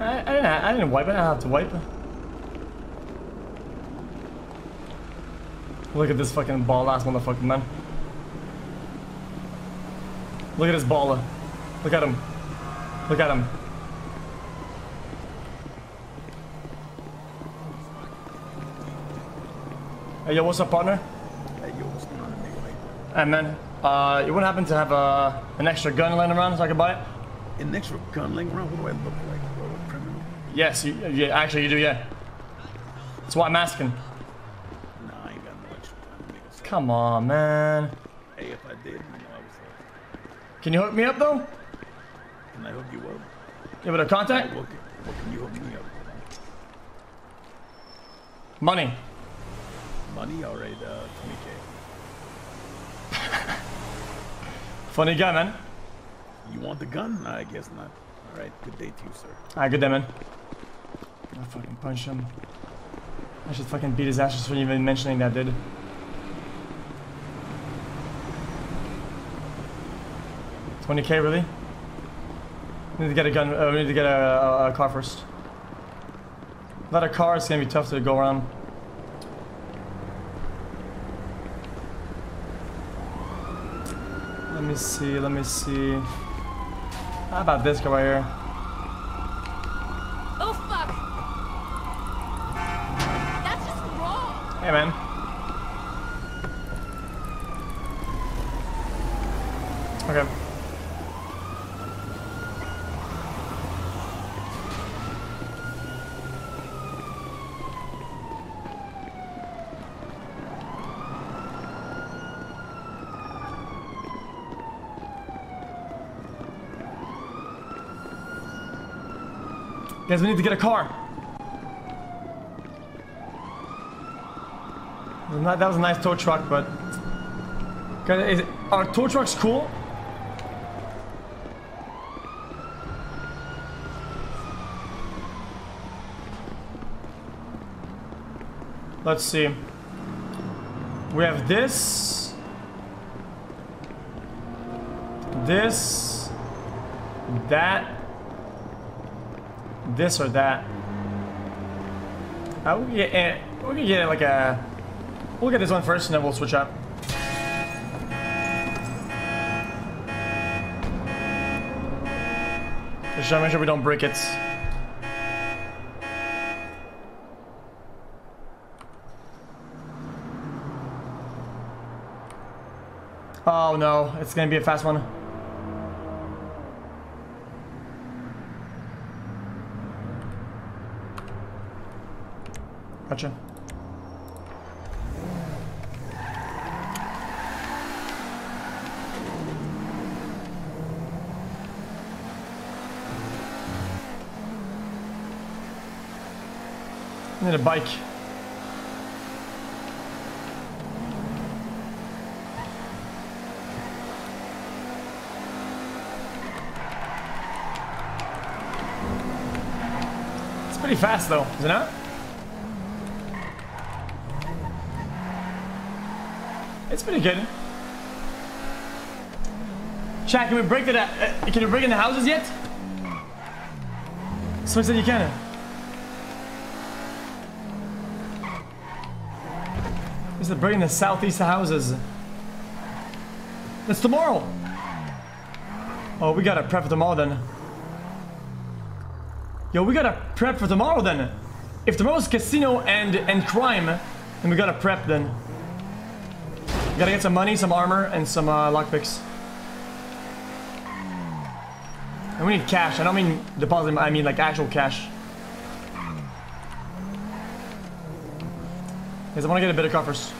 I, I, didn't, I didn't wipe it. I have to wipe. It. Look at this fucking ball ass motherfucker, man. Look at this baller. Look at him. Look at him. Hey, yo, what's up, partner? Hey, yo, what's going on, nigga? Hey, man. Uh, you wouldn't happen to have uh, an extra gun laying around so I could buy it? An extra gun laying around? What do I look like, bro? A criminal? Yes, you, yeah, actually you do, yeah. That's why I'm asking. Nah, I ain't got no extra gun, nigga. So, Come on, man. hey, if I did, you know, I was like, Can you hook me up, though? can I hook you up? Give it a contact? What can, what can you hook me up? Money. Money? All right, uh, 20k. Funny guy, man. You want the gun? I guess not. All right, good day to you, sir. Alright, good day, man. I fucking punch him. I should fucking beat his just for even mentioning that, dude. Twenty K, really? We need to get a gun. Uh, we need to get a, a, a car first. Without a car, it's gonna be tough to go around. Let me see. Let me see. How about this guy right here? Oh fuck! That's just wrong. Hey, man. Okay. Guys, we need to get a car. That was a nice tow truck, but is, are tow trucks cool? Let's see. We have this, this, that, this or that. Uh, we can get, we can get like a. We'll get this one first, and then we'll switch up. Just to make sure we don't break it. Oh no, it's gonna be a fast one. Gotcha. Need a bike. It's pretty fast though, is it not? It's pretty good. Chat, can we break it? Uh, can you break in the houses yet? Someone said you can. Is breaking the southeast houses. It's tomorrow. Oh, we gotta prep for tomorrow then. Yo, we gotta prep for tomorrow then. If tomorrow's casino and and crime, then we gotta prep then. We gotta get some money, some armor, and some uh, lockpicks. And we need cash. I don't mean deposit. I mean like actual cash. Because I want to get a bit of coffers.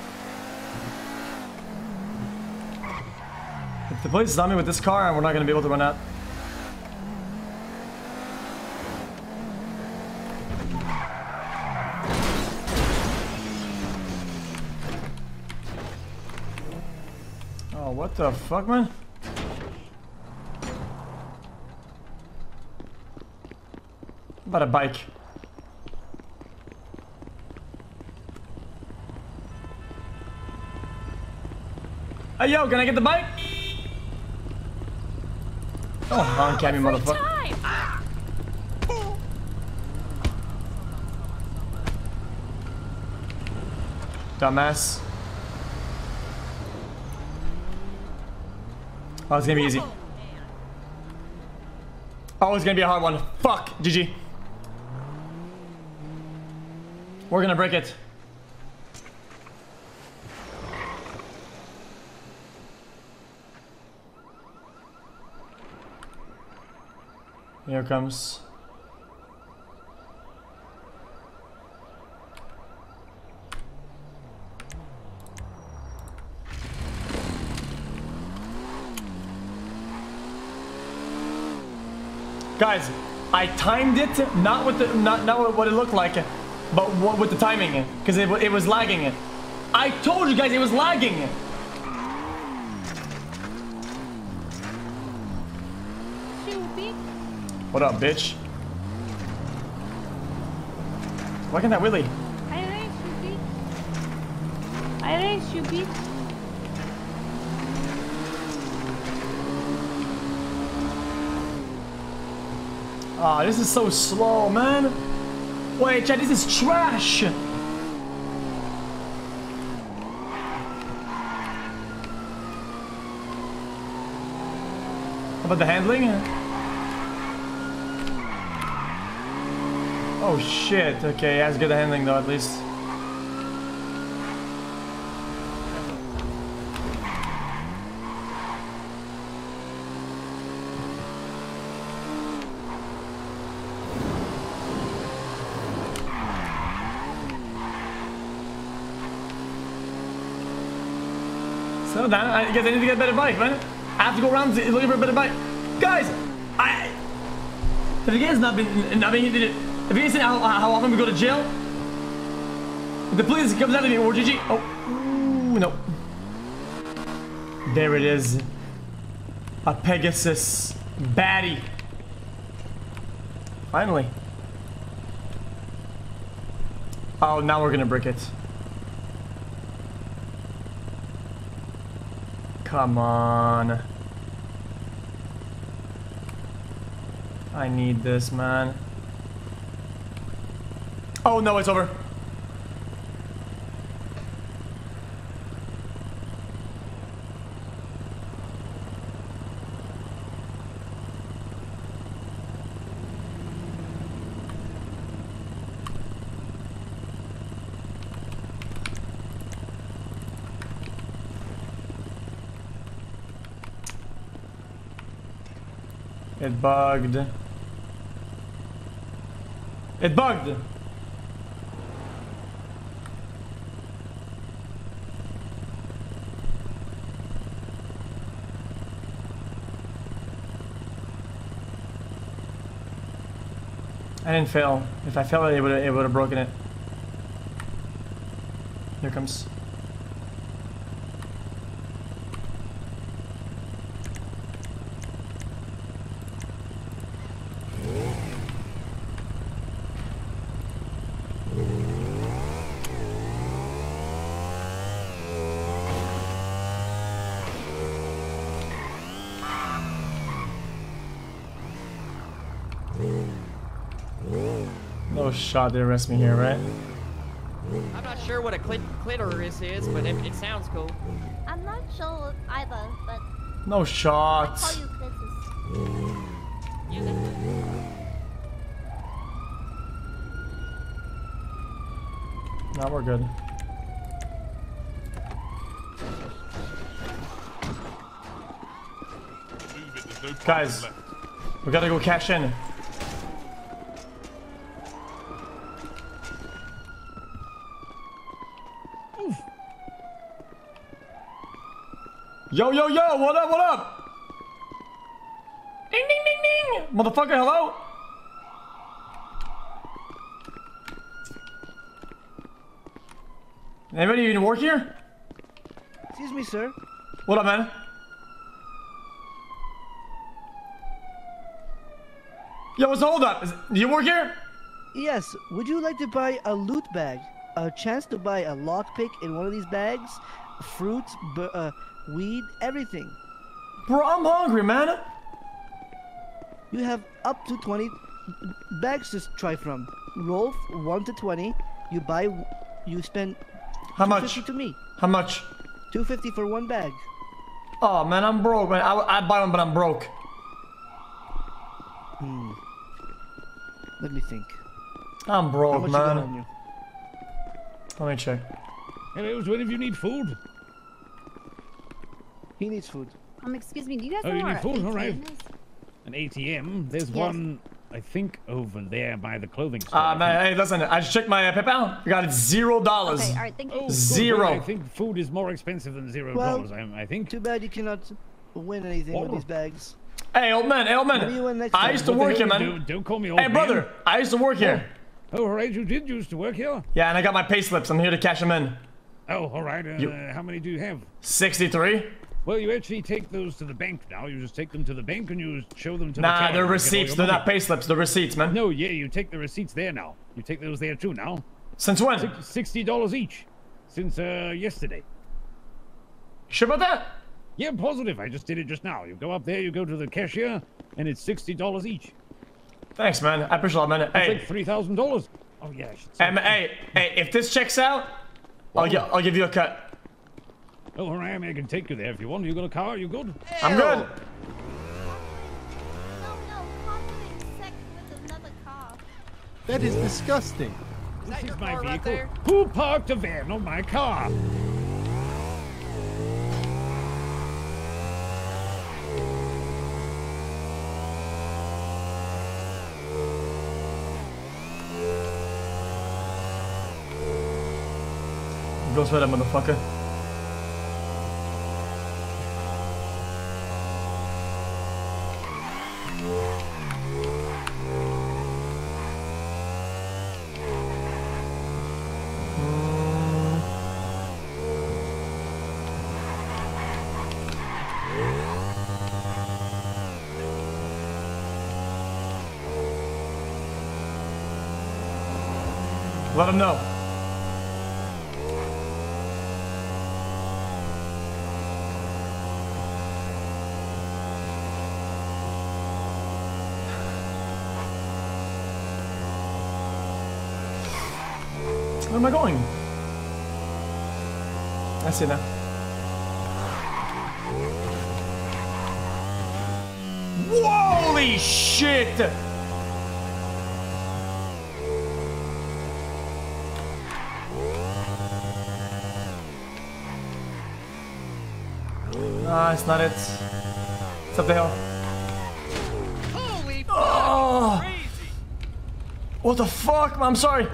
If the police stop me with this car, and we're not going to be able to run out. Oh, what the fuck, man? About a bike? Hey, yo, can I get the bike? Don't honk at me, motherfucker. Dumbass. Oh, it's gonna be easy. Oh, it's gonna be a hard one. Fuck, GG. We're gonna break it. Here comes. Guys, I timed it not with the not not what it looked like, but what, with the timing because it, it was lagging. I told you guys it was lagging. What up, bitch? Why can't that Willy? I race Shoopy. I race Shoopy. Ah, this is so slow, man. Wait, Chad, this is trash. How about the handling? Oh shit, okay, has good handling though at least. So down, I guess I need to get a better bike, man. I have to go around looking for a better bike. Guys, I have you guys not been not been have you seen how, how often we go to jail? The police comes after me or GG. Oh ooh, no. There it is. A Pegassi Bati. Finally. Oh, now we're gonna brick it. Come on. I need this, man. Oh no, it's over. It bugged. It bugged. I didn't fail. If I failed it, would it would have broken it. Here comes. No shot they arrest me here, right? I'm not sure what a clit clitoris is, but it, it sounds cool. I'm not sure either, but No shots. you Clitus. Use. No, we're good. Guys, we gotta go cash in. Yo, yo, yo, what up, what up? Ding, ding, ding, ding! Motherfucker, hello? Anybody even work here? Excuse me, sir. What up, man? Yo, what's the hold up? Is, do you work here? Yes, would you like to buy a loot bag? A chance to buy a lockpick in one of these bags? Fruits, b- uh, weed, everything. Bro, I'm hungry, man. You have up to 20 bags to try from. Roll 1 to 20. You buy, you spend How much? 250 to me. How much? 250 for one bag. Oh man, I'm broke, man. I I buy one, but I'm broke. Hmm. Let me think. I'm How broke, much you got man. you? Let me check. Hello, do any of you need food? He needs food. Um, excuse me, do you guys Oh, know you where need food? ATM All right. is? An ATM? There's Yes. one, I think, over there by the clothing store. I Uh, think. man, hey, listen. I just checked my uh, PayPal. I got it zero dollars. Okay, alright, thank you. Oh, cool. Zero. Well, I think food is more expensive than zero Well- dollars. I, I think. Too bad you cannot win anything with Oh. these bags. Hey, old man. Hey, old Maybe you win man. I time. used to What work here, hell man. do? Don't call me old Hey, man. brother. I used to work here. Oh, all right. You did used to work here. Yeah, and I got my pay slips. I'm here to cash them in. Oh, all right. Uh, You- how many do you have? 63. Well, you actually take those to the bank now. You just take them to the bank and you show them to the Nah, they're and you get all receipts. They're not pay slips. They're receipts, man. No, yeah, you take the receipts there now. You take those there too now. Since when? Sixty dollars each, since uh yesterday. Sure about that? Yeah, positive. I just did it just now. You go up there, you go to the cashier, and it's sixty dollars each. Thanks, man. I appreciate it, man. It's Hey, like three thousand dollars. Oh yeah, I should say. um, hey, hey, if this checks out, I'll, I'll give you a cut. Oh, all right. I mean, I can take you there if you want. You got a car? You good? I'm good. Oh, no, no, conflict sex with another car. That is disgusting. Is This is my car right vehicle. Who parked a van on my car? Ghost Rider, motherfucker. Let him know. Where am I going? I see now. Holy shit! Not it. It's up the hill. Holy Oh, crazy! what the fuck? I'm sorry.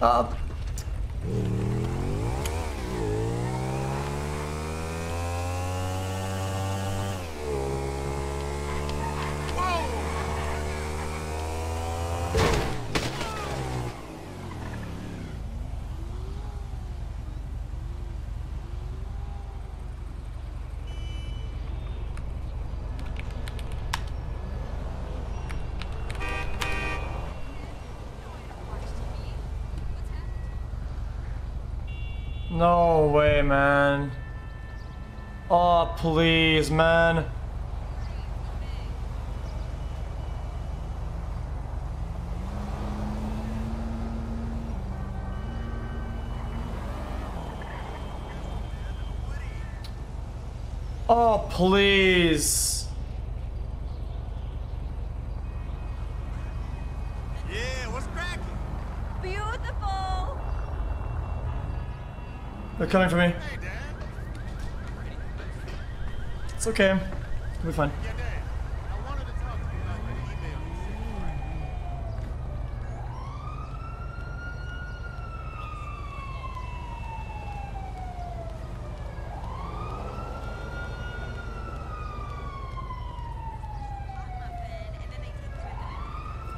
Uh, no way, man. Oh, please, man. Oh, please. Yeah, what's cracking? Beautiful! They're coming for me. It's okay. We'll be fine.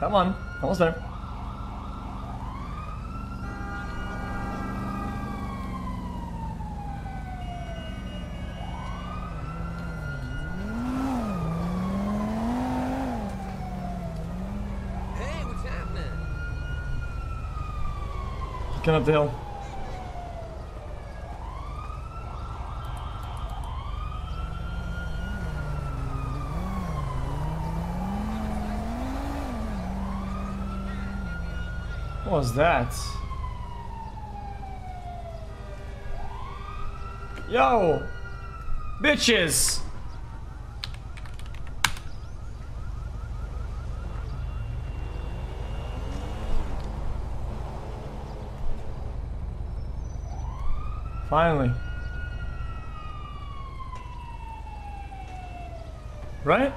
Come on. Almost there. Hey, what's happening? Going up the hill. What was that? Yo! Bitches! Finally. Right?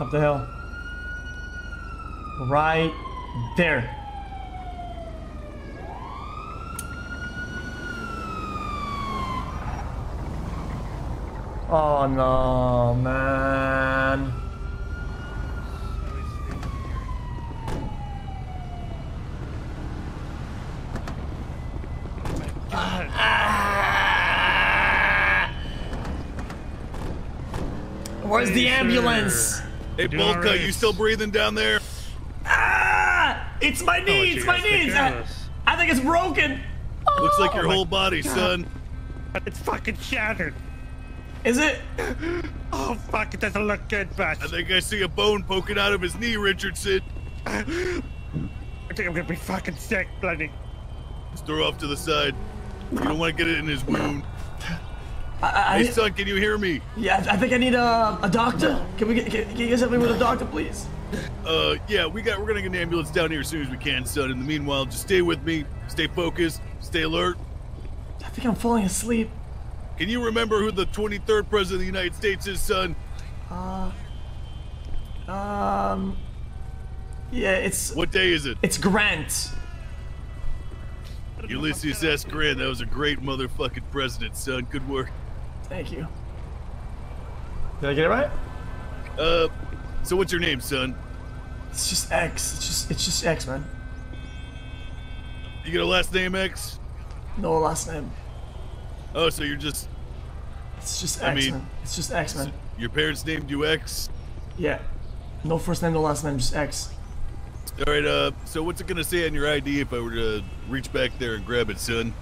Up the hill. Right there. Oh no, man. Where's the ambulance? Hey, Doing Bulka, you still breathing down there? Ah! It's my knees, my knees. I, I think it's broken. Looks like your whole body, son. It's fucking shattered. Is it? Oh fuck, it doesn't look good, but I think I see a bone poking out of his knee, Richardson. I think I'm gonna be fucking sick, bloody. Just throw off to the side. You don't want to get it in his wound. I, Hey, son, can you hear me? yeah, I think I need a, a doctor. Can we get? Can, can you guys help me with a doctor, please? Uh, yeah, we got. We're gonna get an ambulance down here as soon as we can, son. In the meanwhile, just stay with me. Stay focused. Stay alert. I think I'm falling asleep. Can you remember who the 23rd president of the United States is, son? Um. Yeah, it's What day is it? it's Grant. Ulysses S. Grant. That was a great motherfucking president, son. Good work. Thank you. Did I get it right? Uh, so what's your name, son? It's just X. It's just it's just X, man. You got a last name X? No last name. Oh, so you're just It's just I X, mean- It's just X, man. your parents named you X? Yeah. No first name, no last name, just X. All right. Uh, so what's it gonna say on your ID if I were to reach back there and grab it, son?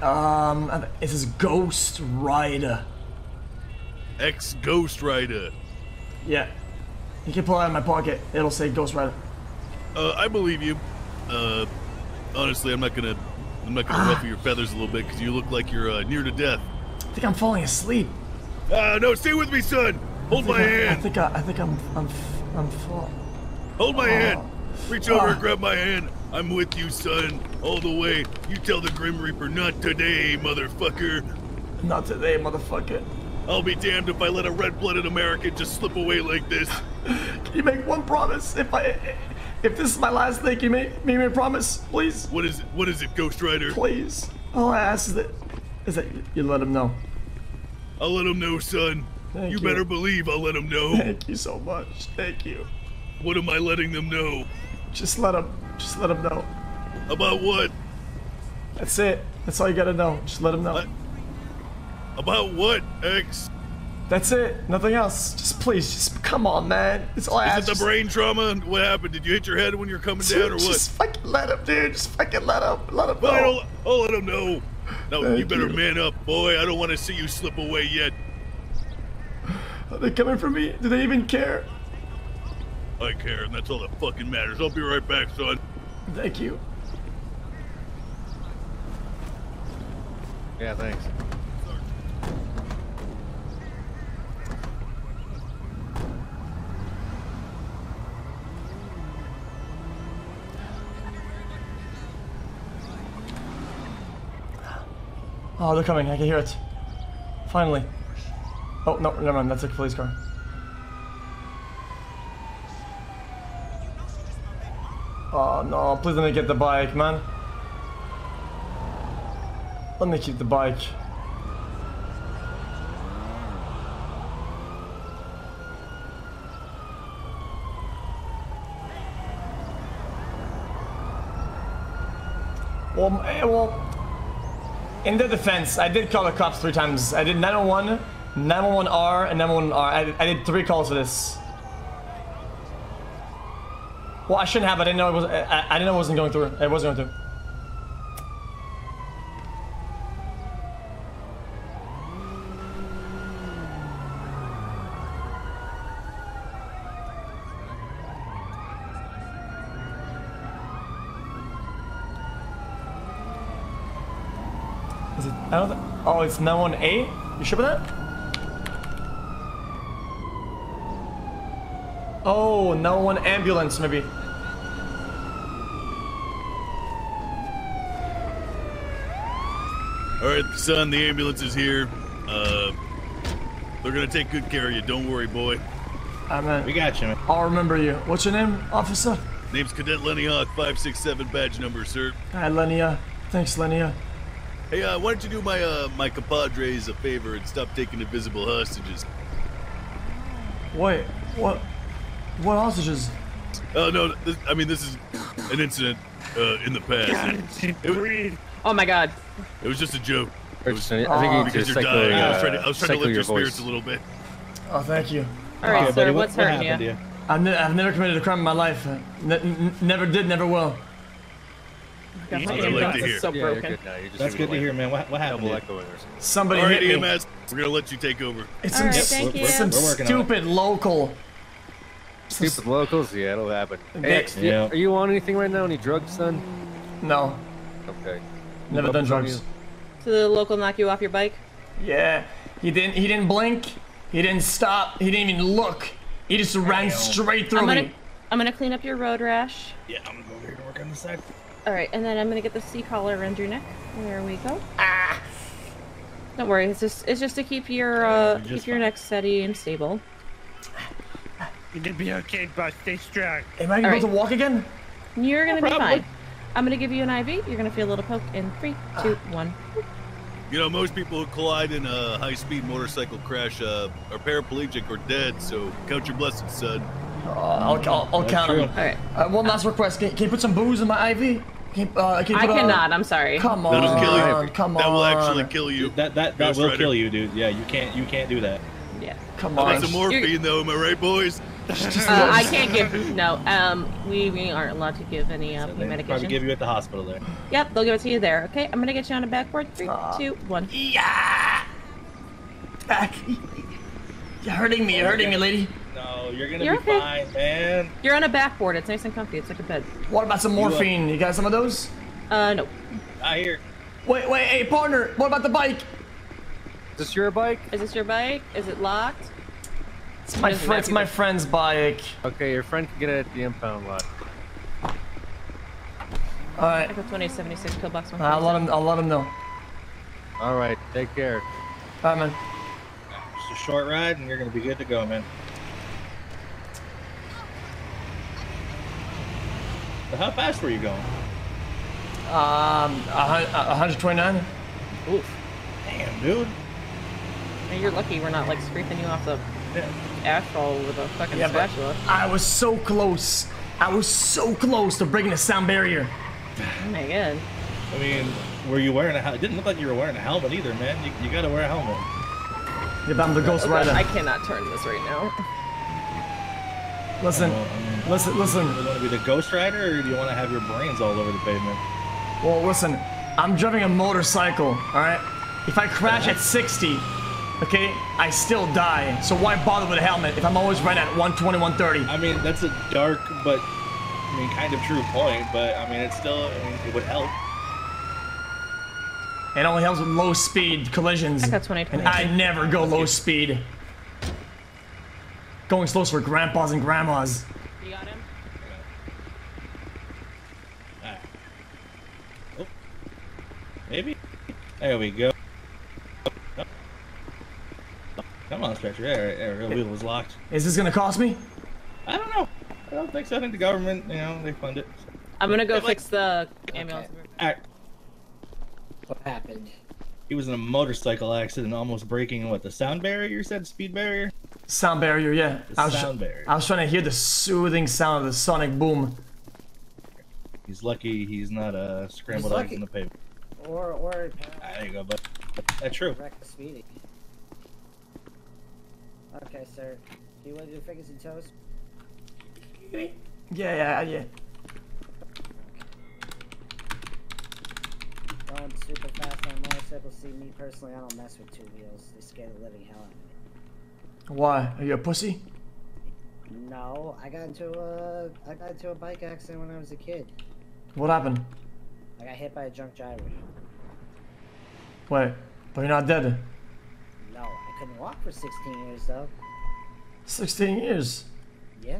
Um, I it says Ghost Rider. X Ghost Rider. Yeah. You can pull it out of my pocket. It'll say Ghost Rider. Uh, I believe you. Uh, honestly, I'm not gonna, I'm not gonna ruffle your feathers a little bit because you look like you're uh, near to death. I think I'm falling asleep. Uh, no, stay with me, son. Hold my I, I hand. think I, I think I'm I'm I'm fall. Hold my hand. Reach over Ah. and grab my hand. I'm with you, son, all the way. You tell the Grim Reaper, not today, motherfucker. Not today, motherfucker. I'll be damned if I let a red-blooded American just slip away like this. Can you make one promise? If I if this is my last thing, you make me make a promise, please? What is it? What is it, Ghost Rider? Please. All I ask is that is that you let him know. I'll let him know, son. Thank you you. better believe I'll let him know. Thank you so much. Thank you. what am I letting them know? Just let him. Just let him know. About what? That's it. That's all you gotta know. Just let him know. What? About what, X? That's it. Nothing else. Just please, just come on, man. It's all I Is ask. it the Just- brain trauma? What happened? Did you hit your head when you're coming down, or what? Just fucking let him, dude. Just fucking let him. Let him Well, know. I'll, I'll let him know. No, you better you. man up, boy. I don't want to see you slip away yet. Are they coming for me? Do they even care? I care, and that's all that fucking matters. I'll be right back, son. Thank you. Yeah, thanks. Oh, they're coming. I can hear it. Finally. Oh, no, never mind. That's a police car. Oh, no. Please let me get the bike, man. Let me keep the bike. Well, eh, well, in their defense, I did call the cops three times. I did 911, 911R, and 911R. I, I did three calls for this. Well, I shouldn't have. I didn't know it was. I, I didn't know it wasn't going through. It wasn't going through. Is it? I don't. Th- oh, it's 918. You sure about that? Oh, 911 ambulance maybe. All right, son, the ambulance is here. Uh, they're gonna take good care of you. Don't worry, boy. I mean, We got you, man. I'll remember you. What's your name, officer? Name's Cadet Lenny Hawk, 567 badge number, sir. Hi, Lenia. Thanks, Lenia. Hey, uh, why don't you do my uh, my compadres a favor and stop taking invisible hostages? Wait, what? What hostages? Oh no, this, I mean this is an incident uh, in the past. It, it, Oh my god. it was just a joke. Was I think you need to because you're cycle, dying. I was uh, trying to, I was trying to lift your, your spirits voice. a little bit. Oh, thank you. All right, Okay, sir. buddy, what's what hurting happened you? you? I've, ne- I've never committed a crime in my life. Uh, ne- n- never did, never will. God, That's what I like to hear. so Yeah, broken. good now. That's gonna good to hear, man. What, what happened? Double to you? echoing or something. Somebody All right, hit me. EMS, we're gonna let you take over. It's All some, right, thank we're- you. some We're working on it. stupid local. Some Stupid locals, yeah, it'll happen. Hey, X, Yeah. are you on anything right now? Any drugs, son? No, Okay. never done drugs. So the local knock you off your bike? Yeah, he didn't. He didn't blink. He didn't stop. He didn't even look. He just ran straight through I'm gonna, me. I'm gonna clean up your road rash. Yeah, I'm gonna go over here and work on the side. All right, and then I'm gonna get the C collar around your neck. There we go. Ah. Don't worry, it's just it's just to keep your uh just keep your neck steady and stable. You can be okay, boss. Stay strong. Am I able to walk again? You're gonna be Probably. fine. I'm gonna give you an IV. You're gonna feel a little poke in three, two, one. You know, most people who collide in a high-speed motorcycle crash uh, are paraplegic or dead. So count your blessings, son. Uh, I'll, I'll, I'll count true. him. All right. Uh, one last request. Can, can you put some booze in my IV? Can, you- uh, can you I put, uh, cannot. I'm sorry. Come on. That'll kill you. Come that will actually kill you. That that that Ghost will Rider. kill you, dude. Yeah, you can't you can't do that. Yeah. Come I on. got some morphine though. Am I right, boys? Uh, I can't give. No. Um. We, we aren't allowed to give any uh, They medication. probably give you at the hospital there. Yep. They'll give it to you there. Okay. I'm gonna get you on a backboard. Three, two, one. Yeah. Back. You're hurting me. You're hurting me, lady. No, you're gonna You're be okay. fine, man. You're on a backboard. It's nice and comfy. It's like a bed. What about some morphine? You got some of those? Uh. No. I hear. Wait, wait, hey, partner. What about the bike? Is this your bike? Is this your bike? Is it locked? It's my Doesn't friend. It's matter. my friend's bike. Okay, your friend can get it at the impound lot. All right. Echo 2076 pillbox one. I'll let him. I'll let him know. All right, take care. All right, man. Just a short ride, and you're gonna be good to go, man. So how fast were you going? Um, a hun- a 129. Oof. Damn, dude. Man, you're lucky we're not like scraping you off the Yeah. asphalt with a fucking Yeah, spatula. I was so close. I was so close to breaking the sound barrier. Oh my god. I mean, were you wearing a helmet? It didn't look like you were wearing a helmet either, man. You, you gotta wear a helmet. Yeah, but I'm the Ghost Rider. I cannot turn this right now. Listen, Well, I mean, listen, listen. do you want to be the Ghost Rider, or do you want to have your brains all over the pavement? Well, listen. I'm driving a motorcycle. All right. If I crash at 60, okay, I still die. So why bother with a helmet if I'm always right at 120, 130? I mean, that's a dark, but I mean, kind of true point. But I mean, it's still, I mean, it would help. It only helps with low speed collisions. I got 20, And I never go low speed. Going slow for grandpas and grandmas. You got him? Alright. Oh. Maybe. There we go. Oh. Come on, Stretcher. There, there, the wheel was locked. Is this gonna cost me? I don't know. I don't think so. I think the government, you know, they fund it. I'm gonna go Yeah, like- fix the ambulance. Alright. What happened? He was in a motorcycle accident, almost breaking what the sound barrier. You said speed barrier. Sound barrier, yeah. The I was, sound barrier. I was trying to hear the soothing sound of the sonic boom. He's lucky he's not uh, scrambled He's eggs in the paper. Or, or Ah, there you go, but that's true. reckless speeding. Okay, sir. Do you want to do fingers and toes? Yeah, yeah, yeah. Super fast on a motorcycle. See, me personally, I don't mess with two wheels. They scare the living hell out of me. Why? Are you a pussy? No, I got into a I got into a bike accident when I was a kid. What happened? I got hit by a drunk driver. Wait, but you're not dead. No, I couldn't walk for 16 years though. 16 years. Yeah.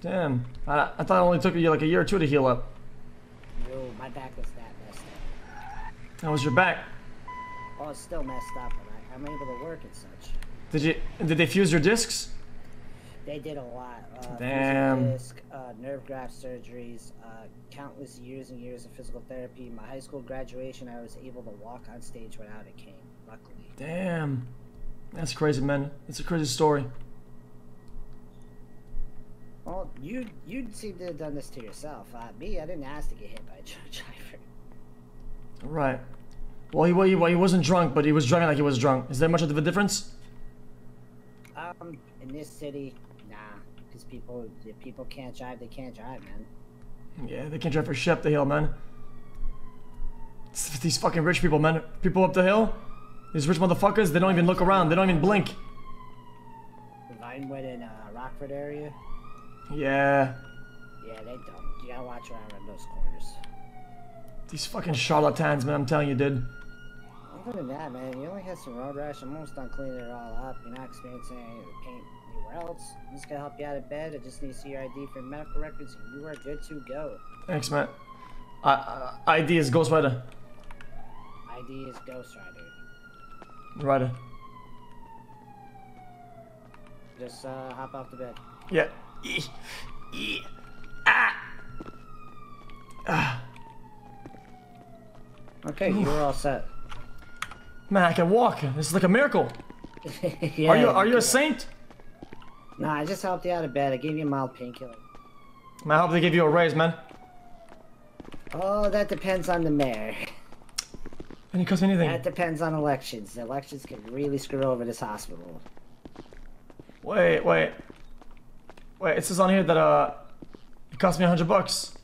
Damn. I, I thought it only took you like a year or two to heal up. No, my back was. How was your back? Oh, it's still messed up, but I, I'm able to work and such. Did you did they fuse your discs? They did a lot. Uh, Damn. Disc, uh, nerve graft surgeries, uh, countless years and years of physical therapy. My high school graduation, I was able to walk on stage without a cane. Luckily. Damn. That's crazy, man. It's a crazy story. Well, you you seem to have done this to yourself. Uh, me, I didn't ask to get hit by a driver. Right. Well, he, well, he, well, he wasn't drunk, but he was driving like he was drunk. Is there much of a difference? Um, in this city, nah, because people if people can't drive, they can't drive, man. Yeah, they can't drive for shit up the hill, man. It's these fucking rich people, man. People up the hill, these rich motherfuckers, they don't even look around. They don't even blink. The Vinewood in uh, Rockford area, Yeah. yeah, they don't. You gotta watch around in those corners. These fucking charlatans, man. I'm telling you, dude. Other than that, man, you only had some road rash. I'm almost done cleaning it all up. You're not experiencing any of the pain anywhere else. I'm just gonna help you out of bed. I just need to see your ID for medical records, and you are good to go. Thanks, man. I, I, ID is Ghost Rider. ID is Ghost Rider. Rider. Just uh, hop off the bed. Yeah. Ah. Ah. Okay, you're all set. Man, I can walk. This is like a miracle. yeah, Are you are you a saint? Nah, I just helped you out of bed. I gave you a mild painkiller. I hope they give you a raise, man. Oh, that depends on the mayor. Any cost me anything. That depends on elections. The Elections can really screw over this hospital. Wait, wait. Wait, it says on here that uh it cost me a hundred bucks.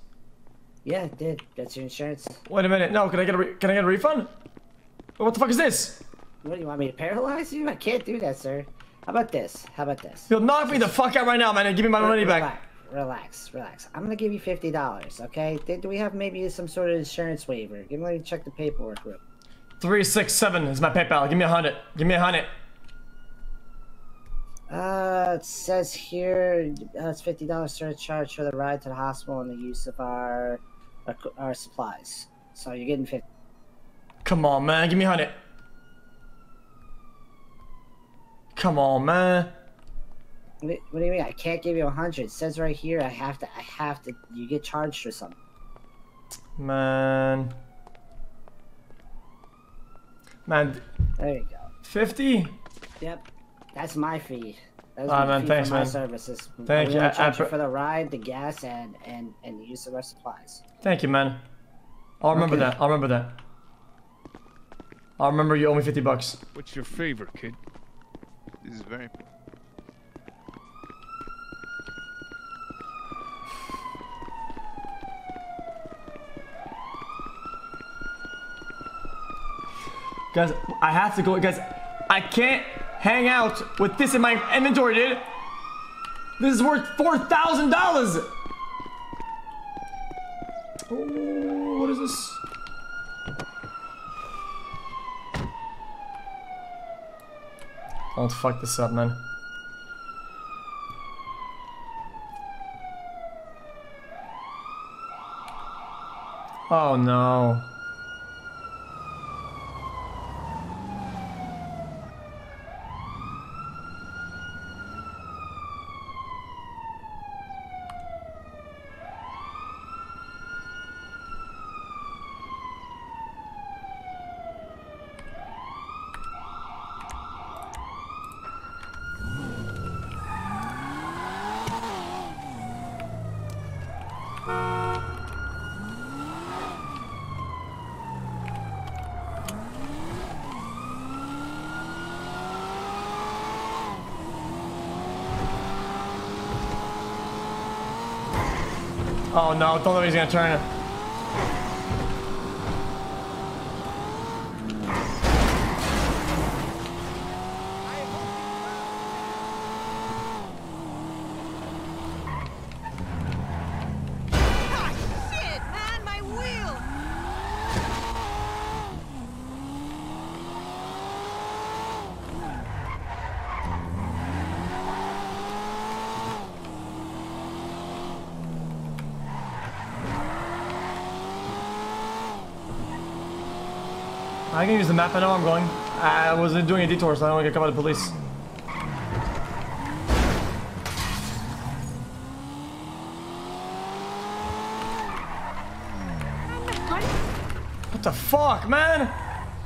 Yeah, it did. That's your insurance. Wait a minute. No, can I get a re- can I get a refund? What the fuck is this? What do you want me to paralyze you? I can't do that, sir. How about this? How about this? You'll knock me the fuck out right now, man, and give me my money back. Relax, relax, relax. I'm gonna give you fifty dollars, okay? Do we have maybe some sort of insurance waiver? Give me let me check the paperwork real. Three six seven is my PayPal. Give me a hundred. Give me a hundred. Uh, it says here uh, it's fifty dollars surcharge for the ride to the hospital and the use of our our, supplies. So you're getting fifty. Come on, man. Give me a hundred. Come on, man. What do, you mean? I can't give you a hundred. It says right here I have to. I have to. You get charged for something. Man. Man, There you go. 50? Yep, that's my fee. That's Ah, my man, fee thanks, for my man. services. Thank you. only I- I charge you for the ride, the gas, and and and the use of our supplies. Thank you, man. I'll remember Okay. that. I'll remember that. I'll remember you owe me 50 bucks. What's your favorite, kid? This is very. Guys, I have to go. Guys, I can't hang out with this in my inventory, dude. This is worth $4,000. Oh, what is this? Don't fuck this up, man. Oh no. Oh no, don't know he's gonna turn I can use the map. I know where I'm going. I was doing a detour, so I don't want to get caught by the police. What the fuck, man?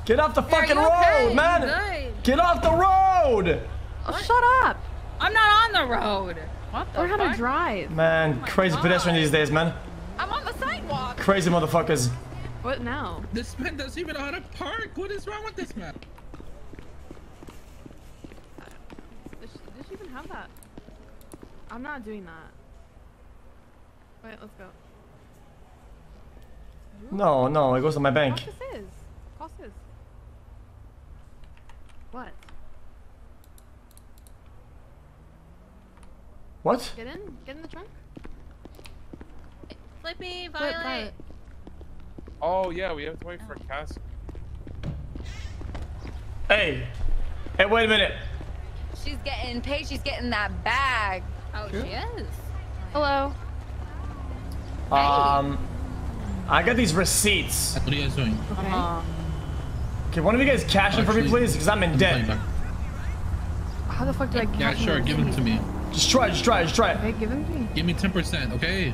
Get off the fucking you road, man! Good. Get off the road! Oh, shut up. I'm not on the road. What the Learn how to fuck? drive. Man, oh crazy pedestrian these days, man. I'm on the sidewalk. Crazy motherfuckers. What now? This man doesn't even know how to park. What is wrong with this man? Does she, does she even have that? I'm not doing that. Wait, let's go. No, no, it goes to my bank. Cost this is. Cost this. What? What? Get in? Get in the trunk? Flippy, Flip, Violet. Violet. Oh yeah, we have to wait for a Cass. Hey. Hey, wait a minute. She's getting paid. She's getting that bag. Oh, she is. Hello. Um, I got these receipts. What are you guys doing? Uh-huh. Can one of you guys cash them for me, please? Because I'm in debt. How the fuck do I Yeah, cash sure. Give them to me. Just try, just try, just try. Okay, give them to me. Give me 10%, okay?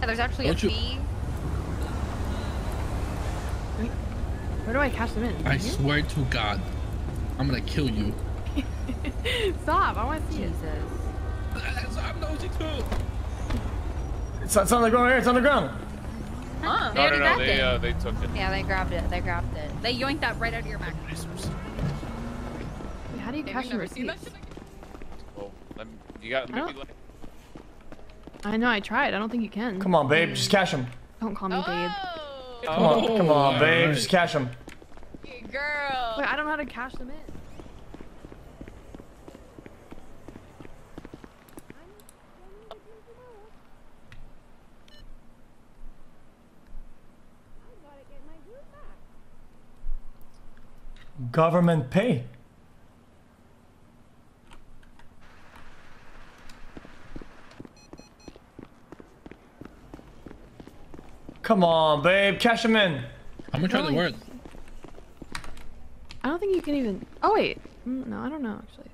Yeah, there's actually Don't a you- fee. Where do I cash them in? I Here? swear to God, I'm gonna kill you. Stop! I want to see it. I'm nosy too. It's, it's on the ground here. It's on the ground. Huh? No, no, no. grabbed They it. uh, they took it. Yeah, they grabbed it. They grabbed it. They yoinked that right out of your back. Wait, how do you Have cash your never seen that receipts? Well, let me, you got I maybe don't- like I know, I tried. I don't think you can. Come on, babe. Just cash them. Don't call me babe. Come on, come on, Oh, babe. alright. Just cash them. Girl. Wait, I don't know how to cash them in. Government pay. Come on, babe. Cash them in. How much are they Really? worth? I don't think you can even. Oh wait, Mm, no, I don't know actually.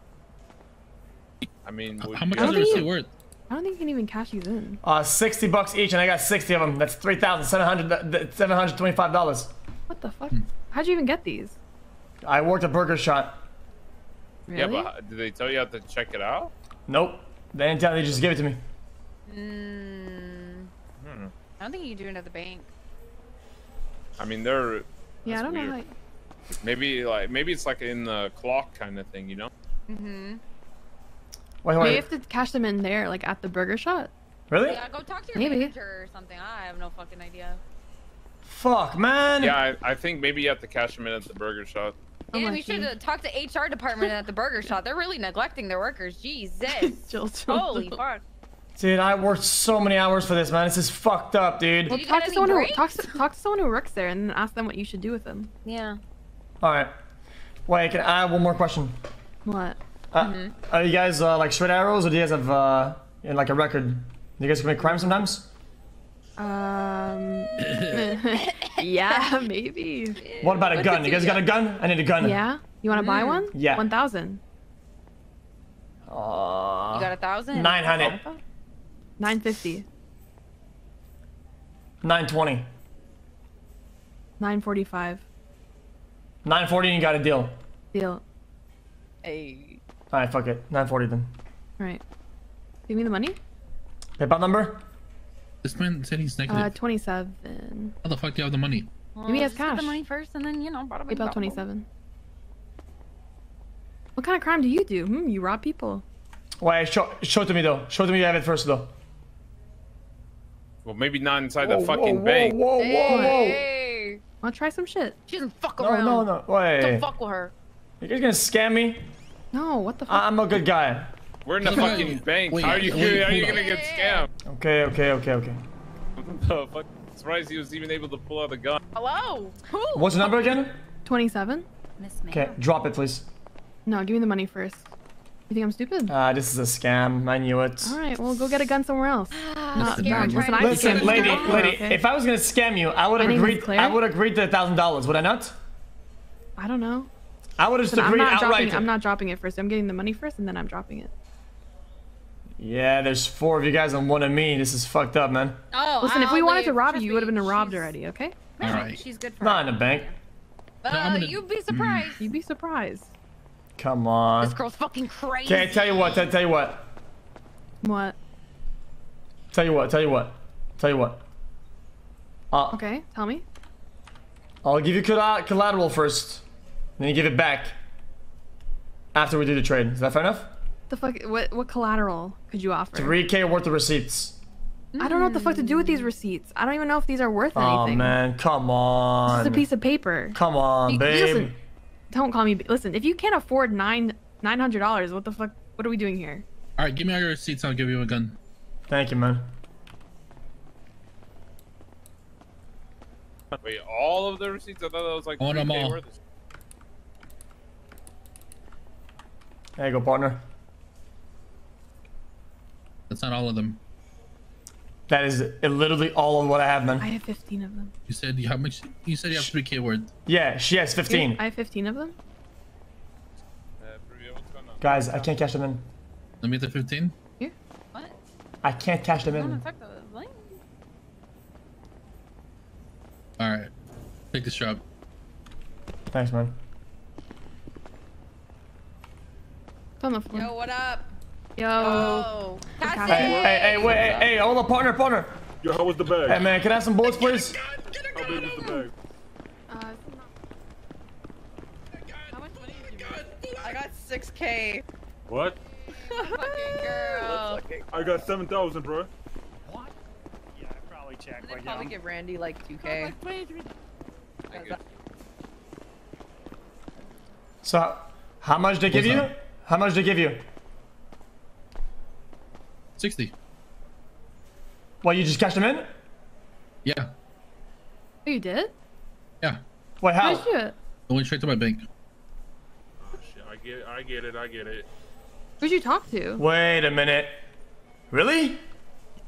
I mean, How much you- are the receipt worth? I don't think you can even cash these in. Uh, 60 bucks each, and I got 60 of them. That's $3,700 $725. What the fuck? Hmm. How'd you even get these? I worked at Burger Shot. Yeah, Really? but did they tell you how to check it out? Nope. They didn't tell me. They just gave it to me. Mm, Hmm. I don't think you can do it at the bank. I mean, they're Yeah, I don't know. weird. How... maybe like maybe it's like in the clock kind of thing, you know? Mm-hmm. Wait, Wait, wait. you have to cash them in there, like at the burger shot. Really? Yeah, go talk to your Maybe. manager or something. I have no fucking idea. Fuck, man. Yeah, I, I think maybe you have to cash them in at the burger shop. Oh Yeah, my we should God. have talked to HR department at the burger shop. They're really neglecting their workers. Jesus. Jill, Jill, Holy Jill. fuck. Dude, I worked so many hours for this, man. This is fucked up, dude. Well, talk to, someone who, talk, to, talk to someone who works there and ask them what you should do with them. Yeah. All right. Wait, can I have one more question? What? Uh, mm -hmm. Are you guys uh, like straight arrows, or do you guys have uh, like a record? Do you guys commit crimes sometimes? Um. yeah, maybe. What about a what gun? You guys got a gun? I need a gun. Yeah. You want to mm. buy one? Yeah. One thousand. Uh, you got a thousand? Nine hundred. 950. 920. 945. 940 you got a deal. Deal. Hey. Alright, fuck it. 940 then. Alright. Give me the money? PayPal number? This man said he's negative. Uh, 27. How the fuck do you have the money? Well, Maybe he has cash. the money first and then, you know, bada PayPal 27. What kind of crime do you do? Hmm, you rob people. Why? Show, show it to me though. Show it to me you have it first though. Well, maybe not inside Whoa, the fucking whoa, bank. Whoa, whoa, whoa, Hey. Wanna try some shit? She doesn't fuck whoa. around. No, no, no. Wait. Don't fuck with her. You guys gonna scam me? No, what the fuck? I- I'm a good guy. We're in the fucking bank. wait, how are you, wait, how are you gonna get scammed? Okay, okay, okay, okay. the fuck? Surprised he was even able to pull out a gun. Hello? Who? What's the number again? Twenty-seven. Miss. Okay, drop it please. No, give me the money first. You think I'm stupid? Ah, this is a scam. I knew it. All right, well, go get a gun somewhere else. Not scared them. trying Listen, to I Listen, scammed lady, lady. okay? If I was gonna scam you, I would have My name is agreed. I would have agreed to a thousand dollars. Would I not? I don't know. I would have just Listen, I'm agreed not outright. dropping. I'm not dropping it first. I'm getting the money first, and then I'm dropping it. Yeah, there's four of you guys and one of me. This is fucked up, man. Oh, Listen, if we wanted to rob you, you would have been robbed she's- already. Okay? All right. She's good for Not in the bank. Uh, gonna- you'd be surprised. You'd be surprised. Come on. This girl's fucking crazy. Okay, tell you what. Tell, tell you what. What? Tell you what. Tell you what. Tell you what. Uh, Okay, tell me. I'll give you collateral first, then you give it back. After we do the trade. Is that fair enough? The fuck? What? What collateral could you offer? 3k worth of receipts. I don't know what the fuck to do with these receipts. I don't even know if these are worth anything. Oh man, come on. This is a piece of paper. Come on, You- babe. Listen, don't call me. Listen, if you can't afford nine nine hundred dollars, what the fuck? What are we doing here? All right, give me all your receipts. I'll give you a gun. Thank you, man. Wait, all of the receipts? I thought that was like I want 'em 3K all. There you go, partner. That's not all of them. That is literally all of what I have, man. I have fifteen of them. You said you how much? You said you have three K worth. Yeah, she has 15. I have fifteen of them. Uh, Brivia, what's going on? Guys, I can't cash them in. Let me the fifteen. What? I can't cash them in. talk to the lane. All right, take this job. Thanks, man. On the floor. Yo, what up? Yo. Oh, Hey, hey, hey, wait, hey, hey, hold on, partner, partner. Yo, how was the bag? Hey, man, can I have some bullets, please? How big is the bag? Uh, I got 6k. What? Fucking girl. I got 7,000, bro. What? Yeah, I probably checked. They Like, probably yeah, give Randy like 2k. So, how much they give What's you? up? How much they give you? Sixty. Well, you just cashed them in? Yeah. Oh, you did? Yeah. Wait, how? How'd you do it? I went straight to my bank. Oh, shit, I get it, I get it, I get it. Who'd you talk to? Wait a minute. Really?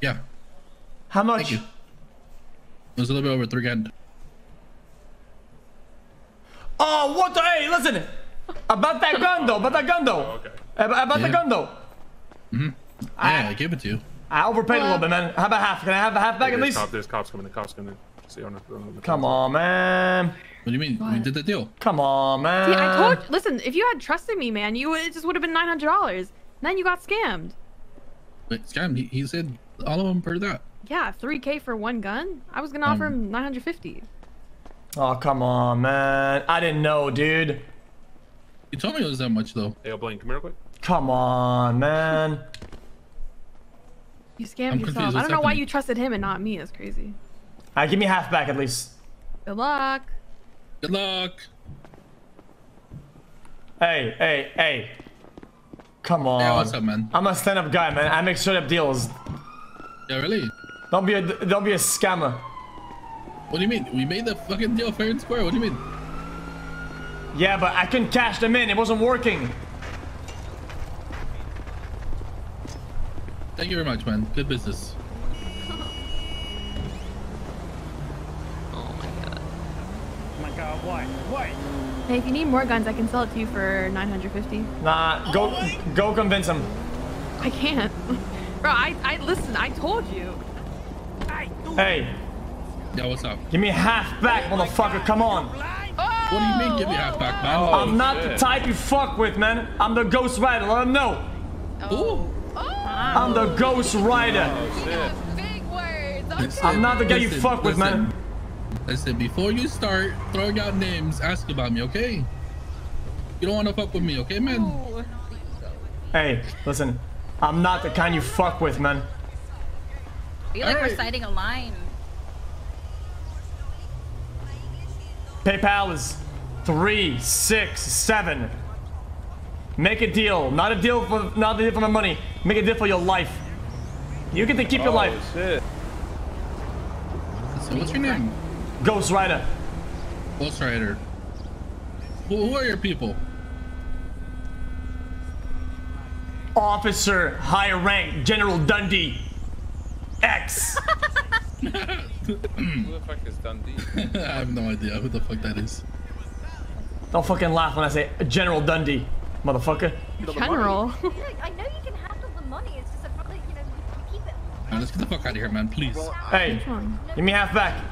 Yeah. How much? Thank It was a little bit over three grand. Oh, what the? Hey, listen. About that gun, though. About that gun, though. okay. About, about the gun, though. Mm-hmm. Yeah, I give it to you. I overpaid a little bit, man. How about half? Can I have a half back Hey, at least? Cop, there's cops coming, the cops coming. See on the, on the Come on, man. What do you mean? We did the deal. Come on, man. See, I told. Listen, if you had trusted me, man, you would- it just would have been nine hundred dollars. Then you got scammed. But scam. He, he said all of them per that. Yeah, three k for one gun. I was gonna offer Um, him nine hundred fifty. Oh, come on, man. I didn't know, dude. You told me it was that much though. Hey, yo, Blaine, come here real quick. Come on, man. You scammed I'm yourself. I don't know why you trusted him and not me. That's crazy. Alright, give me half back at least. Good luck. Good luck. Hey, hey, hey. Come on. Yeah, what's up, man? I'm a stand-up guy, man. I make straight up deals. Yeah, really? Don't be a don't be a scammer. What do you mean? We made the fucking deal fair and square. What do you mean? Yeah, but I couldn't cash them in. It wasn't working. Thank you very much, man. Good business. Oh my god, Oh my god, why? Why? Hey, if you need more guns, I can sell it to you for nine hundred fifty. Nah, go oh go convince him. I can't. Bro, I, I listen. I told you. Hey, Yeah, what's up? give me half back, oh motherfucker. Come on. What do you mean give me half back, man? I'm oh, not the type you fuck with, man. I'm the Ghost Rider. Let him know. Ooh. I'm the Ghost Rider. Oh, big words. Listen, I'm not the guy you listen, fuck with, man. listen. Listen, before you start throwing out names, ask about me, okay? You don't want to fuck with me, okay, man? Hey, listen. I'm not the kind you fuck with, man. I feel like we're Alright. citing a line. PayPal is three, six, seven. Make a deal. Not a deal for not a deal for my money. Make a deal for your life. You get to keep your oh, life. shit. So what's your name? Ghost Rider. Ghost Rider. Who, who are your people? Officer, higher rank, General Dundee. X. Who the fuck is Dundee? I have no idea who the fuck that is. Don't fucking laugh when I say General Dundee, motherfucker. General. Look, I know you can handle the money. It's just that probably, you know, keep it. Alright, let's get the fuck out of here, man, please. Hey, give me half back.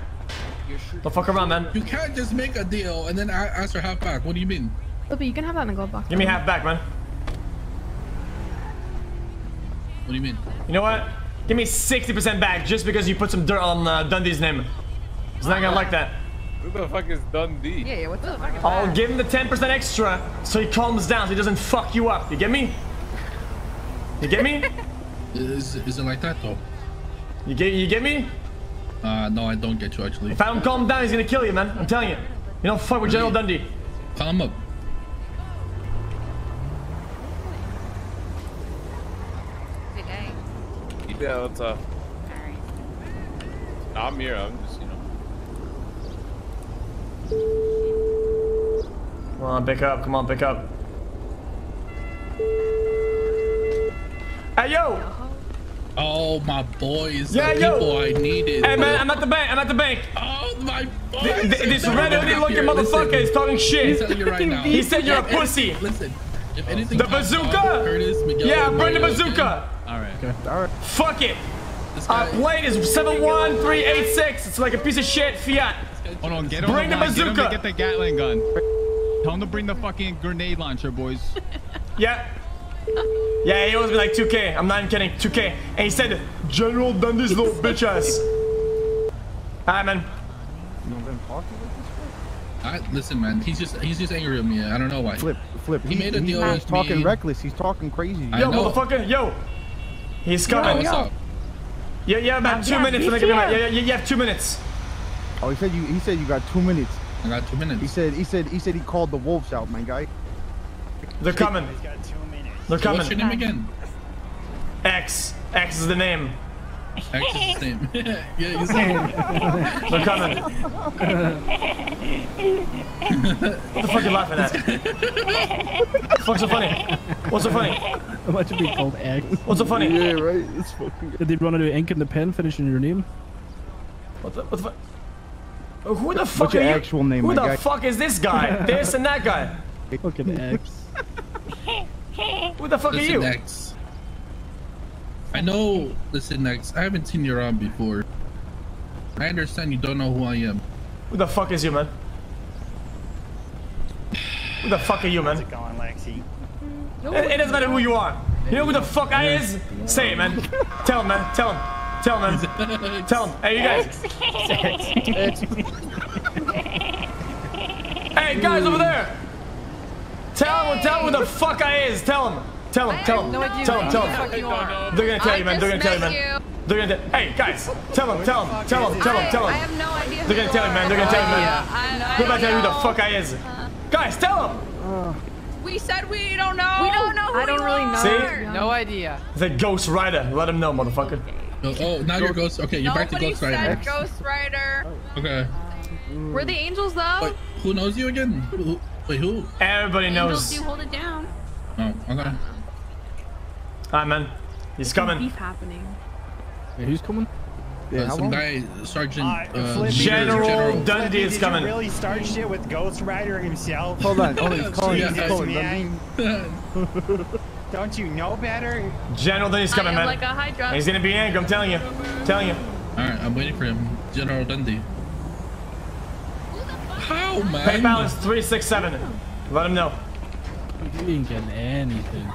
Don't fuck around, man. You can't just make a deal and then a- ask for half back. What do you mean? Libby, you can have that in the glove box. Give me half back, man. What do you mean? You know what? Give me 60% back just because you put some dirt on uh, Dundee's name. He's not gonna like that. Who the fuck is Dundee? Yeah, yeah, what the fuck? I'll that? give him the 10% extra so he calms down so he doesn't fuck you up. You get me? You get me? Is, is it like that though? You get you get me? Uh, no, I don't get you actually. If I don't calm down, he's gonna kill you, man. I'm telling you. You don't fuck with General Dundee. Calm up. Good day. Yeah, what's up? Nah, I'm here. I'm just, you know. Come on, pick up. Come on, pick up. Hey, yo! Oh, my boys. Yeah, the yo. people I needed. Hey, man, I'm at the bank. I'm at the bank. Oh, my boys. Th- th- this No, red no, hoodie no, looking here, motherfucker listen. is talking shit. He's telling you right now. He said you're a pussy. Listen, if oh. anything The bazooka? Curtis, Miguel, Yeah, and bring the Mario, bazooka. All right. Okay. All right. Fuck it. This Our plate is 71386. It's like a piece of shit Fiat. Hold on, get Bring the the, line, get him bazooka. to get the Gatling gun. Tell him to bring the fucking grenade launcher, boys. Yeah. Yeah, he owes me like 2K. I'm not even kidding. 2K. And he said, General Dundee's little bitch ass. Alright, man. I, listen, man. He's just he's just angry at me. I don't know why. Flip, flip. He made a deal He's talking reckless. He's talking crazy. I Yo, know. motherfucker. Yo. He's Yo, coming. what's up? Yeah, yeah, about two yeah, minutes. he's When I give him here. yeah, yeah, you have two minutes. Oh, he said you. He said you got two minutes. I got two minutes. He said. He said. He said he called the wolves out, my guy. They're coming. He's got two minutes. They're coming. What's your name again? X. X is the name. X is his name. yeah, he's saying. They're coming. what the fuck are you laughing at? What's so funny? What's so funny? How much be called X? What's so funny? Yeah, right. It's fucking. Did they run out of ink in the pen finishing your name? What the, what the fuck? Uh, who the fuck What's your are you? actual name, Who the guy? fuck is this guy? this and that guy. Fucking X. Who the fuck Listen, are you? X. I know. Listen, X. I haven't seen your arm before. I understand you don't know who I am. Who the fuck is you, man? Who the fuck are you, man? How's it going, Lexi? It, it doesn't matter who you are. You know who the fuck I is? Say it, man. Tell him, man. Tell him. Tell him, man. Tell him. Hey, you guys. hey, guys over there. Tell him. Tell him who the fuck I is. Tell him. Tell him. Tell him. no Tell him. who Tell the him. They're gonna tell I you, man. They're gonna tell you, met man. They're gonna. Hey, guys. Tell him. Tell him. Tell him. Tell him. Tell I, I him. have no idea. They're gonna tell you, man. They're gonna tell you, man. I, Who am I I you who the fuck I is? Uh-huh. Guys, tell him. We said we don't know. We don't know. Who I don't you really are. know. See? No idea. It's a Ghost Rider. Let him know, motherfucker. Oh, oh, now you're Ghost. Okay, you're back to Nobody Ghost said Rider. Ghost Rider. Okay. We're the angels, though. Wait, who knows you again? Who, who- wait, who? Everybody Angels knows. do hold it down. Oh, okay. Alright, man. He's coming. Beef happening. Hey, who's coming? Yeah, Uh, some long? guy, Sergeant Uh, uh, General General. Dundee Flippy, is did coming. You really start shit with Ghost Rider himself? Hold on. Hold on. He's calling. Yeah, He's calling. man. Don't you know better? General Dundee's coming, I am man. like a Hydra. He's gonna be angry. I'm telling you. telling you. All right, I'm waiting for him. General Dundee. How, man? PayPal is three six seven. Let him know. didn't get anything.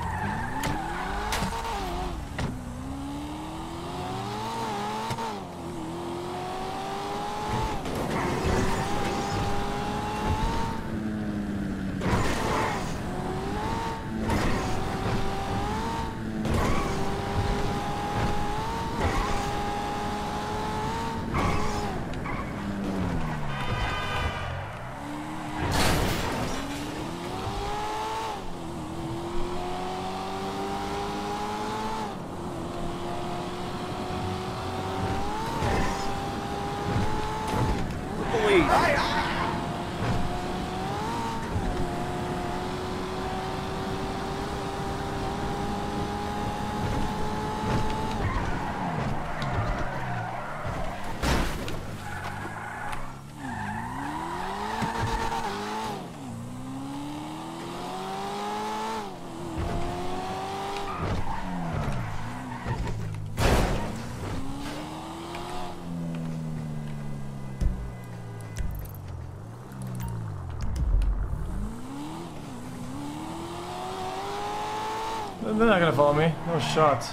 Follow me. No shot.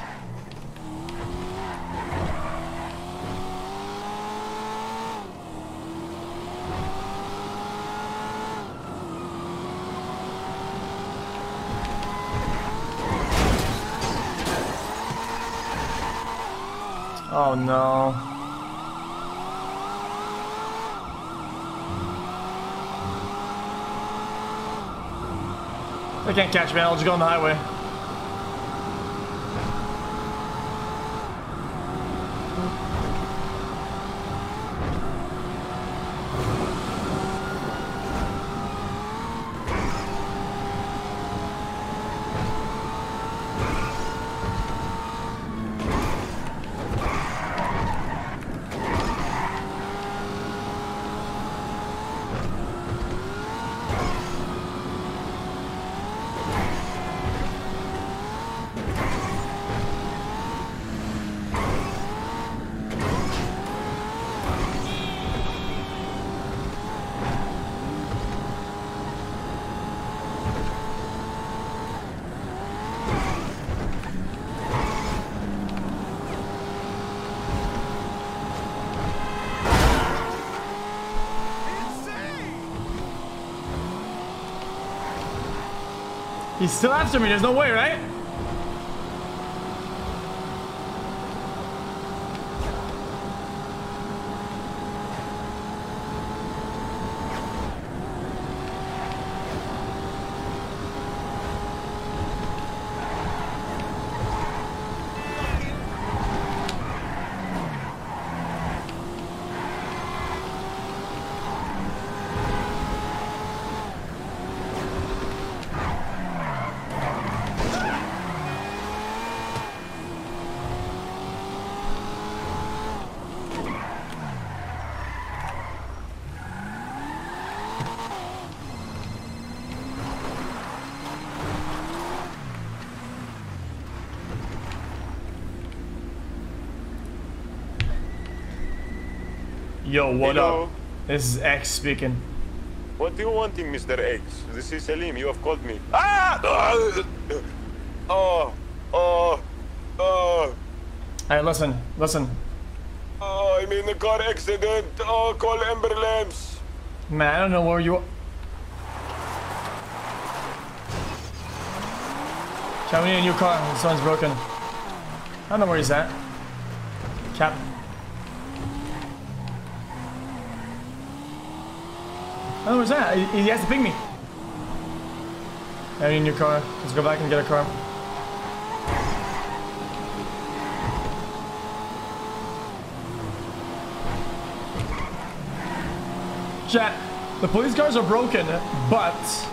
Oh no. They can't catch me, I'll just go on the highway. He's still after me, there's no way, right? Yo, what Hello. up? This is X speaking. What do you wanting, Mr. X? This is Selim. You have called me. Ah! Oh, oh, oh, Hey, listen, listen. oh, I'm in a car accident. Oh, call ambulance. Man, I don't know where you Can we need a new car? This one's broken. I don't know where he's at. Cap. Oh, I don't know where he's at. He, has to pick me. I need a new car. Let's go back and get a car. Chat, the police cars are broken, but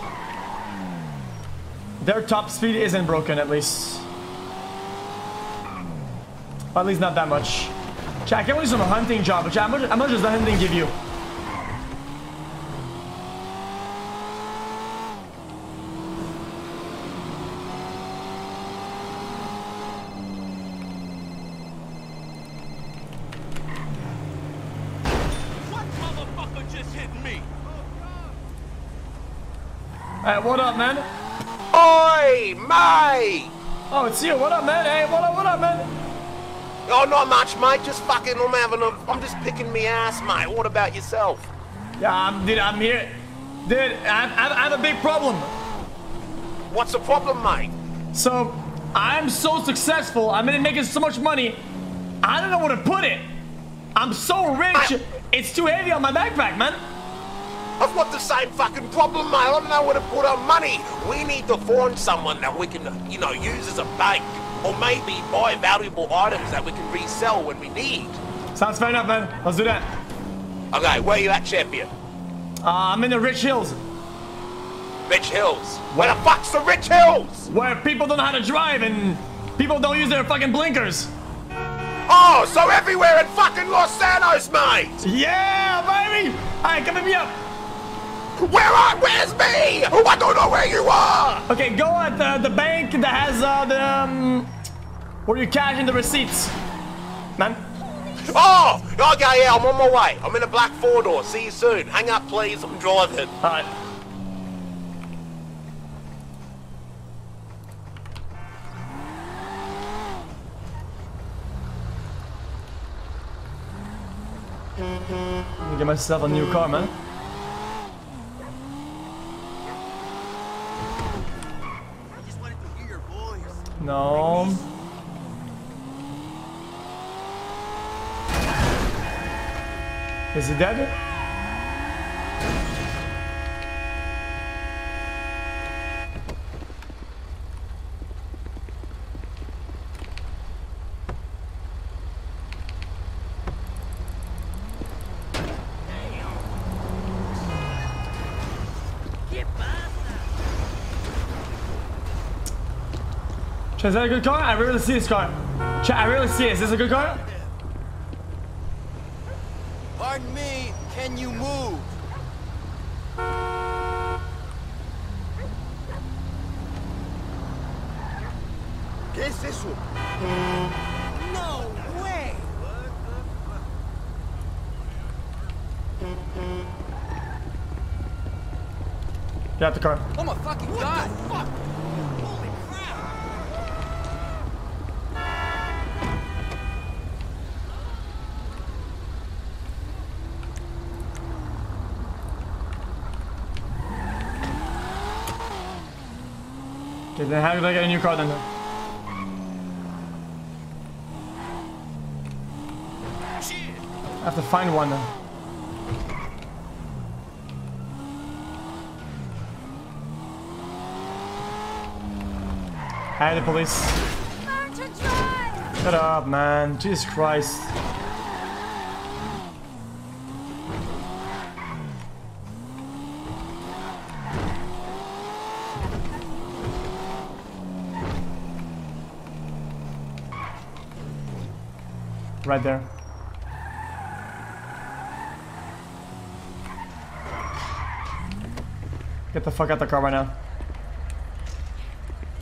their top speed isn't broken at least. At least not that much. Chat, I can only do some hunting job, chat, how much, how much does the hunting give you? What up, man? Oi, mate! Oh, it's you. What up, man? Hey, what up, what up, man? Oh, not much, mate. Just fucking, I'm having a, I'm just picking me ass, mate. What about yourself? Yeah, I'm, dude, I'm here. Dude, I, I, I have a big problem. What's the problem, mate? So, I'm so successful. I'm making so much money. I don't know where to put it. I'm so rich. It's too heavy on my backpack, man. I've got the same fucking problem, mate. I don't know where to put our money. We need to find someone that we can, you know, use as a bank. Or maybe buy valuable items that we can resell when we need. Sounds fair enough, man. Let's do that. Okay, where you at, champion? Uh, I'm in the Rich Hills. Rich Hills? Where the fuck's the Rich Hills? Where people don't know how to drive and people don't use their fucking blinkers. Oh, so everywhere in fucking Los Santos, mate! Yeah, baby! Alright, come pick me up. Where are, where's me? I don't know where you are. Okay, go at the, the bank that has uh, the, um, where you cash in the receipts, man. Oh, okay, yeah, I'm on my way. I'm in a black four-door. See you soon. Hang up, please. I'm driving. All right. Get myself a new car, man. No. Is he dead? Chat, is that a good car? I really see this car. Chat, I really see it. Is this a good car? Pardon me, can you move? ¿Qué es eso? No way! Get out the car. Oh my fucking god! Fuck! Okay, then how do I get a new car then? I have to find one then. Hi, the police. Shut up, man. Jesus Christ. Right there. Get the fuck out the car right now.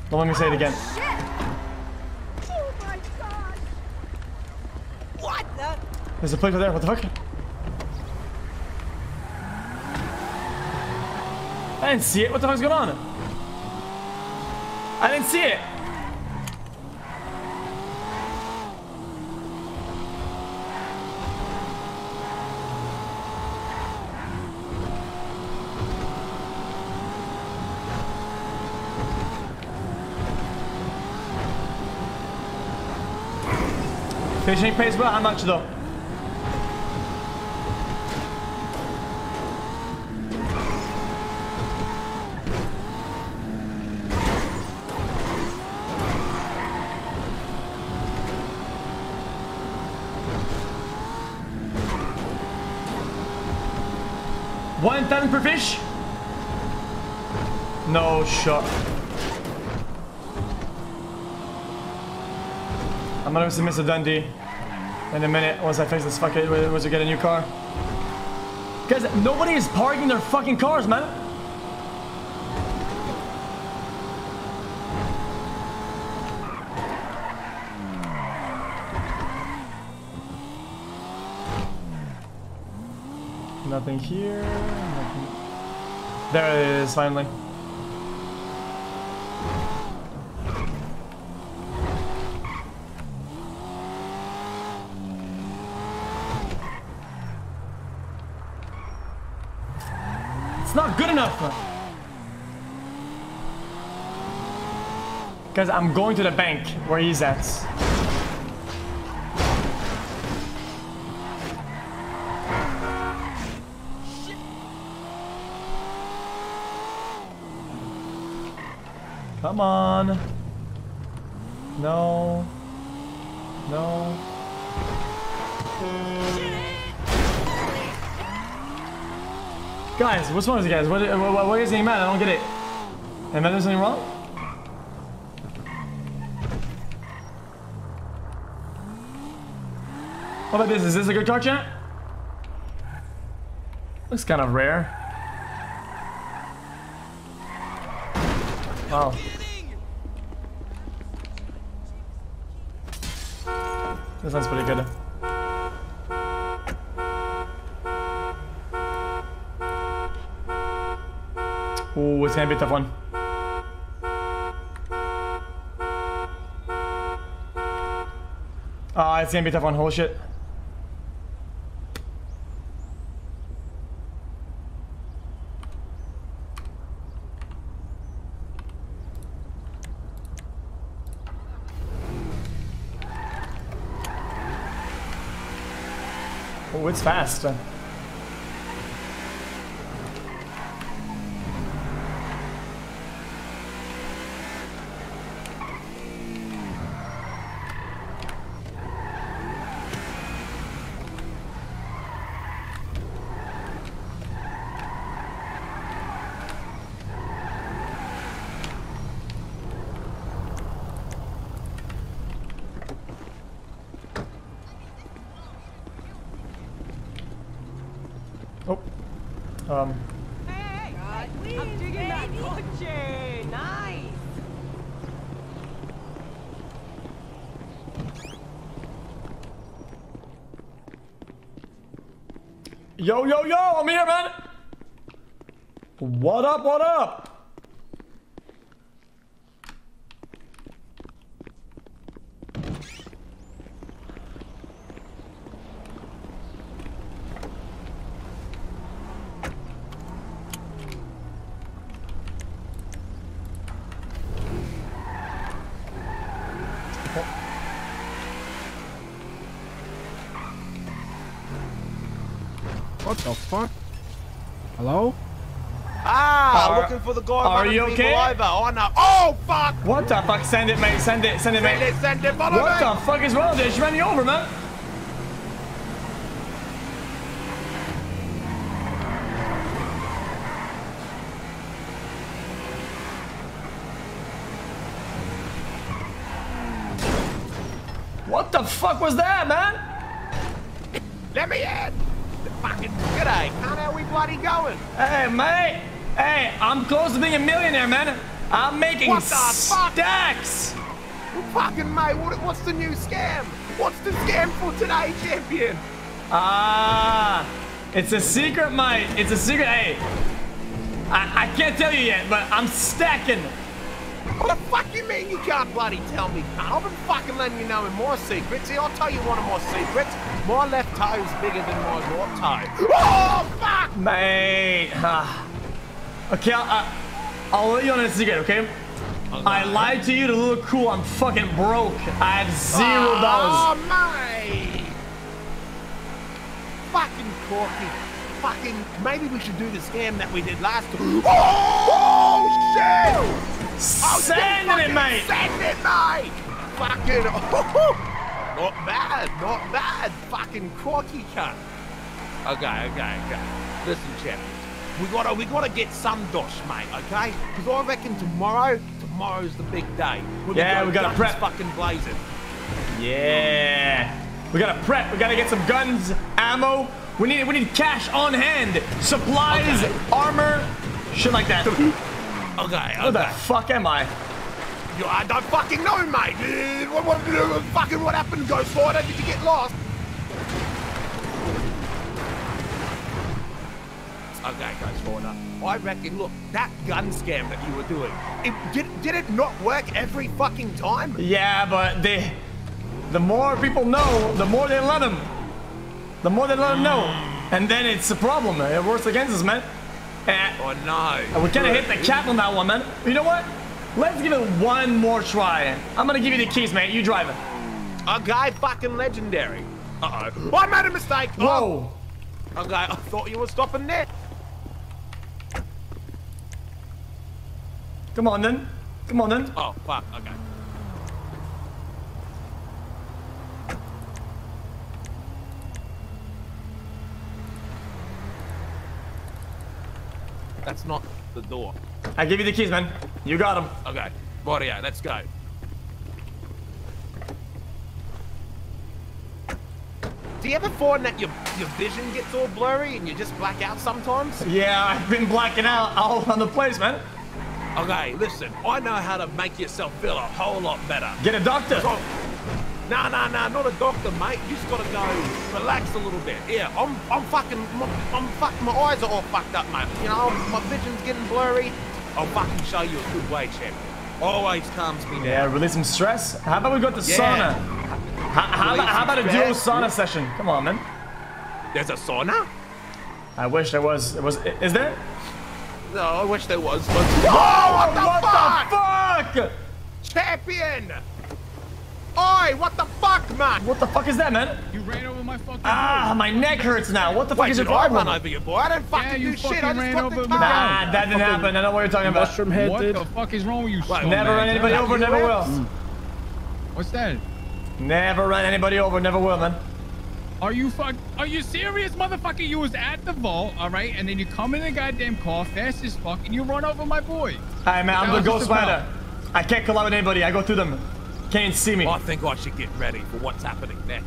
Don't let me say it again. Oh, oh, what the? There's a plate right there. What the fuck? I didn't see it. What the fuck's going on? I didn't see it. Fishing pays well. How much though? One thousand per fish? No shot. I'm gonna miss Mr. Dundee in a minute once I fix this fucking once I get a new car. Guys, nobody is parking their fucking cars, man. Nothing here. Nothing. There it is, finally. It's not good enough. Guys, I'm going to the bank where he's at. Come on. No. No. Guys, what's wrong with you guys? What, what, what is he mad? I don't get it. Am I doing something wrong? What about this? Is this a good car chat? Looks kind of rare. Wow. This sounds pretty good. Oh, it's going to be a tough one. Ah, uh, it's going to be a tough one. Holy shit. Oh, it's fast. Yo, yo, yo, I'm here, man. What up, what up? What the fuck? Hello? Ah, Are- looking for the guy are you okay? over. I know. Oh, fuck! What the fuck? Send it, mate. Send it, send it, mate. Send it, send it, follow What me. the fuck is wrong with this? She ran you over, man. What the fuck was that, man? Let me in! Fucking g'day, cunt. How we bloody going? Hey, mate. Hey, I'm close to being a millionaire, man. I'm making What the fuck? stacks. Fucking mate, what, what's the new scam? What's the scam for today, champion? Ah, it's a secret, mate. It's a secret. Hey, I, I can't tell you yet, but I'm stacking. What the fuck you mean you can't bloody tell me, cunt? I've been fucking letting you know in more secrets. See, I'll tell you one of my secrets. My left toe's bigger than my right toe. Oh, fuck! Mate. ah. okay, I'll, I- I'll let you on a secret, okay? I lied to you to look cool. I'm fucking broke. I have zero dollars. Oh, mate! Fucking corky. Fucking, maybe we should do the scam that we did last time. Oh, shit! Oh, Send yeah, it, mate. Send it, mate! Fucking, not bad, not bad. Fucking corky cunt. Okay, okay, okay. Listen, champions. We gotta, we gotta get some dosh, mate, okay? Because I reckon tomorrow, tomorrow's the big day. When Yeah, go we gotta prep. fucking blazing. Yeah. We gotta prep. We gotta get some guns, ammo. We need we need cash on hand, supplies, armor, shit like that. Okay, What the okay. fuck am I? Yo, I don't fucking know, mate. What, what, uh, fucking what happened, Ghost Rider? Did you get lost? Okay, Ghost Rider. I reckon, look, that gun scam that you were doing, it, did, did it not work every fucking time? Yeah, but they, the more people know, the more they let them. The more they let them know, and then it's a problem. It works against us, man. And, Oh, no. we kind of hit the cap on that one, man. You know what? Let's give it one more try. I'm gonna give you the keys, man. You drive it. A guy fucking legendary. Uh-oh. I made a mistake. Whoa. Oh. Okay, I thought you were stopping there. Come on, then. Come on, then. Oh, fuck, okay. That's not the door. I give you the keys, man. You got them. Okay, rightio, let's go. Do you ever find that your your vision gets all blurry and you just black out sometimes? Yeah, I've been blacking out all on the place, man. Okay, listen, I know how to make yourself feel a whole lot better. Get a doctor. No, no, no, not a doctor, mate. You just gotta go relax a little bit. Yeah, I'm, I'm fucking, my, I'm fucking, my eyes are all fucked up, mate. You know, my vision's getting blurry. I'll fucking show you a good way, champ. Always calms me down. Yeah, release some stress. How about we go to Yeah. sauna? How, how, about, how about a duo sauna session? Come on, man. There's a sauna? I wish there was. There was. Is there? No, I wish there was, but... Oh, what the what fuck? the fuck? Champion! Oi, what the fuck, man? What the fuck is that, man? You ran over my fucking Ah, my neck hurts now. What the fuck Wait, is your did I problem? run over you, boy? I didn't fucking Yeah, you do shit. I fucking just ran over the me. car. Nah, that didn't happen. I know what you're talking about. Mushroom head What did. the fuck is wrong with you, What, scumbag? Never run anybody over, never will? will. What's that? Never run anybody over, never will, man. Are you fuck? Are you serious, motherfucker? You was at the vault, all right, and then you come in the goddamn car fast as fuck, and you run over my boy. Alright, man, I'm the the hell is Ghost this Rider. I can't collab with anybody. I go through them. Can't see me. I think I should get ready for what's happening next.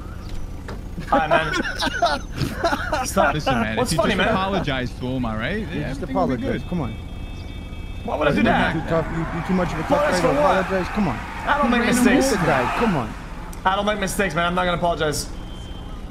Hi, man. Stop. Listen, man. What's if you funny, just man? apologize to him, all right? You Yeah, just everything will be apologize. Come on. Why would I do You that? too tough. You, you too much of a tough guy to apologize. Come on. I don't make mistakes. the guy. Come on. I don't make mistakes, man. I'm not gonna apologize.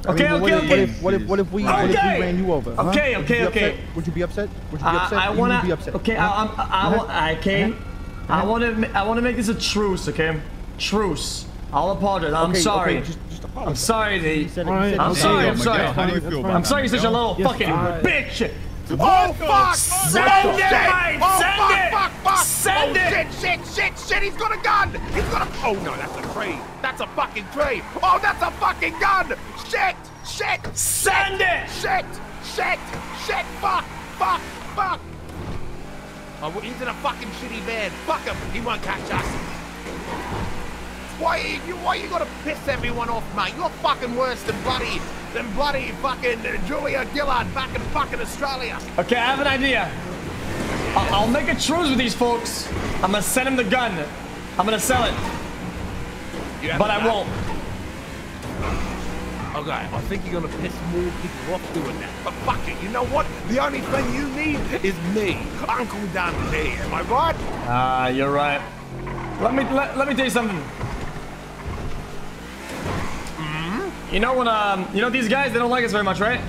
I mean, Okay, what okay, if, okay. What if, what if, what if we, what if we ran you over? huh? Okay, okay, be okay. upset? Would you be upset? Would you be I, upset? I You wanna. would be upset. Okay, huh? I, I'm, I, want. I okay. Uh-huh. I want to. Uh-huh. I want to make this a truce. Okay, truce. I'll apologize. I'm Okay, sorry. okay, just- just I'm sorry, D. You said it- you I'm sorry. I'm sorry. How do you feel I'm sorry. You're such a little Yes, fucking fine. bitch. Oh, fuck! Send oh, it, shit! mate! Oh, Send fuck, it! fuck, fuck! Send oh, it! shit, shit, shit, shit! He's got a gun! He's got a... Oh, no, that's a tree. That's a fucking tree. Oh, that's a fucking gun! Shit! Shit! Send it! Shit! Shit! Shit! Fuck! Fuck! Fuck! Oh, he's in a fucking shitty van. Fuck him. He won't catch us. Why you why you gotta piss everyone off, mate? You're fucking worse than bloody than bloody fucking Julia Gillard back in fucking Australia. Okay, I have an idea. I'll, I'll make a truce with these folks. I'm gonna send him the gun. I'm gonna sell it, but I gun? won't. Okay, I think you're gonna piss more people off doing that. But fuck it, you know what? The only thing you need is me, Uncle Dundee. Am I right? Ah, you're right. Let me let, let me tell you something. You know when um you know these guys they don't like us very much, right?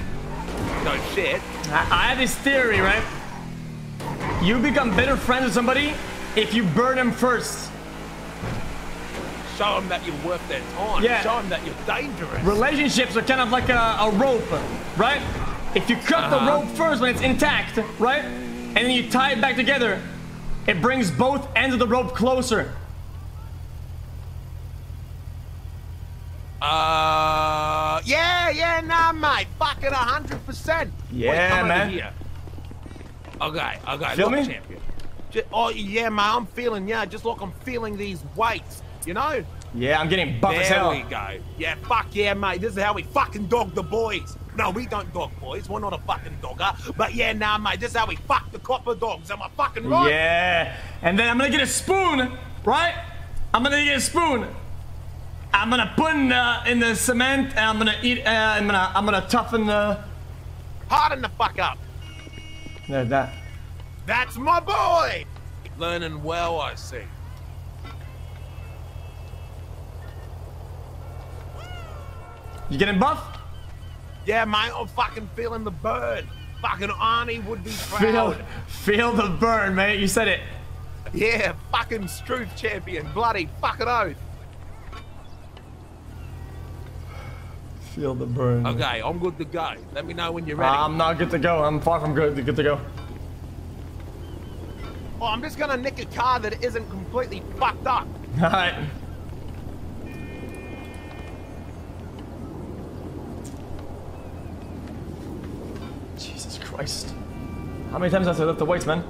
No shit. I, I have this theory, right? You become better friends with somebody if you burn them first. Show them that you're worth their time. Yeah. Show them that you're dangerous. Relationships are kind of like a, a rope, right? If you cut the Uh-huh. rope first when it's intact, right? And then you tie it back together, it brings both ends of the rope closer. Uh, yeah, yeah, nah, mate. Fucking a hundred percent. Yeah, come over man. Okay, okay. Feel look, me? champion. Ju- oh, yeah, mate. I'm feeling, yeah, just like I'm feeling these weights. You know? Yeah, I'm getting buff as there we go. Yeah, fuck yeah, mate. This is how we fucking dog the boys. No, we don't dog boys. We're not a fucking dogger. But yeah, nah, mate. This is how we fuck the copper dogs. Am I fucking right? Yeah. And then I'm gonna get a spoon, right? I'm gonna get a spoon. I'm gonna put in, uh, in the cement and I'm gonna eat. Uh, I'm gonna I'm gonna toughen the. Harden the fuck up. There, that. That's my boy. Learning well, I see. You getting buff? Yeah, mate. I'm fucking feeling the burn. Fucking Arnie would be Feel, proud. feel the burn, mate. You said it. Yeah, fucking Struth champion. Bloody fucking oath. Feel the burn. Okay, I'm good to go. Let me know when you're ready. I'm not good to go. I'm far from good. Good to go. oh, I'm just gonna nick a car that isn't completely fucked up. All right. Jesus Christ. How many times have I lift the weights, man?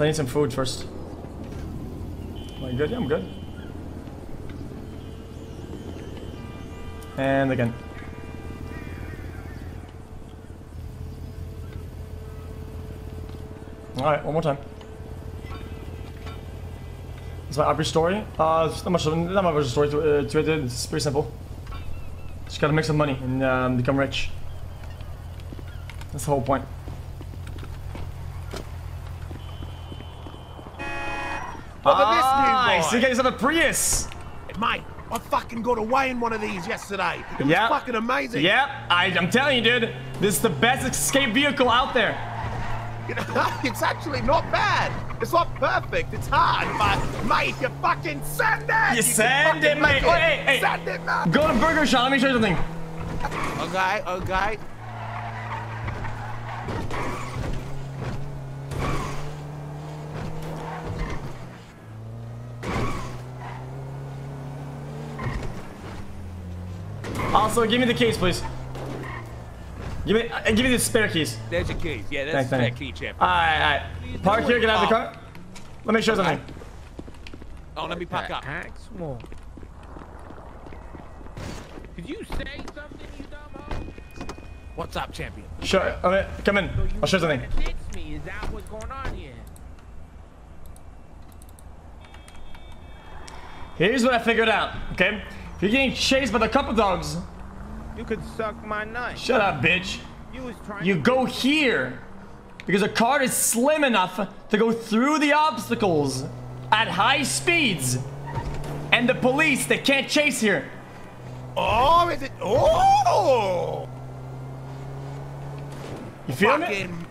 I need some food first. Am I good? Yeah, I'm good. And again. Alright, one more time. It's my RP story. Uh, not much, not much of a story to, uh, to it. It's pretty simple. Just gotta make some money and um, become rich. That's the whole point. Look at this Ah, new so you guys have a Prius. Mate, I fucking got away in one of these yesterday. It was Yep. fucking amazing. Yep, I, I'm telling you, dude. This is the best escape vehicle out there. You know, it's actually not bad. It's not perfect. It's hard, but mate, you fucking send it, You can send it, mate. Oh, hey, hey. Send it, man. Go to Burger Shot. Let me show you something. Okay, okay. Also, give me the keys, please. Give me, uh, give me the spare keys. There's your keys. Yeah, Thanks, there's the spare key, champ. Alright, alright. Park here, get out of the car. Let me show something. Oh, let me pack up. Could you say something, you dumb What's up, champion? Sure, okay, come in. I'll show something. Fix me. Is that what's going on here? Here's what I figured out, okay? You're getting chased by the couple dogs, You could suck my nut. shut up, bitch. You You go here because the car is slim enough to go through the obstacles at high speeds. And the police, they can't chase here. Oh, is it? Oh! You feel me? Fucking,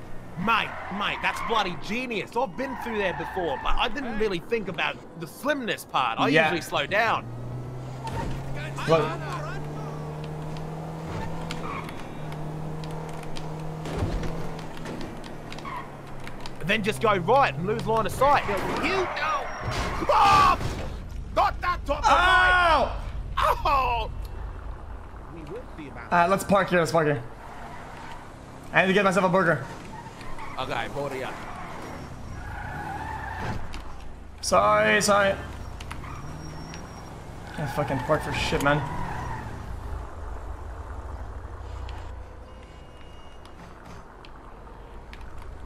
Mate, mate, that's bloody genius. I've been through there before, but I didn't uh, really think about the slimness part. I Yeah. usually slow down. Well, Then just go right and lose line of sight. You know. Oh! Ah! Not that top of Ow! Oh! Alright, let's park here, let's park here. I need to get myself a burger. Okay, body up. Sorry, sorry. Can't fucking park for shit, man.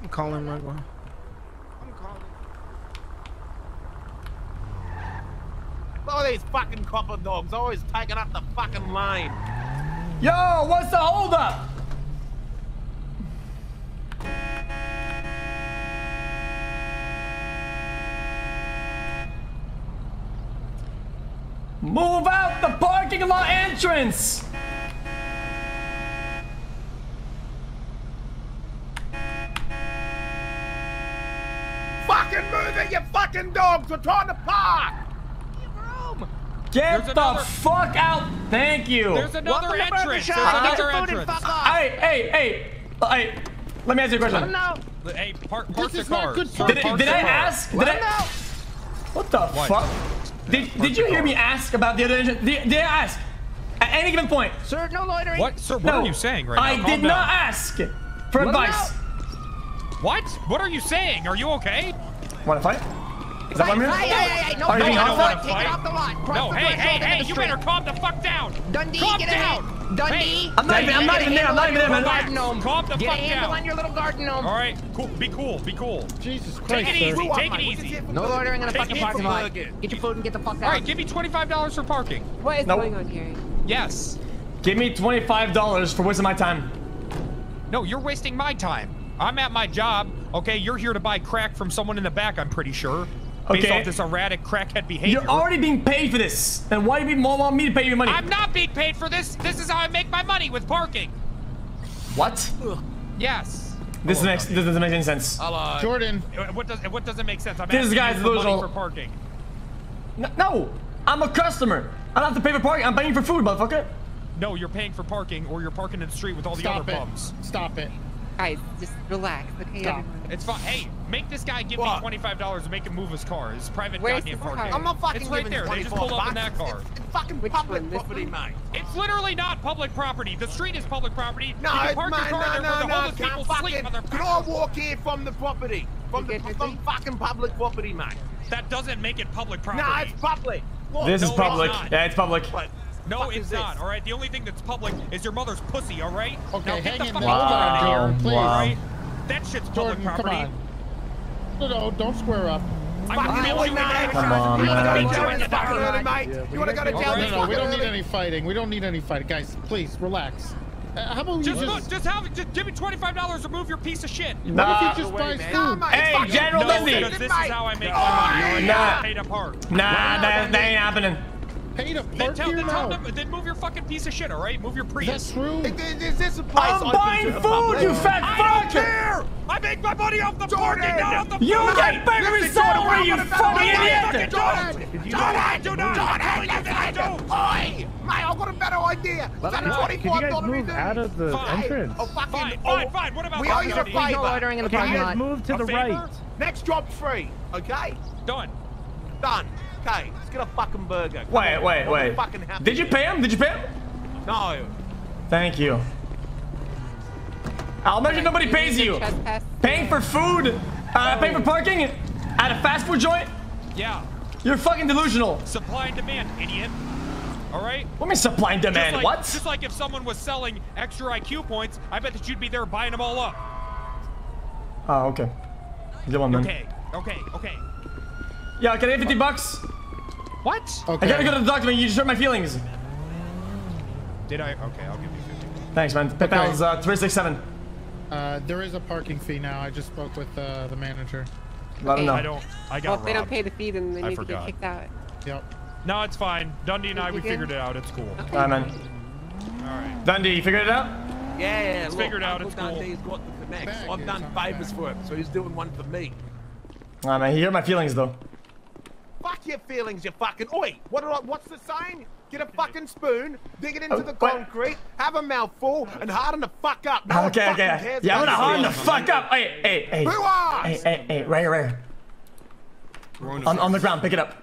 I'm calling right now. Look at these fucking copper dogs always taking up the fucking lane. Yo, what's the holdup? Move out the parking lot entrance! Fucking move it, you fucking dogs! We're trying to park! Get There's the another- fuck out! Thank you! There's another Welcome entrance. There's another your food and entrance. fuck off. Hey, hey, hey! Hey, let me ask you a question. Hey, park, This park the is not car. good Sir, Did, park did I car. ask? Did I? What the What? fuck? Did, did you hear me ask about the other engine? Did, did I ask? At any given point? Sir, no loitering. What, sir? What No, are you saying right now? I Calm did down. not ask for Let advice. What? What are you saying? Are you okay? Want to fight? Is that what I'm hearing? Hey, hey, hey, no, Are you no, being no, hostile? no, take it off the lot. Cross No, the hey, hey, hey, you better calm the fuck down. Dundee, calm get down. Dundee. Hey, I'm not even- I'm not even there, I'm not even there, on man. Garden gnome. Calm the Get a fuck handle down. on your little garden gnome. All right, cool. Be cool. Be cool. Jesus Take it easy. Take it easy. No loitering in the fucking parking lot. Get your food and get the fuck out. All right, give me twenty-five dollars for parking. What is going on here? Yes. Give me $25 for wasting my time. No, you're wasting my time. I'm at my job. Okay, you're here to buy crack from someone in the back. I'm pretty sure. Based Okay. off this erratic crackhead behavior. You're already being paid for this. And why do you want me to pay you money? I'm not being paid for this. This is how I make my money with parking. What? Yes. This makes this doesn't make any sense. Hello. Uh, Jordan. Uh, what does what doesn't make sense? I'm This guy's you for money delusional. for parking. No, no, I'm a customer. I don't have to pay for parking. I'm paying for food, motherfucker. No, you're paying for parking, or you're parking in the street with all the Stop other it. bums. Stop it. Guys, just relax, okay? Stop. everyone? It's fine. Hey, make this guy give me twenty-five dollars and make him move his car. His private Where's goddamn car? I'm not fucking It's right there. They just 24 pull up in that car. It's, it's fucking Which public one? Property, mate. It's literally not public property. The street is public property. No, you can it's park mate, your car no, there no, where the no, homeless can't people fucking, sleep on their Can I walk here from the property? From the You get from fucking public property, mate. That doesn't make it public property. No, it's public. Look, This is No, it's public. not. Yeah, it's public. What? No, fuck it's is not. this? All right. The only thing that's public is your mother's pussy. All right. Okay, now get hang the in fuck there. out Wow, of here. please. Wow. right. That shit's public Jordan, come property. on. No, no, don't square up. I'm Fucking really really doing mate. Come on, You wanna go to jail Join this the fucking party. mate? You wanna go to jail right. No, no, we don't need any fighting. We don't need any fighting. Guys, please, relax. Uh, how about we Just, just... look, just have, just give me twenty-five dollars or move your piece of shit. What Nah. if you just buy food? mate, Hey, fucking- General no, Lindsay. because this is how I make my money. You already Nah. paid up hard. Nah, that, that ain't happening. Pay to Then tell, here then, tell them, then move your fucking piece of shit. All right, move your Is Prius. that true? Is, is this a place I'm buying food, public? you fat I don't fuck! care. I make my money off the Jordan! parking, not off the You food. get paid for salary, you fucking bet on idiot! Jordan! Jordan! Jordan! I do not. I'm telling you that I don't. Oi! Mate, I've got a better idea. Is that a twenty-five could you guys dollar move out of the entrance? Oh, fucking, Fine, fine, fine. What about we owe you a parking? favor. No loitering in the okay? parking lot. Move to the right. Next job's free. Okay? Done. Done. Okay, let's get a fucking burger. Come Wait, on, wait, I'm wait. fucking happy. Did you pay him? Did you pay him? No. Thank you. I'll imagine nobody pays you. Paying for food, uh, paying for parking at a fast food joint. Yeah. You're fucking delusional. Supply and demand, idiot. All right? What do you mean supply and demand? Just like, what? Just like if someone was selling extra IQ points, I bet that you'd be there buying them all up. Oh, okay. Good one, man. Okay, okay, okay. Yeah, can I get 50 bucks? What? Okay. I gotta go to the doctor, man. You just hurt my feelings. Did I? Okay, I'll give you 50. Thanks, man. PayPal's uh, 367. Uh, there is a parking fee now. I just spoke with uh, the manager. Let him know. I don't. I got. Well, if they don't pay the fee, then they I need to get kicked out. Yep. No, it's fine. Dundee and I, we good? figured it out. It's cool. Alright, man. Alright. Dundee, you figured it out? Yeah, yeah, It's look, figured out, Uncle it's cool. Dundee's got the connects. I've done favours for him, so he's doing one for me. Alright, man. He hurt my feelings, though. Fuck your feelings, you fucking. Oi, what do I, what's the saying? Get a fucking spoon, dig it into Oh, the what? concrete, have a mouthful, and harden the fuck up. No Okay, okay. cares Yeah, I'm gonna harden the fuck up. Hey, hey, hey. Who are? Hey, hey, hey, right, right. On, on the ground, pick it up.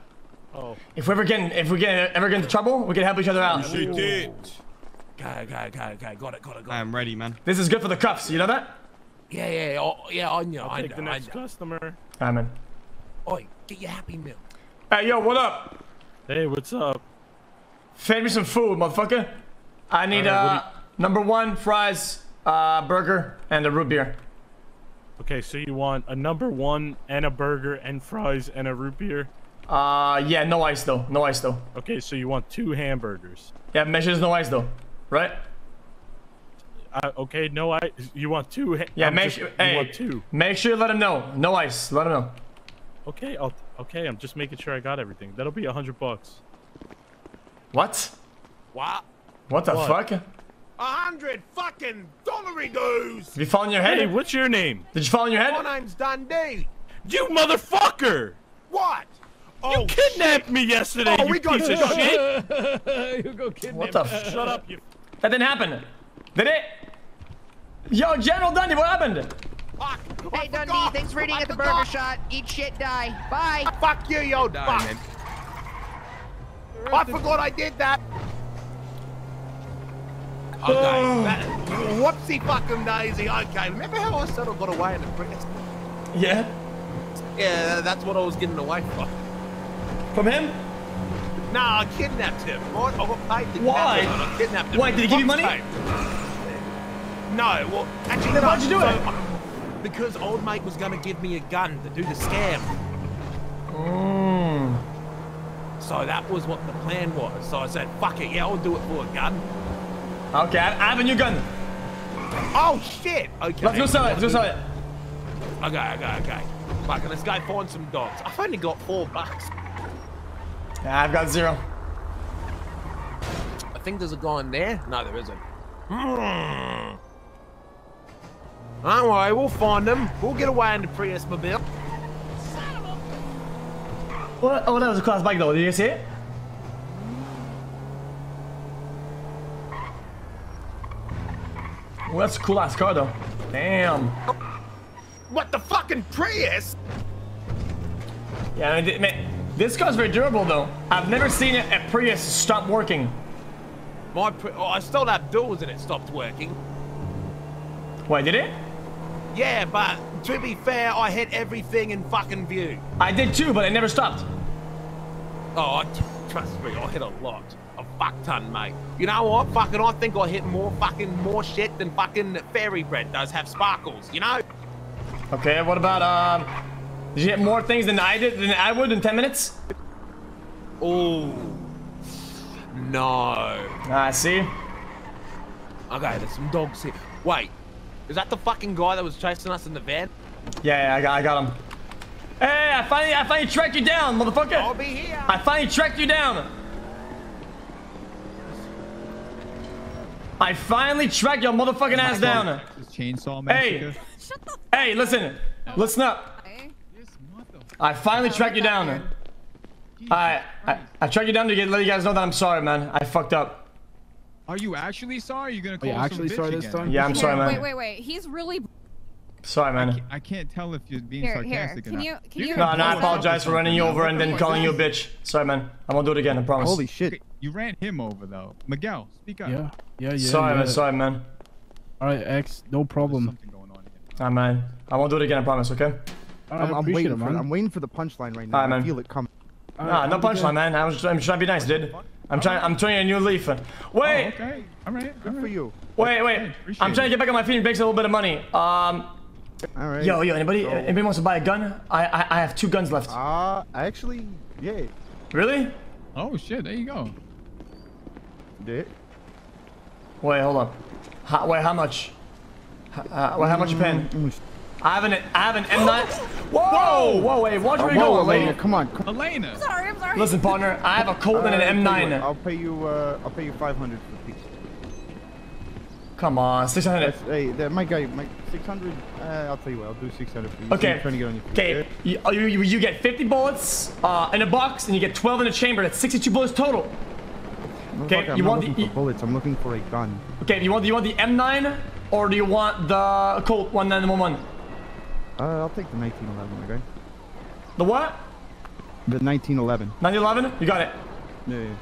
Oh. If we ever get, if we get ever get into trouble, we can help each other out. She did. Okay, okay, okay, okay. Got it, got it, got it. I am ready, man. This is good for the cuffs. You know that? Yeah, yeah, oh, yeah, I know, I take know, the I next know. customer. Alright, man. Oi, get your happy meal. Hey, yo, what up? Hey, what's up? Feed me some food, motherfucker. I need Alright, uh number one fries, uh burger, and a root beer. Okay, so you want a number one and a burger and fries and a root beer? Uh, yeah, no ice though. No ice though. Okay, so you want two hamburgers. Yeah, measures no ice though, right? Uh, okay, no, ice. You want two? Yeah, I'm make just- sure. You Hey, want two? make sure you let him know. No ice. Let him know. Okay, I'll. Okay, I'm just making sure I got everything. That'll be a hundred bucks. What? What? What the What? fuck? A hundred fucking dollary dues. you fallen on your head? Hey, what's your name? Did you fall on your head? My name's Dundee. You motherfucker! What? You oh, kidnapped me yesterday, Oh, you we got piece of shit! you go kidnap What the? me. F- Shut up, you. that didn't happen. Did it? Yo, General Dundee, what happened? Fuck. Hey, Dundee, thanks for eating at the burger shot. Eat shit, die. Bye. Fuck you, you old fuck. I forgot I did that. Okay. that- whoopsie fucking daisy. Okay. Remember how I sort of got away in the Prius? Yeah. Yeah, that's what I was getting away from. From him? Nah, I kidnapped him. Right? I got paid to Why? kidnap him. I kidnapped him. Why, did he give you money? Tape. No, well, actually, Then no. why'd you do so, it? uh, Because old mate was gonna give me a gun to do the scam. Mmm. So that was what the plan was. So I said, fuck it, yeah, I'll do it for a gun. Okay, I, have a new gun. Oh shit! Okay. Let's go sell it. Let's go sell it. Okay, okay, okay. Fucking let's go find some dogs. I've only got four bucks. Yeah, I've got zero. I think there's a guy in there. No, there isn't. Hmm. Don't worry, we'll find him. We'll get away in the Prius mobile. What? Oh, that was a class bike though. Did you see it? Well, that's a cool ass car though. Damn. What the fucking Prius? Yeah, I mean, man, this car's very durable though. I've never seen it at Prius stop working. My pri- oh, I still have doors and it stopped working. Wait, did it? Yeah, but to be fair, I hit everything in fucking view. I did too, but it never stopped. Oh, I, trust me, I hit a lot. A fuck ton, mate. You know what? Fucking, I think I hit more fucking more shit than fucking fairy bread does have sparkles. You know? Okay, what about um? Did you hit more things than I did than I would in ten minutes? Oh. No. I see. Okay, there's some dogs here. Wait, is that the fucking guy that was chasing us in the van? Yeah, yeah, I got, I got him. Hey, I finally, I finally tracked you down, motherfucker. I'll be here. I finally tracked you down. I finally tracked your motherfucking ass down. Chainsaw Hey, hey, listen, listen up. I finally tracked you down. I, I, I tracked you down to get, let you guys know that I'm sorry, man. I fucked up. Are you actually sorry? You're gonna Are call you some actually bitch sorry this again? time? Yeah, I'm sorry, man. Wait, wait, wait. He's really. Sorry, man. I can't tell if you're being Here, here. sarcastic Can or not. you- can you- No, no, I blow us up apologize for running you over and then calling you a bitch. Sorry, man. I won't do it again. I promise. Holy shit. You ran him over though. Miguel, speak up. Yeah, yeah, yeah. Sorry, yeah. man. Sorry, man. All right, X, no problem. Ah, man. I won't do it again. I promise. Okay. I I'm, I'm waiting it, for. I'm waiting for the punchline right now. Alright, I man. feel it coming. Nah, no punchline, man. I'm just, I'm just trying to be nice, dude. I'm trying. I'm trying a new leaf. Wait. okay. All right. Good for you. Wait, wait. I'm trying to get back on my feet and make a little bit of money. Um. All right. Yo, yo. Anybody? So- Anybody wants to buy a gun? I, I, I have two guns left. Uh, actually, yeah. Really? Oh shit! There you go. Did. Wait, hold on. How, wait, how much? H- Uh, wait, how much you paying? I have an I have an M9. Whoa, whoa, wait. Watch where Oh, you whoa, going, Elena, lady. come on. Come Elena. Sorry, I'm sorry. Listen, partner. I have a Colt and Uh, an I'll tell you M9. I'll pay you. Uh, I'll pay you 500 for the piece. Come on, 600. That's, hey, that, my guy, my 600. Uh, I'll tell you what. I'll do 600 for you. Okay. I'm trying to get on your feet. Okay. You, oh, you, you, you get 50 bullets uh, in a box, and you get 12 in a chamber. That's 62 bullets total. Okay. Motherfucker, I'm You not want looking the? for bullets. I'm looking for a gun. Okay. You want you want the M9 or do you want the Colt 1911? Uh, I'll take the 1911, my guy. The what? The 1911. 1911? You got it. Yeah. yeah.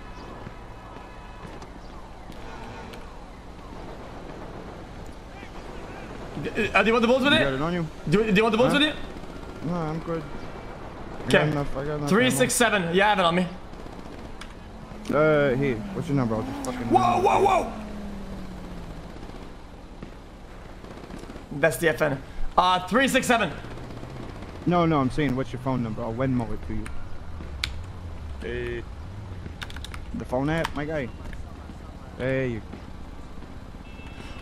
Uh, do you want the bullets with You it? got it on you? Do, do you want the bullets Huh? with it? No, I'm good. Okay. enough- I got enough Three six seven. Yeah, I have it on me. Uh, here. What's your number? I'll just fucking. Whoa, whoa, whoa! That's the FN. Uh, three six seven. No, no, I'm saying, what's your phone number? I'll Venmo it to you. Hey. The phone app, my guy. There you.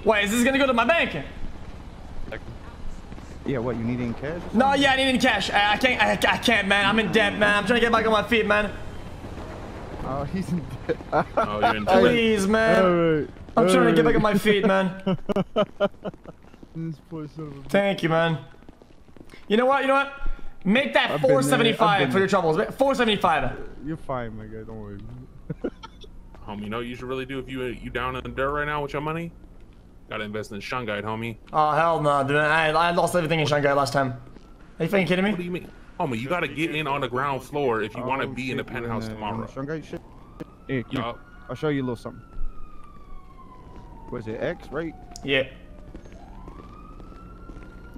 Wait, is this gonna go to my bank? Yeah, what? You need in cash? No, yeah, I need in cash. I, I can't. I, I can't, man. I'm in debt, man. I'm trying to get back on my feet, man. Oh, he's in debt. Oh, you're in debt. Please, man. Alright, I'm trying to get back on my feet, man. This poor of Thank you, man. You know what? You know what? Make that I've been there, I've 475 for your troubles. 475. You're fine, my guy. Don't worry. Homie, you know what you should really do if you you down in the dirt right now with your money? Gotta invest in Shungite, homie. Oh, hell no, dude. I, I lost everything in Shungite last time. Are you fucking kidding me? What do you mean? Homie, you gotta get in on the ground floor if you want to Oh, be in the penthouse uh, tomorrow. Shungite shit. Here, come I'll show you a little something. What is it? X, right? Yeah.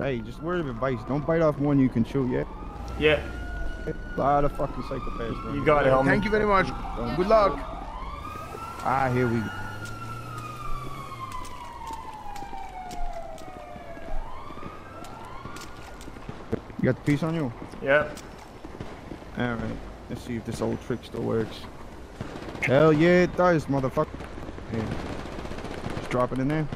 Hey, just word of advice. Don't bite off one you can chew, yeah? Yeah. A lot of fucking psychopaths, bro. You got it, homie. Thank you very much. Good luck. Ah, here we go. You got the piece on you? Yep. Alright. Let's see if this old trick still works. Hell yeah, it does, motherfucker. Yeah. Just drop it in there.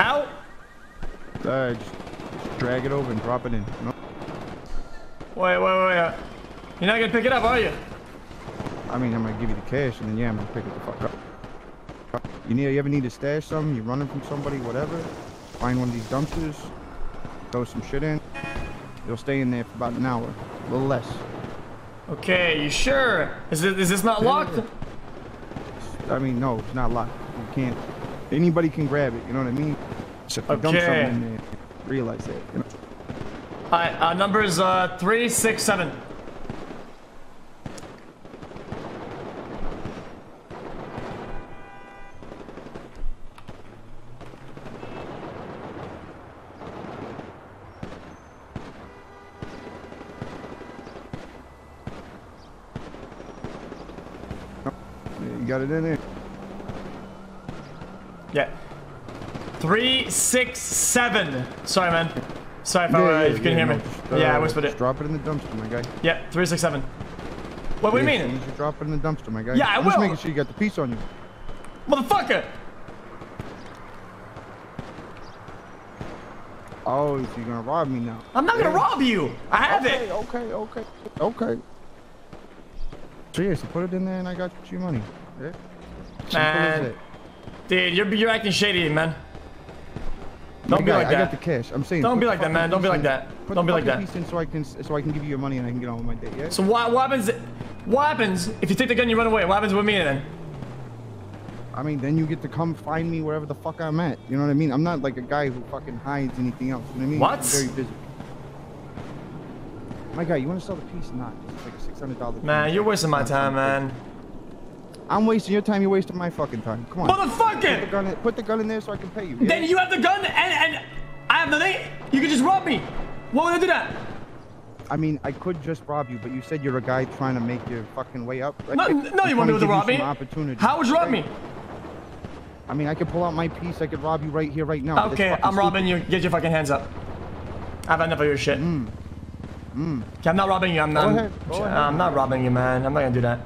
How? Uh, just, just drag it over and drop it in. No? Wait, wait, wait. uh, You're not gonna pick it up, are you? I mean, I'm gonna give you the cash, and then yeah, I'm gonna pick it the fuck up. You need, you ever need to stash something? You're running from somebody, whatever. Find one of these dumpsters, throw some shit in. You'll stay in there for about an hour, a little less. Okay, you sure? Is it is this not locked? I mean, no, it's not locked. You can't. Anybody can grab it. You know what I mean? So if you dump Okay. something in there, realize that. You know? Alright, uh, number is uh, 367. You got it in there. Yeah. 367. Sorry, man. Sorry if, I, Yeah, uh, yeah, if you couldn't yeah, hear me. yeah, I uh, whispered it. Drop it in the dumpster, my guy. Yeah, 367. What, what do you mean? You should drop it in the dumpster, my guy. Yeah, I I'm just making sure you got the piece on you. Motherfucker! Oh, so you're gonna rob me now? I'm not gonna rob you. I have okay, it. Okay, okay, okay. So yeah, so put it in there and I got you your money. Yeah. Simple Man. That. Dude, you're, you're acting shady, man. Don't be guy, like I got the cash. I'm saying. Don't be like that, man. Don't be like that. Put Don't be like that. in so I can so I can give you your money and I can get on with my day. Yeah. So what, what happens? What happens if you take the gun and you run away? What happens with me then? I mean, then you get to come find me wherever the fuck I'm at. You know what I mean? I'm not like a guy who fucking hides anything else. You know what I mean? What? I'm very busy. My guy, you want to sell the piece or not? It's like a six hundred dollar. Man, you're wasting my time, man. I'm wasting your time. You're wasting my fucking time. Come on. Motherfucker! Put the gun in, put the gun in there so I can pay you. yeah? Then you have the gun and and I have nothing. You can just rob me. Why would I do that? I mean, I could just rob you, but you said you're a guy trying to make your fucking way up. No, no, you won't be able to rob me. Opportunity. How would you rob me? I mean, I could pull out my piece. I could rob you right here, right now. Okay, I'm robbing stupid. you. Get your fucking hands up. I've had enough of your shit. Mm. Mm. Okay, I'm not robbing you. I'm not. ahead. I'm not robbing you, man. I'm not gonna do that.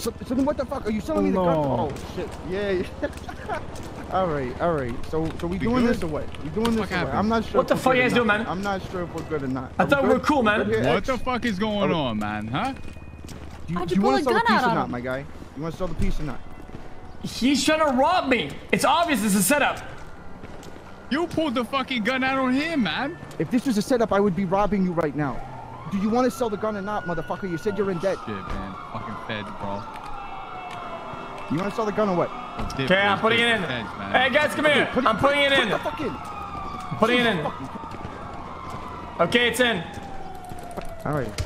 So, so then what the fuck? Are you selling me the gun? No. Oh, shit. Yeah. yeah. all right, all right. So, so we We doing good? this or what? We doing this fuck or what? I'm not sure. What the we're fuck you guys doing, man? I'm not sure if we're good or not. I Are thought we were cool, man. What X? the fuck is going on, man? Huh? Do you, do you you want to sell the piece or not, my guy? You want to sell the piece or not? He's trying to rob me. It's obvious. It's a setup. You pulled the fucking gun out on him, man. If this was a setup, I would be robbing you right now. Do you want to sell the gun or not, motherfucker? You said you're in debt. Shit, man. Fucking fed, bro. You want to sell the gun or what? Okay, I'm putting it in. Hey guys, come here. I'm putting it in. Put the fuck in. Putting it in. Okay, it's in. All right.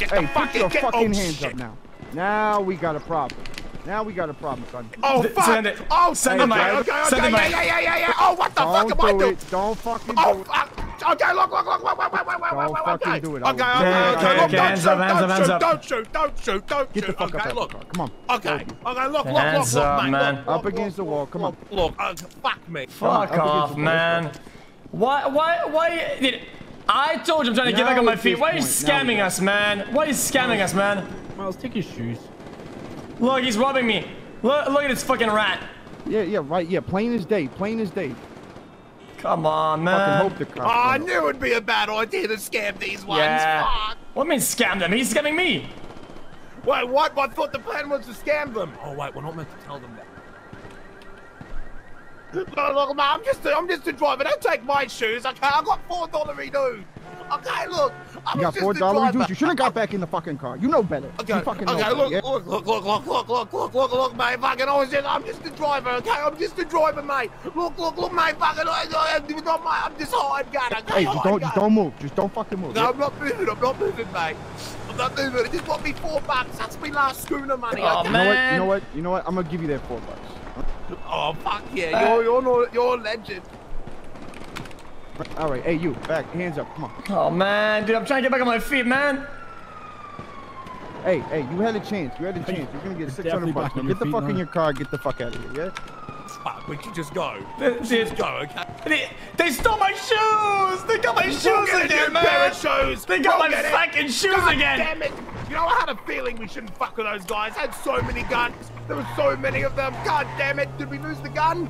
Hey, put your fucking hands up now. Now we got a problem. Now we got a problem, son. Oh, Th- fuck! send it. Oh, Send okay, it, Mike. okay, Send okay, it, Mike. yeah, yeah, yeah, yeah. Oh, what the Don't fuck am I do doing? it. Don't fucking Oh, do it. fuck! Okay, look, look, look, wait, wait, wait, wait, wait, Don't wait, wait, fucking okay. do it. Okay, I okay, will- okay, Okay, look, okay, don't hands shoot, up, hands don't up, hands shoot, up. Don't shoot, don't shoot, don't shoot. Get the shoot. fuck up Okay, out look. car. Come on. Okay, okay, look, look, look, Hands look, up, man. look, Up against the wall. Come on. Look, uh, fuck me. Fuck off, man. Why, why, why? Did, I told you I'm trying to get back on my feet. Why are you point, now we scamming us, man? Why are you scamming us, man? Miles, take your shoes. Look, he's rubbing me. Look, look at this fucking rat. Yeah, yeah, right. Yeah, plain as day. Plain as day. Come on, Fucking man. hope the Oh, I knew it'd be a bad idea to scam these ones. Yeah. Fuck. What means scam them? He's scamming me. Wait, what? I thought the plan was to scam them. Oh wait, we're not meant to tell them that. Look, look, man, I'm just, a, I'm just a driver. Don't take my shoes, okay? I've got four dollar dues. Okay, look, I You got four a dollar driver. You shouldn't got back in the fucking car. You know better. Okay, You fucking know okay, better, look, yeah? look, look, look, look, look, look, look, look, look, mate, fucking, I was just, I'm just a driver, okay? I'm just a driver, mate. Look, look, look, mate, fucking, look, look, look, mate, I'm just hired gun, okay? Hey, just don't, just don't move. Just don't fucking move. No, yeah? I'm not moving, I'm not moving, mate. I'm not moving, it just got me four bucks. That's my last schooner money, Oh, okay? You know what? You know what? You know what? I'm gonna give you that four bucks. Oh, fuck yeah, you're, you're, not, you're a legend. All right. Hey, you. Back. Hands up. Come on. Oh, man. Dude, I'm trying to get back on my feet, man. Hey, hey. You had a chance. You had a chance. You're gonna get six definitely bucks. back on Now your Get the feet fuck in your car. Get the fuck out of here. Yeah. Fuck, would you just go? Just go, okay? They, they stole my shoes. They got my Go shoes again, new man. pair of shoes. They got Go my get it. fucking shoes God again. Damn it! You know, I had a feeling we shouldn't fuck with those guys. Had so many guns. There were so many of them. God damn it! Did we lose the gun?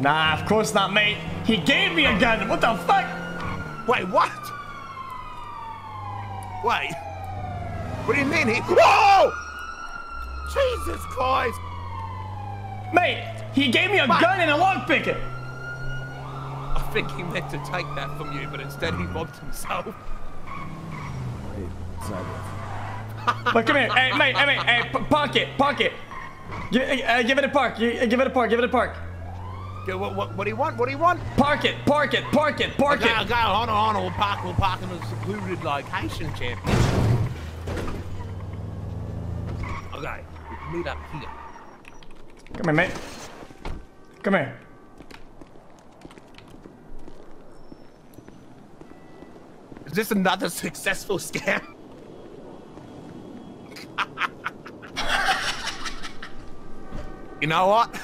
Nah, of course not, mate. He gave me a gun. What the fuck? Wait, what? Wait. What do you mean he? Whoa! Jesus Christ! Mate, he gave me a gun and a lockpick. I think he meant to take that from you, but instead he robbed himself. But come here, hey, mate, hey, mate, hey, park it, park it. Give, uh, give it a park, give it a park, give it a park. Okay, what, what, what do you want? What do you want? Park it, park it, park it, park Okay, it. okay, hold on, hold on. We'll park, we'll park in a secluded location, champion. Okay, we can meet up here. Come here, mate. Come here. Is this another successful scam? you know what?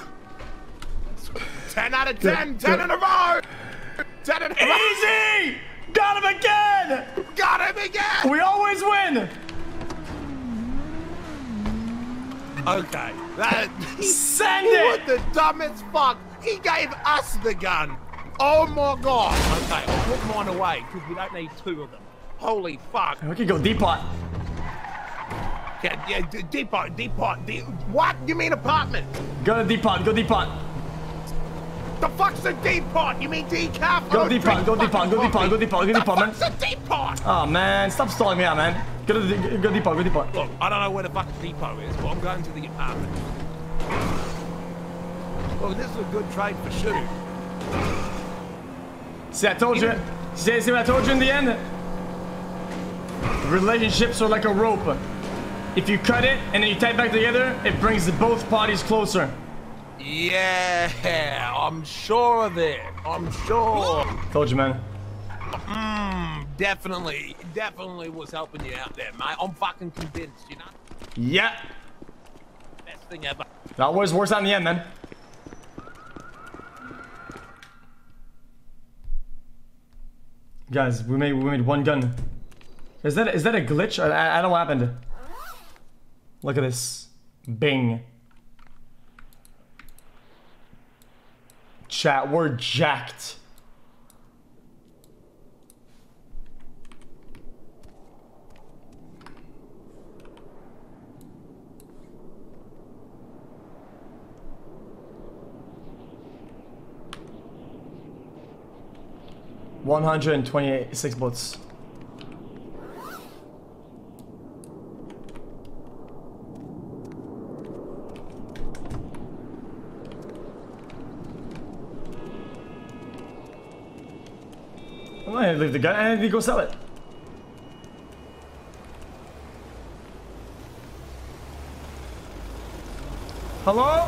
10 out of 10, 10 in a row! 10 in a row! Easy! Got him again! Got him again! We always win! Okay, that. Send it! was the dumbest fuck. He gave us the gun. Oh my god. Okay, I'll put mine away because we don't need two of them. Holy fuck. We can go deep pot. Yeah, yeah, d- depot, depot, de- what? You mean apartment? Go to deep pot, go deep pot. The fuck's a depot? You mean decaf? Go I don't deep pot, go deep pot, go fucking deep pot, go deep pot, go deep pot, man. The fuck's a depot? Oh ah, man, stop stalling me out, man. Go to the, go deep pot, go deep pot. Look, I don't know where the fucking depot is, but I'm going to the apartment. Well, this is a good trade for shooting. See, I told you. See, see what I told you in the end? Relationships are like a rope. If you cut it and then you tie it back together, it brings both parties closer. Yeah, I'm sure of it. I'm sure. Told you, man. Mmm, definitely, definitely was helping you out there, mate. I'm fucking convinced, you know? Yeah. Best thing ever. That always worse out in the end, man. Guys, we made we made one gun. Is that is that a glitch? I, I, I don't know what happened. Look at this. Bing. Chat, we're jacked. One hundred and twenty-six bullets. Well, I leave the gun and need go sell it. Hello?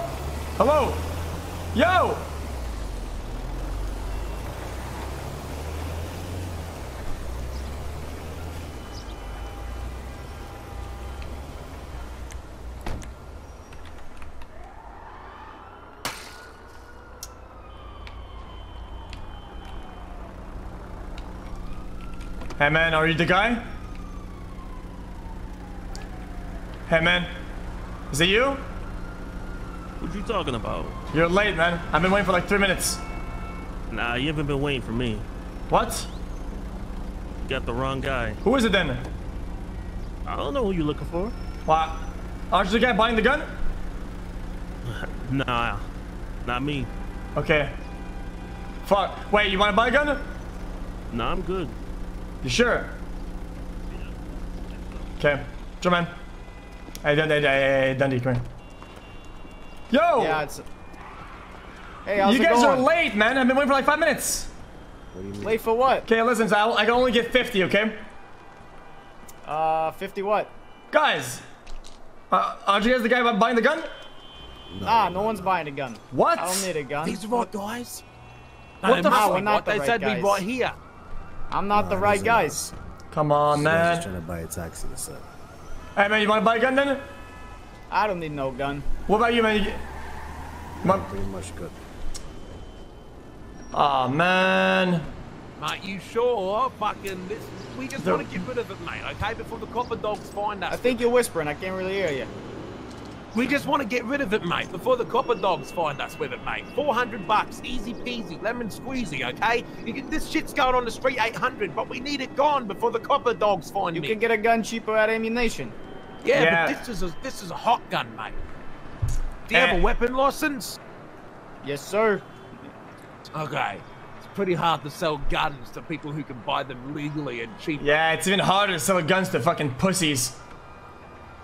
Hello? Yo! Hey man, are you the guy? Hey man, is it you? What you talking about? You're late, man. I've been waiting for like three minutes. Nah, you haven't been waiting for me. What? You got the wrong guy. Who is it then? I don't know who you're looking for. What? Aren't you the guy buying the gun? Nah, not me. Okay. Fuck. Wait, you want to buy a gun? Nah, I'm good. You sure? Okay. Come on. Hey, Dundee, hey, hey, Dundee, come here. Yo! Yeah, it's. Hey, how's you it guys going? are late, man. I've been waiting for like five minutes. Late for what? Okay, listen, so I, I can only get 50, okay? Uh, 50 what? Guys! Uh, aren't you guys the guy buying the gun? Nah, no one's buying a gun. What? I don't need a gun. These right guys? What the must fuck? be We're not right. the They right said guys. we right here. I'm not the right guys. Come on, man. Just trying to buy a taxi or something. Hey, man, you want to buy a gun then? I don't need no gun. What about you, man? You, I'm pretty much good. Aw, man. Mate, you sure? Fucking this. We just The- want to get rid of it, mate, okay? Before the copper dogs find us. I think you're whispering. I can't really hear you. We just want to get rid of it, mate, before the copper dogs find us with it, mate. 400 bucks, easy peasy, lemon squeezy, okay? You can, this shit's going on the street 800, but we need it gone before the copper dogs find You me. can get a gun cheaper at ammunition. yeah, Yeah. but this is a this is a hot gun, mate. Do you Eh. have a weapon license? Yes, sir. Okay. It's pretty hard to sell guns to people who can buy them legally and cheap. Yeah, it's even harder to sell guns to fucking pussies.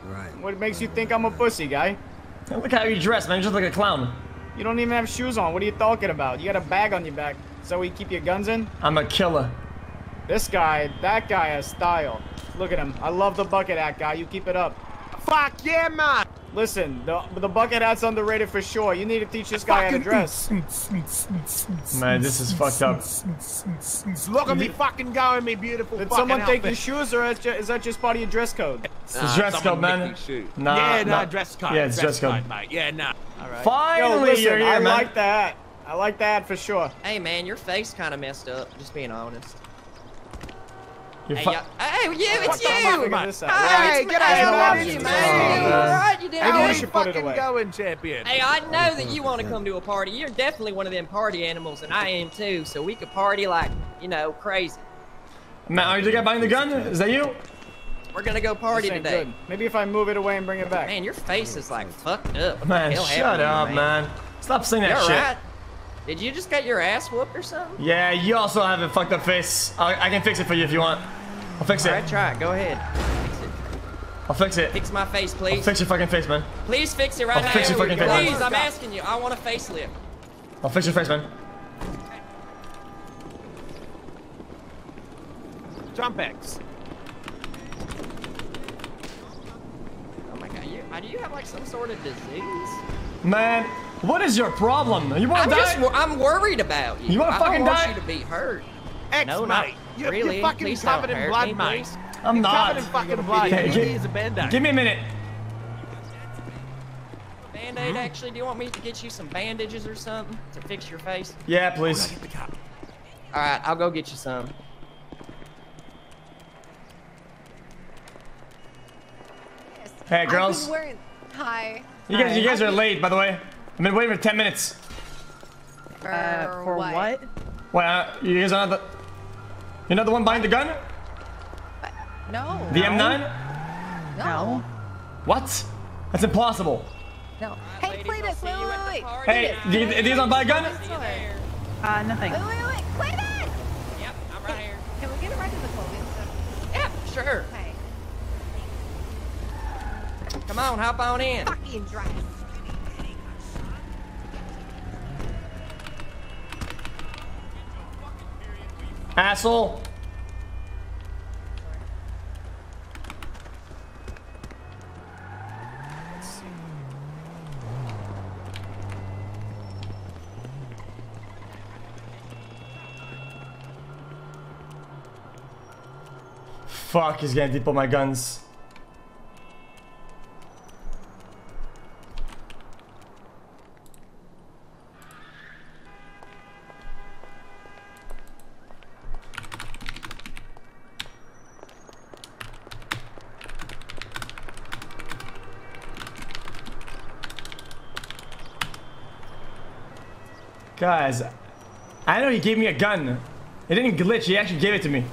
Right. What makes you think I'm a pussy, guy? Look how you dress, man. You're just like a clown. You don't even have shoes on. What are you talking about? You got a bag on your back. So we keep your guns in? I'm a killer. This guy, that guy has style. Look at him. I love the bucket hat guy. You keep it up. Fuck yeah, man! Listen, the the bucket hat's underrated for sure. You need to teach this guy how to dress. Man, this is fucked up. Look at me fucking going, me beautiful Did fucking someone take your shoes, or is ju- is that just part of your dress code? It's the dress code, man. Nah, yeah, nah. no, dress code. Yeah, it's dress code. mate. Yeah, no. All right. Finally, Yo, listen, you're here, I man. like that. I like that for sure. Hey man, your face kind of messed up. Just being honest. You're Hey, fu- yeah. hey, you, it's Fuck, I'm you. figuring this Hey, get out of I here, love man. you, man. me. You all right? You doing Maybe we should put it fucking away. going, champion. Hey, I know that you want to come to a party. You're definitely one of them party animals, and I am too. So we could party like, you know, crazy. Man, are you the guy buying the gun? Is that you? We're gonna go party today. good. Maybe if I move it away and bring it back. Man, your face is like fucked up. What Man, shut happened you, up, man. Stop saying You that all shit. right? Did you just get your ass whooped or something? Yeah, you also have a fucked up face. I, I can fix it for you if you want. I'll fix it. Alright, try it. Go ahead. I'll fix it. Fix my face, I'll please. fix your fucking face, man. Please fix it right I'll now. fix your fucking face. Please, I'm asking you. I want a facelift. I'll fix your face, man. Jump X. Oh my god, you, uh, do you have like some sort of disease? Man, what is your problem? You want I'm to just, die? I'm worried about you. You wanna I fucking don't want die? you to be hurt. X, no, mate. Not You're, really. you're fucking Please covered don't in hurt blood, me, mate. please. I'm You're not. covered in fucking blood. Okay, You gi- need a band-aid. give me a minute. Band-aid, actually, do you want me to get you some bandages or something to fix your face? Yeah, please. All right, I'll go get you some. Hey, girls. wearing... Hi. You guys, you guys are late, by the way. I've been waiting for 10 minutes. For, Uh, for what? Wait, uh, you guys are not the... You're not the one buying the gun? No. The M9? No. What? That's impossible. No. Hey, Cletus, wait, wait, wait. Hey, do you, do you guys not buy a gun? Uh, nothing. Wait, wait, wait. Cletus! Yep, I'm right here. Can we get a ride to the clothing store? Yeah, sure. Hey. Come on, hop on in. Fucking drive. Asshole. Fuck, he's gonna depot my guns. Guys, I know he gave me a gun. It didn't glitch, he actually gave it to me.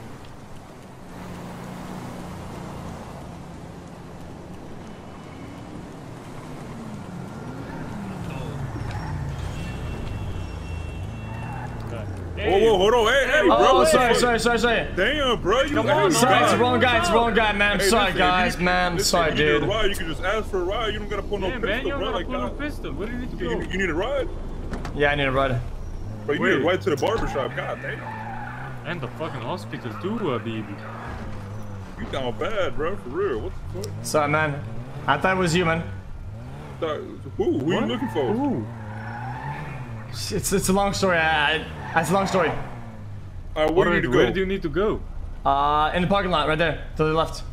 Whoa, whoa, hold on. Hey, hey, bro. Oh, what sorry, sorry, sorry, sorry. Damn, bro. You Come on, no, sorry, it's the wrong guy, it's the wrong guy, man. I'm Hey, sorry, listen, guys, you- man. I'm listen, sorry, if you need a dude. ride, you can just ask for a ride. You don't gotta pull no Yeah, pistol, man, you don't bro. gotta Like, pull no pistol. Where do you need to go? You, you need a ride? Yeah, I need a ride. Bro, you need a ride to the barbershop. God damn. And the fucking hospital too, uh, baby. You down bad, bro. For real. What the fuck? Sorry, man. I thought it was you, man. Thought- Who? Who you looking for? It's it's a long story. I, I, it's a long story. Uh, where do you need to go? Where do you need to go? Uh, in the parking lot, right there, to the left.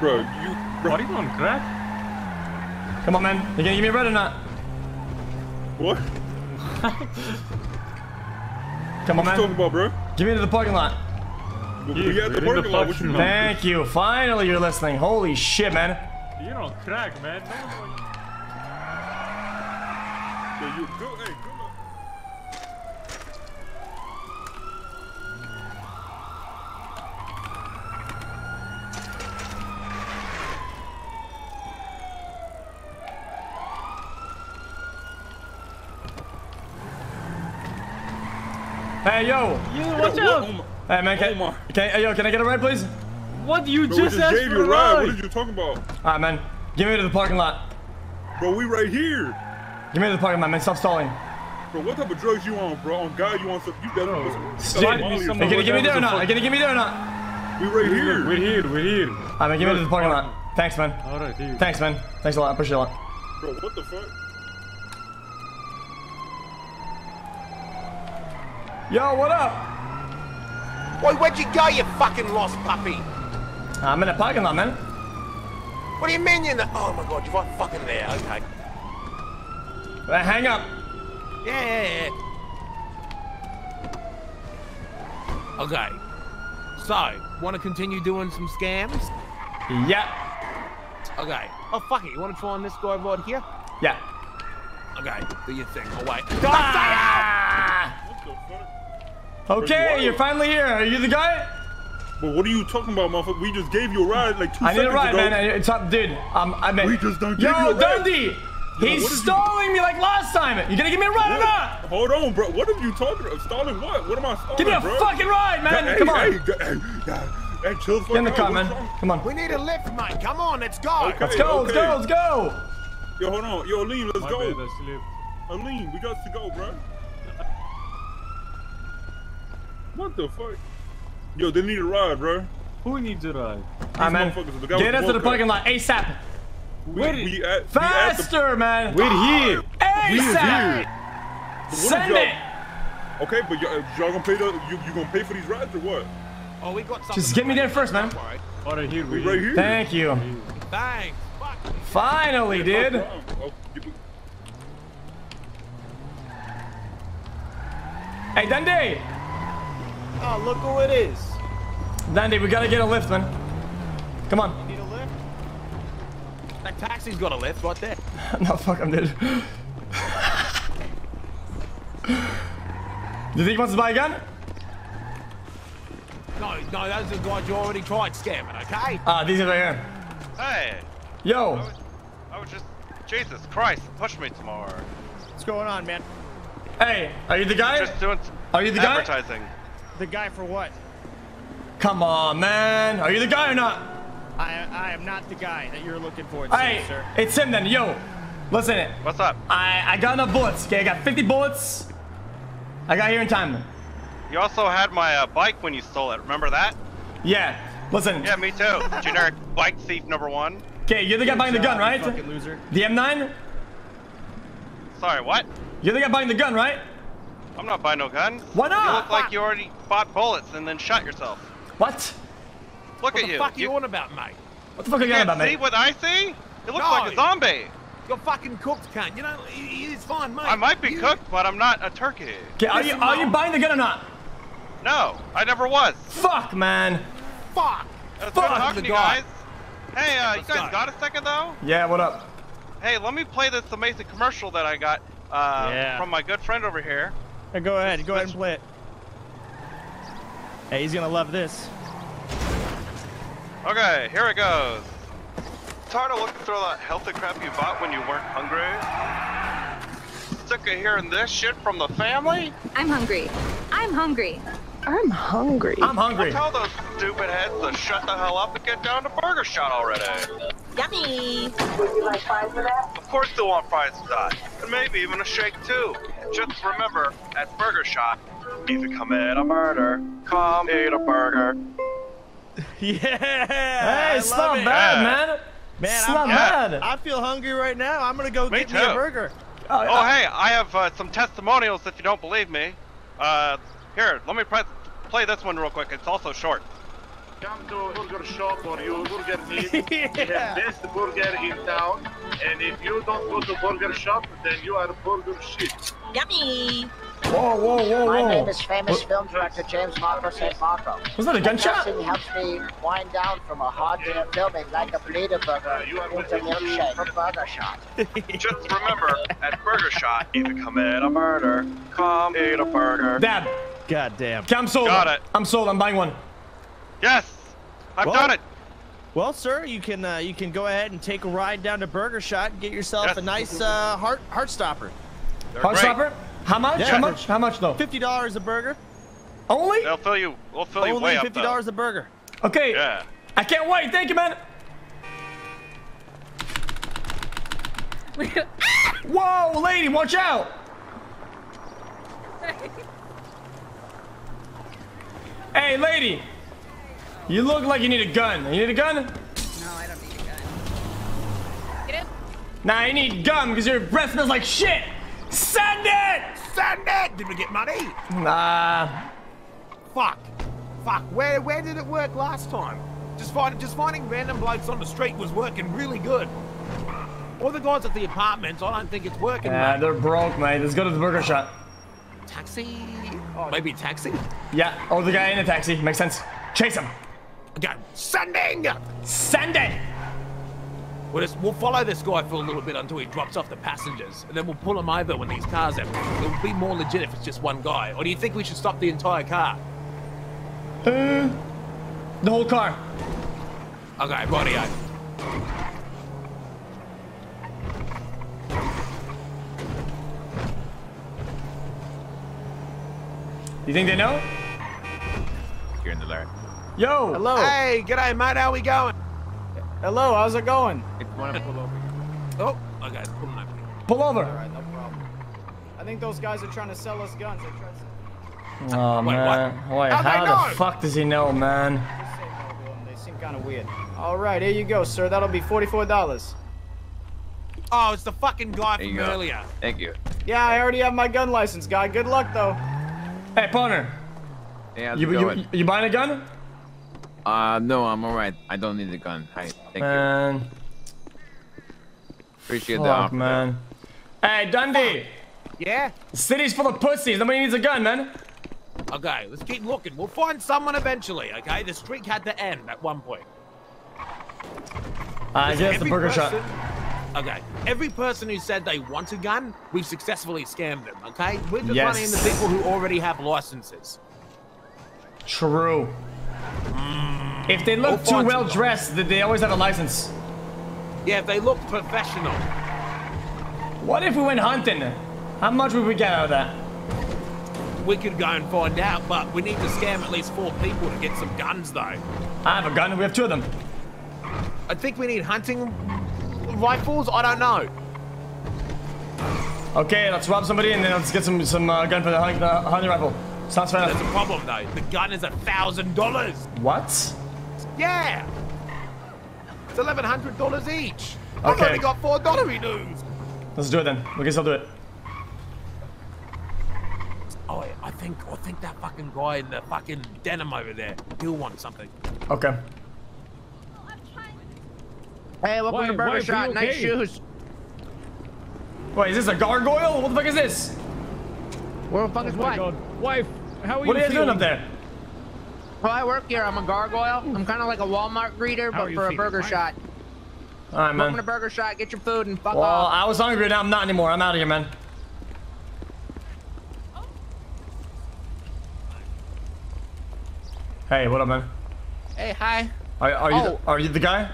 Bro, you. Bro. Are you on crack? Come on, man. You gonna give me a ride or not? What? Come on, man. talking about, bro? Give me to the parking lot. We at the parking lot. What you mean? Thank you. Finally, you're listening. Holy shit, man. You're on crack, man. Yeah, you go. Hey, come on. Hey, yo. You, watch out. Hey, man. Can, can, hey, yo, can I get a ride, please? What? You Bro, just just asked gave for you a a ride. ride. What are you talking about? All right, man. Give me to the parking lot. Bro, we right here. Give me to the parking lot, man. Stop stalling. Bro, what type of drugs you on, bro? On God, you on some? You definitely Dude, are you gonna give me there or not? Are you gonna give me there or not? We right here. We're here. We're here. All right, man. Give me to the parking lot. Thanks, man. All right, here. Thanks, man. Thanks a lot. I appreciate it a lot. Bro, what the fuck? Yo, what up? Wait, where'd you go, you fucking lost puppy? I'm in a parking lot, man. What do you mean you're in the... Oh my god, you're right fucking there. Okay. Uh, hang up. Yeah, yeah, yeah. Okay. So, want to continue doing some scams? Yeah. Okay. Oh, fuck it. You want to try on this guy right here? Yeah. Okay, do your thing. Oh, wait. Ah! Okay, you're finally here. Are you the guy? But what are you talking about, motherfucker? We just gave you a ride like two I need a ride, ago. man. It's up, dude. Um, I mean, We just done Yo, gave you a ride. Dundee! He's stalling me like last time. You gonna give me a ride or not? Hold on, bro. What are you talking about? Stalling what? What am I stalling, Give me a bro? fucking ride, man. Hey, Come on. Hey, hey, hey, hey, chill the fuck Get in the out. car, What's man. Come on. We need a lift, man. Come on, let's go. Okay, Let's go, let's go, let's go. Yo, hold on. Yo, Lean, let's My go. bad, Aline, we got to go, bro. What the fuck? Yo, they need a ride, bro. Who needs a ride? Alright, man. motherfuckers, the guy Get with us to the the parking lot ASAP. We, we, at, we at the, Faster, man. We're here. ASAP. What if Send it. Okay, but y'all, uh, y'all gonna pay the you, you gonna pay for these rides or what? Oh, we got something. Just get me there first, man. All right, here We we right here. Thank you. Thanks. Fuck. Finally, dude. Oh, Hey, Dundee. Oh, look who it is. Dundee, we gotta get a lift, man. Come on. Need a lift? That taxi's got a lift right there. no, fuck him, dude. Do you think he wants to buy a gun? No, no, those are the guys you already tried scamming, okay? Ah, these are the here. Hey, Yo. I was just. Jesus Christ, push me some more. What's going on, man? Hey, are you the guy? Just doing some Are you the guy? Advertising. The guy for what? Come on, man. Are you the guy or not? I I am not the guy that you're looking for, Hey, sir. it's him then. Yo, listen. What's up? I I got enough bullets. Okay, I got 50 bullets. I got here in time. You also had my uh, bike when you stole it. Remember that? Yeah. Listen. Yeah, me too. Generic bike thief number one. Okay, you're the guy buying the gun, right? Fucking loser. The M9? Sorry, what? You're the guy buying the gun, right? I'm not buying no gun. Why not? You look like you already bought bullets and then shot yourself. What? Look What at the fuck are you on about, mate? What the fuck are you can't on about, see mate? what I see? It looks No. like a zombie. You're fucking cooked, cunt. You know, it- it's fine, mate. I might be cooked, but I'm not a turkey. Okay, are you are you buying the gun or not? No, I never was. Fuck, man. Fuck. It's good Fuck talking the to you guy. guys. Hey, uh, you guys go. got a second though? Yeah, what up? Hey, let me play this amazing commercial that I got uh, Yeah. from my good friend over here. Hey, go ahead. Go ahead and play it. Hey, he's gonna love this. Okay, here it goes. Tired of looking through that healthy crap you bought when you weren't hungry? Sick of hearing this shit from the family? I'm hungry. I'm hungry. I'm hungry. I'm hungry. I Tell those stupid heads to shut the hell up and get down to Burger Shot already. Yummy. Would you like fries for that? Of course they want fries with that. And maybe even a shake too. Just remember, at Burger Shot, if you commit a murder, come eat a burger. Yeah. Hey, it's I not it. bad, Yeah. man. Man, it's I'm, not yeah. bad. I feel hungry right now. I'm gonna go Me get me a too. burger. Oh, Oh, hey, I have uh, some testimonials if you don't believe me. Uh, here, let me press, play this one real quick. It's also short. Come to burger shop or you burger meat. Yeah. We have best burger in town. And if you don't go to burger shop, then you are burger shit. Yummy. Whoa, whoa, whoa, My name is famous What- film director James Marco St. Marco. Was that a gunshot? Dressing helps me wind down from a hard day of filming like a bleeder uh, burger into milkshake from Burger Shot. Just remember, at Burger Shot, if you commit a murder, come eat a burger. Dad. God damn. Okay, I'm sold. Got it. I'm sold. I'm buying one. Yes, I've Well, done it. Well, sir, you can uh, you can go ahead and take a ride down to Burger Shot and get yourself Yes. a nice uh, heart heart stopper. They're Heart great. stopper? How much? Yeah. How much? How much though? Fifty dollars a burger. Only? They'll fill you. We'll fill you way Only up. fifty dollars a burger. Okay. Yeah. I can't wait. Thank you, man. Whoa, lady, watch out. Hey, lady. You look like you need a gun. You need a gun? No, I don't need a gun. Get in. Nah, you need gum because your breath smells like shit. Send it! Send it! Did we get money? Nah. Fuck. Fuck. Where where did it work last time? Just find, just finding random blokes on the street was working really good. All the guys at the apartments, I don't think it's working. Yeah, mate. they're broke, mate. Let's go to the burger shop. Taxi? Oh, maybe taxi? Yeah, oh, the guy in the taxi. Makes sense. Chase him. Okay, sending! Send it! We'll, just, we'll follow this guy for a little bit until he drops off the passengers, and then we'll pull him over when these cars have. It'll be more legit if it's just one guy. Or do you think we should stop the entire car? Uh, the whole car. Okay, rightio. You think they know? You're in the lurk. Yo. Hello. Hey, g'day, mate. How we going? Hello, how's it going? If you want to pull over. here. Oh, okay, pulling over. Pull over. Alright, no problem. I think those guys are trying to sell us guns. They're trying to... Oh Wait, man. Wait, How'd they how know? the fuck does he know, man? They seem kind of weird. Alright, here you go, sir. That'll be $44. Oh, it's the fucking guy from earlier. Thank you. Yeah, I already have my gun license, guy. Good luck, though. Hey, partner. Hey, how's You, it you, going? you, you buying a gun? Uh, no, I'm alright. I don't need a gun. Hi, thank man. you. Appreciate the offer. man. Hey, Dundee. Yeah? The city's full of pussies. Nobody needs a gun, man. Okay, let's keep looking. We'll find someone eventually, okay? The streak had to end at one point. I Listen, guess the every burger shot. Okay, every person who said they want a gun, we've successfully scammed them, okay? We're just Yes. running into people who already have licenses. True. Hmm. If they look We'll too well dressed, they- they always have a license. Yeah, if they look professional. What if we went hunting? How much would we get out of that? We could go and find out, but we need to scam at least four people to get some guns, though. I have a gun. We have two of them. I think we need hunting rifles. I don't know. Okay, let's rob somebody and then let's get some some uh, gun for the hunt, uh, hunting rifle. Sounds fair There's a problem, though. The gun is a thousand dollars. What? Yeah. It's eleven hundred dollars each. I've Okay. only got four dollary dues. Let's do it then. We can still do it. Oh, I think I think that fucking guy in the fucking denim over there, he'll want something. Okay. Hey, welcome Why- to Burger why, are you Shot. Nice shoes. Wait, is this a gargoyle? What the fuck is this? Where the fuck oh is Oh my what? god. Wife, how are What are you you doing up there? Well, I work here. I'm a gargoyle. I'm kind of like a Walmart greeter, How but you for a Burger Mike? Shot. All right, man. Welcome to man. Burger Shot. Get your food and fuck Well, off. I was hungry. Now I'm not anymore. I'm out of here, man. Hey, what up, man? Hey, hi. Are, are you Oh. the, are you the guy?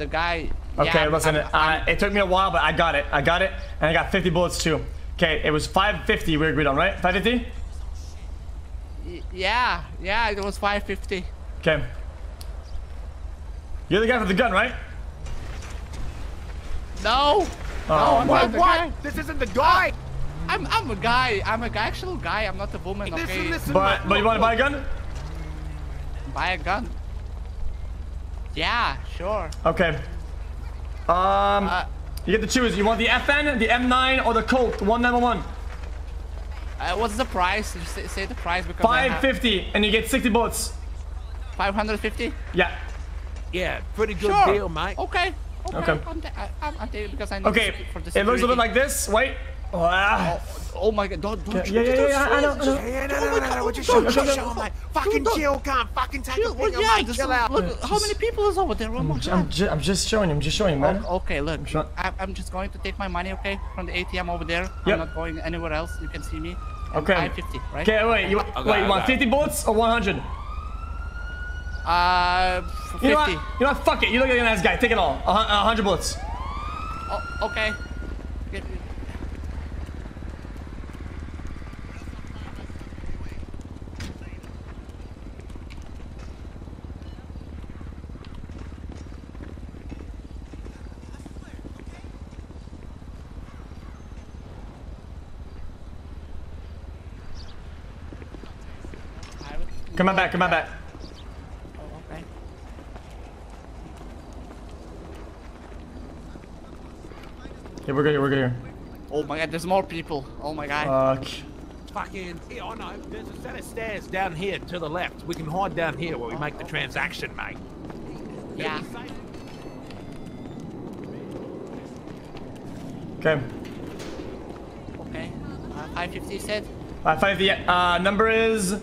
The guy. Okay, yeah, listen. I'm- I'm- uh, it took me a while, but I got it. I got it, and I got 50 bullets too. Okay, it was 550 we agreed on, right? 550. yeah, yeah. It was 550. Okay. You're the guy with the gun, right? No. Oh, no, I'm what? not the What? guy. This isn't the guy. I'm I'm a guy. I'm a actual guy. I'm not a woman. Listen, Okay. listen, But but you want to buy a gun? Buy a gun. Yeah, sure. Okay. Um, Uh, you get to choose. You want the FN, the M9, or the Colt 191? Uh, what's the price? Just say, say the price because 550, and you get 60 bullets. 550. Yeah. Yeah, pretty good Sure. deal, mate. Okay. Okay. Okay. I'm, ta- I- I'm, I'm because I need Okay. for the It looks a bit like this. Wait. Oh. Oh my god! Don't, don't Yeah, yeah, yeah, yeah, I know, I know. Yeah, yeah, no, no, no, no, we're just showing, just showing, mate. Fucking chill, can't fucking take a Chill, yeah, just Chill out. Look, how many people is over there? Oh my I'm, ju- I'm just showing you. I'm just showing you, man. Oh, okay, look. sure- I, I'm just going to take my money, okay, from the ATM over there. Yep. I'm not going anywhere else. You can see me. And Okay. 550, right? Okay, wait. You, Okay, wait, you want 50 bullets or 100? Uh, 50. You know what? You know what? Fuck it. You look like a nice guy. Take it all. A, 100 bullets. Oh, okay. Get- Come on back. Come on back. Oh, okay. Okay, we're good here. We're good here. Oh my god, there's more people. Oh my god. Fuck. Fucking, yeah, I know. There's a set of stairs down here to the left. We can hide down here where we make the transaction, mate. yeah. Okay. Okay. Uh, 550 said. Uh, five. The uh, number is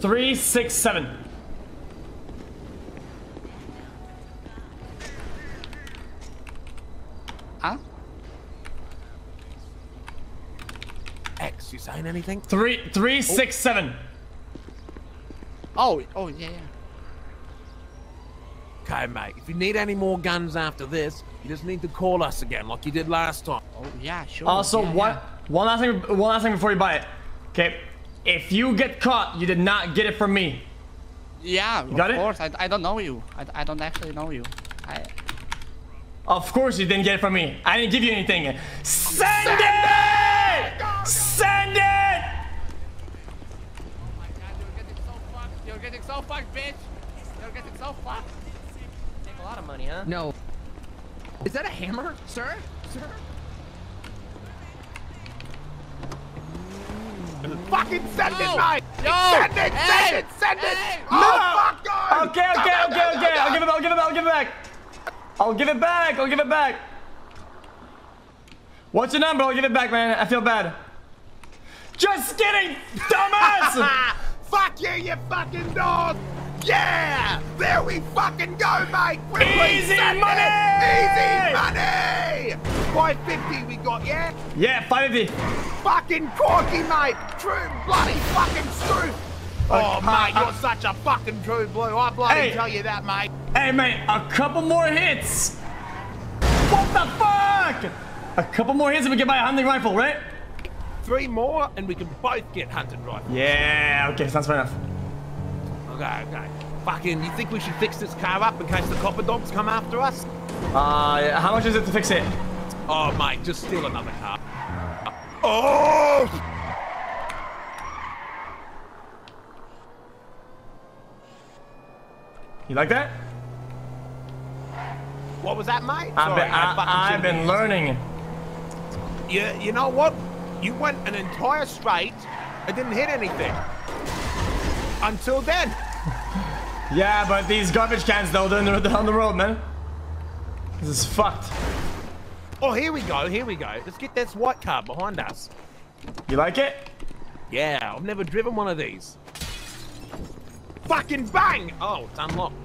three six seven. Huh? X, you sign anything? Three three oh. six seven. Oh, oh yeah, yeah. Okay, mate. If you need any more guns after this, you just need to call us again, like you did last time. Oh yeah, sure. Also, yeah, one yeah. one last thing. One last thing before you buy it. Okay. If you get caught, you did not get it from me. Yeah, You got of it? course. I, I don't know you. I, I don't actually know you. I. Of course you didn't get it from me. I didn't give you anything. Send, it! Send it! Oh my God, you're getting so fucked! you're getting so fucked, bitch. You're getting so fucked. Take a lot of money, huh? No. Is that a hammer, sir? Sir? Fucking send it, mate! Yo! Send it! Hey! Send it! Send it! No! Oh, fuck no! Okay, okay, No, no, okay, okay. I'll give it. I'll give it. I'll give it back. I'll give it back. I'll give it back. What's your number? I'll give it back, man. I feel bad. Just kidding, dumbass. Fuck you, you fucking dog! Yeah! There we fucking go, mate! Quickly, Easy send it! money! Easy money! 550 we got, yeah? yeah, 550. Fucking corky, mate! True bloody fucking screw! Oh, Uh, mate, uh, you're such a fucking true blue. I bloody Hey. tell you that, mate. Hey, mate, a couple more hits. What the fuck? A couple more hits and we can buy a hunting rifle, right? Three more and we can both get hunting rifles. Yeah. Okay, sounds fair enough. Okay, okay. Fucking, you think we should fix this car up in case the copper dogs come after us? Uh, how much is it to fix it? Oh, mate, just steal another car. Oh! You like that? What was that, mate? I've Sorry, been, I I've been learning. You, you know what? You went an entire straight and didn't hit anything. Until then. Yeah, but these garbage cans though, they're they're on the road, man. This is fucked. Oh, here we go, here we go. Let's get this white car behind us. You like it? Yeah, I've never driven one of these. Fucking bang! Oh, it's unlocked.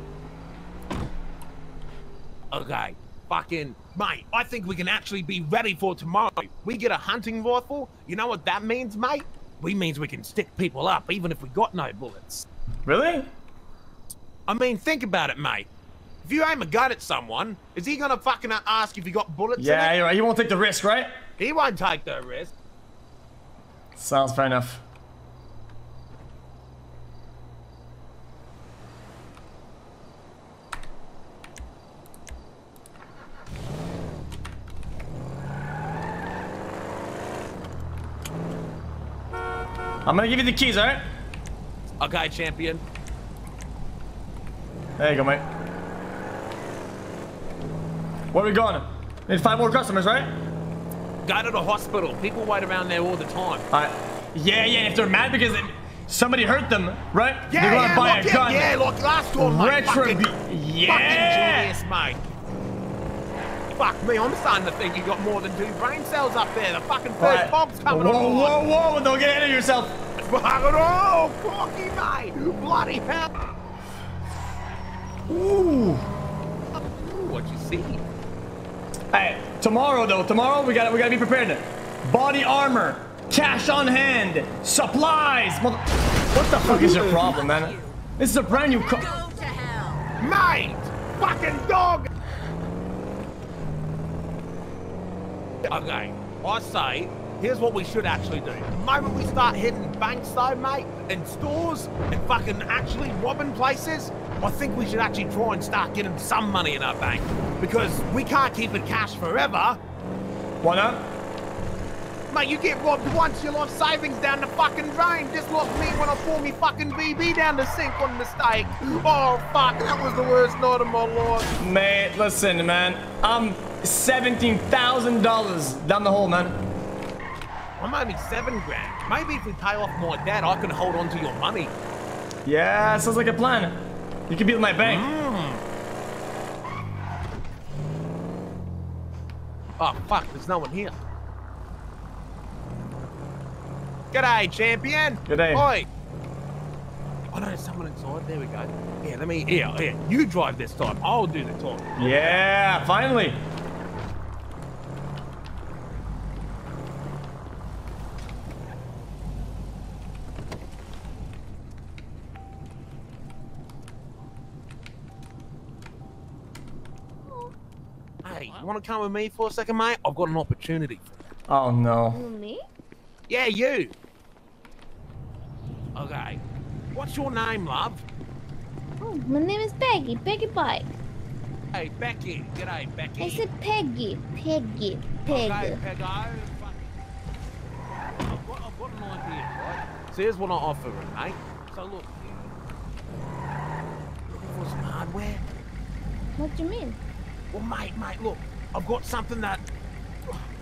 Okay, fucking mate. I think we can actually be ready for tomorrow. We get a hunting rifle. You know what that means, mate? We means we can stick people up even if we got no bullets. Really? I mean, think about it, mate. If you aim a gun at someone, is he gonna fucking ask if you got bullets Yeah, in it? you're right. You won't take the risk, right? He won't take the risk. Sounds fair enough. I'm gonna give you the keys, alright? Okay, champion. There you go, mate. Where are we going? Need five more customers, right? Go to the hospital. People wait around there all the time. Alright. Yeah, yeah, if they're mad because they- somebody hurt them, right? Yeah, they're gonna yeah, buy like, a yeah, gun. yeah, like last time, mate. Fucking, yeah! Fucking genius, mate. Fuck me, I'm starting to think you got more than two brain cells up there. The fucking first Alright. bomb's coming Whoa, on. whoa, whoa, don't get ahead of yourself. Fuck it all, cocky, mate. Bloody hell. Ooh. Ooh, what you see? Hey, tomorrow though, tomorrow we gotta we gotta be prepared. Body armor, cash on hand, supplies. Mother- what the fuck is your problem, man? This is a brand new car. Mate! Fucking dog! Okay, I say, here's what we should actually do. The moment we start hitting banks though, mate, and stores, and fucking actually robbing places, I think we should actually try and start getting some money in our bank. Because we can't keep it cash forever. Why not? Mate, you get robbed once, your life savings down the fucking drain. Just like me when I pour me fucking BB down the sink on mistake. Oh, fuck, that was the worst night of my life. Mate, listen, man. I'm seventeen thousand dollars down the hole, man. I'm only seven grand. Maybe if we pay off my dad, I can hold on to your money. Yeah, sounds like a plan. You could be with my bank. Hmm. Oh, fuck, there's no one here. G'day, champion. G'day. Oi. Oh, no, there's someone inside. There we go. Yeah, let me, here, here. You drive this time. I'll do the talking. Yeah, finally. You want to come with me for a second, mate? I've got an opportunity. Oh no. Me? Yeah, you. Okay. What's your name, love? Oh, my name is Peggy. Peggy Pike. Hey, Becky. G'day, Becky. I said Peggy. Peggy. Peg. Okay, Peggo. I've got, I've got an idea, right? So here's what I'm offering, mate. So look, looking for some hardware? What do you mean? Well, mate, mate, look, I've got something that.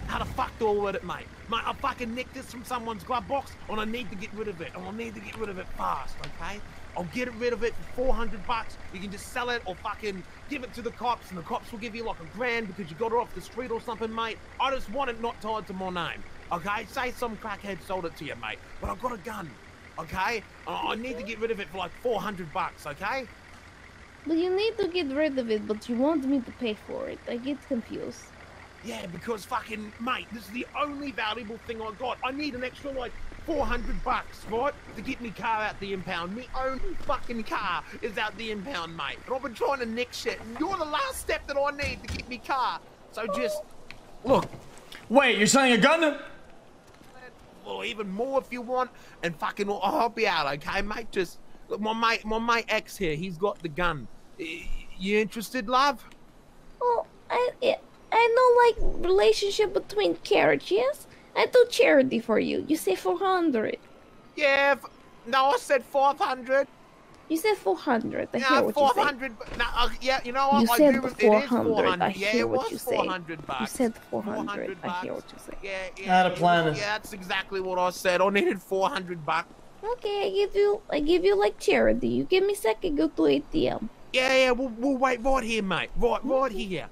How the fuck do I word it, mate? Mate, I fucking nicked this from someone's glove box, and I need to get rid of it, and I need to get rid of it fast, okay? I'll get rid of it for 400 bucks. You can just sell it or fucking give it to the cops, and the cops will give you like a grand because you got it off the street or something, mate. I just want it not tied to my name, okay? Say some crackhead sold it to you, mate, but I've got a gun, okay? I need to get rid of it for like 400 bucks, okay? But you need to get rid of it, but you want me to pay for it. I get confused. Yeah, because fucking, mate, this is the only valuable thing I got. I need an extra, like, 400 bucks, right? To get me car out the impound. Me only fucking car is out the impound, mate. And I've been trying to nick shit. And you're the last step that I need to get me car. So just, look. Wait, you're selling a gun? Well, even more if you want. And fucking, I'll help you out, okay, mate? Just, look, my mate, my mate X here, he's got the gun. Y- You interested, love? Oh, I, I- I know like relationship between carriages. I do charity for you. You say 400. Yeah, f- no, I said 500. You said 400. I Yeah, hear what you say. 400. but- No, uh, yeah, you know what? You I said do, it is 400. 400. I yeah, hear it what you say. bucks. You said 400. I hear what you say. Yeah, yeah. Had a plan. Yeah, that's exactly what I said. I needed 400 bucks. Okay, I give you I give you like charity. You give me second, go to ATM. Yeah, yeah, we'll, we'll wait right here, mate. Right, right here.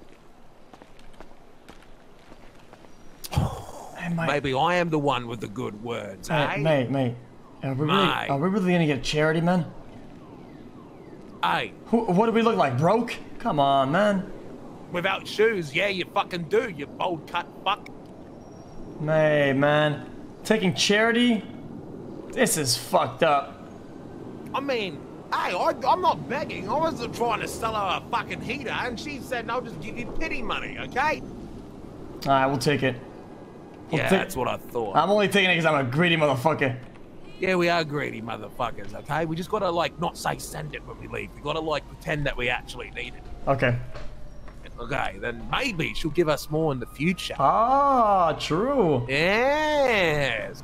Maybe I am the one with the good words, eh? Hey, mate, mate. Are we, really, are we really gonna get charity, man? Hey, Who, what do we look like, broke? Come on, man. without shoes, yeah, you fucking do, you bold cut fuck. Hey, man. Taking charity? This is fucked up. I mean, hey, I, I'm not begging. I wasn't trying to sell her a fucking heater, and she said, "I'll just give you pity money, okay?" Alright, we'll take it. We'll yeah, that's what I thought. I'm only taking it because I'm a greedy motherfucker. Yeah, we are greedy motherfuckers, okay? We just gotta, like, not say send it when we leave. We gotta, like, pretend that we actually need it. Okay. Okay, then maybe she'll give us more in the future. Ah, true. Yes.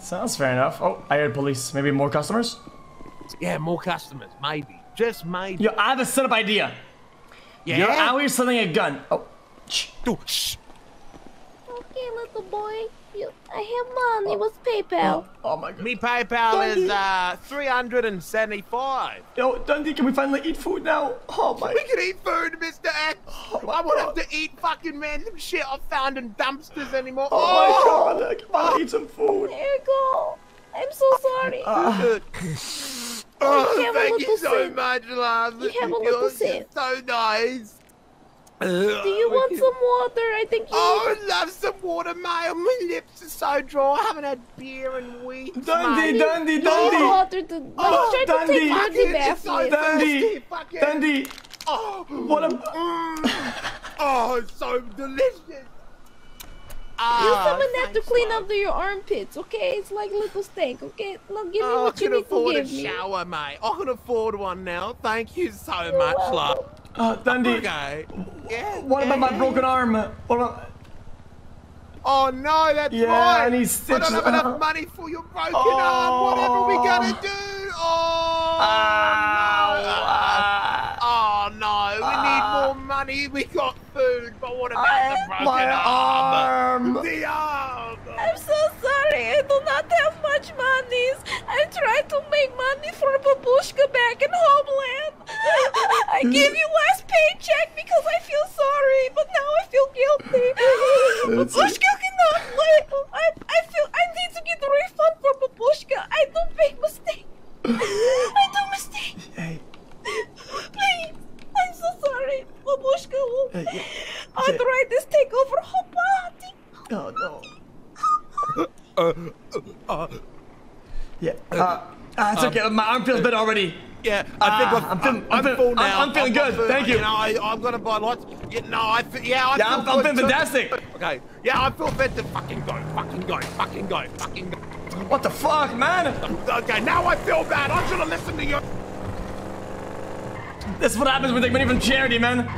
Sounds fair enough. Oh, I heard police. Maybe more customers? Yeah, more customers, maybe. Just maybe. Yo, I have a setup idea. Yeah? You're out here selling a gun. Oh, shh. shh. Okay, little boy. You, I have money. What's PayPal? Oh my god. Me PayPal is, uh, 375. Yo, Dundee, can we finally eat food now? Oh my. We can eat food, Mr. X. I won't have to eat fucking random shit I found in dumpsters anymore. Oh, my god. Come on, eat some food. There you go. I'm so sorry. Oh, You thank you so sip. much, love. You have a little You're sip. so nice. Do you want some water? I think you Oh, need love some water, mate. My lips are so dry. I haven't had beer in weeks. Dundee, mate. Dundee, You need Dundee. water to. Like, Oh, try to Dundee. take dirty Fucking- bath so. Dundee. Dundee. Oh, What a. Mm. oh, it's so delicious. Use Ah, some of that to clean love. up your armpits, okay? It's like little stank, okay? Now give me Oh, I what you can need to afford a shower, mate. I can afford one now. Thank you so much, love. Uh, Dundee. Okay. Yeah. What about my broken arm? What about. Oh no, that's Yeah, right. I need I don't have enough money for your broken arm. Whatever we gonna do. Oh no. Oh no, we need more money. We got food, but what about the broken my arm? arm. The arm. I'm so sorry. I do not have much money. I tried to make money for Babushka back in Homeland. I gave you last paycheck because I feel sorry, but now I feel guilty. Babushka cannot live. I, I feel I need to get a refund for Babushka. I don't make mistake. I do mistake. Hey. Please. I'm so sorry. Babushka will Hey, yeah. arthritis take over her body. Oh no. Uh, uh, Yeah. Uh, uh, it's okay. My arm feels better already. Yeah, I think Ah, I've, I'm feeling- I'm, I'm full now. I'm- I'm feeling good. food. Thank you. You know, I, I'm gonna buy lots. Yeah, no, I feel, yeah, I Yeah, feel I'm- I'm feeling fantastic. Okay, yeah, I feel fit to fucking go, fucking go, fucking go, fucking go. What the fuck, man? Okay, now I feel bad. I should have listened to you. This is what happens when they take money from charity, man.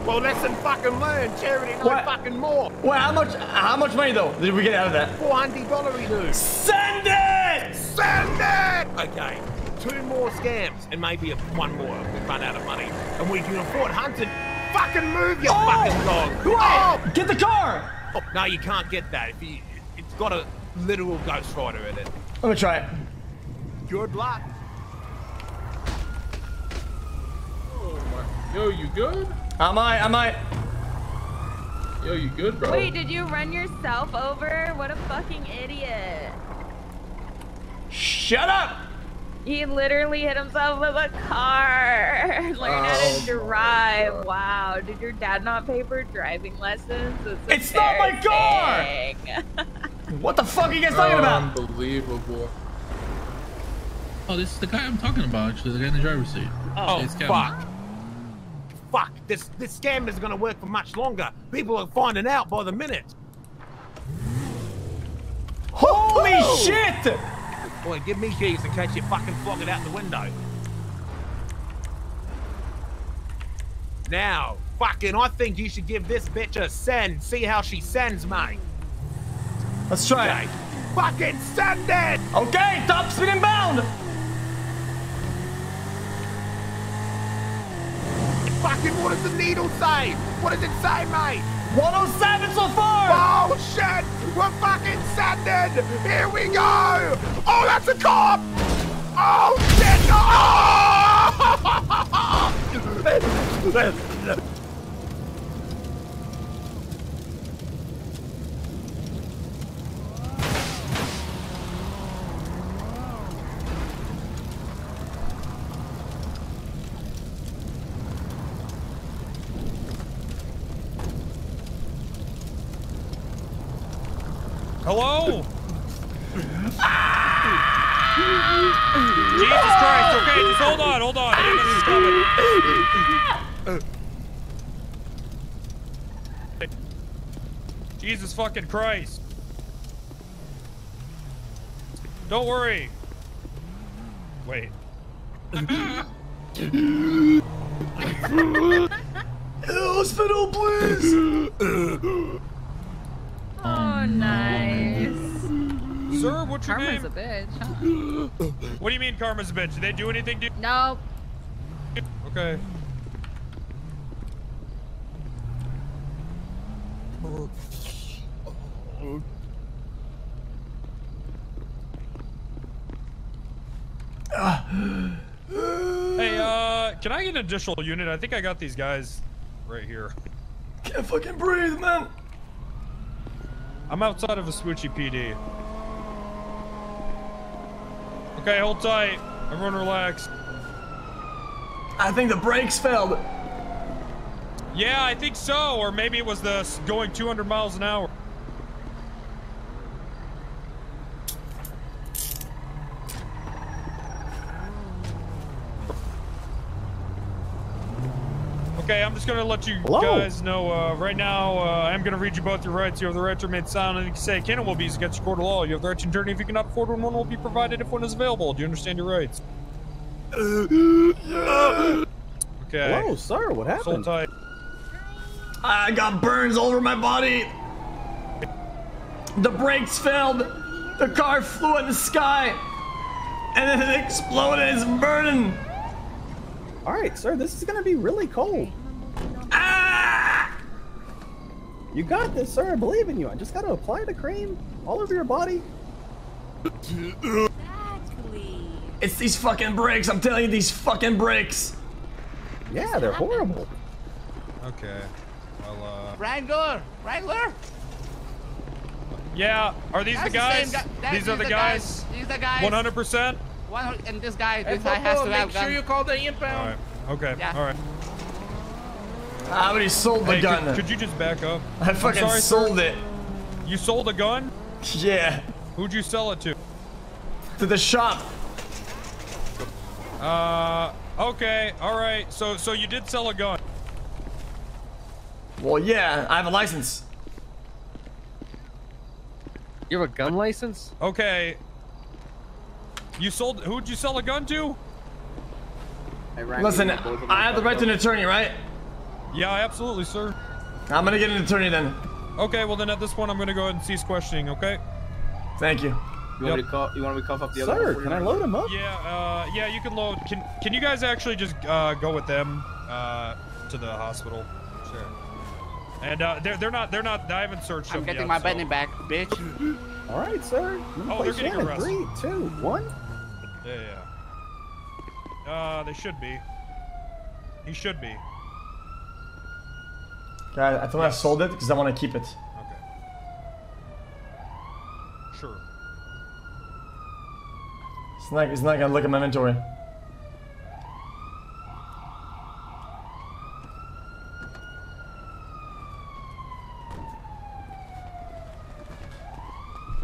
Well, lesson fucking learn. Charity, no What? fucking more. Wait, how much? How much money though did we get out of that? Four hundred dollar we dude. Send it! Send it! Okay, two more scams and maybe one more. We run out of money, and we can afford hunting. Fucking move, you oh! fucking dog! Oh! Get the car! Oh, no, you can't get that. If you, it's got a literal Ghost Rider in it. Let me try it. Good luck. Oh, Yo, you good? Am I? Am I? Yo, you good, bro? Wait, did you run yourself over? What a fucking idiot. Shut up! He literally hit himself with a car. Learn how Oh, to drive. Wow. Did your dad not pay for driving lessons? It's, It's not my car! What the fuck are you guys talking about? Unbelievable. Oh, this is the guy I'm talking about, actually, the guy in the driver's seat. Oh, It's Kevin. fuck. Fuck, this, this scam isn't gonna work for much longer. People are finding out by the minute. Holy shit! Boy, give me keys in case you fucking flog it out the window. Now, fucking, I think you should give this bitch a send. See how she sends, mate. Let's try Okay. it. Fucking send it! Okay, top spin and Fucking, what does the needle say? What does it say, mate? 107 so far! Oh shit! We're fucking sending! Here we go! Oh, that's a cop! Oh shit! Oh! Hello? Jesus Christ, okay, just hold on, hold on. EMS is coming. Jesus fucking Christ. Don't worry. Wait. Hospital, please! Oh, nice. Sir, what's your Karma's name? a bitch, huh? What do you mean Karma's a bitch? Did they do anything to you? Nope. Okay. Hey, uh, can I get an additional unit? I think I got these guys right here. Can't fucking breathe, man. I'm outside of a Switchy PD. Okay, hold tight. Everyone relax. I think the brakes failed. Yeah, I think so. Or maybe it was the going 200 miles an hour. Okay, I'm just gonna let you Hello? guys know. Uh, right now, uh, I'm gonna read you both your rights. You have the right to remain silent and you can say Canon will be used against your court of law. You have the right to attorney if you cannot afford one. One will be provided if one is available. Do you understand your rights? Okay. Hello, sir. What Hold happened? tight. I got burns all over my body. The brakes failed. The car flew in the sky. And then it exploded. It's burning. All right, sir. This is gonna be really cold. You got this, sir. I believe in you. I just gotta apply the cream all over your body. Exactly. It's these fucking brakes. I'm telling you, these fucking brakes. Yeah, they're horrible. Okay. Well, uh. Wrangler! Wrangler! Yeah, are these That's the guys? same guy- that- these are the guys? These the guys. 100%? One, and this guy, Hey, this guy has to make have sure gun. you call the impound. Alright. Okay. Yeah. Alright. I already sold the Hey, gun. Could, could you just back up? I I'm fucking sorry, sold sir. it. You sold a gun? Yeah. Who'd you sell it to? To the shop. Uh, okay, alright. So, so you did sell a gun. Well, yeah, I have a license. You have a gun license? Okay. You sold. Who'd you sell a gun to? Listen, I have the right to an attorney, right? Yeah, absolutely, sir. I'm gonna get an attorney then. Okay, well then at this point I'm gonna go ahead and cease questioning. Okay. Thank you. You want me to call? You want me to cough up the other? one I load him up? Yeah, uh, yeah, you can load. Can Can you guys actually just uh, go with them uh, to the hospital? Sure. And uh, they're they're not they're not. I haven't searched I'm them getting yet, my so- Bentley back, bitch. All right, sir. Oh, they're getting arrested. Three, two, one. Yeah, yeah. Uh, they should be. He should be. Guys, I thought I sold it because I want to keep it. Sure. It's not. It's not gonna look at my inventory.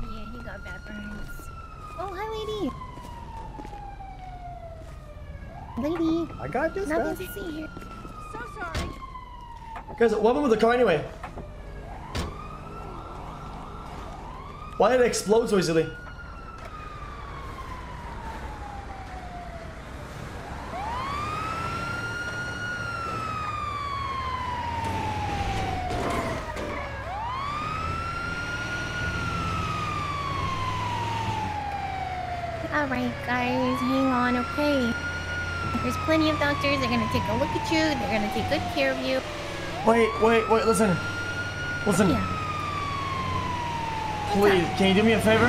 Yeah, he got bad burns. Oh, hi, lady. Lady. I got this. Nothing guy. to see here. So sorry. Guys, what happened with the car anyway? Why did it explode so easily? Alright, guys, hang on, okay? There's plenty of doctors. They're gonna take a look at you. They're gonna take good care of you. Wait, wait, wait. Listen, listen. Please, can you do me a favor?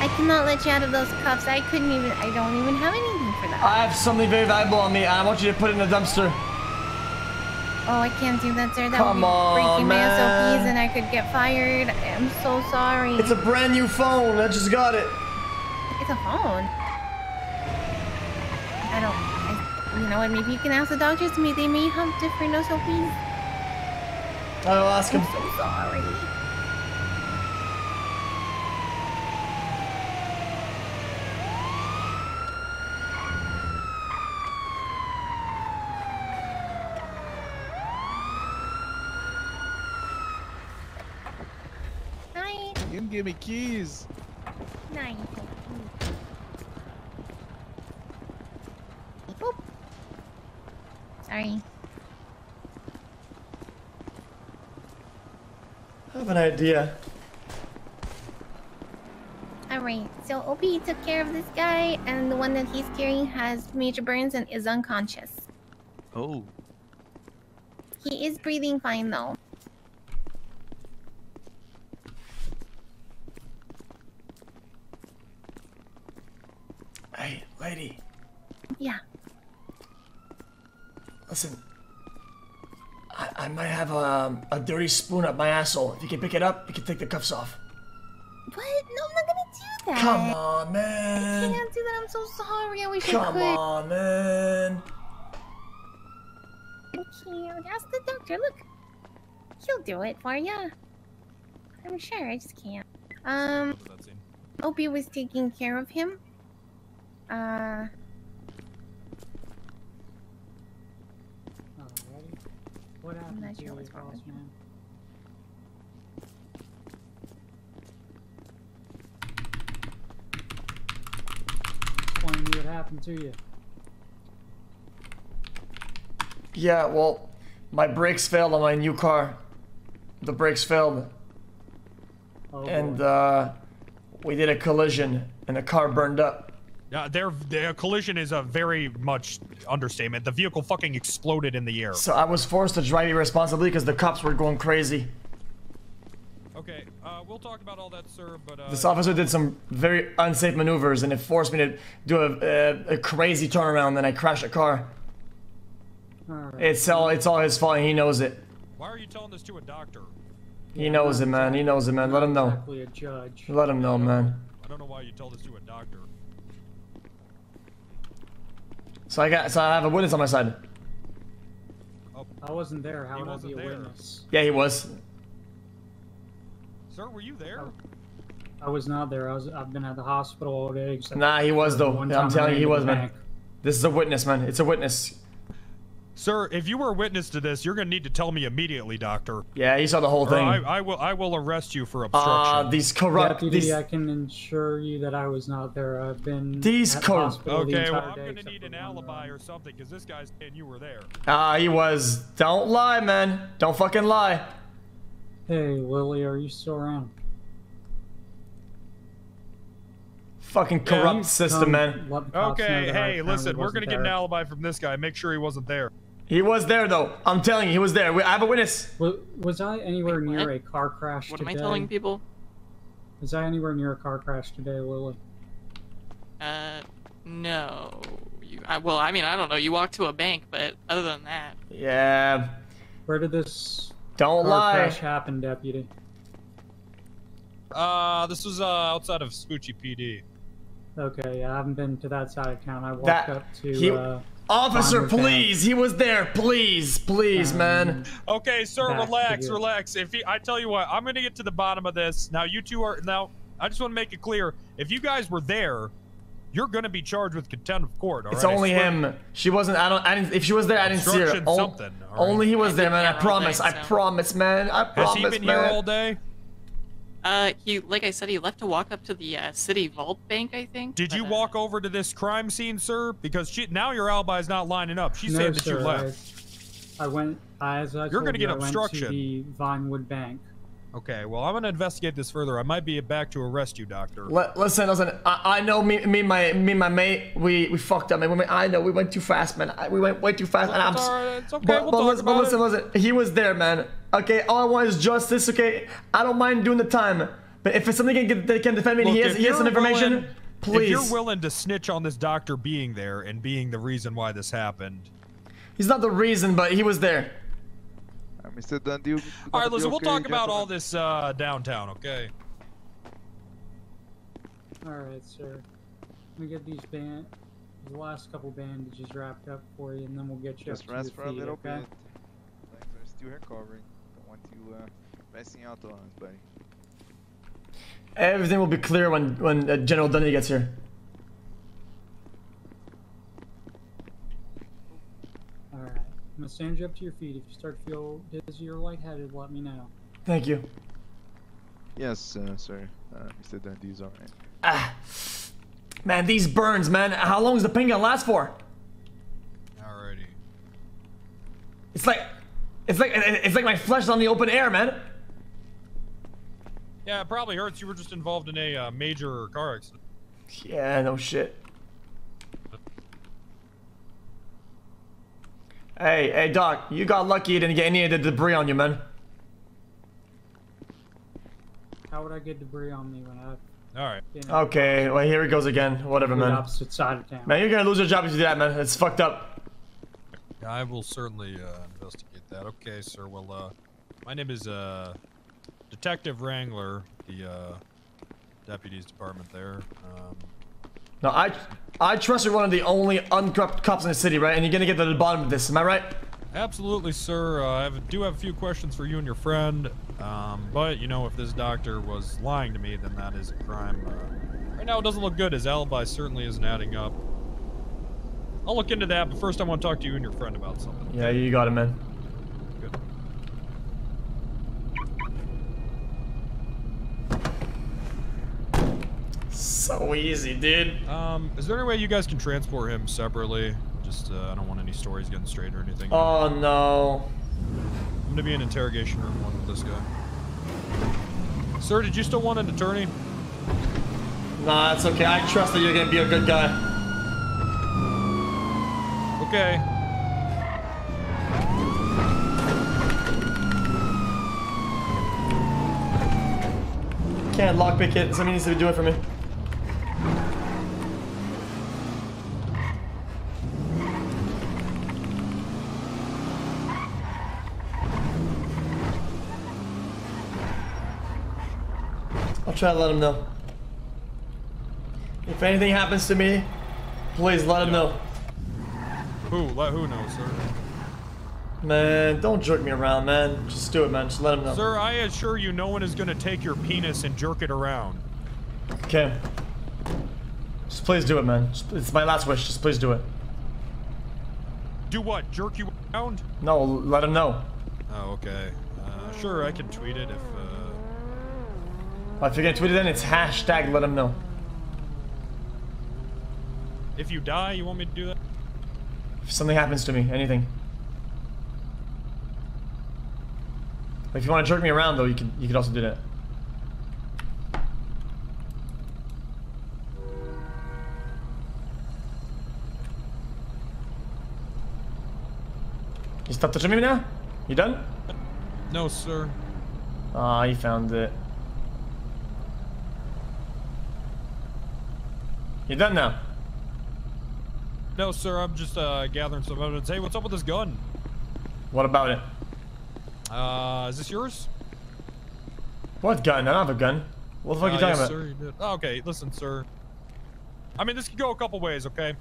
I cannot let you out of those cuffs. I couldn't even. I don't even have anything for that. I have something very valuable on me. I want you to put it in the dumpster. Oh, I can't do that, sir. That Come would be on, my. SOPs, and I could get fired. I'm so sorry. It's a brand new phone. I just got it. It's a phone. I don't. I, you know what? Maybe you can ask the doctors. Maybe they may have different SOPs. I'll ask him. I'm so sorry. Hi. You can give me keys. Nice. Boop. Sorry. I have an idea. Alright, so Opie took care of this guy, and the one that he's carrying has major burns and is unconscious. Oh. He is breathing fine though. Hey, lady. Yeah. Listen. I, I might have a, a dirty spoon up my asshole. If you can pick it up, you can take the cuffs off. What? No, I'm not gonna do that. Come on, man. I can't do that. I'm so sorry. I wish I Come on, man. Thank you. Ask the doctor. Look. He'll do it for you. I'm sure. I just can't. Um. Opie was taking care of him. Uh. What I'm not sure you, what's wrong with him. Explain me what happened to you. Yeah, well, my brakes failed on my new car. The brakes failed. Oh, and boy. uh, we did a collision, and the car burned up. Yeah, their their collision is a very much understatement. The vehicle fucking exploded in the air. So I was forced to drive irresponsibly because the cops were going crazy. Okay, uh, we'll talk about all that, sir. But uh, This officer did some very unsafe maneuvers, and it forced me to do a, a, a crazy turnaround. Then I crashed a car. Alright. It's all it's all his fault. and He knows it. why are you telling this to a doctor? He knows it, man. He knows it, man. Let him know. Exactly a judge. Let him know, man. I don't know why you tell this to a doctor. So I got so I have a witness on my side. Oh. I wasn't there. How He would I wasn't be a there. witness? Yeah, he was. Sir, were you there? Oh. I was not there. I was. I've been at the hospital all day. except Nah, he was though. I'm telling you, he was, man. bank. This is a witness, man. It's a witness. Sir, if you were a witness to this, you're gonna need to tell me immediately, Doctor. Yeah, he saw the whole Or thing. I, I will. I will arrest you for obstruction. Uh, these corrupt. Deputy, These, I can assure you that I was not there. I've been These at the cor- hospital the Okay, well, I'm gonna need an one alibi or something, because this guy's saying you were there. Ah, he was. Don't lie, man. Don't fucking lie. Hey, Lily, are you still around? Fucking corrupt you system, man. let the cops know Okay, hey, listen, we're gonna get an alibi from this guy. Make sure he wasn't there. He was there, though. I'm telling you, he was there. I have a witness. Was, was I anywhere near a car crash today? What am? I telling people? Was I anywhere near a car crash today, Lily? Uh, no. You, I, well, I mean, I don't know. You walked to a bank, but other than that, Yeah. Where did this Don't car lie. crash happen, Deputy? Uh, this was uh outside of Vespucci PD. Okay, yeah, I haven't been to that side of town. I walked That- up to. he- uh, Officer, please. He was there. Please, please, man. Okay, sir, Back relax, relax. If he, I tell you what, I'm gonna get to the bottom of this. Now, you two are now. I just want to make it clear: if you guys were there, you're gonna be charged with contempt of court. all It's right? Only him. She wasn't. I don't. I didn't. If she was there, I didn't see her. Obstruction O- something, all right. Only he was there, man. I all promise. day, I promise, man. I Has he been man. here all day? Uh, he, like I said, he left to walk up to the uh, city vault bank, I think. Did but, you uh, walk over to this crime scene, sir? Because she now your alibi is not lining up. She's no, saying that you sir, left. I, I went. As I You're gonna you, get I went obstruction. to the Vinewood Bank. Okay, well, I'm gonna investigate this further. I might be back to arrest you, doctor. Li- listen, listen. I, I know me, me, my, me, my mate. We, we fucked up, man. We went, I know we went too fast, man. I, we went way too fast, and I'm. It's s- alright, it's okay, But, we'll but talk listen, but listen, it. listen. He was there, man. Okay, all I want is justice. Okay, I don't mind doing the time, but if it's something that can, that can defend me, and he has, he has some information. willing- please. If you're willing to snitch on this doctor being there and being the reason why this happened. He's not the reason, but he was there. Mr. Dundee. All right, listen, we'll talk about all this uh, downtown, okay? All right, sir. Let me get these band, the last couple bandages wrapped up for you, and then we'll get you Just up to rest your for a little okay? bit. Thanks, we're still recovering. Don't want you uh, messing out on us, buddy. Everything will be clear when when uh, General Dundee gets here. All right. I'm gonna stand you up to your feet. If you start to feel dizzy or lightheaded, let me know. Thank you. Yes, uh, sir. Uh, Mr. Dundee's alright. Ah, man, these burns, man. How long is the pain gonna last for? Alrighty. It's like, it's like, it's like my flesh is on the open air, man. Yeah, it probably hurts. You were just involved in a uh, major car accident. Yeah, no shit. Hey, hey, Doc, you got lucky you didn't get any of the debris on you, man. How would I get debris on me when I? All right. You know, Okay, well, here he goes again. Whatever, the man. opposite side of town. Man, you're gonna lose your job if you do that, man. It's fucked up. Yeah, I will certainly uh, investigate that. Okay, sir. Well, uh, my name is uh, Detective Wrangler, the uh, deputies department there. Um, No, I, I trust you're one of the only uncorrupt cops in the city, right? And you're gonna get to the bottom of this. Am I right? absolutely, sir. Uh, I have, do have a few questions for you and your friend. Um, but you know, if this doctor was lying to me, then that is a crime. Uh, right now, it doesn't look good. His alibi certainly isn't adding up. I'll look into that, but first I want to talk to you and your friend about something. Yeah, you got it, man. Good. So easy, dude. Um, is there any way you guys can transport him separately? Just, uh, I don't want any stories getting straight or anything. Oh no. I'm gonna be in interrogation room one with this guy. Sir, did you still want an attorney? Nah, it's okay. I trust that you're gonna be a good guy. Okay. Can't lockpick it. Somebody needs to do it for me. I'll try to let him know. If anything happens to me, please let him know. Who? Let who know, sir? Man, don't jerk me around, man. Just do it, man. Just let him know. Sir, I assure you, no one is gonna take your penis and jerk it around. Okay. Just please do it, man. Just- It's my last wish. Just please do it. Do what? Jerk you around? No, let him know. Oh, okay. Uh, sure, I can tweet it if. Uh... If you're gonna tweet it, then it's hashtag let him know. If you die, you want me to do that? If something happens to me, anything. If you want to jerk me around, though, you can you could also do that. You stop touching me now? You done? No, sir. Ah, you found it. You done now? No, sir. I'm just uh, gathering some evidence. Hey, what's up with this gun? What about it? Uh, is this yours? What gun? I don't have a gun. What the fuck are you Uh, talking yes, about? Sir, you. Oh, okay, listen, sir. I mean, this could go a couple ways, okay?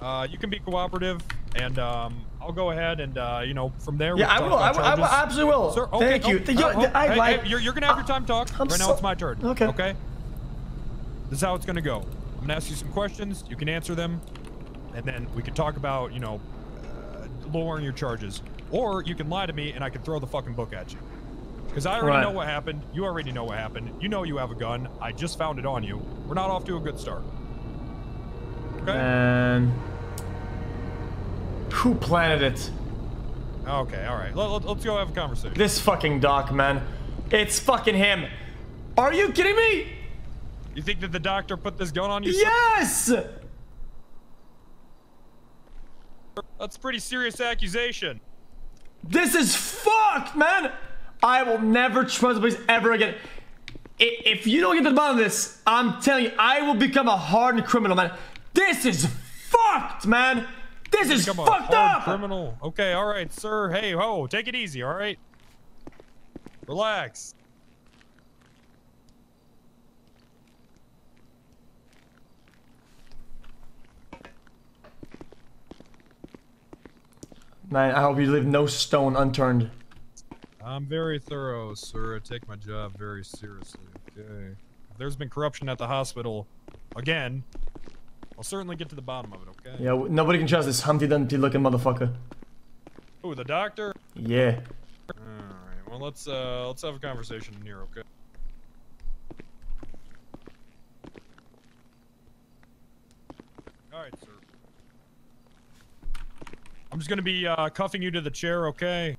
Uh, you can be cooperative, and um, I'll go ahead and uh, you know, from there. Yeah, can I will, I will, I absolutely will. Sir, okay, Thank you. oh, you- oh, oh, I hey, like- hey, you're, you're gonna have your time to talk. I'm right now, it's my turn. Okay. Okay. This is how it's gonna go. I'm gonna ask you some questions. You can answer them, and then we can talk about, you know, uh, lowering your charges. Or you can lie to me, and I can throw the fucking book at you. Because I already Right. know what happened. You already know what happened. You know you have a gun. I just found it on you. We're not off to a good start. Okay. And who planted it? Okay, all right. Let, let's go have a conversation. This fucking doc, man. It's fucking him. Are you kidding me? You think that the doctor put this gun on you? Yes! That's a pretty serious accusation. This is fucked, man. I will never trust the police ever again. If you don't get to the bottom of this, I'm telling you, I will become a hardened criminal, man. This is fucked, man. This is fucked up. criminal. Okay, all right, sir. Hey, ho, take it easy, all right? Relax. Man, I hope you leave no stone unturned. I'm very thorough, sir. I take my job very seriously. Okay. If there's been corruption at the hospital, again, I'll certainly get to the bottom of it. Okay. Yeah, nobody can trust this Humpty Dumpty looking motherfucker. Ooh, the doctor. Yeah. All right. Well, let's uh, let's have a conversation in here, okay? All right, sir. I'm just gonna be uh, cuffing you to the chair, okay?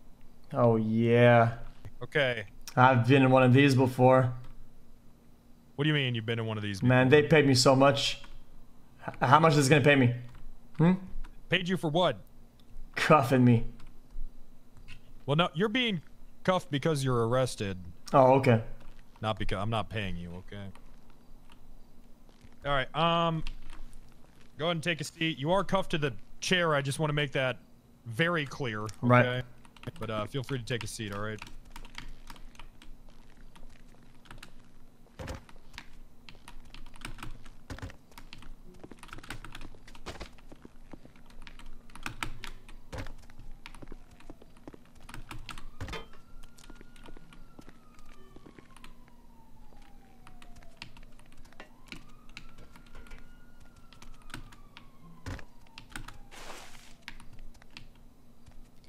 Oh yeah. Okay. I've been in one of these before. What do you mean you've been in one of these? Man, they paid me so much. H- how much is this gonna pay me? Hmm? Paid you for what? Cuffing me. Well, no, you're being cuffed because you're arrested, Oh, okay. not because I'm not paying you. Okay. All right. Um. Go ahead and take a seat. You are cuffed to the chair. I just want to make that very clear. Okay? Right. But uh, feel free to take a seat. All right.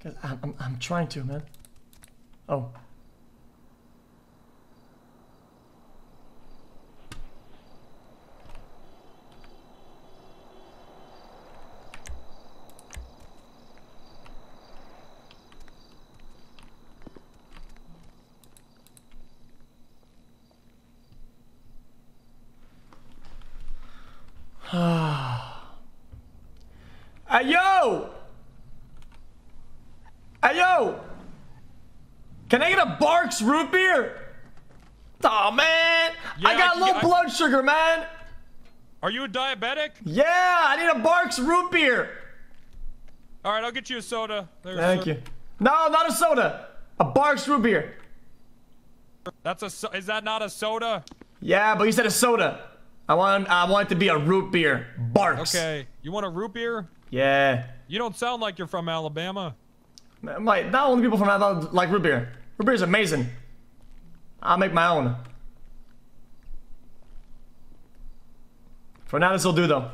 Guys, I'm, I'm, I'm trying to, man. Oh. Hey, yo! Hey, yo! Can I get root beer? Aw, man! Yeah, I got I- low I- blood sugar, man! Are you a diabetic? Yeah, I need a Barq's root beer! All right, I'll get you a soda. There, Thank sir. you. No, not a soda. A Barq's root beer. That's a. so- Is that not a soda? Yeah, but you said a soda. I want I want it to be a root beer. Barq's. Okay. You want a root beer? Yeah. You don't sound like you're from Alabama. Like, not only people from Alabama like root beer. Root beer is amazing. I'll make my own. For now, this will do though.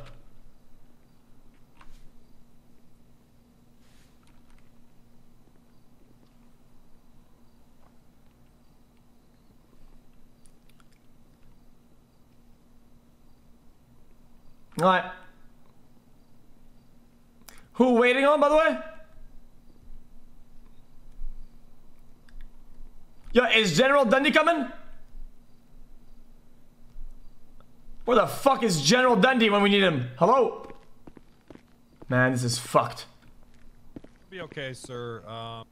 Alright. Who waiting on, by the way? Yo, is General Dundee coming? Where the fuck is General Dundee when we need him? Hello? Man, this is fucked. Be okay, sir. Um,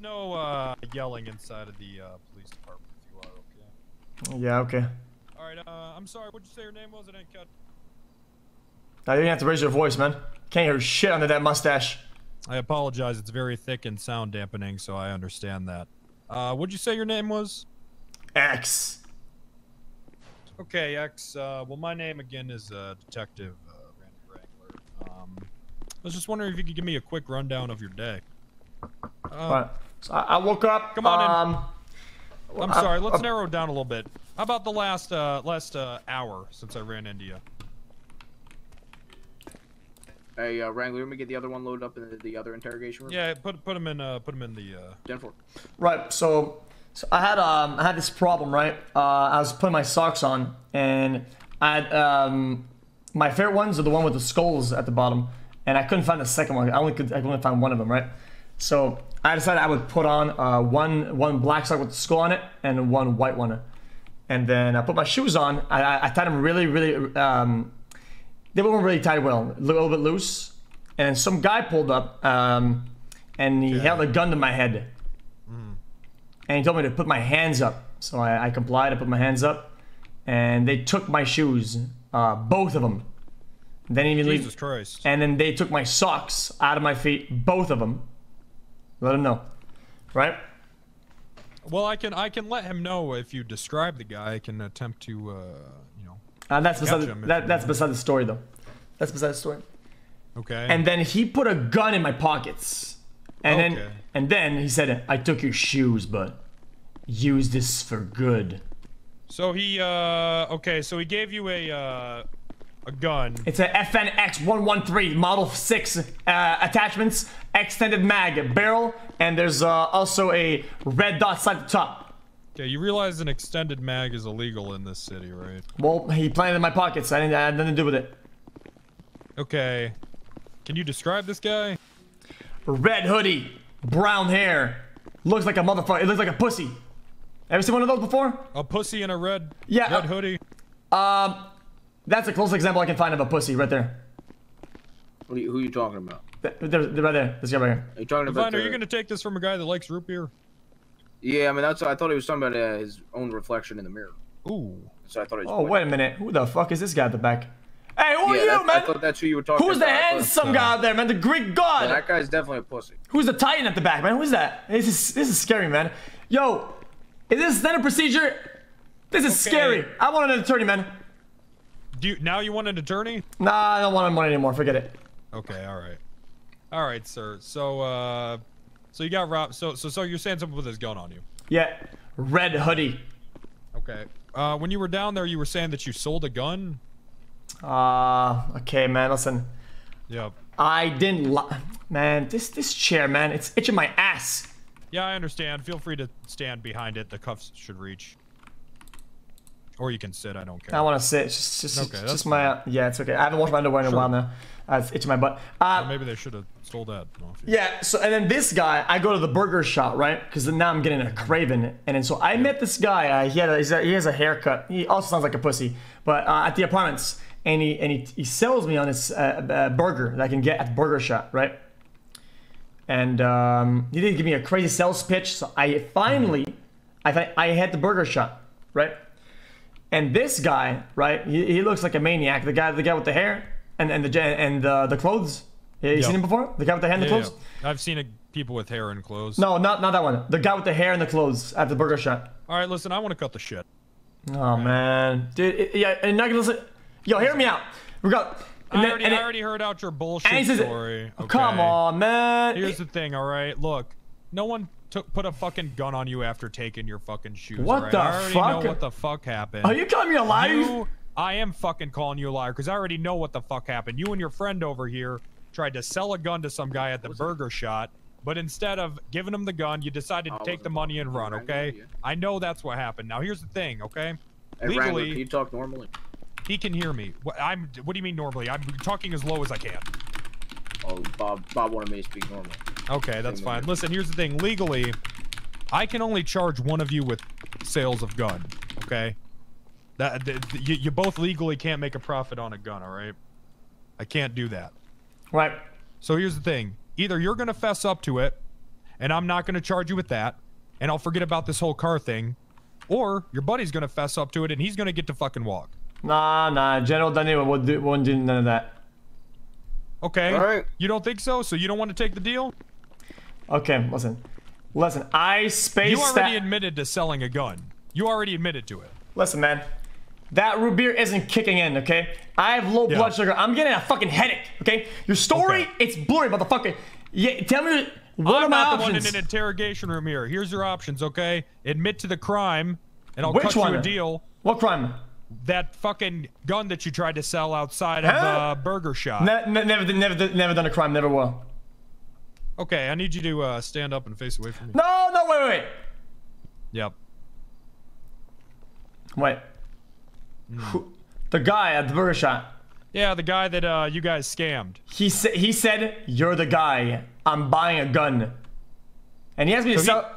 no uh, yelling inside of the uh, police department if you are okay. Yeah, okay. All right. Uh, I'm sorry. What'd you say your name was? I didn't catch. Now you have to raise your voice, man. Can't hear shit under that mustache. I apologize. It's very thick and sound dampening, so I understand that. Uh, what'd you say your name was? X. Okay, X. Uh, well, my name again is uh, Detective uh, Randy Wrangler. Um, I was just wondering if you could give me a quick rundown of your day. Uh, Right. So I, I woke up. Come on in. um, I'm uh, sorry. Let's uh, narrow it down a little bit. How about the last uh, last uh, hour since I ran into you? Hey, uh, Wrangler, let me get the other one loaded up in the, the other interrogation room. Yeah, put put him in uh, put him in the. Uh... Den four. Right. So, so I had um I had this problem, right? Uh, I was putting my socks on, and I had um my favorite ones are the one with the skulls at the bottom, and I couldn't find the second one. I only could I only find one of them, right? So I decided I would put on uh, one one black sock with the skull on it and one white one, and then I put my shoes on. I, I, I tied them really really um they weren't really tied well, a little bit loose. And some guy pulled up, um, and he held a gun to my head, and he told me to put my hands up. So I, I complied. I put my hands up, and they took my shoes, uh, both of them. Then even Jesus leave, Christ. and then they took my socks out of my feet, both of them. Let him know, right? Well, I can I can let him know if you describe the guy. I can attempt to uh. Uh, that's beside catch the, that, that's beside the story, though. That's beside the story. Okay. And then he put a gun in my pockets. And then and then he said, "I took your shoes, but use this for good." So he uh okay, so he gave you a uh a gun. It's a FNX 113 Model 6 uh, attachments, extended mag barrel, and there's uh, also a red dot side at the top. Okay, you realize an extended mag is illegal in this city, right? Well, he planted in my pockets. I didn't I had nothing to do with it. Okay. Can you describe this guy? Red hoodie, brown hair, looks like a motherfucker. It looks like a pussy. Ever seen one of those before? A pussy in a red Yeah. red hoodie. Um, that's the closest example I can find of a pussy right there. What are you, who are you talking about? Th- They're, they're right there. This guy right here. Are you talking about? Divine, are you gonna take this from a guy that likes root beer? Yeah, I mean that's. I thought he was talking about uh, his own reflection in the mirror. Ooh. So I thought he was. Oh, wait a minute. Who the fuck is this guy at the back? Hey, who yeah, are you, that- I thought that's who you were talking Who's the about. I thought- handsome guy out there, man? The Greek god. Yeah, that guy's definitely a pussy. Who's the Titan at the back, man? Who's that? This is this is scary, man. Yo, is this standard procedure? This is Okay. scary. I want an attorney, man. Do you now you want an attorney? Nah, I don't want money anymore. Forget it. Okay, all right. All right, sir. So uh so you got robbed. So so so you're saying something with his gun on you. Yeah, red hoodie. Okay. Uh when you were down there you were saying that you sold a gun? Uh, okay, man. Listen, Yep. I didn't li- Man, this this chair, man, it's itching my ass. Yeah, I understand. Feel free to stand behind it. The cuffs should reach. Or you can sit, I don't care. I want to sit. It's just, just, Okay, just my. Yeah, it's okay. I haven't washed my underwear in a while now. Uh, it's itching my butt. Uh, Well, maybe they should have stole that. off you. Yeah, so and then this guy, I go to the burger shop, right? Because now I'm getting a craving, and then so I met this guy. Uh, he had a, he has a haircut. He also sounds like a pussy, but uh, at the apartments, and he and he, he sells me on this uh, uh, burger that I can get at the burger shop, right? And um, he did give me a crazy sales pitch, so I finally, I fi- I had the burger shop, right? And this guy, right? He, he looks like a maniac. The guy, the guy with the hair and and the and uh, the clothes. Yeah, you Yep. seen him before? The guy with the hair and the Yeah, clothes. yeah. I've seen a, people with hair and clothes. No, not not that one. The guy with the hair and the clothes at the burger shop. All right, listen, I want to cut the shit. Oh man, dude. it- yeah, and not gonna listen. Yo, hear me out. We got. I then, already, I it- already heard out your bullshit says- story. Oh, Come on, man. Here's the thing, all right? Look, no one took put a fucking gun on you after taking your fucking shoes. What right? the I already fuck? know what the fuck happened. Are you calling me a liar? You, I am fucking calling you a liar because I already know what the fuck happened. You and your friend over here tried to sell a gun to some guy at the burger shot, but instead of giving him the gun, you decided to oh, take the money and run. Okay? I know that's what happened. Now here's the thing, okay? Hey, Legally, can you talk normally? He can hear me. What, I'm. What do you mean normally? I'm talking as low as I can. Oh, Bob. Bob wanted me to speak normal. Okay, that's Same fine. here. Listen, here's the thing. Legally, I can only charge one of you with sales of gun. Okay. That th- th- you, you both legally can't make a profit on a gun. All right. I can't do that. Right. So here's the thing. Either you're gonna fess up to it, and I'm not gonna charge you with that, and I'll forget about this whole car thing, or your buddy's gonna fess up to it and he's gonna get to fucking walk. Nah, nah. General Daniel would do, wouldn't do none of that. Okay. All right. You don't think so? So you don't want to take the deal? Okay, listen. Listen, I spaced You already that. admitted to selling a gun. You already admitted to it. Listen, man. That root beer isn't kicking in, okay? I have low Yeah. blood sugar. I'm getting a fucking headache, okay? Your story, it's blurry, motherfucker. Yeah, tell me what I'm are my not the one in an interrogation room here. Here's your options, okay? Admit to the crime, and I'll Which cut one? you a deal. What crime? That fucking gun that you tried to sell outside of Huh? the burger shop. Ne- ne- never, never, never done a crime. Never will. Okay, I need you to uh, stand up and face away from me. No, no, wait, wait, wait. Yep. Wait. The guy at the burger shop. Yeah, the guy that uh, you guys scammed. He said, he said, "You're the guy. I'm buying a gun," and he asked me to So he- sell.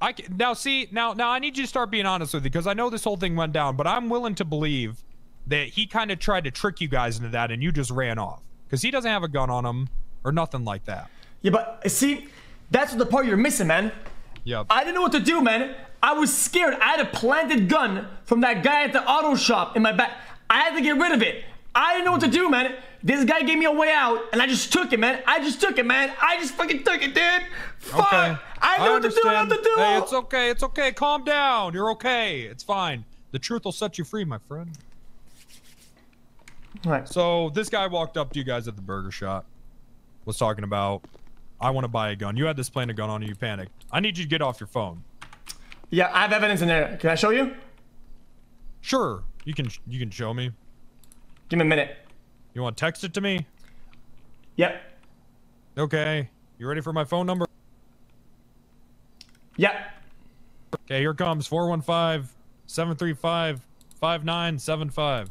I can, now see now now I need you to start being honest with you because I know this whole thing went down, but I'm willing to believe that he kind of tried to trick you guys into that and you just ran off because he doesn't have a gun on him or nothing like that. Yeah, but see, that's the part you're missing, man. Yep. I didn't know what to do, man. I was scared. I had a planted gun from that guy at the auto shop in my back. I had to get rid of it. I didn't know what to do, man. This guy gave me a way out, and I just took it, man. I just took it, man. I just fucking took it, dude. Fuck. Okay. I know what to do. I what to do. Hey, it's okay. It's okay. Calm down. You're okay. It's fine. The truth will set you free, my friend. Right. So this guy walked up to you guys at the burger shop, was talking about, I want to buy a gun. You had this planted gun on you. You panicked. I need you to get off your phone. Yeah, I have evidence in there. Can I show you? Sure. You can. You can show me. Give me a minute. You want to text it to me? Yep. Okay. You ready for my phone number? Yep. Okay, here comes 415 735 5975.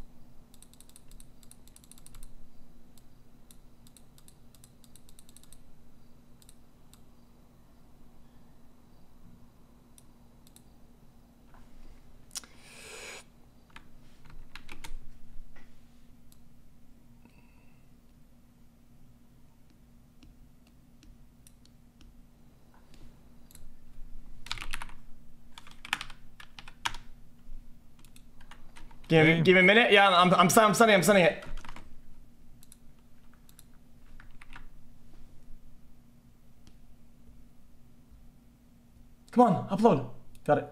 Give, me give me a minute. Yeah, I'm, I'm, I'm sending. I'm sending it. Come on, upload. Got it.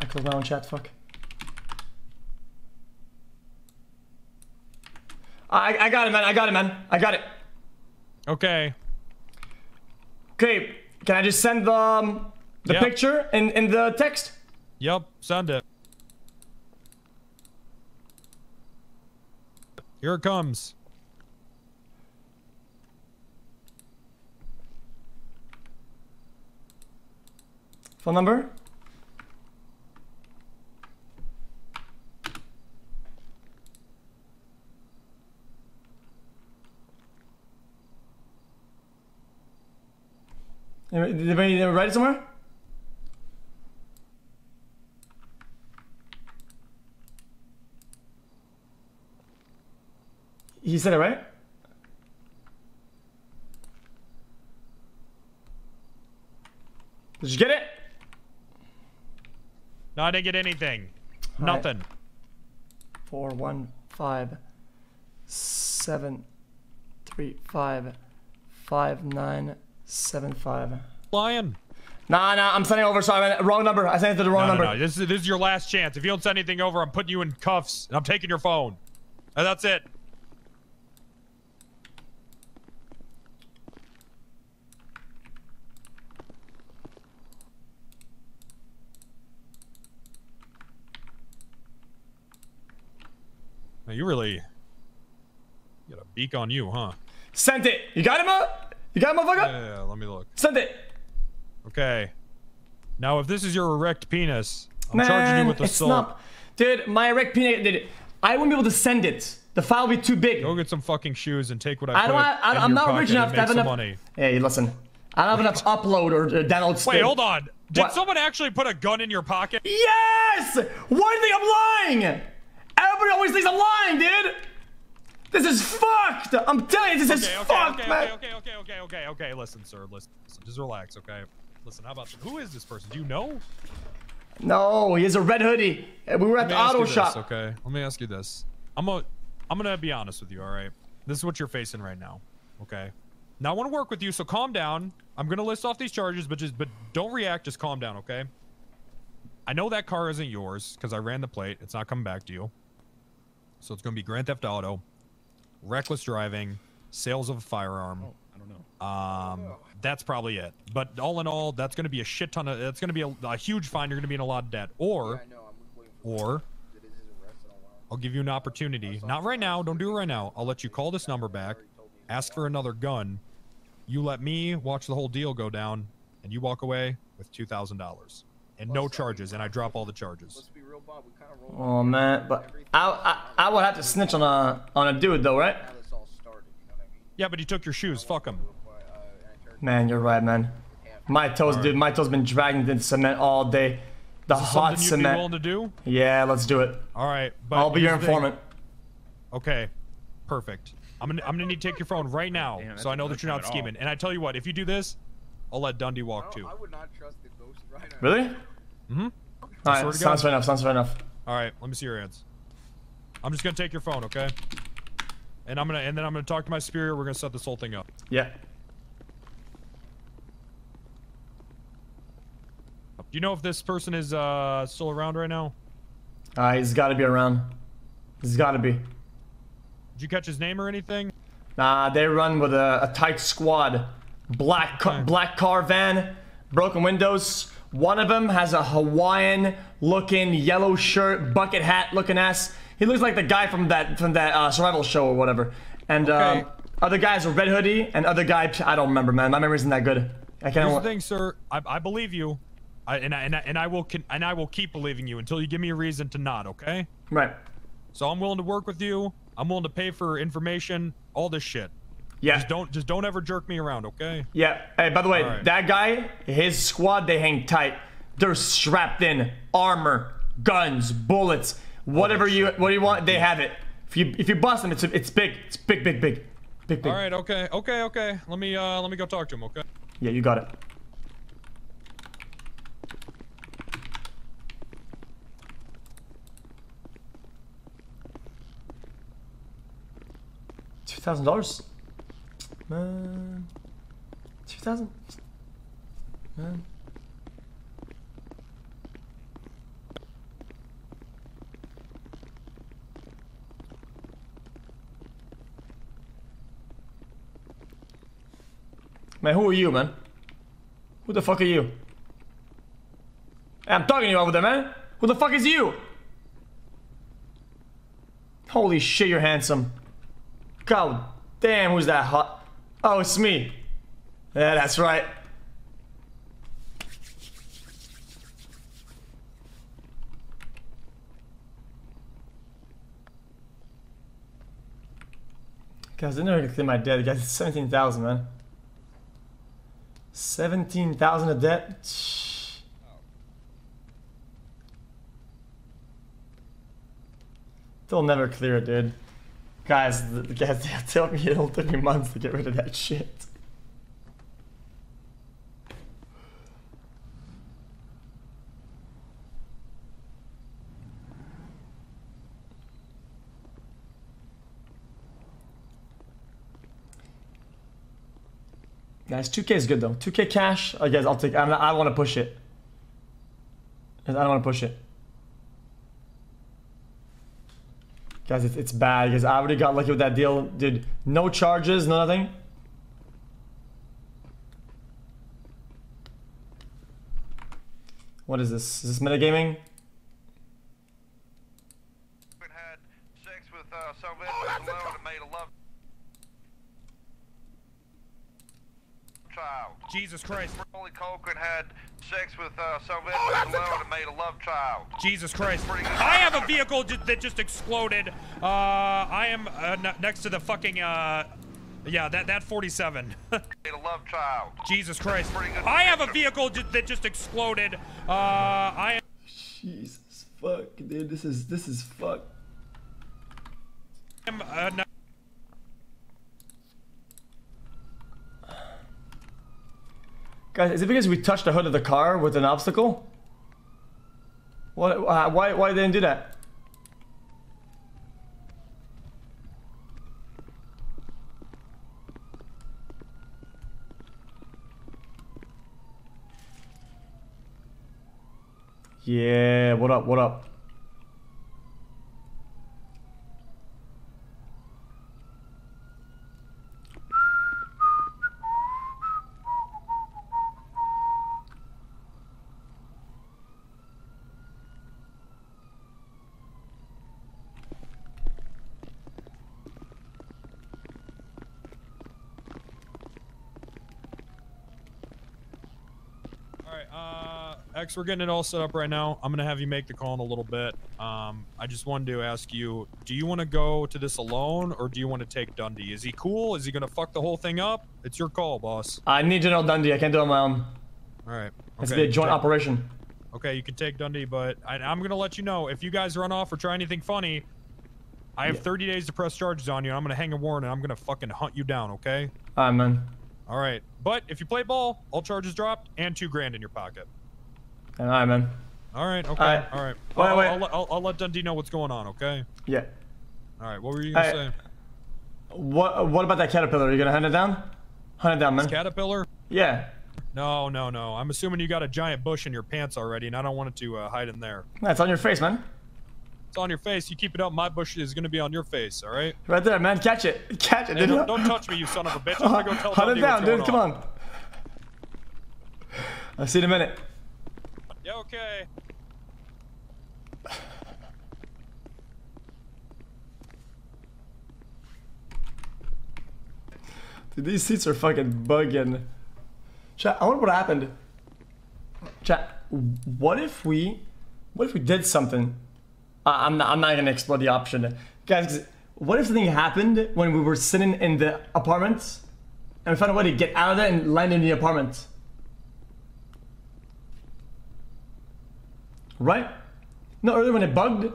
I closed my own chat. Fuck. I, I got it, man. I got it, man. I got it. Okay. Okay, can I just send the um, the Yep. picture in in the text? Yep, send it. Here it comes. Phone number? Did anybody write it somewhere? He said it right? Did you get it? No, I didn't get anything. All right. Nothing. Four one five seven three five five nine seven five. Lion. Nah, nah, I'm sending over. Sorry, man. wrong number. I sent it to the wrong no, number. No, no. This, is, this is your last chance. If you don't send anything over, I'm putting you in cuffs and I'm taking your phone. And that's it. Now, you really you got a beak on you, huh? Sent it. You got it, mo? You got it, motherfucker? Yeah, yeah, yeah, let me look. Send it. Okay. Now, if this is your erect penis, I'm Man, charging you with assault. not. Dude, my erect peanut. Dude, I wouldn't be able to send it. The file would be too big. Go get some fucking shoes and take what I, I put don't. I, I, I'm not rich enough to have enough. money. Hey, listen. I don't have enough upload or uh, download Wait, space. hold on. Did What? someone actually put a gun in your pocket? Yes! Why do you think I'm lying? Everybody always thinks I'm lying, dude. This is fucked. I'm telling you, this is okay, okay, fucked, okay, man. okay, okay, okay, okay, okay. Listen, sir. Listen, listen. Just relax, okay? Listen, how about? Who is this person? Do you know? No, he has a red hoodie. Uh, We were at the auto you this, shop. okay. Let me ask you this. I'm gonna, I'm gonna be honest with you. All right. This is what you're facing right now. Okay. Now I want to work with you, so calm down. I'm gonna list off these charges, but just, but don't react. Just calm down, okay? I know that car isn't yours because I ran the plate. It's not coming back to you. So it's gonna be Grand Theft Auto, reckless driving, sales of a firearm. Oh, I don't know. Um, that's probably it. But all in all, that's going to be a shit ton of. That's going to be a, a huge fine. You're going to be in a lot of debt. Or, or, I'll give you an opportunity. Not right now. Don't do it right now. I'll let you call this number back, ask for another gun. You let me watch the whole deal go down, and you walk away with two thousand dollars and no charges. And I drop all the charges. Oh man, but I, I I would have to snitch on a on a dude though, right? Yeah, but he took your shoes. Fuck him. Man, you're right, man. My toes, Alright. dude. My toes been dragging in cement all day. The Is hot something you'd be cement. willing to do? Yeah, let's do it. All right, but I'll be your here's the thing. informant. Okay, perfect. I'm gonna I'm gonna need to take your phone right now, Damn, so I know that you're not at all. scheming. And I tell you what, if you do this, I'll let Dundee walk too. I would not trust the Ghost Rider. Really? Mm-hmm. All right, sounds fair enough. Sounds fair enough. All right, let me see your hands. I'm just gonna take your phone, okay? And I'm gonna and then I'm gonna talk to my superior. We're gonna set this whole thing up. Yeah. Do you know if this person is uh still around right now? Uh, he's got to be around. He's got to be. Did you catch his name or anything? Nah, they run with a, a tight squad. Black ca- black car van, broken windows. One of them has a Hawaiian looking yellow shirt, bucket hat looking ass. He looks like the guy from that from that uh, survival show or whatever. And Okay. um, other guys a red hoodie, and other guy I don't remember, man. My memory isn't that good. I can't. Here's the thing, sir. I, I believe you. I, and I, and I, and I will con- and I will keep believing you until you give me a reason to not. Okay? Right. So I'm willing to work with you. I'm willing to pay for information. All this shit. Yeah. Just don't just don't ever jerk me around, okay? Yeah. Hey, by the way, right. that guy, his squad, they hang tight. They're strapped in, armor, guns, bullets, whatever you what do you want, they have it. If you if you bust them, it's it's big, it's big, big, big, big, big. All right. Okay. Okay. Okay. Let me uh let me go talk to him. Okay. Yeah, you got it. Two thousand dollars, man. Two thousand, man. Man, who are you, man? Who the fuck are you? I'm talking to you over there, man. Who the fuck is you? Holy shit, you're handsome. God damn, who's that hot? Oh, it's me. Yeah, that's right. Guys, they're never clear my debt. Guys, it's 17,000, man. 17,000 of debt? They'll never clear it, dude. Guys, guys, they'll tell me it'll take me months to get rid of that shit. Guys, 2K is good though. 2K cash, I guess I'll take. I'm I want to push it. I don't want to push it. Guys, it's, it's bad because I already got lucky with that deal. Dude, no charges, no nothing. What is this? Is this metagaming? child. Jesus Christ. Rolly Cochran had sex with uh, Sylvester Oh, Stallone and made a love child. Jesus Christ. I have a vehicle ju- that just exploded. Uh, I am uh, n- next to the fucking, uh, yeah, that, that 47. Made a love child. Jesus Christ. I have a vehicle ju- that just exploded. Uh, I am. Jesus fuck, dude. This is this is fuck. am, uh, Guys, is it because we touched the hood of the car with an obstacle? What? Uh, why? Why didn't do that? Yeah. What up? What up? All right, uh, X, we're getting it all set up right now. I'm gonna have you make the call in a little bit. Um, I just wanted to ask you, do you want to go to this alone, or do you want to take Dundee? Is he cool? Is he gonna fuck the whole thing up? It's your call, boss. I need General Dundee. I can't do it on my own. All right. It's okay, be a joint operation. Okay, you can take Dundee, but I, I'm gonna let you know if you guys run off or try anything funny. I have Yeah. 30 days to press charges on you. I'm gonna hang a warrant and I'm gonna fucking hunt you down. Okay? Alright, man. All right. But if you play ball, all charges dropped and two grand in your pocket. Alright, man. All right. Okay. Alright. All right. Wait, I'll, wait. I'll, let- I'll, I'll let Dundee know what's going on. Okay. Yeah. All right. What were you gonna say? What? What about that caterpillar? Are you gonna hunt it down? Hunt it down, man. This caterpillar? Yeah. No, no, no. I'm assuming you got a giant bush in your pants already, and I don't want it to uh, hide in there. That's on your face, man. It's on your face. You keep it up. My bush is gonna be on your face. All right. Right there, man. Catch it. Catch it, Hey, dude. don't, don't touch me, you son of a bitch. I'm gonna go tell Hunt Dundee it down, dude. going Come on. I'll see you in a minute. Yeah. Okay. Dude, these seats are fucking bugging. Chat, I wonder what happened. Chat, what if we, what if we did something? I I'm not, I'm not gonna explore the option, guys. What if something happened when we were sitting in the apartment, and we found a way to get out of there and land in the apartment? Right? Not earlier when it bugged,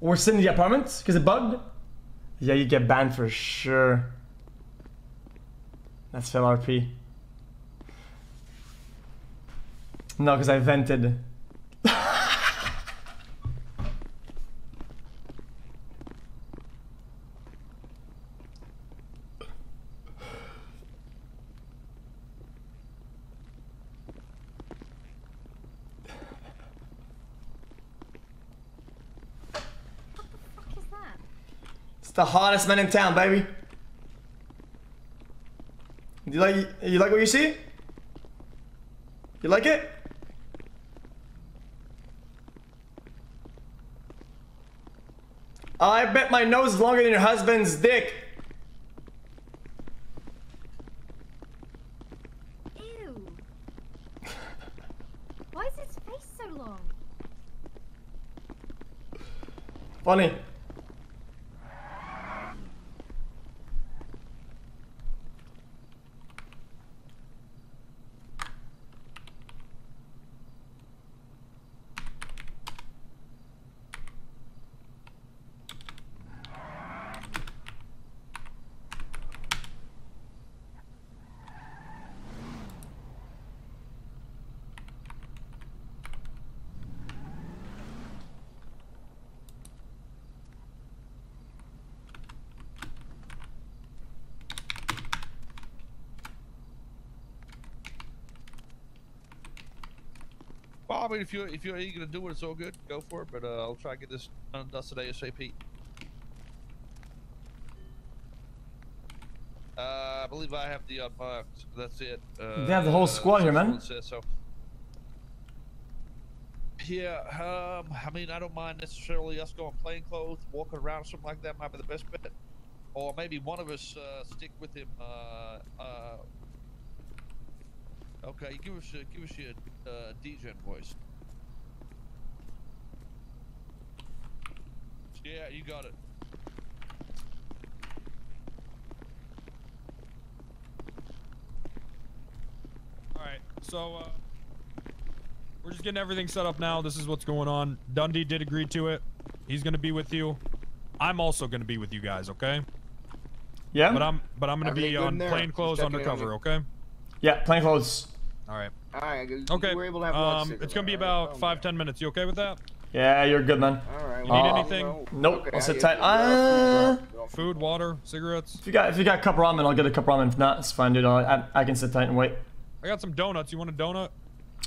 we're sitting in the apartment because it bugged. Yeah, you get banned for sure. That's fail RP. No, because I vented. It's the hottest man in town, baby. Do You like you like what you see? You like it? I bet my nose is longer than your husband's dick. Ew. Why is his face so long? Funny. Well, I mean, if you're if you're eager to do it, it's all good. Go for it. But uh, I'll try to get this done and dusted ASAP. Uh, I believe I have the unmarked. That's it. Uh, They have the whole squad here, man. says, so. Yeah, um, I mean, I don't mind necessarily us going plain clothes, walking around, something like that might be the best bet. Or maybe one of us uh, stick with him uh, uh, Okay, give us a, give us your uh, DJ voice. Yeah, you got it. Alright, so, uh, we're just getting everything set up now. This is what's going on. Dundee did agree to it. He's gonna be with you. I'm also gonna be with you guys, okay? Yeah. But I'm, but I'm gonna Everything be on plain clothes checking in on undercover, okay? Yeah, plain clothes. Alright. Alright, you Okay. were able to have Um, it's gonna be alright? about five, ten minutes. You okay with that? Yeah, you're good, man. Alright, You need Uh, anything? Nope. Okay, I'll sit tight. Uh, Food, water, cigarettes? if you got if you got a cup of ramen, I'll get a cup of ramen. If not, it's fine, dude. I'll, I I can sit tight and wait. I got some donuts. You want a donut?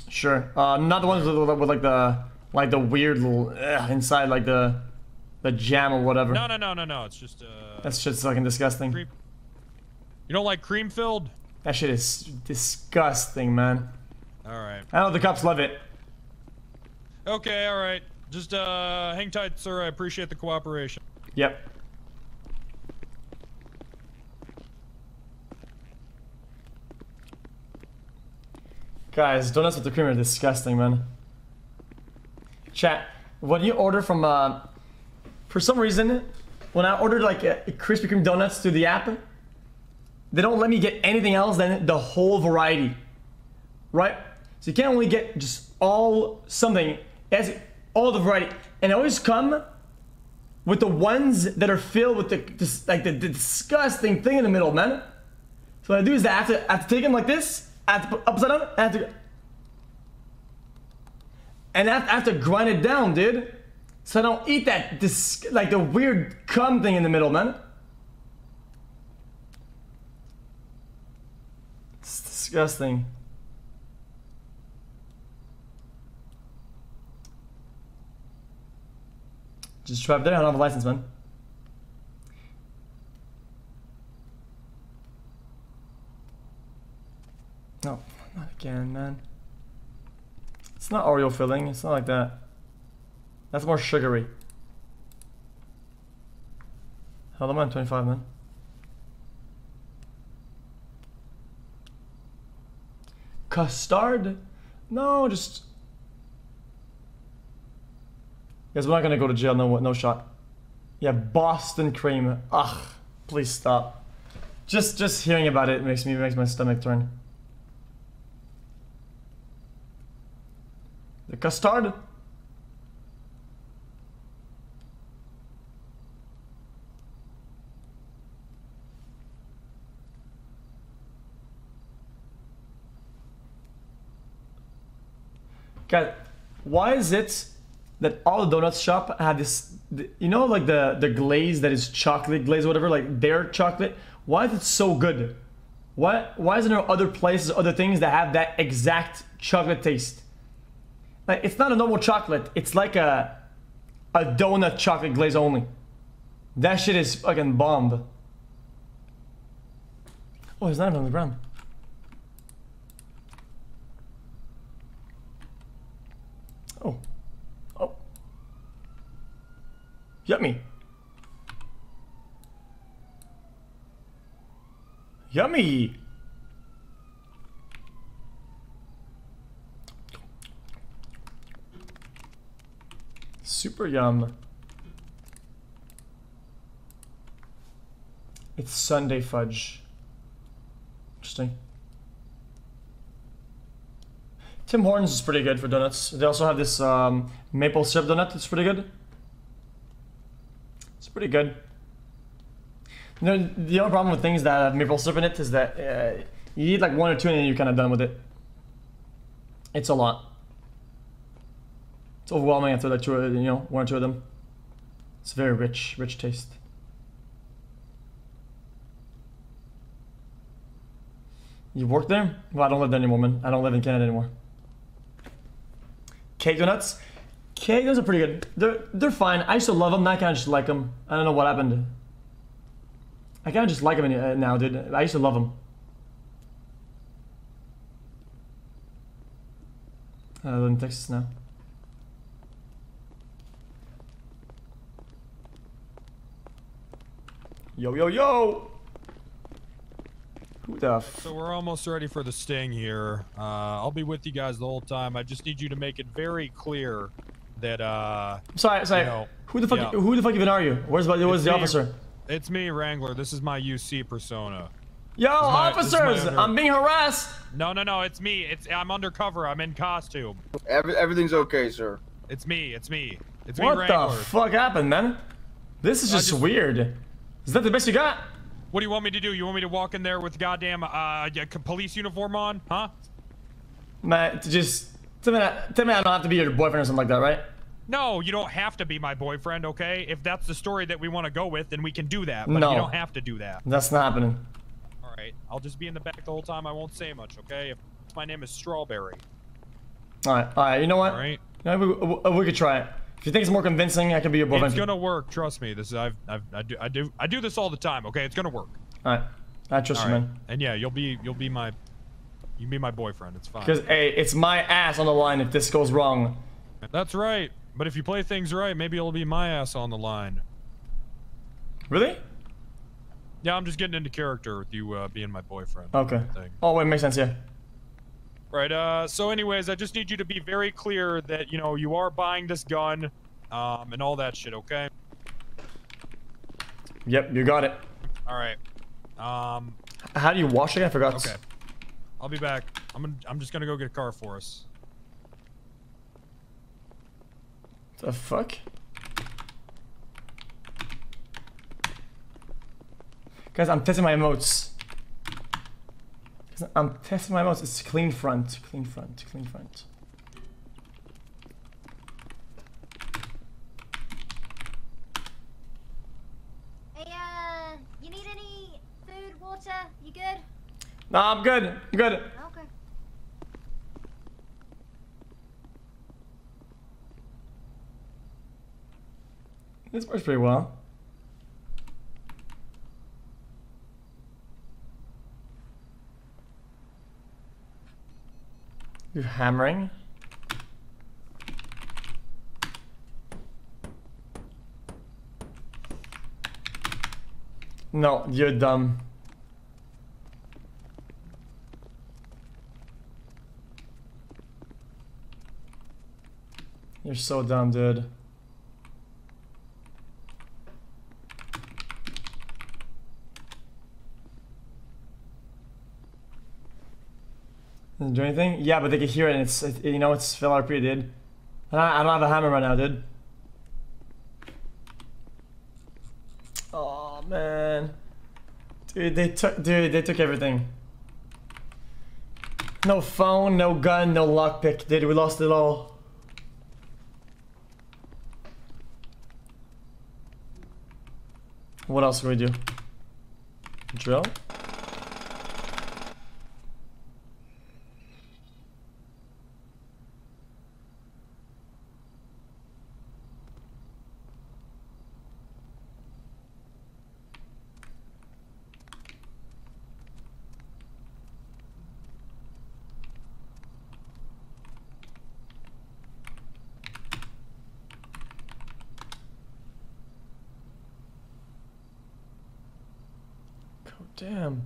Sure. Uh, not the ones with, with like the like the weird little ugh, inside like the the jam or whatever. No, no, no, no, no. It's just, uh... That shit's fucking disgusting. Cream. You don't like cream filled? That shit is disgusting, man. Alright. I know the cops love it. Okay, alright. Just, uh, hang tight, sir. I appreciate the cooperation. Yep. Guys, donuts with the cream are disgusting, man. Chat, what do you order from, uh, for some reason, when I ordered like a, Krispy Kreme donuts through the app, they don't let me get anything else than the whole variety, right? So you can't only get just all something, as all the variety, and they always come with the ones that are filled with the like the, the disgusting thing in the middle, man. So what I do is I have to, I have to take them like this, I have to put upside down, I have to, and I have, I have to grind it down, dude. So I don't eat that dis like the weird cum thing in the middle, man. It's disgusting. Just drive there, I don't have a license, man. No, not again, man. It's not Oreo filling, it's not like that. That's more sugary. Hell, I'm on 25, man. Custard? No, just... Guys, we're not gonna go to jail, no, no shot. Yeah, Boston cream. Ugh, please stop. Just, just hearing about it makes me, makes my stomach turn. The custard? God, why is it that all the donuts shop have this, you know, like the the glaze that is chocolate glaze, whatever, like their chocolate. Why is it so good? Why why isn't there other places, other things that have that exact chocolate taste? Like it's not a normal chocolate. It's like a a donut chocolate glaze only. That shit is fucking bomb. Oh, there's not even on the ground. Oh. Oh. Yummy. Yummy. Super yum. It's Sunday fudge. Interesting. Tim Hortons is pretty good for donuts. They also have this um, maple syrup donut It's pretty good. It's pretty good. You know, the only problem with things that have maple syrup in it is that uh, you eat like one or two and then you're kind of done with it. It's a lot. It's overwhelming after like two, you know, one or two of them. It's very rich, rich taste. You work there? Well, I don't live there anymore, man. I don't live in Canada anymore. Donuts? Cake donuts are pretty good. They're they're fine. I used to love them. Now I kind of just like them. I don't know what happened. I kind of just like them uh, now, dude. I used to love them. Uh, I live in Texas now. Yo, yo, yo! Who the So we're almost ready for the sting here. Uh, I'll be with you guys the whole time. I just need you to make it very clear that uh. Sorry, sorry. you know- who the fuck? Yeah. Who the fuck even are you? Where's where's It's the me, officer? It's me, Wrangler. This is my UC persona. Yo, my- this is my officers! under- I'm being harassed. No, no, no. It's me. It's I'm undercover. I'm in costume. Every, everything's okay, sir. It's me. It's me. It's me, Wrangler. What the fuck happened, man? This is just, just- weird. Is that the best you got? What do you want me to do? You want me to walk in there with goddamn uh police uniform on? Huh? Man, to just tell me, that, tell me I don't have to be your boyfriend or something like that, right? No, you don't have to be my boyfriend, okay? If that's the story that we want to go with, then we can do that. But No. you don't have to do that. That's not happening. All right. I'll just be in the back the whole time. I won't say much, okay? If my name is Strawberry. All right, all right. You know what? All right. You know, we, we, we could try it. If you think it's more convincing, I can be your boyfriend. It's gonna work. Trust me. This is I've, I've I do I do I do this all the time. Okay, it's gonna work. All right, I trust All you, right. man. And yeah, you'll be you'll be my you be my boyfriend. It's fine. Because hey, it's my ass on the line if this goes wrong. That's right. But if you play things right, maybe it'll be my ass on the line. Really? Yeah, I'm just getting into character with you uh, being my boyfriend. Okay. Oh wait, makes sense. Yeah. Right. Uh. So, anyways, I just need you to be very clear that you know you are buying this gun, um, and all that shit. Okay. Yep, you got it. All right. Um. How do you wash it? I forgot. Okay. I'll be back. I'm gonna. I'm just gonna go get a car for us. The fuck? Guys, I'm testing my emotes. I'm testing my emotes. It's clean front, clean front, clean front. Hey, uh, you need any food, water? You good? No, I'm good. I'm good. Okay. This works pretty well. You're hammering. No, you're dumb. You're so dumb, dude. Doesn't do anything? Yeah, but they can hear it and it's, it, you know, it's fail RP, dude. And I, I don't have a hammer right now, dude. Oh, man. Dude, they took, dude, they took everything. No phone, no gun, no lockpick, dude, we lost it all. What else can we do? Drill? God damn.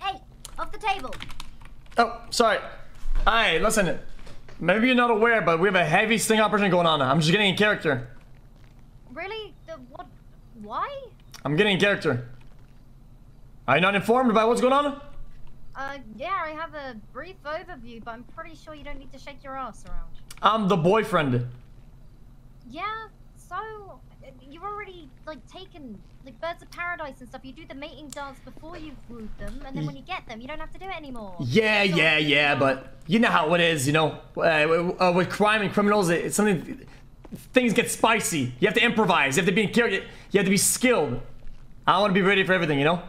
Hey, off the table. Oh, sorry. Hey, listen. Maybe you're not aware, but we have a heavy sting operation going on. I'm just getting in character. Really? The what? Why? I'm getting in character. Are you not informed about what's going on? Uh, yeah, I have a brief overview, but I'm pretty sure you don't need to shake your ass around. I'm the boyfriend. Yeah, so you've already like taken like birds of paradise and stuff. You do the mating dance before you've wooed them, and then when you get them, you don't have to do it anymore. Yeah, yeah, yeah, but you know how it is, you know. Uh, uh, with crime and criminals, it- it's something. Things get spicy. You have to improvise. You have to be in character. You have to be skilled. I want to be ready for everything, you know.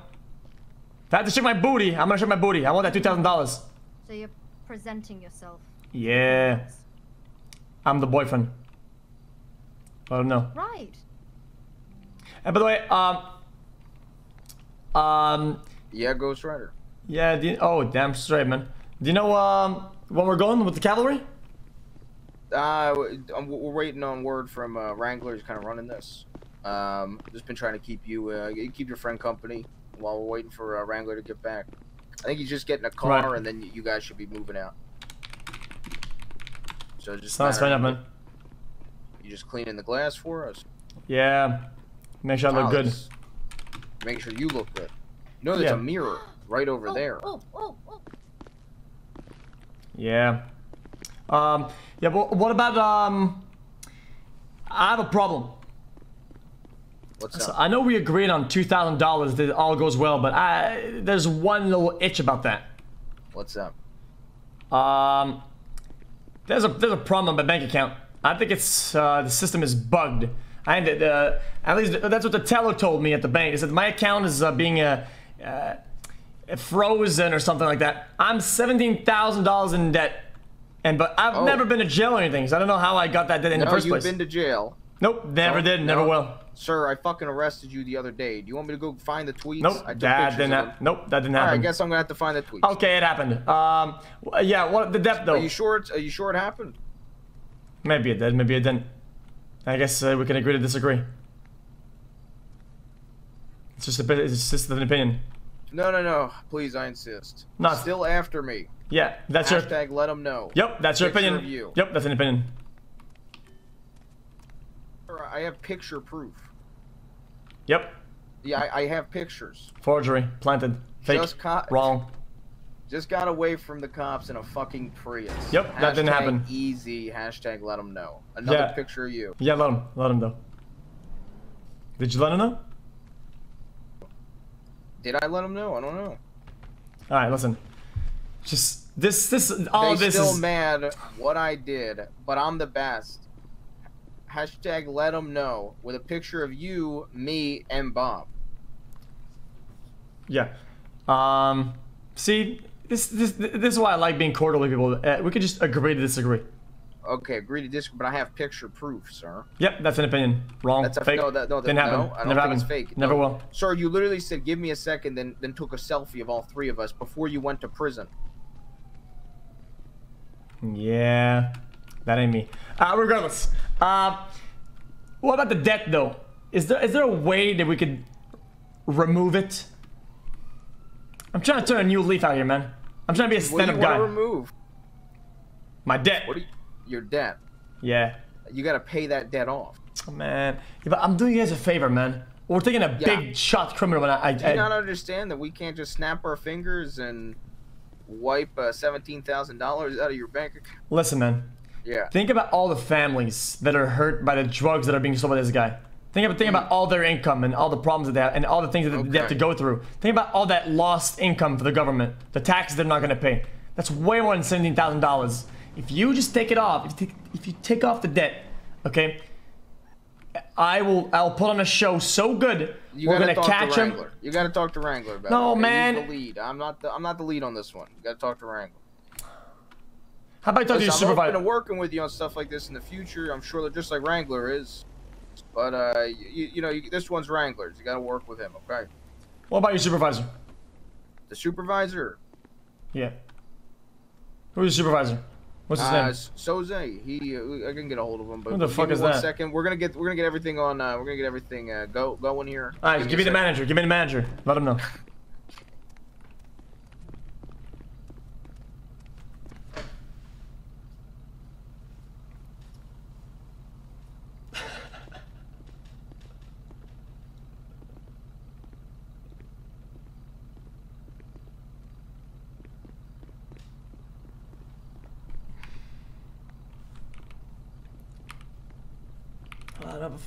If I have to shake my booty, I'm gonna shake my booty. I want that two thousand dollars. So you're presenting yourself. Yeah. I'm the boyfriend. I don't know. Right. And by the way, um, um, Yeah, Ghost Rider. yeah. Do you, oh, damn straight, man. Do you know um when we're going with the cavalry? Uh, we're waiting on word from uh, Wrangler. He's kind of running this. Um, just been trying to keep you, uh, keep your friend company while we're waiting for uh, Wrangler to get back. I think he's just getting a car, Right. and then you guys should be moving out. So just Sounds fine, man. You just cleaning the glass for us. Yeah. Make sure I look Wow, good. Make sure you look good. You know, there's Yeah. a mirror right over there. Oh, oh, oh. Yeah. Um. Yeah. But what about um? I have a problem. What's So up? I know we agreed on two thousand dollars that all goes well, but I there's one little itch about that. What's up? Um, there's a there's a problem on my bank account. I think it's uh, the system is bugged. I uh, at least that's what the teller told me at the bank. He said my account is uh, being uh, uh, frozen or something like that. I'm seventeen thousand dollars in debt, and but I've Oh. never been to jail or anything, so I don't know how I got that debt in no, the first place you've been to jail. Nope, never No, did, never no. will. Sir, I fucking arrested you the other day. Do you want me to go find the tweets? Nope, I that didn't happen. Nope, that didn't All right, I guess I'm gonna have to find the tweets. Okay, it happened. Um, yeah, what the depth though? Are you sure? It's, are you sure it happened? Maybe it did, maybe it didn't. I guess uh, we can agree to disagree. It's just a bit, it's just an opinion. No, no, no. Please, I insist. Not Still after me. Yeah, that's your. Hashtag let them know. Yep, that's your opinion. you. Yep, that's an opinion. I have picture proof. Yep, Yeah, I, I have pictures. forgery, planted, fake, wrong. Just got away from the cops in a fucking Prius. Yep, that didn't happen. Easy. Hashtag let them know. Another Yeah. picture of you. Yeah, let him, let him know. Did you let him know? Did I let them know? I don't know. All right, listen. Just this, this, all they of this still is. mad what I did, but I'm the best. Hashtag let them know with a picture of you, me, and Bob. Yeah. Um. See, this, this, this is why I like being cordial with people. Uh, we could just agree to disagree. Okay, agree to disagree, but I have picture proof, sir. Yep, that's an opinion. Wrong. That's a fake. no. That, no, that, Didn't happen. no, I don't Never happened. it's fake. Never No. will. Sir, you literally said, "Give me a second, then then took a selfie of all three of us before you went to prison. Yeah, that ain't me. Uh, regardless, uh, what about the debt though? Is there is there a way that we could remove it? I'm trying to turn a new leaf out here, man. I'm trying to be a What do you stand-up guy. remove? My debt. What do you, your debt? Yeah. You got to pay that debt off. Oh, man, yeah, but I'm doing you guys a favor, man. We're taking a Yeah. big shot criminal, and I, I, Do you I not understand that we can't just snap our fingers and wipe uh, seventeen thousand dollars out of your bank account? listen, man. Yeah. Think about all the families that are hurt by the drugs that are being sold by this guy. Think about think about all their income and all the problems that they have and all the things that they have to go through. Think about all that lost income for the government, the taxes they're not going to pay. That's way more than seventeen thousand dollars. If you just take it off, if you take, if you take off the debt, okay, I will I'll put on a show so good You we're gonna talk catch to him. Wrangler. You gotta talk to Wrangler about No, it. okay? man. He's the lead. I'm not the I'm not the lead on this one. You gotta talk to Wrangler. How about I talk to your Listen, I'm open supervisor? to working with you on stuff like this in the future. I'm sure that just like Wrangler is. But uh, you, you know, you, this one's Wrangler's. You gotta work with him, okay? What about your supervisor? The supervisor. Yeah. Who's your supervisor? What's his uh, name? Soze. He, uh, I can get a hold of him. But Who the fuck is one that? second. We're gonna get we're gonna get everything on. Uh, we're gonna get everything uh, go going here. All right, give me a the second. manager. Give me the manager. Let him know.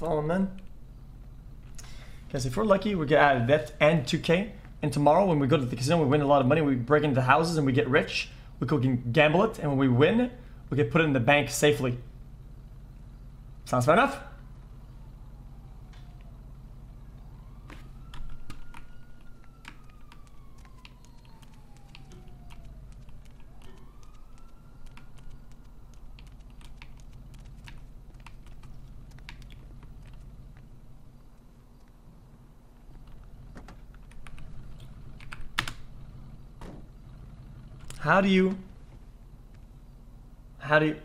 Phone, man. Guys, if we're lucky, we get out of debt and 2K. And tomorrow, when we go to the casino, we win a lot of money. We break into houses and we get rich. We can gamble it, and when we win, we can put it in the bank safely. Sounds fair enough? How do you? How do you?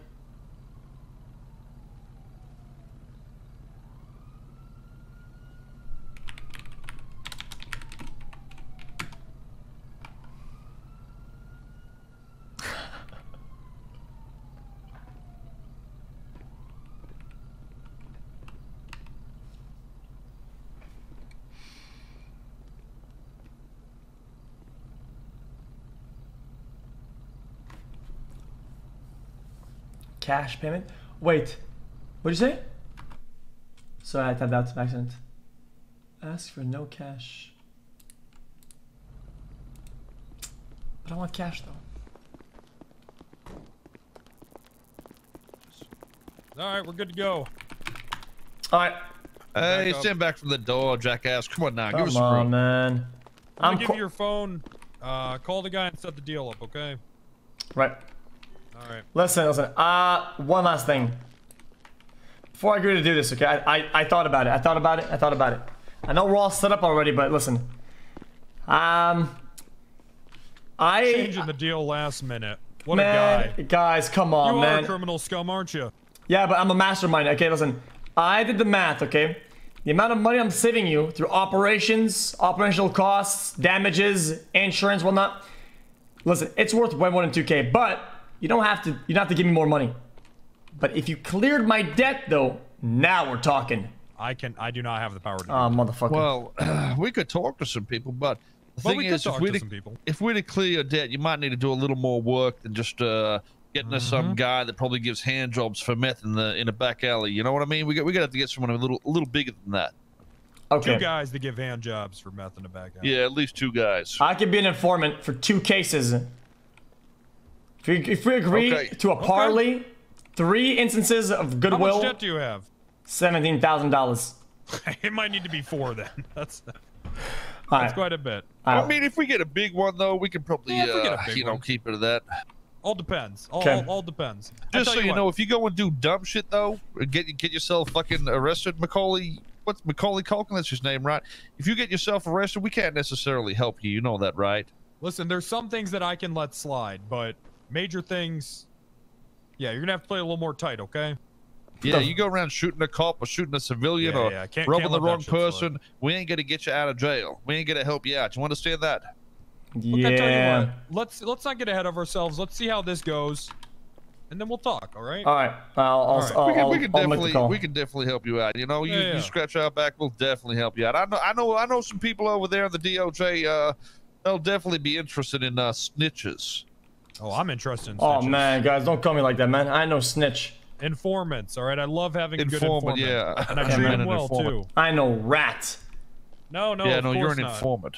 Cash payment? Wait. What'd you say? Sorry, I typed out by accident. Ask for no cash. But I want cash though. All right, we're good to go. All right. Hey, Back up. stand back from the door, jackass. Come on now, give Come us some on, room. man. I'm I'm gonna give you your phone. Uh, call the guy and set the deal up, okay? Right. All right. Listen, listen. Uh, one last thing. Before I agree to do this, okay? I, I, I thought about it. I thought about it. I thought about it. I know we're all set up already, but listen. Um, I Changing the deal last minute. What man, a guy. guys, come on, you man. You are a criminal scum, aren't you? Yeah, but I'm a mastermind. Okay, listen. I did the math, okay? The amount of money I'm saving you through operations, operational costs, damages, insurance, whatnot. Listen, it's worth way more than 2k, but you don't have to you don't have to give me more money. But if you cleared my debt though, now we're talking. I can. I do not have the power to. do Oh, motherfucker. Well, we could talk to some people, but the Well, thing we could is, talk if we to to some people. if we're to clear your debt, you might need to do a little more work than just uh, getting us Mm-hmm. some guy that probably gives hand jobs for meth in the in a back alley. You know what I mean? We got we got to have to get someone a little a little bigger than that. Okay. Two guys that give hand jobs for meth in the back. alley. Yeah, at least two guys. I could be an informant for two cases. If we, if we agree Okay. to a parlay, three instances of goodwill. How much goodwill, debt do you have? seventeen thousand dollars. it might need to be four then. That's that's right. quite a bit. All I mean, if we get a big one though, we can probably Yeah, if we get a uh, big you know keep it at that. All depends. All, Okay. all, all depends. Just so you what, know, if you go and do dumb shit though, get get yourself fucking arrested, Macaulay. What's Macaulay Culkin? That's his name, right? If you get yourself arrested, we can't necessarily help you. You know that, right? Listen, there's some things that I can let slide, but major things, yeah, you're gonna have to play a little more tight, okay? Yeah, you go around shooting a cop or shooting a civilian Yeah, or yeah, can't- robbing can't the wrong shit slide. person. We ain't gonna get you out of jail. We ain't gonna help you out. You understand that? Look, I tell you Yeah. what, let's let's not get ahead of ourselves. Let's see how this goes, and then we'll talk. All right? All right. I'll, I'll, All right. I'll, we can, I'll, we can I'll make the definitely we can definitely help you out. You know, you, Yeah, yeah. you scratch our back, we'll definitely help you out. I know I know I know some people over there in the DOJ. Uh, they'll definitely be interested in uh, snitches. Oh, I'm interested in Oh man, guys, don't call me like that, man. I know snitch. Informants, all right? I love having a good Informant, informant. yeah. And I Yeah, treat them well, informant. too. I know rat. No, no, yeah, of no, you're an not. informant.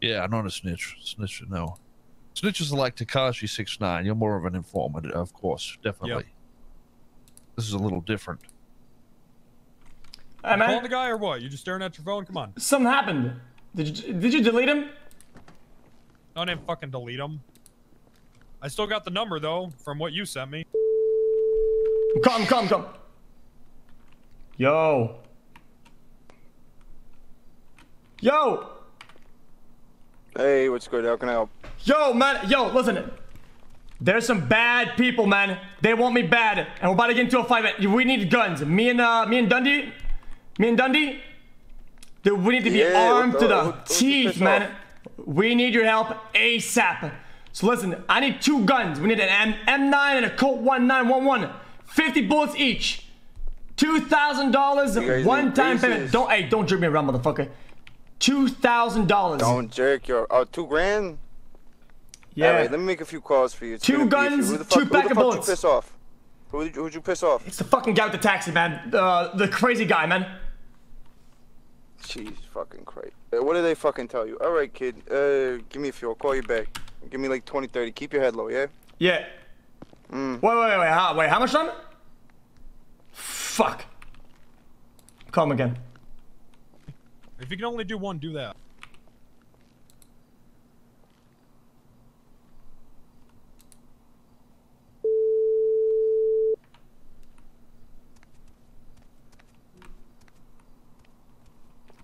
Yeah, I'm not a snitch. Snitch, no. Snitches are like Tekashi six nine. You're more of an informant, of course, definitely. This is a little different. Hey, Calling the guy or what? You just staring at your phone? Come on. something happened. Did you did you delete him? Don't even fucking delete him. I still got the number though from what you sent me. Come, come, come. Yo. Yo. Hey, what's good? How can I help? Yo, man. Yo, listen. There's some bad people, man. They want me bad, and we're about to get into a fight. Man. We need guns. Me and uh, me and Dundee, me and Dundee. Dude, we need to be Yeah, armed the- to the who- teeth, man. off? We need your help ASAP. So listen, I need two guns. We need an M- M9 and a Colt 1911. 50 bullets each. $2,000 one need time payment. Don't, hey, don't jerk me around, motherfucker. $2,000. Don't jerk your. Oh, two grand? Yeah. Alright, let me make a few calls for you. It's Two gonna be a few. guns, Who the two fuck, pack who of the fuck bullets. you piss off? Who who'd you piss off? It's the fucking guy with the taxi, man. Uh, the crazy guy, man. Jeez, fucking Christ. Uh, what did they fucking tell you? Alright, kid. Uh, give me a few. I'll call you back. Give me like 20, 30. Keep your head low, yeah? Yeah. Mm. Wait, wait, wait, how, wait, how much time? Fuck. Call him again. If you can only do one, do that.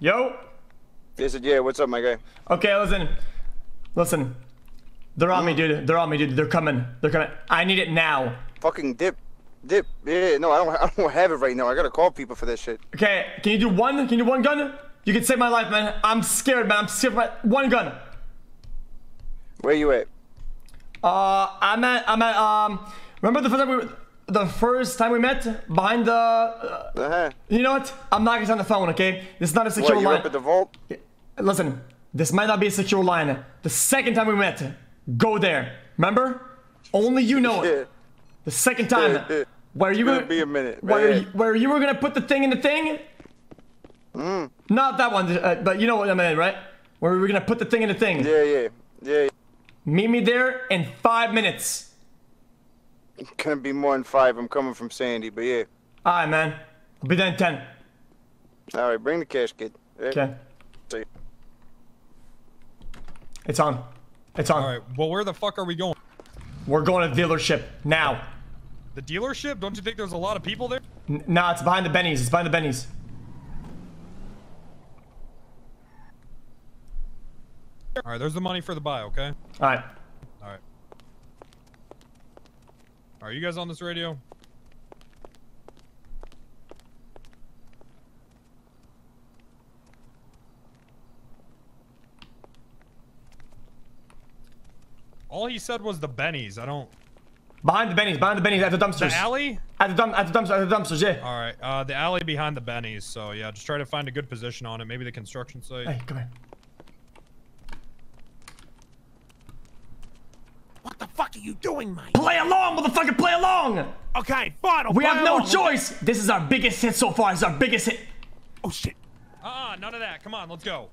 Yo. Yes, yeah. What's up, my guy? Okay, listen. Listen. They're on me, dude. They're on me, dude. They're coming. They're coming. I need it now. Fucking dip, dip. Yeah, no, I don't. I don't have it right now. I gotta call people for this shit. Okay, can you do one? Can you do one gun? You can save my life, man. I'm scared, man. I'm scared. My one gun. Where you at? Uh, I'm at. I'm at. Um, remember the first time we were, the first time we met behind the. Uh. You know what? I'm not gonna on the phone. Okay, this is not a secure What, you line. up at the vault? Listen, this might not be a secure line. The second time we met, go there. Remember? Only you know it. The second time, where you Gonna were, be a minute. where you, where you were gonna put the thing in the thing. Mm. Not that one, uh, but you know what I mean, right? Where we were gonna put the thing in the thing. Yeah, yeah, yeah. Meet me there in five minutes. Couldn't be more than five. I'm coming from Sandy, but yeah. All right, man. I'll be there in ten. All right, bring the cash, kid. Okay. See. It's on. It's on. All right. Well, where the fuck are we going? We're going to the dealership now. The dealership? Don't you think there's a lot of people there? N- nah, it's behind the Bennies. It's behind the Bennies. All right. There's the money for the buy. Okay. All right. All right. Are you guys on this radio? All he said was the bennies. I don't. Behind the Bennies. Behind the Bennies. At the dumpsters. The alley? At the dump. At the dumpsters. At the dumpsters. Yeah. All right. Uh, the alley behind the bennies. So yeah, just try to find a good position on it. Maybe the construction site. Hey, come here. What the fuck are you doing, mate? Play along, motherfucker. Play along. Okay, fine. I'll we have no along. choice. This is our biggest hit so far. It's our biggest hit. Oh shit. Uh-uh, none of that. Come on, let's go.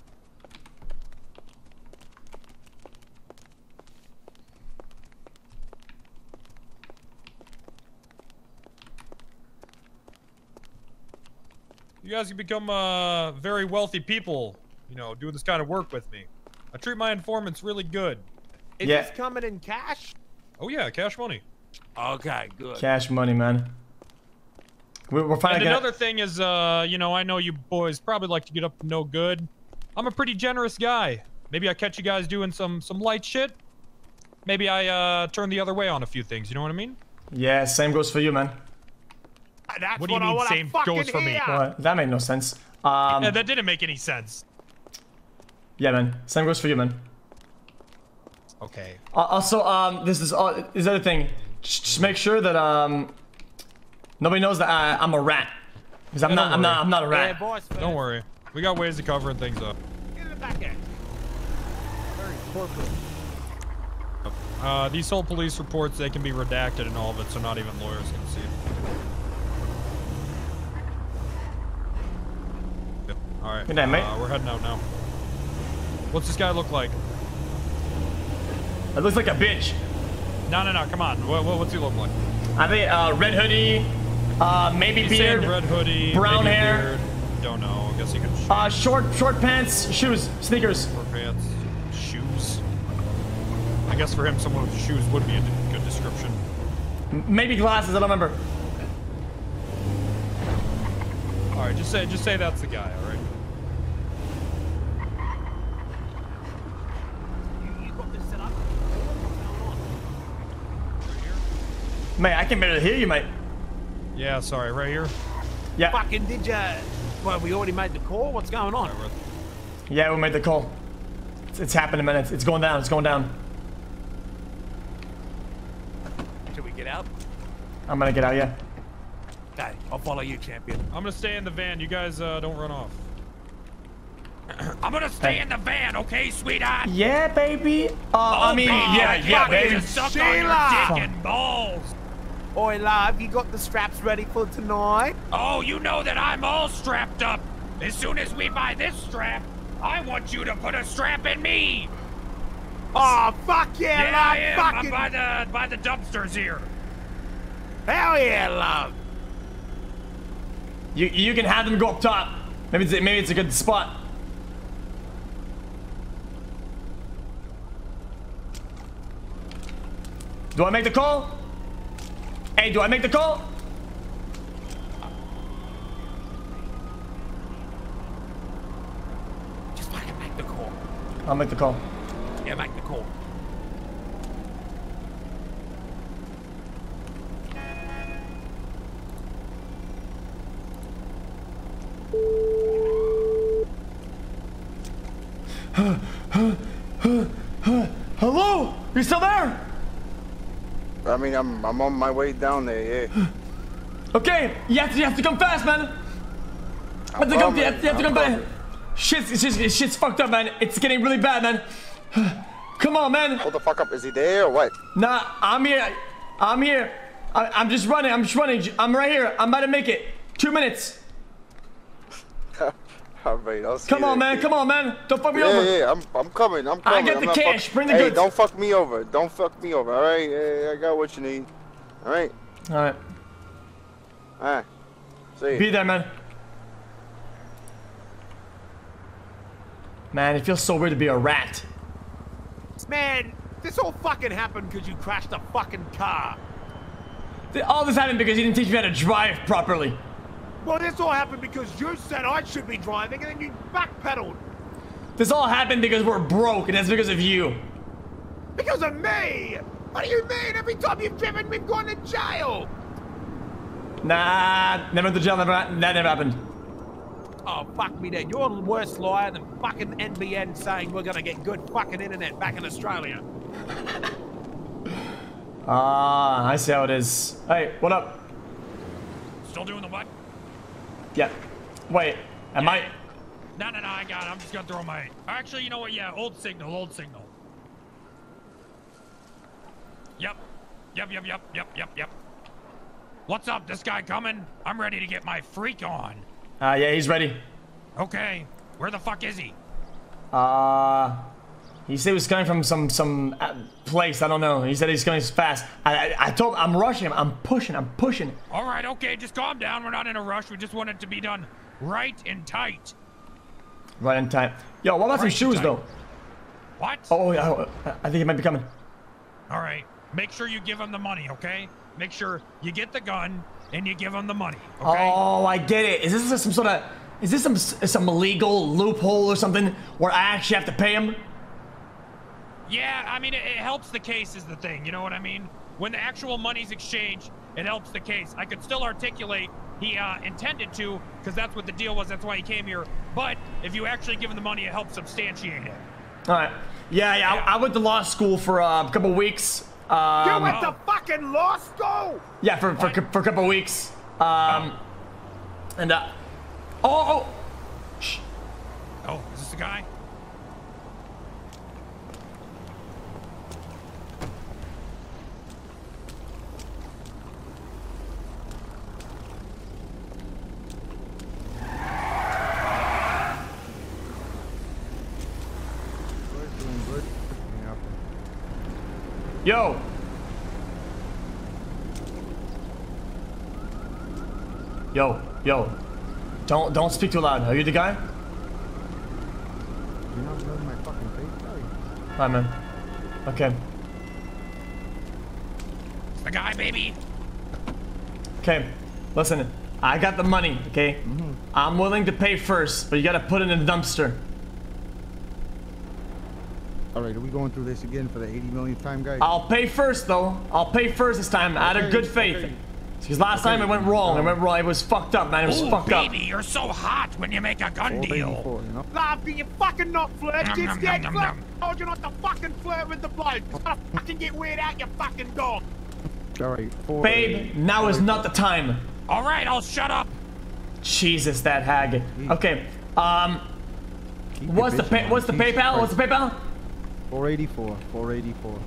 You guys can become uh, very wealthy people, you know, doing this kind of work with me. I treat my informants really good. Is Yeah. this coming in cash? Oh yeah, cash money. Okay, good. Cash money, man. We're, we're And finally gonna. another thing is, uh, you know, I know you boys probably like to get up to no good. I'm a pretty generous guy. Maybe I catch you guys doing some some light shit. Maybe I uh, turn the other way on a few things. You know what I mean? Yeah, same goes for you, man. That's What do you I mean wanna same goes for me? hear. What? That made no sense. Um, yeah, that didn't make any sense. yeah, man. Same goes for you, man. Okay. Uh, also, um, this is uh, this is the other thing. Just, just make sure that um, nobody knows that I, I'm a rat. Because I'm Yeah, not. I'm not. I'm not a rat. boys. Don't worry. We got ways of covering things up. Get in the back end. Very corporate. Uh, these whole police reports, they can be redacted and all of it, so not even lawyers can see it. Yep. All right. Good night, mate. Uh, we're heading out now. What's this guy look like? It looks like a bitch. No, no, no. Come on. What, what, what's he look like? I think uh, red hoodie, uh, maybe He's beard, red hoodie, brown hair, beard. Don't know. I guess he could. uh, short short pants, shoes, sneakers. Short pants, shoes. I guess for him, someone with shoes would be a good description. Maybe glasses. I don't remember. All right, just say, just say that's the guy. All right. You, you got this set up? Mate, I can barely hear you, mate. Yeah, sorry. Right here. Yeah. Fucking did ya? Well, we already made the call. What's going on? Yeah, we made the call. It's, it's happening, man. It's, it's going down. It's going down. Should we get out? I'm gonna get out. Yeah. Okay, I'll follow you, champion. I'm gonna stay in the van. You guys uh, don't run off. I'm gonna stay Hey. in the van, okay, sweetheart? Yeah, baby. Uh, I Oh, mean, baby, yeah, yeah, baby. just suck on your Sheila! dick and balls. Oi, love, you got the straps ready for tonight? Oh, you know that I'm all strapped up. As soon as we buy this strap, I want you to put a strap in me. Oh, fuck yeah, Yeah, love! I am. I'm by the by the dumpsters here. hell yeah, love! You you can have them go up top. Maybe it's maybe it's a good spot. Do I make the call? Hey, do I make the call? Just like a magical. I'll make the call. Yeah, make the call. Hello? You still there? I mean, I'm I'm on my way down there. Yeah. Okay, you have to, you have to come fast, man. You have to come, you have, you have to come fast. Shit's, shit's, shit's fucked up, man. It's getting really bad, man. Come on, man. Hold the fuck up. Is he there or what? Nah, I'm here. I'm here. I, I'm just running. I'm just running. I'm right here. I'm about to make it. Two minutes. All right, I'll see Come you on, there, man. kid. Come on, man. Don't fuck me yeah, over. Yeah, I'm, I'm coming. I'm I coming. I'm the cash. Bring the hey, goods. don't fuck me over. Don't fuck me over. All right. Yeah, I got what you need. All right. All right. All right. See you. Be there, man. Man, it feels so weird to be a rat. Man, this all fucking happened because you crashed a fucking car. All this happened because you didn't teach me how to drive properly. Well, this all happened because you said I should be driving and then you backpedaled. This all happened because we're broke, and that's because of you. Because of me! What do you mean? Every time you've driven, we've gone to jail! Nah, never went to jail. Never. That never happened. Oh, fuck me then. You're the worst liar than fucking NBN saying we're gonna get good fucking internet back in Australia. Ah, I see how it is. Hey, what up? Still doing the what? Yeah. Wait, am I? No, no, no, I got it. I'm just gonna throw my. Actually, you know what? Yeah, old signal, old signal. Yep. Yep, yep, yep, yep, yep, yep. What's up? This guy coming? I'm ready to get my freak on. Uh, yeah, he's ready. Okay. Where the fuck is he? Uh, he said he was coming from some some uh, place. I don't know. He said he's coming fast. I, I I told I'm rushing him. I'm pushing. I'm pushing. All right, okay, just calm down. We're not in a rush. We just want it to be done right and tight. Right in time. Yo, what about some Right, shoes tight. though? What? Oh yeah, oh, I think he might be coming. All right. Make sure you give him the money, okay? Make sure you get the gun and you give him the money, okay? Oh, I get it. Is this some sort of is this some some legal loophole or something where I actually have to pay him? Yeah, I mean, it, it helps the case is the thing. You know what I mean? When the actual money's exchanged, it helps the case. I could still articulate he uh, intended to, because that's what the deal was. That's why he came here. But if you actually give him the money, it helps substantiate it. All right. Yeah, yeah. I, I went to law school for uh, a couple weeks. Um, you went to fucking law school? Yeah, for for, for a couple weeks. Um, and uh, oh, oh, Oh, is this the guy? Yo. Yo, yo. Don't don't speak too loud. Are you the guy? You're not blowing my fucking face, are you? Hi, man. Okay. It's the guy, baby. Okay. Listen, I got the money. Okay. Mm-hmm. I'm willing to pay first, but you gotta put it in the dumpster. All right, are we going through this again for the 80 millionth time, guys? I'll pay first, though. I'll pay first this time, out of good faith. okay. Because last time it went wrong. It went wrong. It was fucked up, man. It was Ooh, fucked up. baby, you're so hot when you make a gun deal. Love, can you fucking not flirt? Nom, Kids nom, get nom, flirt. nom, I told you not to fucking flirt with the bloke. It's gonna fucking get weird out, you fucking dog. All right. Babe, now is not the time. All right, I'll shut up. Jesus, that hag. Okay. Um. What's the pay? What's the Jesus PayPal? What's the PayPal? 484. 484.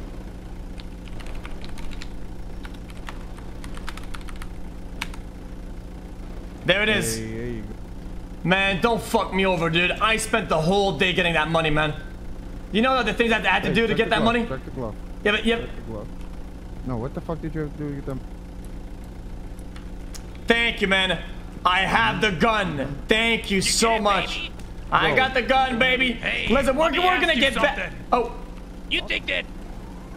There it is. Hey, there. Man, don't fuck me over, dude. I spent the whole day getting that money, man. You know the things I had to Hey, do to get that glove, money? Check the glove. Yeah, but yep. Check the glove. No, what the fuck did you have to do to get them? Thank you, man. I have the gun. Thank you so much. I Whoa. got the gun, baby. Hey, Listen, we're, let me we're gonna you get back. Oh, You think that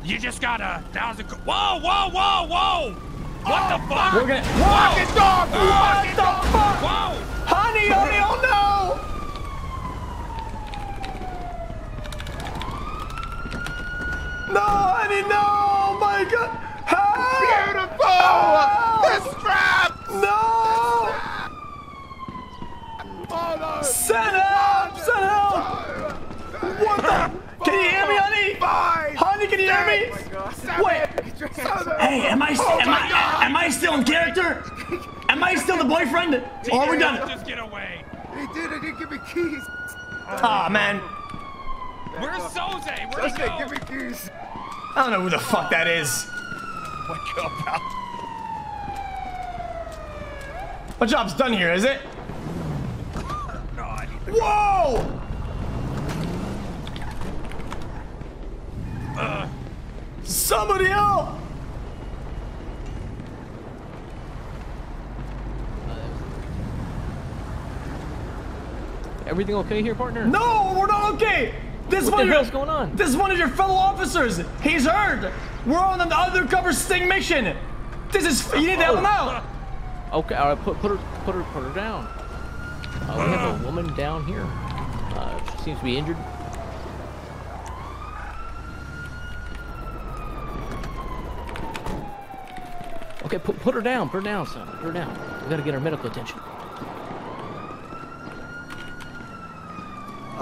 you just got a thousand? Whoa, whoa, whoa, whoa! What the fuck? we're gonna. Fucking Whoa! dog, you What fucking the dog. fuck? Whoa! Honey, honey, oh no. No, honey, no! Oh my god! Help! Beautiful! The strap! No! Send help! Send help! What the? Can you hear me, honey? Honey, can you hear me? Wait. Hey, am I, Oh am I, God. am I still in character? Am I still the boyfriend? Or are we done? Just get away. He did it. He give me keys. Ah, man. Where's Soze? Where'd Soze, give me keys. I don't know who the fuck that is. Wake up, Al. My job's done here, is it? Whoa! Uh, Somebody help! Everything okay here, partner? No, we're not okay. This What one the of your- going on? This is one of your fellow officers. He's hurt. We're on an undercover sting mission. This is. You need to help him out. Okay, all right, put put her put her put her down. Uh, we have a woman down here. Uh, she seems to be injured. Okay, put put her down. Put her down, son. Put her down. We gotta get her medical attention.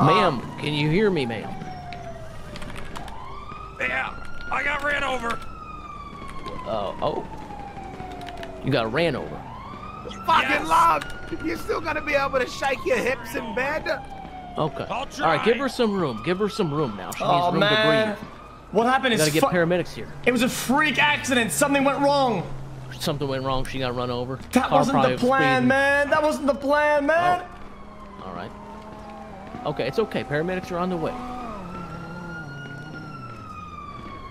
Ma'am, can you hear me, ma'am? yeah, I got ran over. Uh, oh. You got ran over. Fucking love. You still gotta be able to shake your hips in bed. Okay. All right, give her some room. Give her some room now. She needs Oh room man. to breathe. What happened We is gotta get paramedics here. It was a freak accident. Something went wrong. Something went wrong. She got run over. That Car wasn't the plan, speeding. man. That wasn't the plan, man. All right. Okay, it's okay. Paramedics are on the way.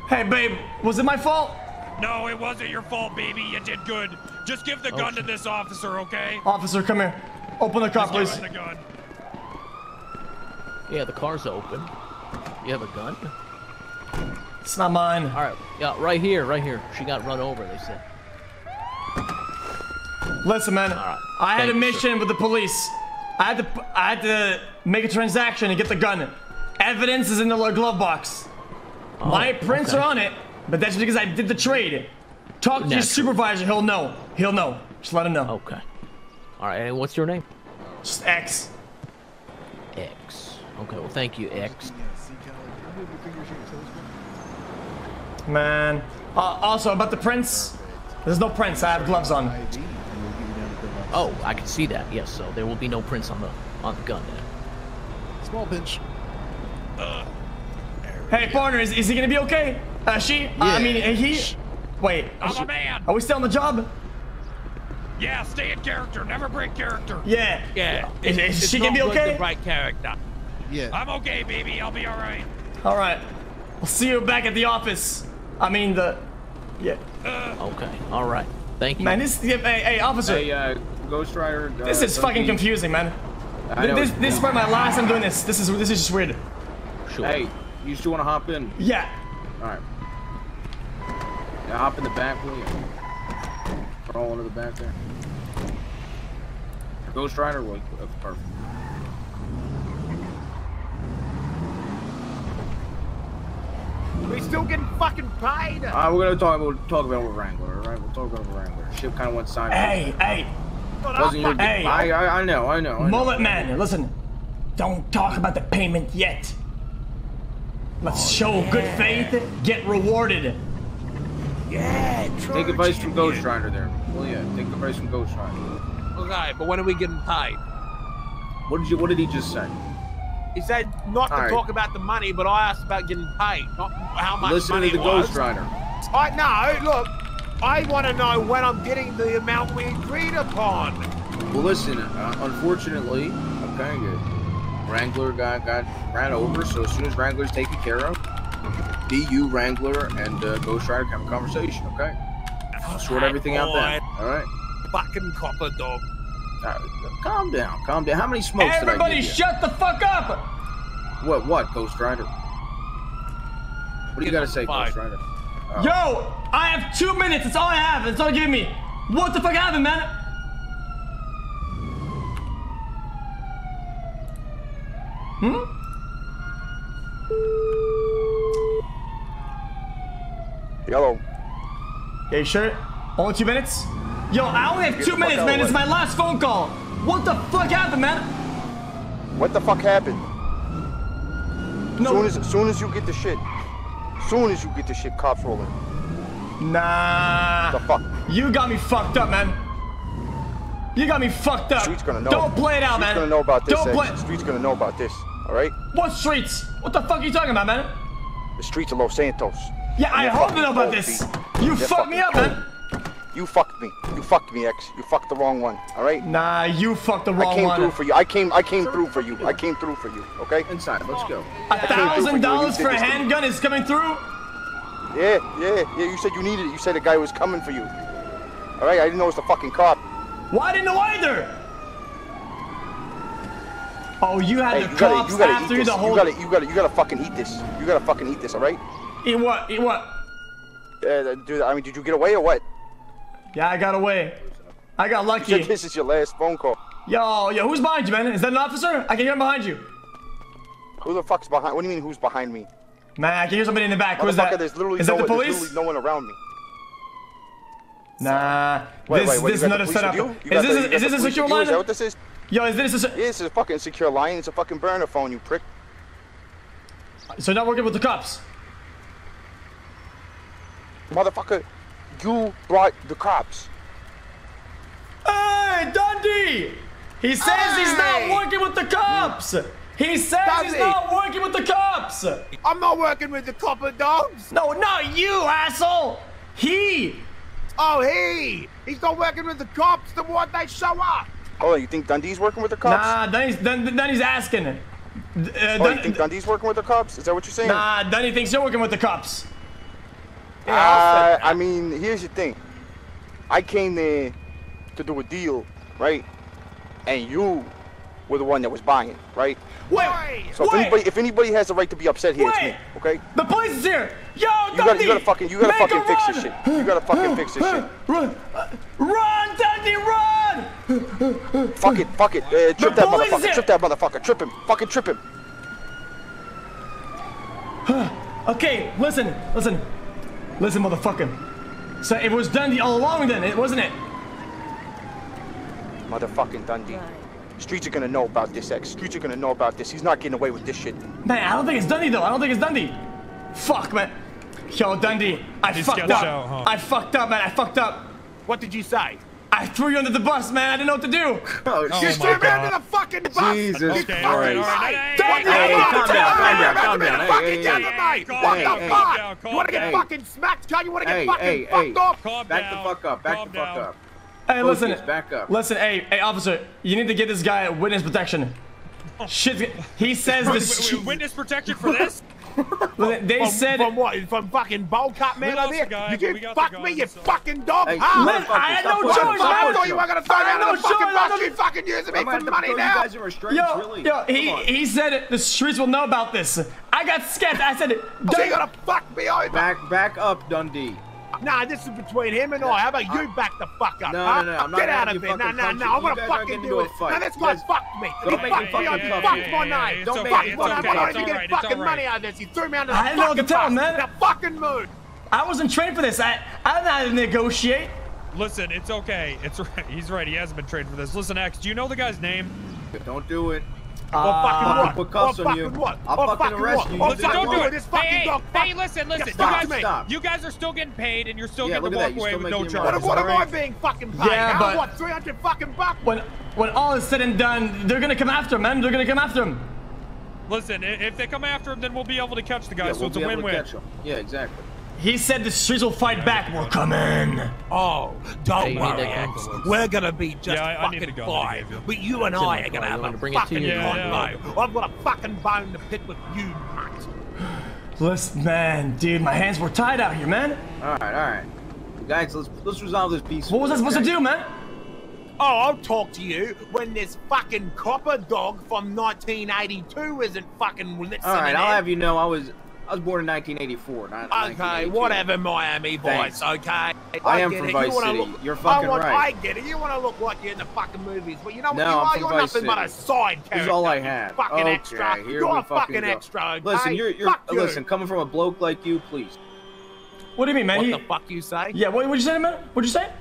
Hey, babe, was it my fault? No, it wasn't your fault, baby. You did good. Just give the Oh, gun to this officer, okay? Officer, come here. Open the car, Just please. the gun. Yeah, the car's open. You have a gun? It's not mine. All right. Yeah, right here, right here. She got run over. They said. Listen, man. I had Thank a you, mission with the police. I had to. I had to make a transaction and get the gun. Evidence is in the glove box. My prints Oh, okay. are on it, but that's because I did the trade. Talk to your supervisor. He'll know. He'll know. Just let him know. Okay. All right. And what's your name? Just X. X. Okay. Well, thank you, X. Man. Uh, also about the prints. There's no prints. I have gloves on. Oh, I can see that. Yes. So there will be no prints on the on the gun. Then. Small pinch. Hey, partner, is, is he gonna be okay? Uh, she? Uh, I mean, uh, he? Wait. I'm is a man. Are we still on the job? Yeah, stay in character. Never break character. Yeah. Yeah. Is, is she gonna be okay? The right character. Yeah. I'm okay, baby. I'll be all right. All right. We'll see you back at the office. I mean the. Yeah. Okay. All right. Thank you. Man, this. Yeah, hey, hey, officer. Hey, uh, Ghost Rider. Uh, this is don't fucking confusing, man. I know This, this is probably my last time doing this. This is this is just weird. Sure. Hey, you still want to hop in? Yeah. All right. Yeah, hop in the back, will you? Crawl into the back there. Ghost Rider, well, that's perfect. We still getting fucking paid. All right, we're gonna talk. We'll talk about Wrangler. All right, we'll talk about Wrangler. Ship kind of went sideways. Hey, hey, Wasn't your Hey. I, I, I know, I know. I know. mullet man. Listen, don't talk about the payment yet. Let's oh, show good faith. Get rewarded. Yeah, Take advice from Ghost Rider there. Well, yeah, take advice from Ghost Rider. Okay, but when are we getting paid? What did you? What did he just say? He said not to All right. talk about the money, but I asked about getting paid, not how much Listen money to the it was. Ghost Rider. I know. Look, I want to know when I'm getting the amount we agreed upon. Well, listen. Uh, unfortunately, okay, good. Wrangler got got ran over. So as soon as Wrangler's taken care of, be you, Wrangler, and uh, Ghost Rider can have a conversation. Okay. I'll sort everything out then. All right. Fucking copper dog. Uh, calm down. Calm down. How many smokes did I Everybody, give you? shut the fuck up. What? What? Ghost Rider. What do you got to say, Ghost Rider? Oh. Yo, I have two minutes. That's all I have. That's all you give me. What the fuck happened, man? Hmm? Yellow. Yeah, you sure? Only two minutes? Yo, I only have Get two minutes, man. It's my last phone call. What the fuck happened, man? What the fuck happened? No. Soon as soon as you get the shit, soon as you get the shit, cops rolling. Nah. The fuck? You got me fucked up, man. You got me fucked up. Streets gonna know. Don't play it out, Streets man. gonna know about this. Don't X. play. Streets gonna know about this. All right? What streets? What the fuck are you talking about, man? The streets of Los Santos. Yeah, And I hope they know about this. B. You fucked me up, fucking man. Cold. You fucked me. You fucked me, X. You fucked the wrong one. All right? Nah, you fucked the wrong one. I came one. through for you. I came. I came through for you. I came through for you. Okay? Inside. Let's go. A thousand dollars for a this to handgun is coming through? Yeah, yeah, yeah. You said you needed it. You said the guy was coming for you. All right? I didn't know it was the fucking cop. Well, I didn't know either. Oh, you had Hey, the you gotta, cops you gotta after you the whole. You gotta, you gotta, you gotta fucking eat this. You gotta fucking eat this. All right? Eat what? Eat what? Uh, dude, I mean, did you get away or what? Yeah, I got away. I got lucky. this is your last phone call. Yo, yo, who's behind you, man? Is that an officer? I can hear him behind you. Who the fuck's behind? What do you mean? Who's behind me? Man, I can hear somebody in the back. Who's that? There's literally Is no the one- there's police? literally no one around me. Nah. Wait, this wait, wait, this is got not a setup. you? You Is this the- a, is this a secure line? Is that what this is? Yo, is this a, Yeah, this is a fucking secure line. It's a fucking burner phone, you prick. so you're not working with the cops? Motherfucker, you brought the cops. Hey, Dundee! He says he's not working with the cops. He says he's not working with the cops. I'm not working with the copper dogs. No, not you, asshole. He. Oh, he. He's not working with the cops. Then why'd they show up? Oh, you think Dundee's working with the cops? Nah, then he's then, then asking. Uh, oh, you think Dundee's working with the cops? Is that what you're saying? nah, Dundee thinks you're working with the cops. Uh, I mean, here's the thing. I came there to do a deal, right? And you were the one that was buying, right? Wait, So if anybody, if anybody has the right to be upset here, it's me, okay? The police is here. Yo, You gotta, you gotta fucking, you gotta Make fucking fix run. this shit. You gotta fucking fix this shit. Run, run, Dundee, run. Fuck it, fuck it. Uh, trip that motherfucker. Trip that motherfucker. Trip him. Fucking trip him. Okay, listen, listen, listen, motherfucker. So it was Dundee all along, then, it wasn't it? Motherfucking Dundee. Streets are gonna know about this, X. Streets are gonna know about this. He's not getting away with this shit. Man, I don't think it's Dundee though. I don't think it's Dundee. Fuck, man. Yo, Dundee, I He's fucked sketched up. out, huh? I fucked up, man. I fucked up. What did you say? I threw you under the bus, man. I didn't know what to do. Oh, oh you threw me under the fucking bus. Jesus You Okay, fucking all right, all right. right. Dundee, Hey, hey, I'm calm not down, calm telling down, you, calm you're down. gonna Hey, fucking hey, yell hey. at me. Calm What down, the calm fuck? down, calm You wanna get down. fucking smacked? Don't you wanna get Hey, fucking hey, fucked hey. off? Calm Back down. the fuck up. Back Calm the fuck down. up. Hey, listen. Focus, back up. Listen, hey, hey, officer, you need to get this guy witness protection. Oh. Shit, he says Wait, this. wait, wait, Witness protection for this? Listen, They from, said. from what? From fucking bowl cut man We over here? the guy, Did but we you got fuck me, you so- fucking dog? Hey, huh? Man, I had no choice, pushing, man. stop I thought you him. were gonna throw I me had under no the fucking choice, I bus. You fucking using me for money put you now. guys in restraints, Yo, really. yo, he he said the streets will know about this. I got scared. I said, So you Dundee, gonna fuck me over? Back, back up, Dundee. Nah, this is between him and I. How about you back the fuck up? No, huh? no, no, I'm not Get out of you here. Nah, fucking nah, nah. I'm gonna guys fucking do it. Now this You guy fucked me. Don't he make me fucked me fucking Fucked you. my Yeah, name. Don't okay, fuck it's my name. okay, don't you alright, get fucking money out of this? He threw me under I the didn't know what to fucking tell him, bus. man. Now fucking move. I wasn't trained for this. I I don't know how to negotiate. Listen, it's okay. It's right. He's right. He hasn't been trained for this. Listen, X, do you know the guy's name? Don't do it. Or Uh, fucking I'll what? put cuffs Or on you. fucking what? I'll Or fucking fucking arrest what? you. Or Listen, don't do it. This fucking Hey, dog. hey, hey, listen, listen. You stop guys. Stop. you guys are still getting paid, and you're still Yeah, getting look to at walk that. Away with no making What, charges. what am I alright? being fucking paid? Yeah, but- What, 300 fucking bucks? when when all is said and done, they're gonna come after him, man. They're gonna come after him. Listen, if they come after him, then we'll be able to catch the guy. Yeah, so we'll it's a win-win. catch 'em. Yeah, exactly. He said the streets will fight back. We're coming. Oh, don't Hey, worry, that X. We're gonna be just Yeah, I- I need fucking the gun that fine. But you and I are gonna You have want a to bring it to fucking you? Yeah, yeah. I've got a fucking bone to pick with you, mate. Listen, man, dude, my hands were tied out here, man. All right, all right. Guys, let's let's resolve this peace. What was I supposed to do, man? Oh, I'll talk to you when this fucking copper dog from 1982 isn't fucking listening All right, I'll have you know I was I was born in 1984, not Okay, whatever, Miami Thanks. boys. Okay, I am get from it. Vice you wanna City. Look, You're fucking I fucking want, right. I get it. You want to look like you're in the fucking movies, but you know what No, you I'm are? You're Vice nothing but a City. side This is all I you had. Fucking okay, extra. Here You're we a fucking go. extra. Okay? Listen, you're you're Fuck you. listen. Coming from a bloke like you, please. What do you mean, man? What He- the fuck you say? Yeah, what would you say, man? What'd you say?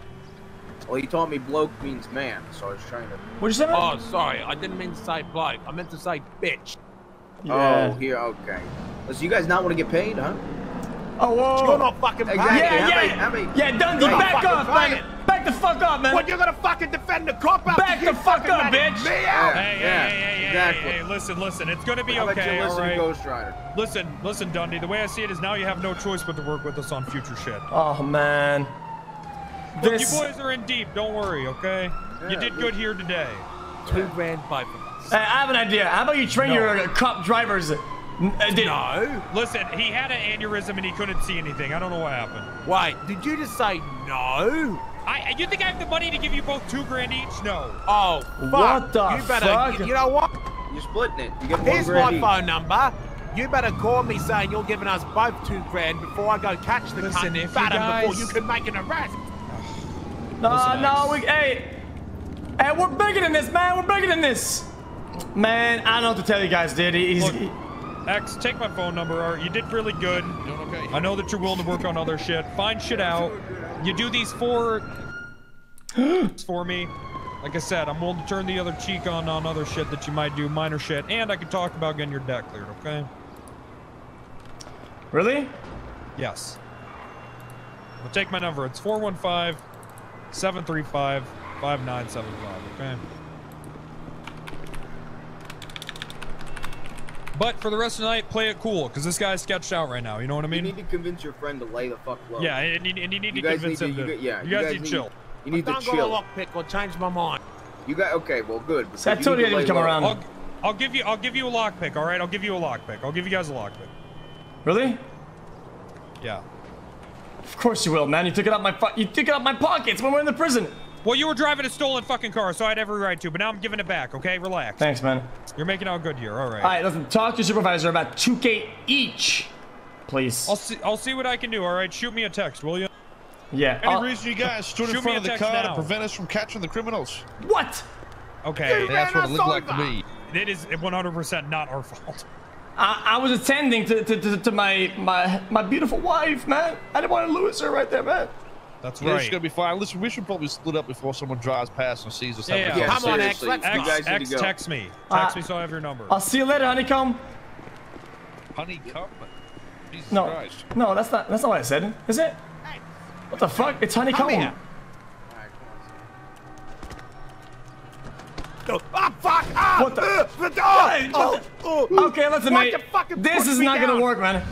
Well, he taught me bloke means man, so I was trying to. What'd you say, man? Oh, sorry. I didn't mean to say bloke. I meant to say bitch. Oh, here, okay. Oh, so you guys not want to get paid, huh? Oh, whoa. You're not fucking paying. Exactly. Yeah, how yeah. Many, how many, Yeah, Dundee, back fucking off, man. paying. Back the fuck up, man. What, you're gonna fucking defend the cop out? Back the fuck up, bitch. Me out. Hey, hey, Yeah, hey, hey, exactly. hey, hey, listen, listen. It's gonna be How okay, you all listen to right? Ghost Rider? Listen, listen, Dundee. The way I see it is now you have no choice but to work with us on future shit. Oh, man. Look, This. you boys are in deep. Don't worry, okay? you did we- good here today. Two grand both of us. Hey, I have an idea. How about you train No. your uh, cop drivers? uh, No. Listen, he had an aneurysm and he couldn't see anything. I don't know what happened. Wait, did you just say no? I, you think I have the money to give you both two grand each? No. Oh, fuck. What the you better, fuck? You know what? You're splitting it. You get one Here's grand my each. phone number. You better call me saying you're giving us both two grand before I go catch the Listen, cunt if and you bat him before you can make an arrest. No, Listen, no, X. we, hey, hey, we're bigger than this, man. We're bigger than this. Man, I don't know what to tell you guys, dude. He's, Look, X, take my phone number, Art. You did really good. Okay? I know that you're willing to work on other shit. Find shit out. You do these four for me. Like I said, I'm willing to turn the other cheek on on other shit that you might do, minor shit, and I can talk about getting your debt cleared, okay? really? Yes. Well, take my number. It's 415 735 5975, okay? But for the rest of the night, play it cool, because this guy's sketched out right now. You know what I mean? You need to convince your friend to lay the fuck low. Yeah, and, and, and you need You to convince need him to- to. you yeah, you you guys guys need to chill. You need to Don't chill. got a lockpick or change my mind. You got okay. Well, good. because See, I you told need you I to didn't come low. around. I'll, I'll give you. I'll give you a lockpick. All right. I'll give you a lockpick. I'll give you guys a lockpick. Really? Yeah. Of course you will, man. You took it out my you took it out my pockets when we're in the prison. Well, you were driving a stolen fucking car, so I had every right to. But now I'm giving it back. Okay, relax. Thanks, man. You're making out good here. All right. All right, listen. Talk to your supervisor about 2K each, please. I'll see. I'll see what I can do. All right. Shoot me a text, will you? Yeah. Any I'll- reason you guys stood in front of the car now. to prevent us from catching the criminals? what? Okay. That's what it looked like to me. It is 100% not our fault. I, I was attending to, to, to, to my my my beautiful wife, man. I didn't want to lose her right there, man. That's Yeah, It's right. gonna be fine. Listen, we should probably split up before someone drives past and sees us. Yeah, yeah. Yeah, Come on, X, let's you X, guys X text me. Text Uh, me so I have your number. I'll see you later, honeycomb. honeycomb. Jesus No, Christ. no, that's not that's not what I said. Is it? What the fuck? It's honeycomb. here. Oh, fuck! Ah, What the- uh, the oh, oh, Okay, listen, Why mate. This is me not gonna work, man.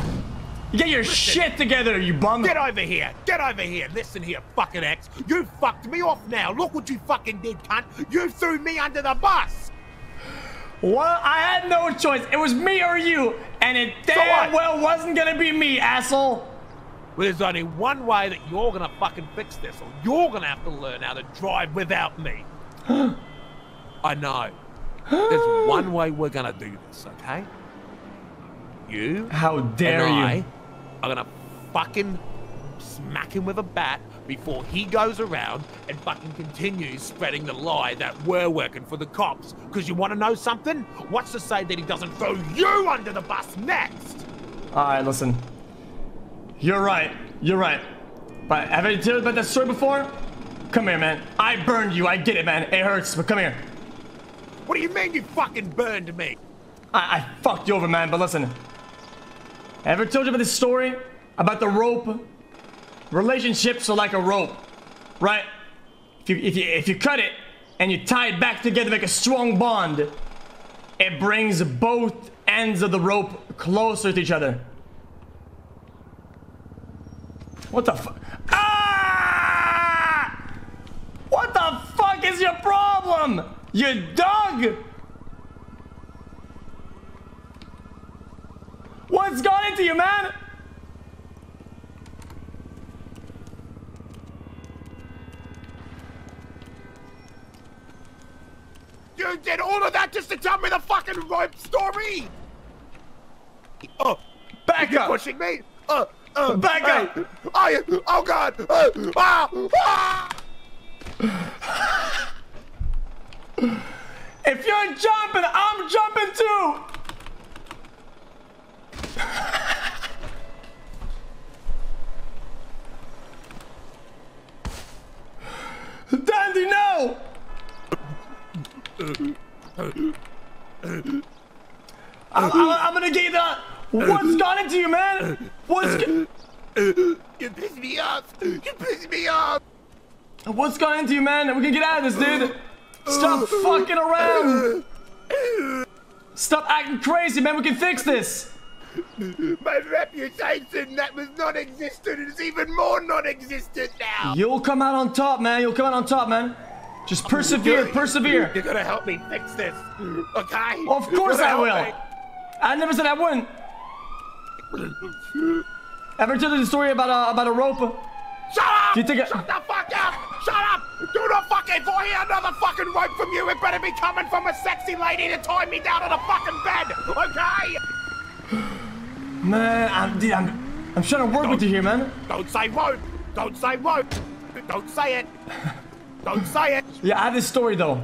You get your shit together, you bum. Get over here! Get over here! Listen here, fucking X. You fucked me off now. Look what you fucking did, cunt. You threw me under the bus. Well, I had no choice. It was me or you, and it damn what? well wasn't gonna be me, asshole. Well, there's only one way that you're gonna fucking fix this, or you're gonna have to learn how to drive without me. I know. There's one way we're gonna do this, okay? You How dare and you? I are gonna fucking smack him with a bat before he goes around and fucking continues spreading the lie that we're working for the cops. Because you want to know something? What's to say that he doesn't throw you under the bus next? All right, listen. You're right. You're right. But have I told about that story before? Come here, man. I burned you. I get it, man. It hurts, but come here. What do you mean you fucking burned me? I, I fucked you over, man. But listen. Ever told you about this story about the rope? Relationships are like a rope, right? If you if you if you cut it and you tie it back together like a strong bond, it brings both ends of the rope closer to each other. What the fuck? Ah! What the fuck is your problem? You dog! What's got into you, man? You did all of that just to tell me the fucking rope story? Oh, back you up! pushing me? Uh, uh, Back hey. up! I, oh god! Uh, ah, ah! If you're jumping, I'm jumping too! Dandy, no! I'm, I'm, I'm, gonna get that. What's got into you, man? What's you pissed me off. You pissed me off. What's got into you, man? We can get out of this, dude. Stop fucking around. Stop acting crazy, man. We can fix this. My reputation that was non-existent is even more non-existent now. You'll come out on top, man. You'll come out on top, man. Just persevere, persevere. You're gonna help me fix this, okay? Of course I will. me. I never said I wouldn't. Ever tell you the story about a about a rope? Shut up! Do you think I- Shut the fuck up! Shut up! Do not fucking I another fucking rope from you, it better be coming from a sexy lady to tie me down on a fucking bed, okay? Man, I'm, dude, I'm, I'm trying to work with you here, man. Don't say rope! Don't say rope! Don't say it! Don't say it! Yeah, I have this story though.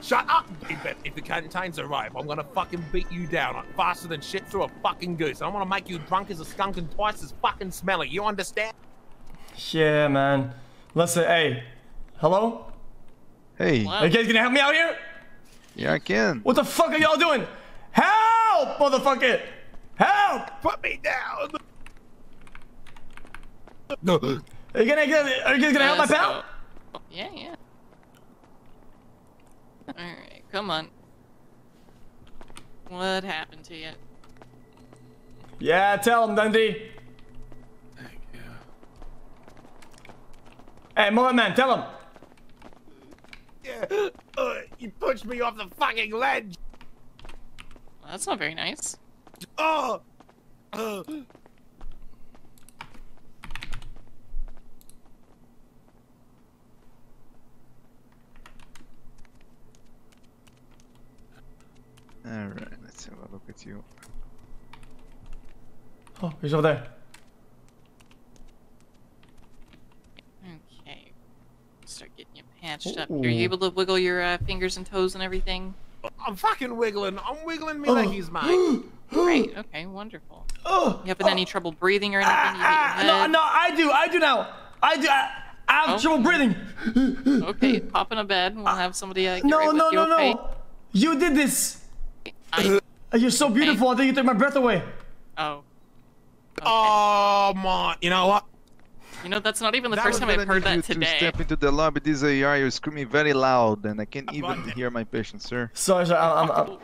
Shut up! If, if the contains arrive, I'm gonna fucking beat you down like, faster than shit through a fucking goose. I'm gonna make you drunk as a skunk and twice as fucking smelly. You understand? Yeah, man. Listen, hey, hello. Hey. Are you guys gonna help me out here? Yeah, I can. What the fuck are y'all doing? Help, motherfucker! Help! Put me down! No. Are you gonna, get- are you guys gonna help my Uh, so- pal? Yeah, yeah. Alright, come on. What happened to you? Yeah, tell him, Dundee. Thank you. Hey, Mullet Man, tell him. Yeah. Uh, you pushed me off the fucking ledge. Well, that's not very nice. Oh. Uh. Alright, let's have a look at you. Oh, he's over there. Okay. Start getting you patched up. Are you able to wiggle your uh, fingers and toes and everything? I'm fucking wiggling. I'm wiggling me Oh. leggies, mate. Great. Okay. Wonderful. Oh. You having any trouble breathing or anything? You Ah, no, no, I do, I do now. I do. I, I have Oh. trouble breathing. Okay. Pop in a bed and we'll have somebody uh, get No, right no, with you, no, okay? no. You did this. I- You're so beautiful. I think you took my breath away. Oh. Oh my! You know what? You know, that's not even the That first time I've gonna heard need you that to today. step into the lobby. This AR, you're screaming very loud, and I can't even hear my patient, sir. Sorry, sorry. I'm, I'm, I'm...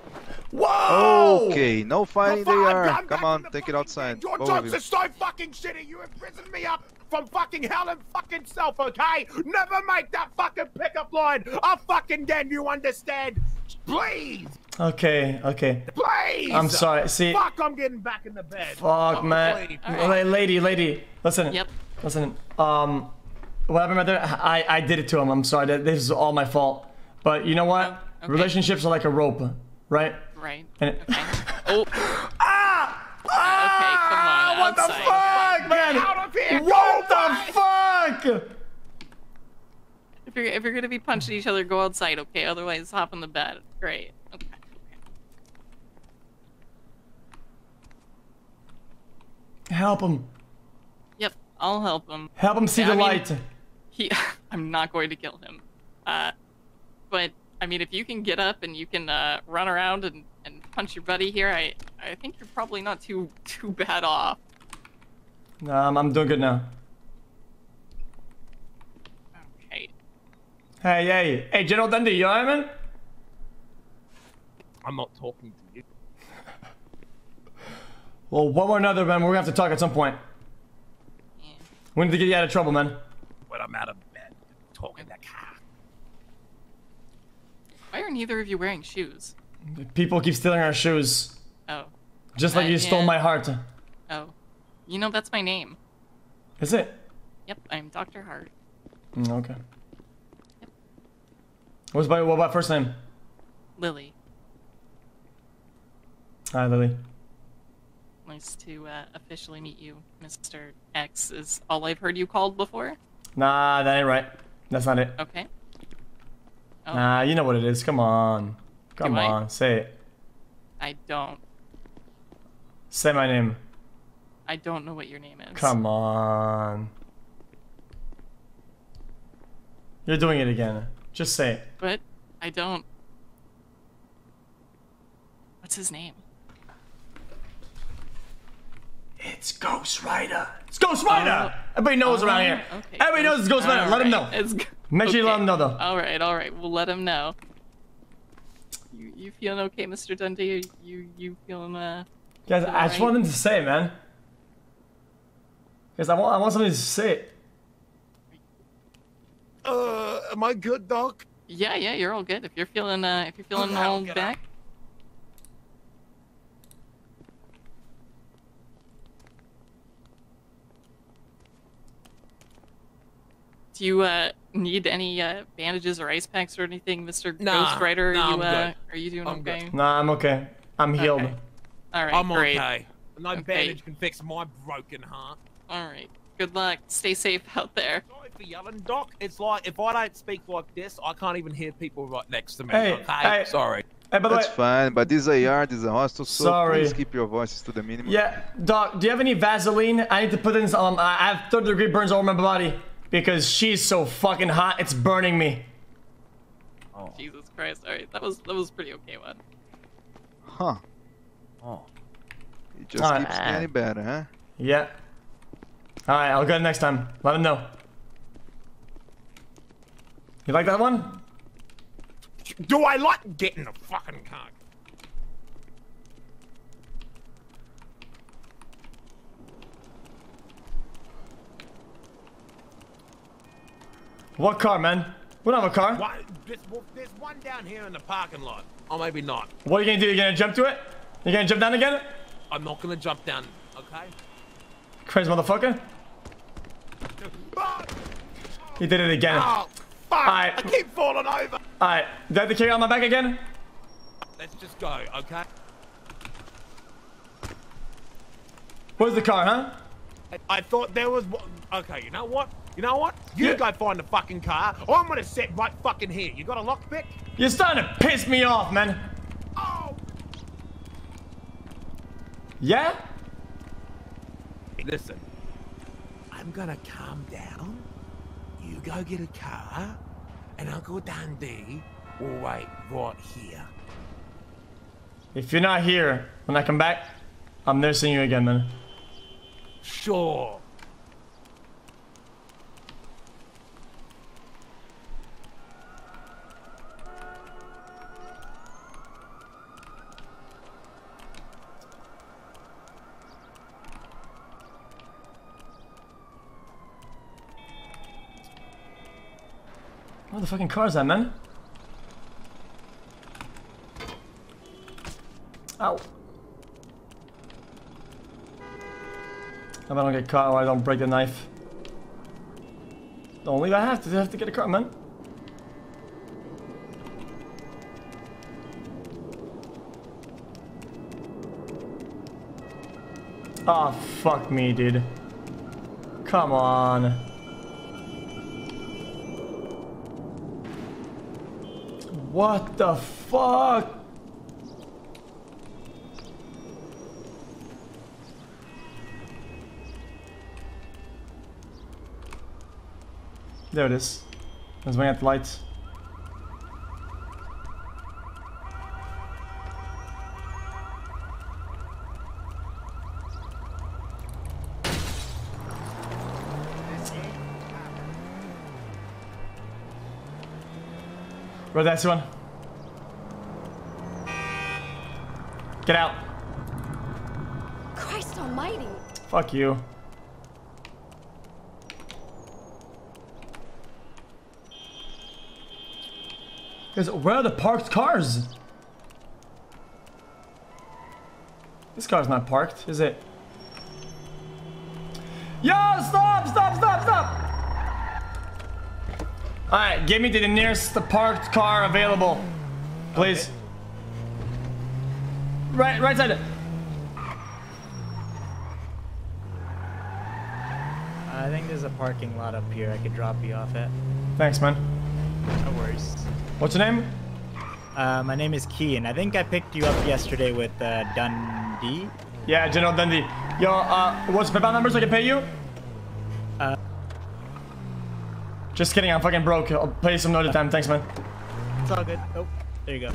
Whoa! Okay, no fighting AR. Come on, take it outside. Your Both jokes you. are so fucking shitty. You imprisoned me up from fucking hell and fucking self, okay? Never make that fucking pickup line. I'll fucking get you understand. Please, Okay, okay. please. I'm sorry. See, Fuck, I'm getting back in the bed. fuck, Oh, man. please. La- Lady, lady, listen. Yep. Listen. Um, what happened right there? I, I did it to him. I'm sorry. This is all my fault. But you know what? okay. Relationships are like a rope, right? Right. And it, Oh. ah! Okay, come on. What the fuck, man? out of here. What the fuck? If you're if you're gonna be punching each other, go outside, okay? Otherwise, hop in the bed. Great. Okay. Help him. Yep. I'll help him. Help him see Yeah, the I mean, light. He. I'm not going to kill him. Uh, but I mean, if you can get up and you can uh, run around and, and punch your buddy here, I I think you're probably not too too bad off. No, I'm, I'm doing good now. Okay. Hey, hey, hey, General Dundee, you alright, man? I'm not talking to you. Well, one or another, man, we're gonna have to talk at some point. We did to get you out of trouble, man. When I'm out of bed, talking to car. Why are neither of you wearing shoes? People keep stealing our shoes. Oh. Just like Uh, you stole yeah. my heart. Oh. You know that's my name. Is it? Yep, I'm Dr. Hart. Mm, okay. What's my, what about first name? Lily. Hi, Lily. Nice to uh, officially meet you, Mr. X. Is all I've heard you called before? Nah, that ain't right. That's not it. Okay. Oh. Nah, you know what it is. Come on. Come Do I? on, say it. I don't. Say my name. I don't know what your name is. Come on. You're doing it again. Just say it. But I don't. What's his name? It's Ghost Rider. It's Ghost Rider. Everybody knows Oh, around here. okay. Everybody knows it's Ghost Rider. Let him know. It's g- Make sure you let him know though. All right, all right. We'll let him know. You you feeling okay, Mr. Dundee? Are you you feeling uh? Guys, feeling I just right? want him to say it, man. Guys, I want I want somebody to say it. Uh, am I good, Doc? Yeah, yeah. You're all good. If you're feeling uh, if you're feeling Okay, I'll all get back. Do you uh need any uh bandages or ice packs or anything, Mr. Nah, Ghost Rider? Are nah, you I'm uh good. are you doing I'm good. okay? Nah, I'm okay. I'm healed. Okay. All right, I'm great. okay. No Okay. bandage can fix my broken heart. All right. Good luck. Stay safe out there. Sorry for yelling, Doc. It's like if I don't speak like this, I can't even hear people right next to me. Hey, okay? hey. Sorry. Hey, by That's way, fine, but this is a yard, this is a hostel, so Sorry. please keep your voices to the minimum. yeah, Doc, do you have any Vaseline? I need to put in some. I have third degree burns all over my body because she's so fucking hot. It's burning me. Oh. Jesus Christ. All right. That was that was pretty okay one. Huh. Oh. It just Alright. keeps getting better, huh? Yeah. All right, I'll go next time. Let him know. You like that one? Do I like getting a fucking car? What car, man? We don't have a car. Why, there's, there's one down here in the parking lot. Or maybe not. What are you gonna do? You gonna jump to it? You gonna jump down again? I'm not gonna jump down, okay? Crazy motherfucker. He did it again. Oh, fuck! Alright. I keep falling over. Alright, do I have to carry on my back again? Let's just go, okay? Where's the car, huh? I, I thought there was. one- Okay, you know what? You know what? You go find the fucking car. Or I'm gonna sit right fucking here. You got a lockpick? You're starting to piss me off, man. Oh! Yeah? Listen, I'm gonna calm down. You go get a car, and Uncle Dundee will wait right here. If you're not here when I come back, I'm nursing you again, man. Sure. What the fucking is that, man? Ow. If I don't get caught or I don't break the knife. Don't leave I have to have to get a car, man. Oh, fuck me, dude. Come on. What the fuck? There it is. I was waiting at the lights. Where that's one? Get out. Christ almighty. Fuck you. Guys, where are the parked cars? This car's not parked, is it? Yo, stop, stop, stop, stop! Alright, get me to the nearest parked car available. Please. Right, right side. I think there's a parking lot up here I could drop you off at. Thanks, man. No worries. What's your name? Uh, my name is Kean. I think I picked you up yesterday with uh, Dundee. Yeah, General Dundee. Yo, uh, what's the PayPal number so I can pay you? Uh. Just kidding, I'm fucking broke. I'll pay some another time. Thanks, man. It's all good. Oh, there you go.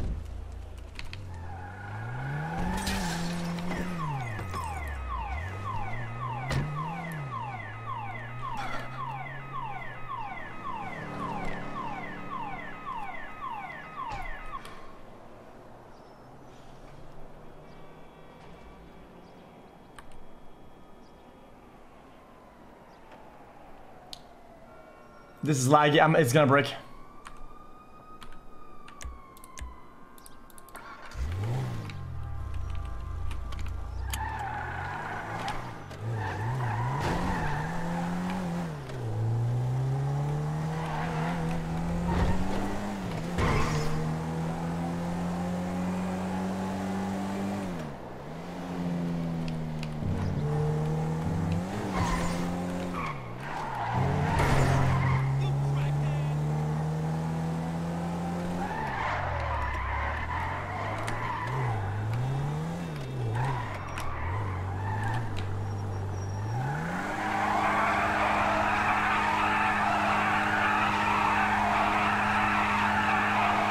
This is laggy. I'm, it's gonna break.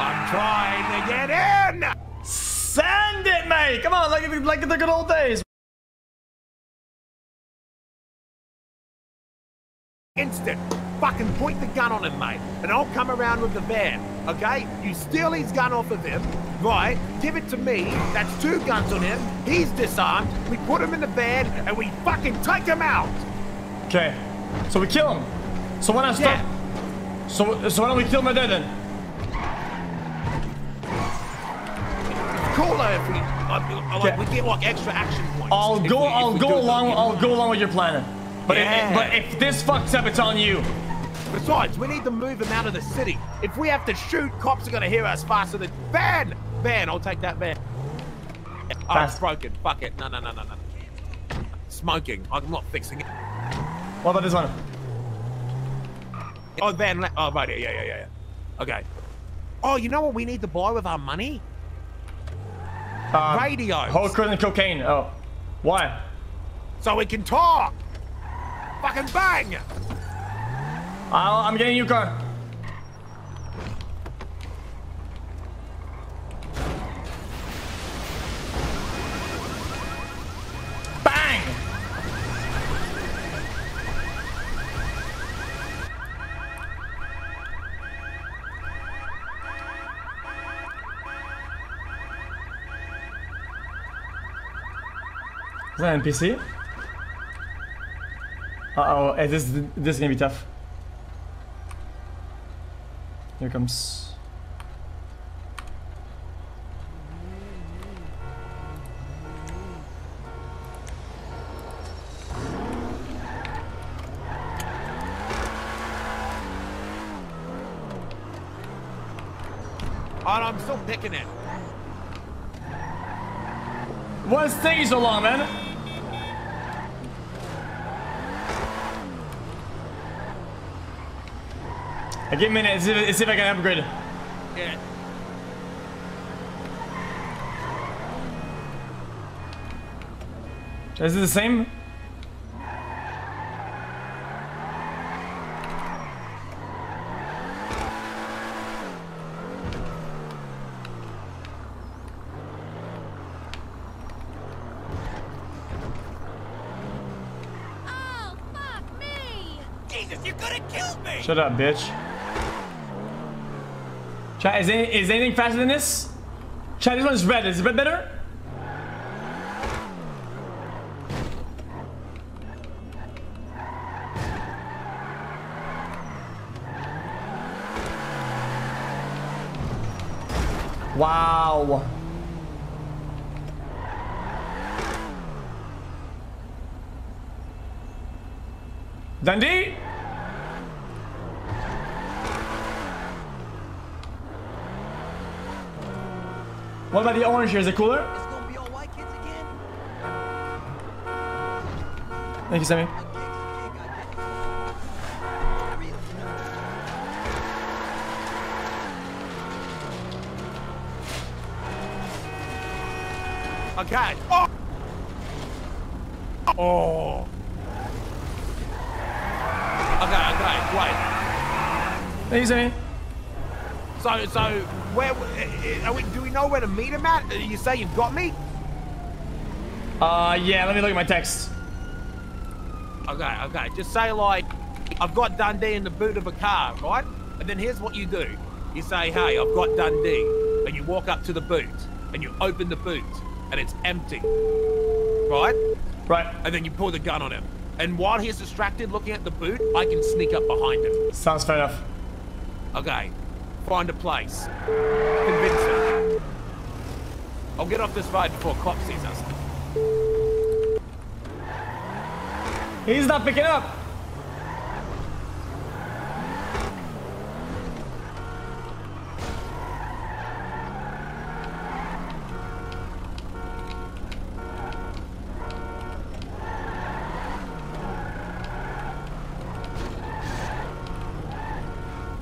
I'm trying to get in! Send it, mate! Come on, like, like the good old days. Instant. Fucking point the gun on him, mate, and Around with the van, okay? You steal his gun off of him, right? Give it to me. That's two guns on him. He's disarmed. We put him in the van, and we fucking take him out. Okay. So we kill him. So when I stop... So, so why don't we kill my dad then? Cooler if we, uh, like, we get like extra action points. I'll go. we- I'll go along. I'll go along with your plan. But Yeah. if, but if this fucks up, it's on you. Besides, we need to move him out of the city. If we have to shoot, cops are gonna hear us faster than van. Van, I'll take that van. Oh, it's broken. Fuck it. No, no, no, no, no. Smoking. I'm not fixing it. What about this one? Oh, van. Oh, right. Yeah, yeah, yeah, yeah. Okay. Oh, you know what we need to buy with our money? Um, Radios. Hooker and cocaine. Oh, why? So we can talk. Fucking bang. I'll, I'm getting you car. An NPC? Uh oh, eh, this this is gonna be tough. Here comes. Oh, no, I'm still picking it. What's taking so long, man? I give me a minute. See if, see if I can upgrade it. Yeah. Is it the same? Oh, Jesus, you're gonna kill me! Shut up, bitch. Chat, is, any, is anything faster than this? Chat, this one's red. Is it red better? Wow. Dundee? What about the orange here? Is it cooler? Thank you, Sammy. Okay. Oh! Oh! Okay, okay, wait. Thank you, Sammy. So, so, where, are we, do we know where to meet him at? You say you've got me? Uh, yeah, let me look at my text. Okay, okay, just say like, I've got Dundee in the boot of a car, right? And then here's what you do. You say, hey, I've got Dundee. And you walk up to the boot, and you open the boot, and it's empty. Right? Right. And then you pull the gun on him. And while he's distracted looking at the boot, I can sneak up behind him. Sounds fair enough. Okay. Find a place. Convince him. I'll get off this ride before cop sees us. He's not picking up.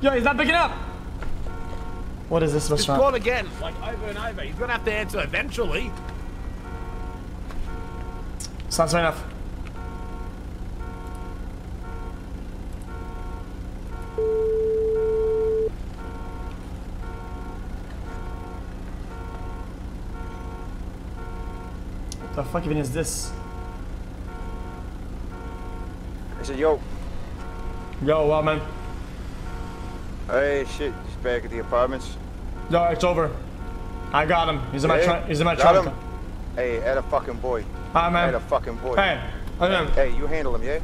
Yo, he's not picking up. What is this Just restaurant? call again, like over and over. He's gonna have to answer eventually. Sounds fair enough. What the fuck even is this? I said, yo, Yo, well, man. hey, shit, just back at the apartments. Yo, it's over. I got him. He's in my Hey, trunk. He's in my got trunk. him? Hey, add a fucking boy. Hi, man. Add a fucking boy. Hey, how's him? Hey, you handle him, yeah?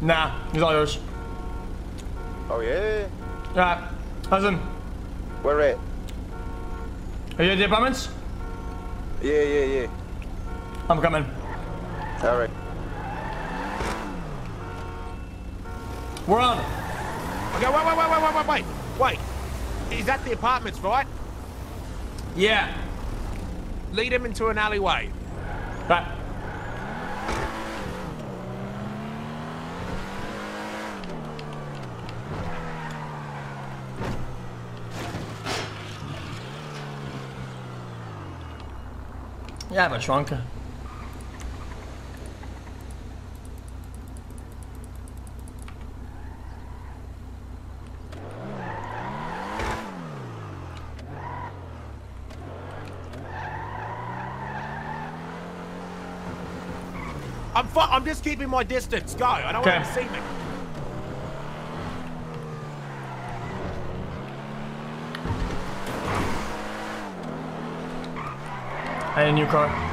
Nah, he's all yours. Oh, yeah? Yeah. How's him? Where at? Are you at the apartments? Yeah, yeah, yeah. I'm coming. All right. We're on. Okay, wait, wait, wait, wait, wait, wait, wait. Wait. He's at the apartments, right? Yeah. Lead him into an alleyway. Right. Yeah, I have a trunk. I'm just keeping my distance. Go. I don't want him to see me. I a new car.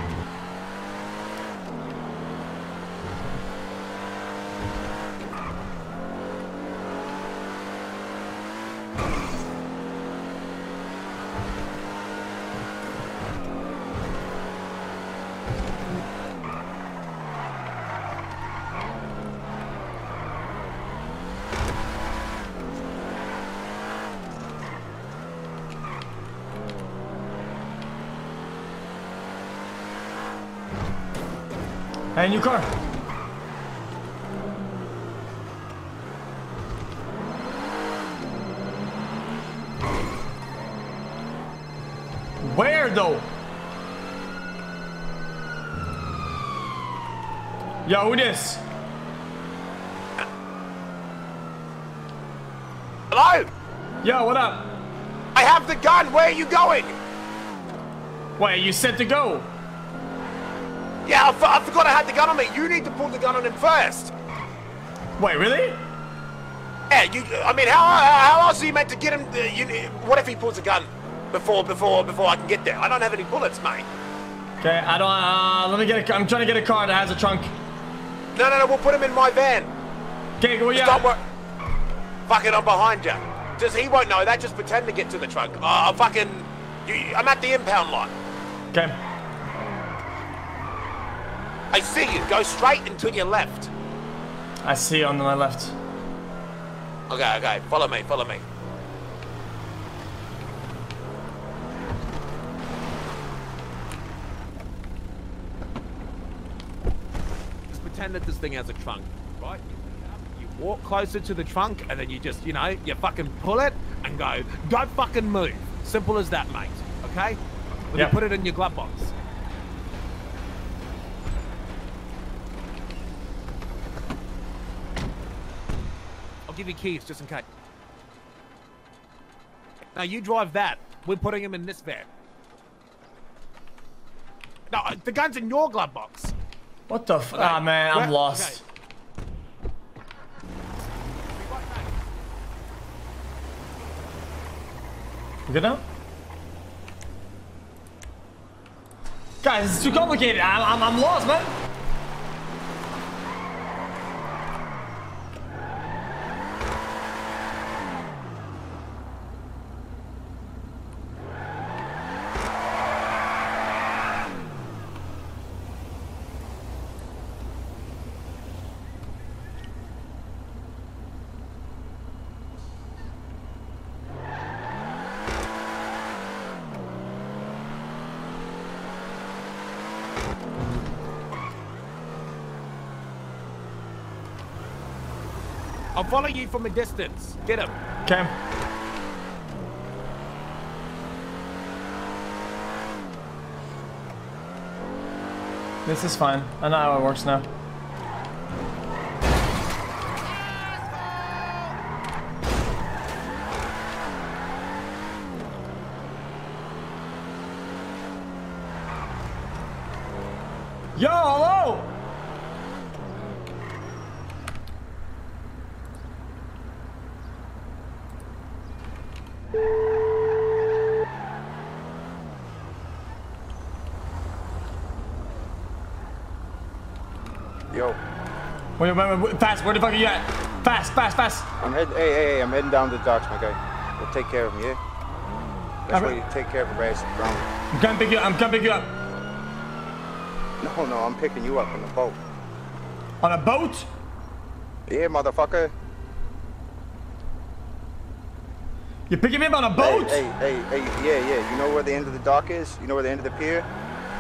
Hey, new car. Where though? Yo, who this? Hello? Yo, what up? I have the gun. Where are you going? Wait, you set to go? Yeah, I, forgot I had the gun on me. You need to pull the gun on him first. Wait, really? Yeah, you. I mean, how how else are you meant to get him? Uh, you, what if he pulls a gun before before before I can get there? I don't have any bullets, mate. Okay, I don't. Uh, let me get a. I'm trying to get a car that has a trunk. No, no, no. We'll put him in my van. Okay, go yeah. Stop. Fuck it, I'm behind you. Just he won't know that. Just pretend to get to the trunk. Uh, I'll fucking. You, I'm at the impound lot. Okay. I see you. Go straight and to your left. I see you on my left. Okay, okay. Follow me. Follow me. Just pretend that this thing has a trunk, right? You walk closer to the trunk, and then you just, you know, you fucking pull it and go, don't fucking move. Simple as that, mate. Okay? Let Yep. me put it in your glove box. Give you keys just in case. Now you drive that. We're putting him in this van. No, uh, the gun's in your glove box. What the f- Okay, Ah, man, I'm where- lost. You good now? Guys, it's too complicated. I'm, I'm, I'm lost, man. Follow you from a distance. Get him. Okay. This is fine. I know how it works now. Yo, hello! Yo, Wait, wait, wait, fast, where the fuck are you at? Fast, fast, fast. I'm heading. Hey, hey, hey, I'm heading down to the docks, my guy. We'll take care of him, yeah. That's where you take care of a race ground. I'm coming pick you up, I'm coming pick you up. No, no, I'm picking you up on the boat. On a boat? Yeah, motherfucker. You're picking me up on a boat? Hey, hey, hey, hey, yeah, yeah. You know where the end of the dock is? You know where the end of the pier?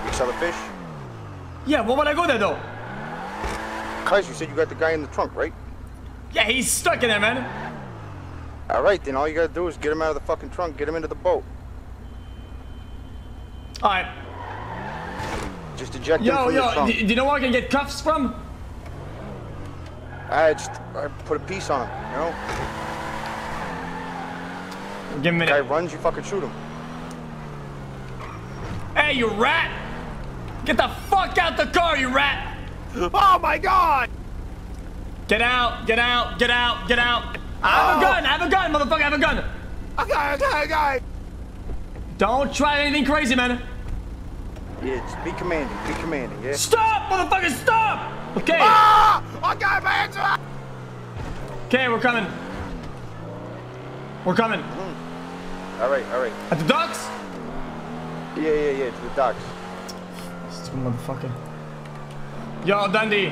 You sell the fish? Yeah, why would I go there though? Cuz you said you got the guy in the trunk, right? Yeah, he's stuck in there, man. All right, then all you gotta do is get him out of the fucking trunk, get him into the boat. Alright. Just eject him Yo, from the yo, trunk. do you know where I can get cuffs from? I just I put a piece on him, you know? Give him a Guy runs, you fucking shoot him. Hey, you rat! Get the fuck out the car, you rat! Oh my god! Get out, get out, get out, get out! I have Oh. a gun, I have a gun, motherfucker, I have a gun! Okay, okay, okay. Don't try anything crazy, man! Yeah, just be commanding, be commanding, yeah? Stop, motherfucker, stop! Okay. Ah! I got my hands up! Okay, we're coming. We're coming. All right, all right. At the docks? Yeah, yeah, yeah, to the docks. Stupid motherfucker. Yo, Dundee.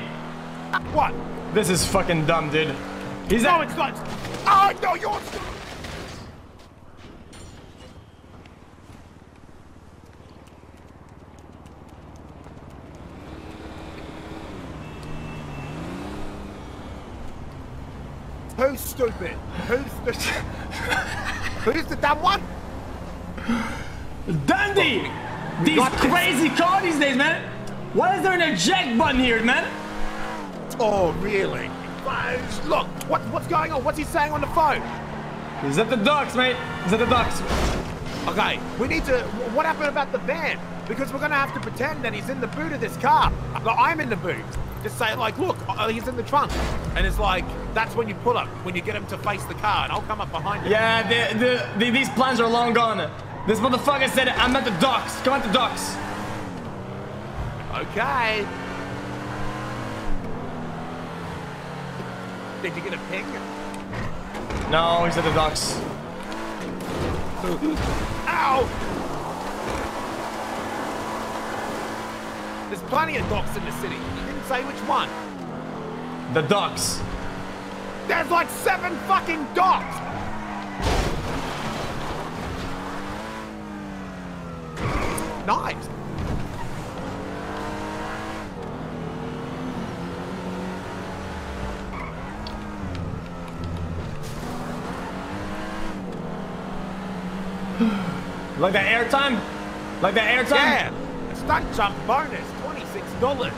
What? This is fucking dumb, dude. He's no, it's not. Oh, no, you're... Who's stupid? Who's the... Who's the dumb one? Dundee! These got this. crazy car these days, man! Why is there an eject button here, man? Oh, really? Look, what, what's going on? What's he saying on the phone? Is at the docks, mate. Is at the docks. Okay, we need to. What happened about the van? Because we're gonna have to pretend that he's in the boot of this car. Like, I'm in the boot. Just say like, look, uh, he's in the trunk, and it's like that's when you pull up when you get him to face the car, and I'll come up behind him. Yeah, the, the, the, these plans are long gone. This motherfucker said I'm at the docks. Come at the docks. Okay. Did you get a ping? No, he's at the docks. Ow! There's plenty of docks in the city. You didn't say which one. The docks. There's like seven fucking docks! Nice. Like that airtime? Like that airtime? Yeah! Stunt jump bonus, $26.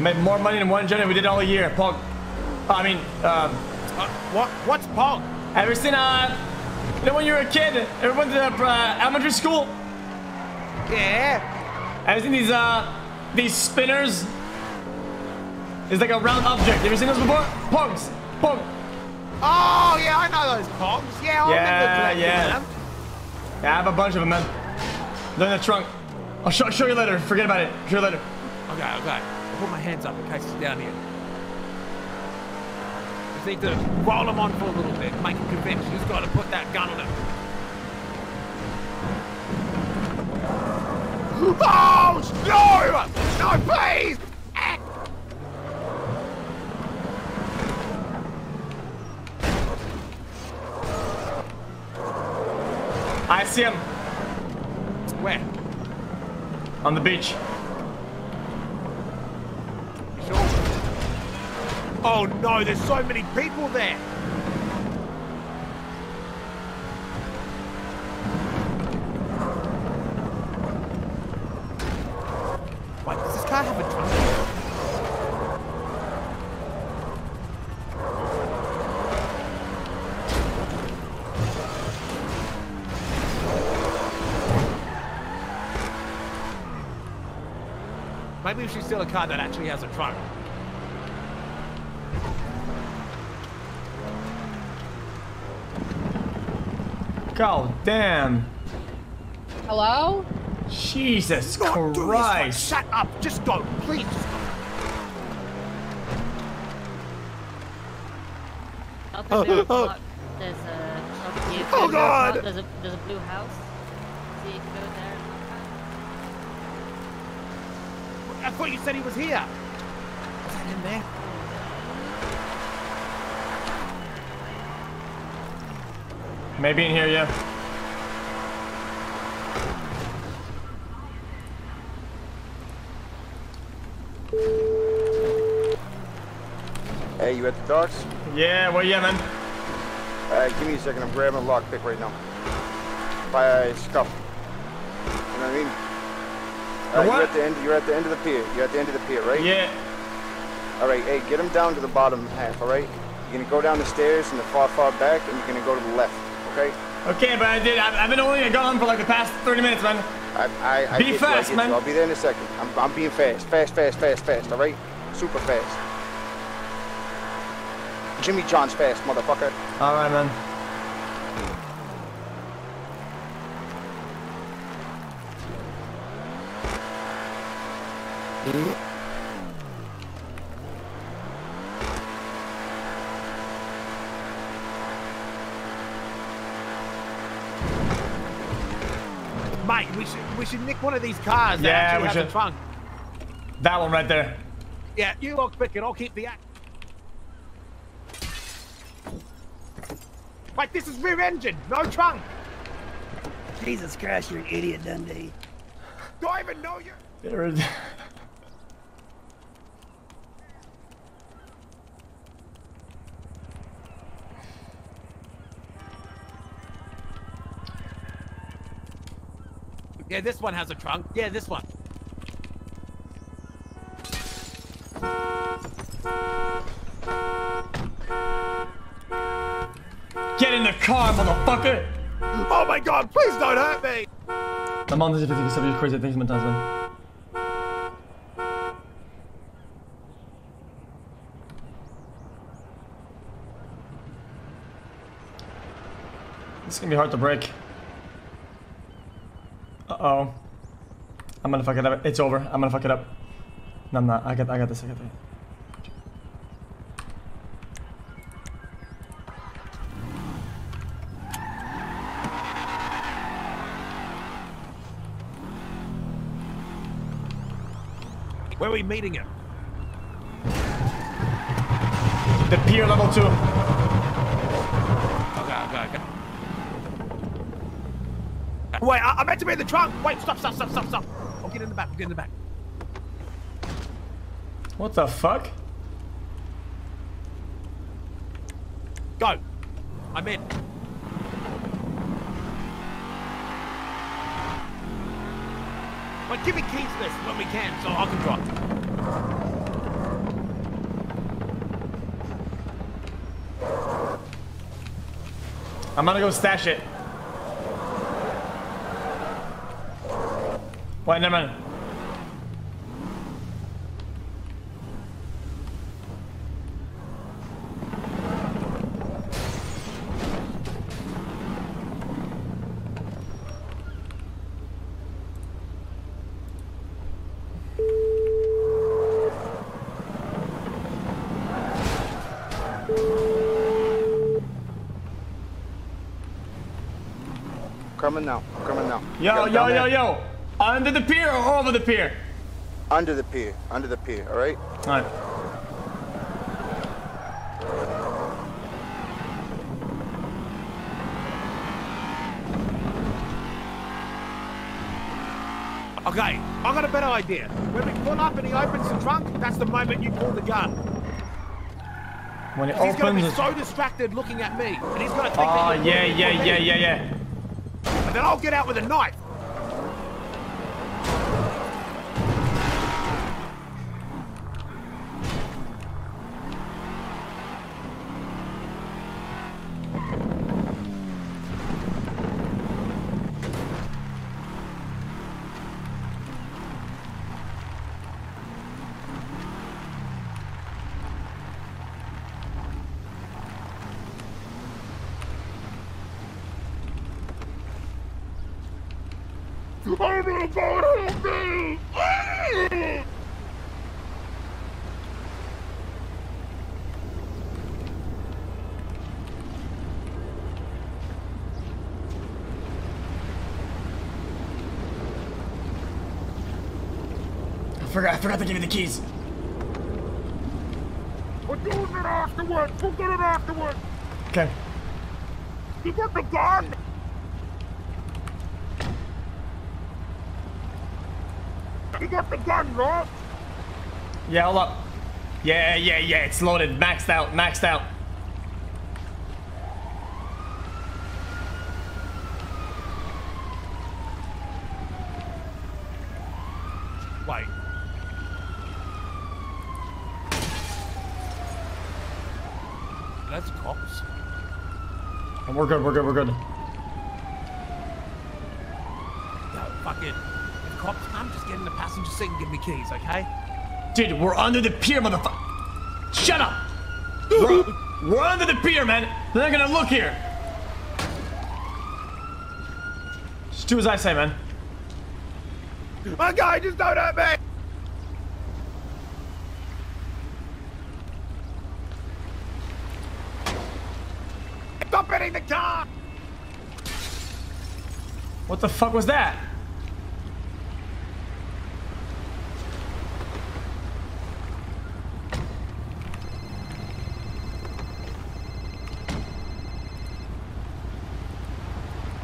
Made more money in one journey than we did all year. Pog. I mean, um. Uh, what? What's Pog? Ever seen, uh, you know when you were a kid, everyone did uh, elementary school? Yeah. Ever seen these, uh, these spinners? It's like a round object. You ever seen those before? Pogs. Pog. Oh, yeah, I know those Pogs. Yeah, I Yeah, remember yeah. them. Yeah, I have a bunch of them, man. They're in the trunk. I'll show, show you later. Forget about it. Show you later. Okay, okay. I'll put my hands up in case it's down here. Just need to roll him on for a little bit, make him convinced. He's got to put that gun on him. Oh, no! No, please! I see him. Where? On the beach. Oh no, there's so many people there. Maybe we should steal a car that actually has a trunk. God damn. Hello? Jesus Not do this. Christ. Shut up. Just go, please. Just go. Up Oh, there, oh. up, there's a Oh, there's a- oh, God! There's a there's a blue house. Thought you said he was here. Is that in there? Maybe in here, yeah. Hey, you at the docks? Yeah, well, yeah, man. Alright, give me a second. I'm grabbing a lockpick right now. By a scuff. You know what I mean? You're at the end. You're at the end of the pier. You're at the end of the pier, right? Yeah. All right. Hey, get him down to the bottom half. All right. You're gonna go down the stairs in the far, far back, and you're gonna go to the left. Okay? Okay, but I did. I've, I've been only gone for like the past 30 minutes, man. I, I, I Be get you, I fast, man. You. I'll be there in a second. I'm, I'm being fast, fast, fast, fast, fast. All right? Super fast. Jimmy John's fast, motherfucker. All right, man. Mate, we should we should nick one of these cars that Yeah, we should. a trunk. That one right there. Yeah, you lock pick it. I'll keep the act. Wait, this is rear engine, no trunk. Jesus Christ, you're an idiot, Dundee. Do I even know you? Yeah, this one has a trunk. Yeah, this one. Get in the car, motherfucker! Oh my god, please don't hurt me! My mom does it if you crazy things sometimes, man. This is gonna be hard to break. Uh oh. I'm gonna fuck it up. It's over. I'm gonna fuck it up. No, I'm not. I got. I got this. I got this. Where are we meeting him? The pier level two. Okay, okay, okay. Wait, I, I meant to be in the trunk. Wait, stop, stop, stop, stop, stop. I'll get in the back. I'll get in the back. What the fuck? Go. I'm in. But give me keys to this when we can, so I can drive. I'm gonna go stash it. Wait, never mind. Coming now. Coming now. Yo, yo, yo, yo. Under the pier or over the pier? Under the pier. Under the pier. All right. Alright. Okay, I got a better idea. When we pull up and he opens the trunk, that's the moment you pull the gun. When it 'Cause he's gonna be so distracted looking at me, and he's gonna think ah, Oh that you're yeah, yeah, yeah, yeah, yeah. And then I'll get out with a knife. Forgot. To give you the keys. We're doing it afterwards. We'll get it afterwards. Okay. You got the gun. You got the gun, right? Yeah, hold up. Yeah, yeah, yeah. It's loaded. Maxed out. Maxed out. Wait. That's cops. And we're good. We're good. We're good. No, fuck it. Cops come, just get in the passenger seat and give me keys, okay? Dude, we're under the pier, motherfucker. Shut up. We're, we're under the pier, man. They're not gonna look here. Just do as I say, man. My guy just don't hurt me. Stop hitting the car! What the fuck was that?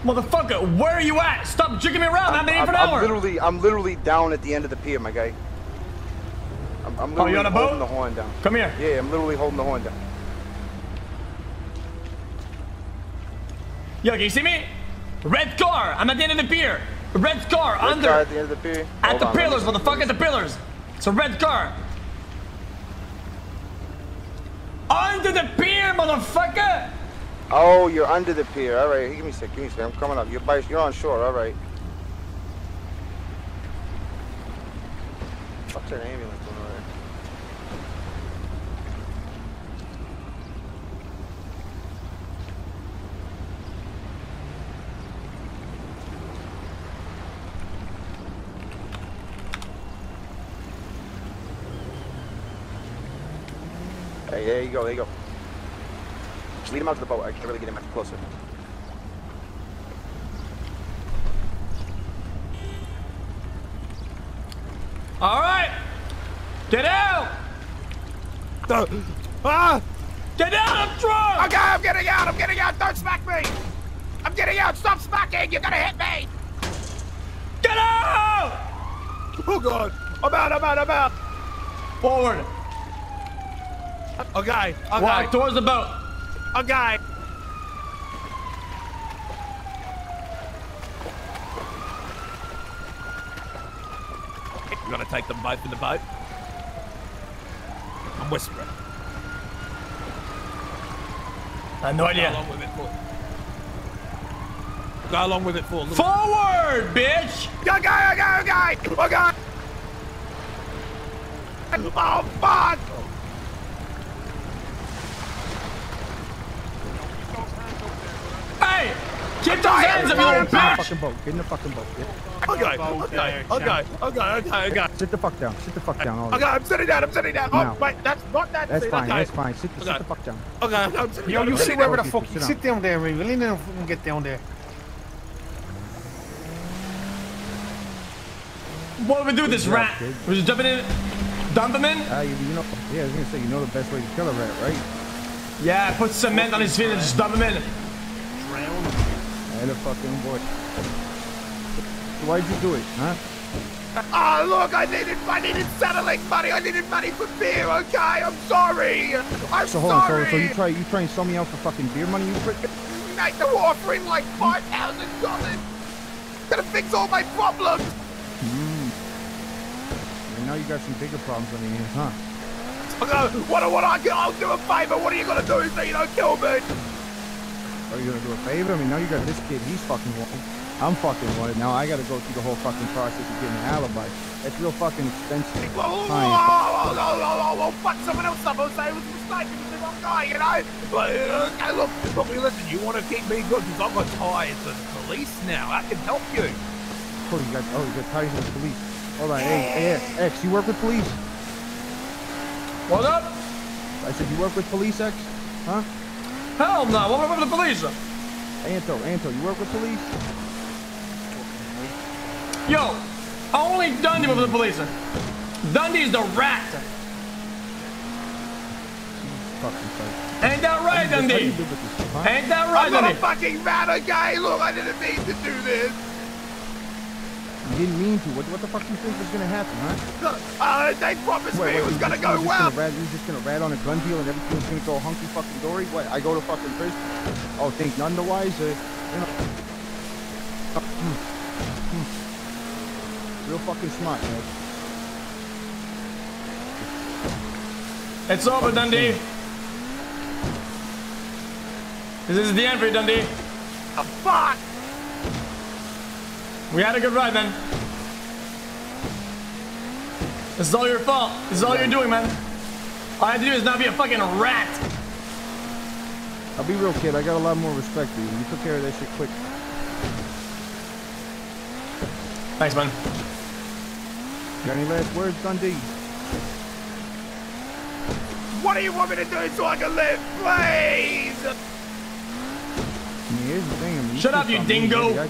Motherfucker, where are you at? Stop jigging me around. I've been here for an I'm hour. literally, I'm literally down at the end of the pier, my guy. I'm, I'm Oh, literally you on a holding boat? the horn down. Come here. Yeah, I'm literally holding the horn down. Yo, can you see me? Red car. I'm at the end of the pier. Red car Red under. car at the end of the pier. At Hold the on, pillars, motherfucker, at the pillars. It's a red car. Under the pier, motherfucker! Oh, you're under the pier. All right, give me a sec. Give me a sec. I'm coming up. You're by, you're on shore. All right. Fuck's that ambulance doing over there? Hey, there you go. There you go. Just lead him out to the boat. I can't really get him much closer. All right. Get out. Ah! Get out, I'm drunk! Okay, I'm getting out, I'm getting out, don't smack me! I'm getting out, stop smacking, you're gonna hit me! Get out! Oh god, I'm out, I'm out, I'm out! Forward. Okay, okay. Walk towards the boat. Okay. We're gonna take them both in the boat. I'm whispering. I have no idea. Go along with it for. Go along with it for. a little- Forward, bitch! Okay, okay, okay, okay. Oh fuck! Hey! Keep those hands up, you little Get in the fucking boat. Get in the fucking boat. Get- Okay, okay, okay, okay, okay, okay. Sit the fuck down. Sit the fuck down. Okay, I'm sitting down, I'm sitting down. Oh, Now. wait, that's not that That's seat, fine. okay. That's fine. Sit, the- sit the fuck down. Okay, okay, I'm sitting Yo, down. you sit sitting wherever the fuck you sit down there, Raven. Lean in and get down there. What do we do with this rat? kid. We just dump it in, dump him in? Uh, you, you know, yeah, I was gonna say, you know the best way to kill a rat, right? Yeah, put cement on his feet and just dump him in. Hey, the fucking boy. So why'd you do it, huh? Ah, look, I needed, I needed settling money. I needed money for beer. Okay, I'm sorry. I'm So hold on, sorry. so, so you try you try and sell me out for fucking beer money, you? Mate, they were offering like five thousand dollars. Gonna fix all my problems. Mm. And now you got some bigger problems on your hands, huh? What, what I can, I'll do a favor. What are you gonna do so you don't kill me? Are you gonna do a favor? I mean, now you got this kid, he's fucking wanted. I'm fucking wanted. Now I gotta go through the whole fucking process of getting an alibi. That's real fucking expensive. Oh, oh, oh, oh, oh, fuck someone else up. It was a mistake. It was the wrong guy, you know? But, uh, look, look, listen, you want to keep me good because I've got ties to the police now. I can help you. Oh, you got oh, you got ties with the police. Hold on, hey, hey, X, you work with police? What up? I said you work with police, X? Huh? Hell no, what about the police? Anto, Anto, you work with police? Yo, only Dundee with the police. Dundee's the rat. Ain't that right, How you- how Dundee? you live with this, huh? Ain't that right, I'm not a fucking rat, okay? Look, I didn't mean to do this. You didn't mean to. What, what the fuck do you think was gonna happen, huh? Uh, they promised me it was you gonna just- go you just well. Gonna rat, you just gonna rat on a gun deal and everything's gonna go hunky fucking dory? What? I go to fucking prison? Oh, think none the wiser. You know. Real fucking smart, man. It's over, Dundee. This is the end for you, Dundee. Oh, fuck! We had a good ride, man. This is all your fault. This is all you're doing, man. All I have to do is not be a fucking rat. I'll be real, kid. I got a lot more respect for you. You took care of that shit quick. Thanks, man. Got any last words, Dundee? What do you want me to do so I can live, please? I mean, here's the thing. I mean, Shut up, you kids aren't dingo.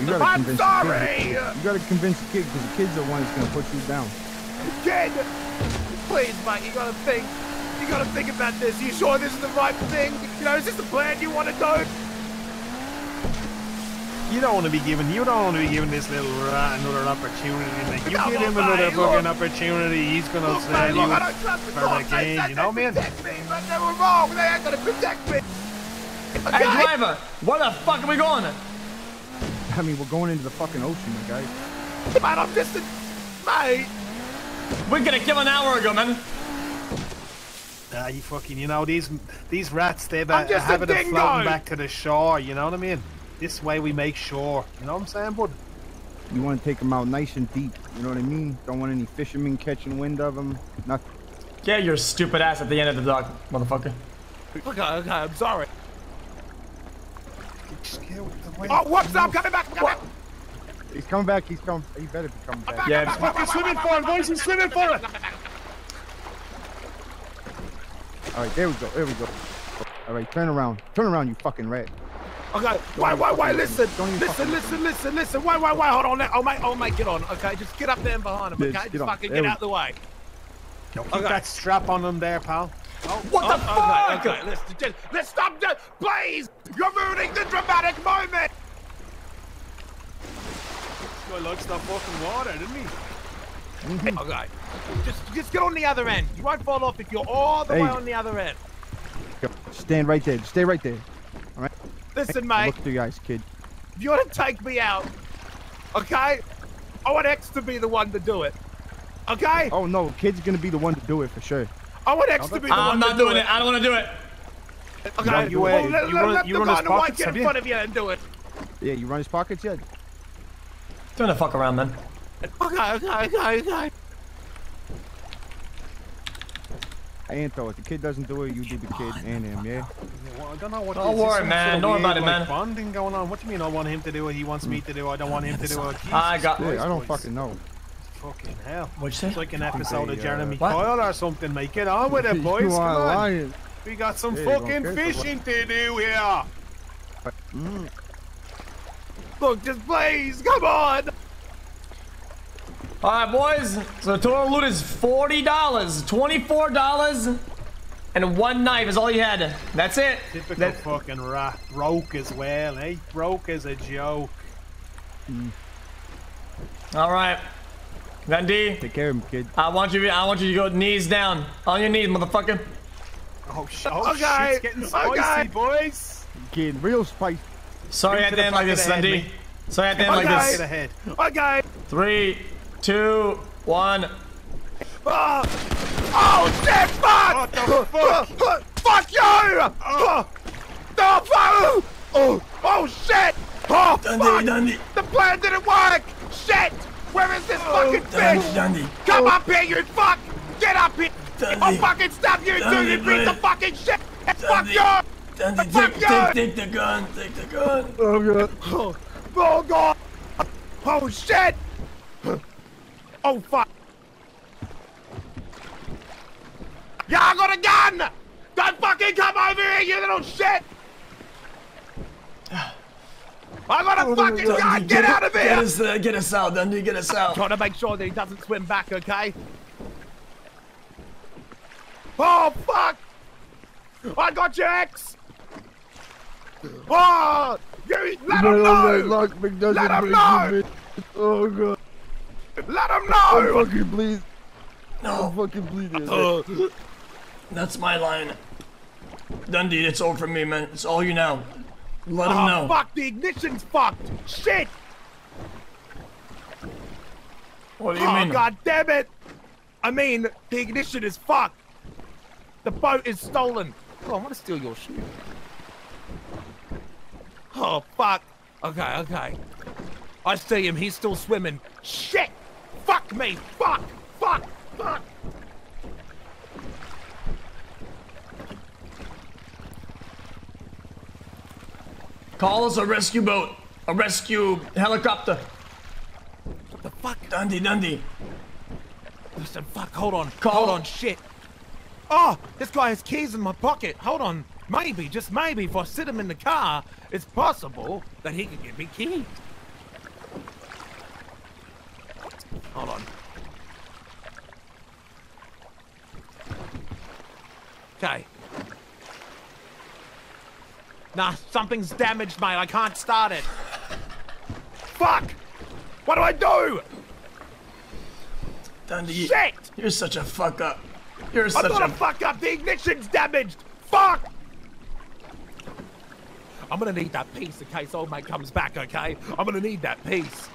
You gotta I'm convince sorry. The kid. You gotta convince the kid because the kid's the one that's gonna put you down. Kid, please, Mike, you gotta think. You gotta think about this. Are You sure this is the right thing? You know, is this the plan you want to do? You don't want to be giving. You don't want to be giving this little rat another opportunity. Mate. You Come give on, him another mate, fucking look. opportunity, he's gonna Look, sell mate, you look, I don't trust for the game. You know, they'd man. protect me, but they were wrong. They ain't gonna protect me. Hey, driver, what the fuck are we going? I mean, we're going into the fucking ocean, my guy. Man, I'm just a... Mate. We're gonna kill an hour ago, man. Ah, you fucking, you know, these these rats, they've I'm a, a just a habit of floating back to the shore, you know what I mean? This way we make sure, you know what I'm saying, bud? You want to take them out nice and deep. You know what I mean? Don't want any fishermen catching wind of them. Nothing. Get your stupid ass at the end of the dock, motherfucker. Okay, okay, I'm sorry. Oh, whoops, I'm coming back, I'm coming back. He's coming back. He's coming. He better be coming back. Yeah, He's fucking swimming for it, boys. He's swimming for it. All right, there we go. There we go. All right, turn around. Turn around, you fucking rat. Okay, wait, wait, wait, listen, listen, listen, listen, listen, wait, wait, wait, hold on, oh mate, oh mate, get on, okay, just get up there and behind him, okay, just just, get on. fucking There get we- out the way. Keep that strap on them there, pal. What the fuck? Okay, okay, let's just, let's stop, just, please, you're ruining the dramatic moment. This guy likes that fucking water, didn't he? Mm-hmm. Okay, just, just get on the other end. You won't fall off if you're all the Hey. way on the other end. Stand right there. Stay right there. All right. Listen, Hey, mate. Look through your eyes, kid. If you want to take me out, okay, I want X to be the one to do it. Okay? Oh no, kid's gonna be the one to do it for sure. I want X to be the one I'm not to do doing it. I don't want to do it. Okay, No, you, uh, well, you let, run- let, let you the run guy his in pockets, get in you? front of you and do it. Yeah, you run his pockets yet? Turn the fuck around, man. Okay, okay, okay, okay. Hey, Anto, if the kid doesn't do it, you do the kid and him, yeah? Well, I don't know what Don't is worry, man. Don't worry weird, about it, like, man. Bonding going on. What do you mean? I want him to do it. He wants me to do it. I don't want him to do it. Jesus I got- Yeah, I don't fucking know. Fucking hell. What'd you say? It's like an episode of Hey, uh, Jeremy what? Kyle or something, mate. Get on with it, You boys. Come on. lying. We got some Yeah, fucking fishing to do here. Mm. Look, just please, come on. All right, boys. So the total loot is forty dollars, twenty-four dollars, and one knife is all you had. That's it. Typical That- fucking rat. Broke as well, eh? Broke as a joke. All right. Dundee. Take care of him, kid. I want you. I want you to go knees down, on your knees, motherfucker. Oh, sh- oh, okay. shit's getting spicy, okay. boys. Getting real spicy. Sorry, I the didn't like this, fucking Sorry, I didn't like Okay. this. Get ahead. Okay. Three, two, one. Oh, oh shit! Fuck! fuck? fuck you! Oh, no, fuck! Oh, oh shit! Oh, Dundee, fuck! Dundee. The plan didn't work! Shit! Where is this oh, fucking Dundee, fish? Dundee. Come oh. up here, you fuck! Get up here! I'll fucking stab you until you piece the fucking shit! Fuck Dundee. you! Dundee, Fuck take, you! take, take the gun. Take the gun. Oh god. Oh, oh god. Oh shit. Oh fuck. Yeah, I got a gun! Don't fucking come over here, you little shit! I got a fucking gun! Dundee, Get out of Get here! us, uh, get us out, Dundee. Get us out. Trying to make sure that he doesn't swim back, okay? Oh fuck! I got your ex! Oh! You let him know! Let him know! Oh god. Let him Oh know! fucking please. No. fucking bleeding. Uh, That's my line. Dundee, it's all for me, man. It's all you now. Let him oh, know. fuck! The ignition's fucked! Shit! What do you oh, mean? god damn it! I mean, the ignition is fucked! The boat is stolen! Oh, I want to steal your shoe. Oh, fuck! Okay, okay. I see him, he's still swimming. Shit! Fuck me! Fuck! Fuck! Fuck! Call us a rescue boat. A rescue helicopter. What the fuck? Dundee, Dundee. Listen, fuck, hold on. Hold on, shit. Oh, this guy has keys in my pocket. Hold on. Maybe, just maybe, if I sit him in the car, it's possible that he could give me keys. Hold on. Okay. Nah, something's damaged, mate. I can't start it. Fuck! What do I do? Dundee. Shit! You're such a fuck up. You're I'm such not a a fuck up. The ignition's damaged. Fuck! I'm gonna need that piece in case old mate comes back, okay? I'm gonna need that piece.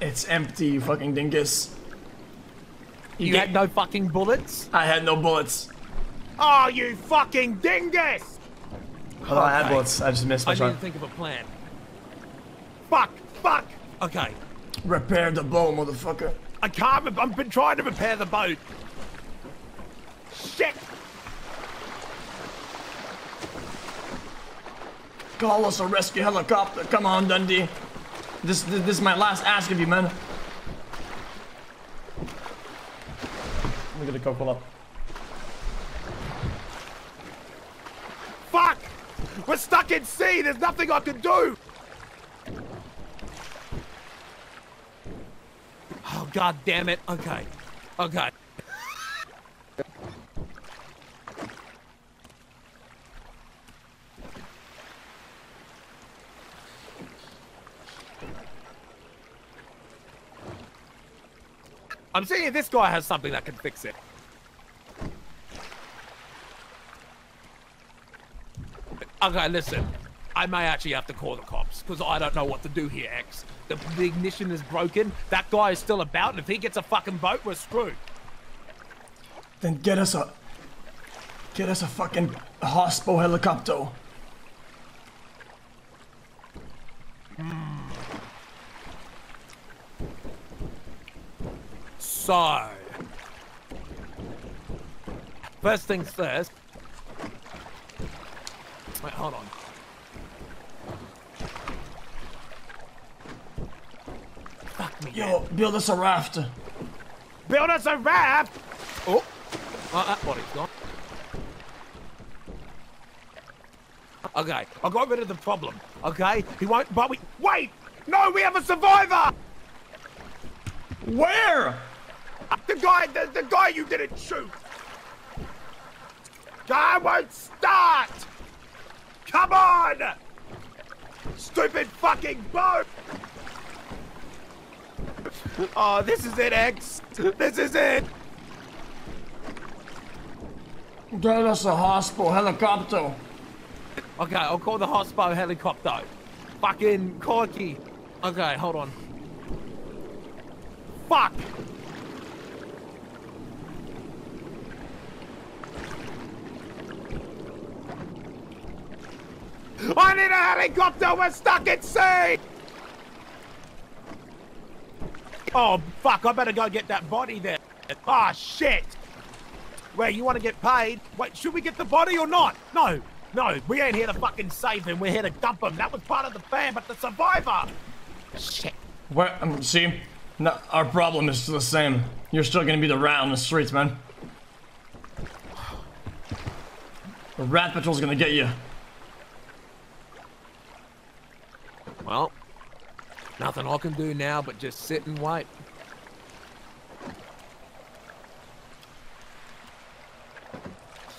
It's empty, you fucking dingus. You, get- had no fucking bullets? I had no bullets. Oh, you fucking dingus! Hold on, I had Okay. bullets. I just missed my I need shot. to think of a plan. Fuck! Fuck! Okay. Repair the boat, motherfucker. I can't. I've been trying to repair the boat. Shit! Call us a rescue helicopter. Come on, Dundee. This, this, this is my last ask of you, man. Let me get a Fuck! We're stuck in sea. There's nothing I can do. Oh god damn it. Okay. Okay. I'm seeing if this guy has something that can fix it. Okay, listen. I may actually have to call the cops because I don't know what to do here, X. The, the ignition is broken. That guy is still about, and if he gets a fucking boat, we're screwed. Then get us a... Get us a fucking hospo helicopter. Hmm. So, first things first. Wait, hold on. Fuck me. Yo, build us a raft. Build us a raft. Oh, oh that body's gone. Okay, I got rid of the problem. Okay, he won't. But we wait. No, we have a survivor. Where? The guy, the, the guy you didn't shoot. Guy won't start. Come on. Stupid fucking boat. Oh, this is it, X. This is it. Get us a hospital helicopter. Okay, I'll call the hospital helicopter. Fucking corky. Okay, hold on. Fuck! I need a helicopter! We're stuck at sea! Oh, fuck, I better go get that body there. Ah, shit! Wait, you want to get paid? Wait, should we get the body or not? No, no, we ain't here to fucking save him. We're here to dump him. That was part of the plan, but the survivor! Shit. Well, um, see, no, our problem is the same. You're still gonna be the rat on the streets, man. The rat patrol's gonna get you. Well, nothing I can do now but just sit and wait.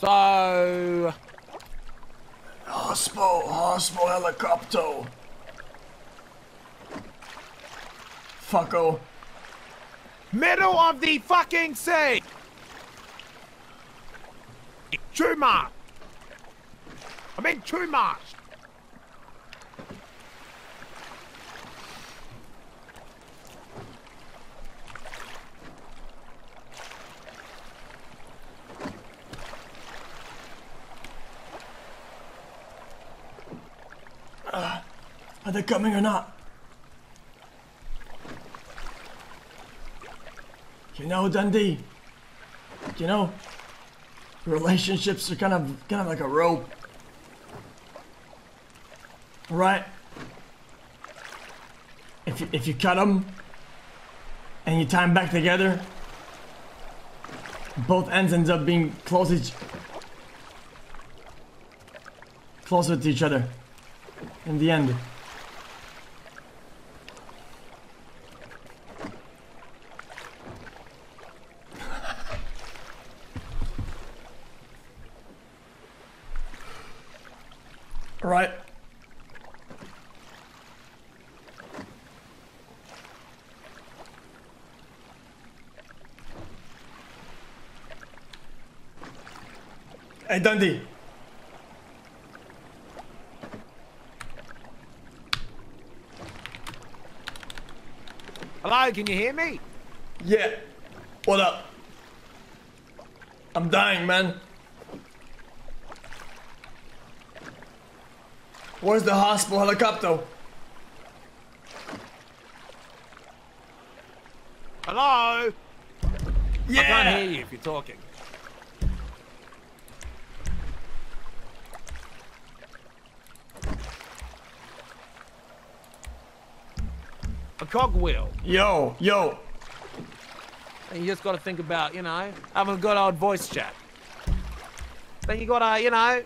So, Hospital, hospital helicopter. Fucko. middle of the fucking sea! True march! I mean Uh, are they coming or not? You know, Dundee. You know, relationships are kind of kind of like a rope, right? If you, if you cut them and you tie them back together, both ends ends up being close each, closer to each other in the end. Right. Hey Dundee. Hello, can you hear me? Yeah. What up? I'm dying, man. Where's the hospital helicopter? Hello? Yeah. I can't hear you if you're talking. Cogwheel. Yo, yo. And you just got to think about, you know, having a good old voice chat. Then you got to, you know,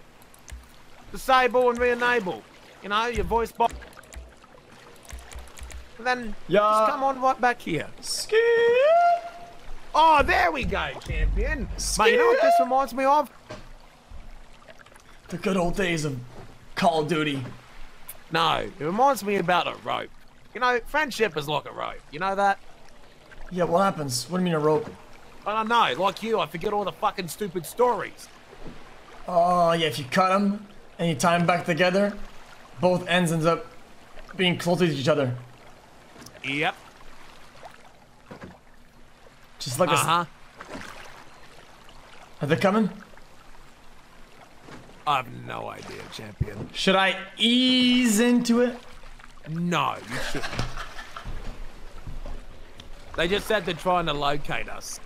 disable and re-enable. You know, your voice box. And then Yeah. just come on right back here. Ski. Oh, there we go, champion. Mate, you know what this reminds me of? The good old days of Call of Duty. No, it reminds me about a rope. You know, friendship is like a rope. You know that? Yeah, what happens? What do you mean a rope? I don't know. Like you, I forget all the fucking stupid stories. Oh, yeah, if you cut them and you tie them back together, both ends ends up being closer to each other. Yep. Just like a... Uh-huh. Are they coming? I have no idea, champion. Should I ease into it? No, you shouldn't. They just said they're trying to locate us.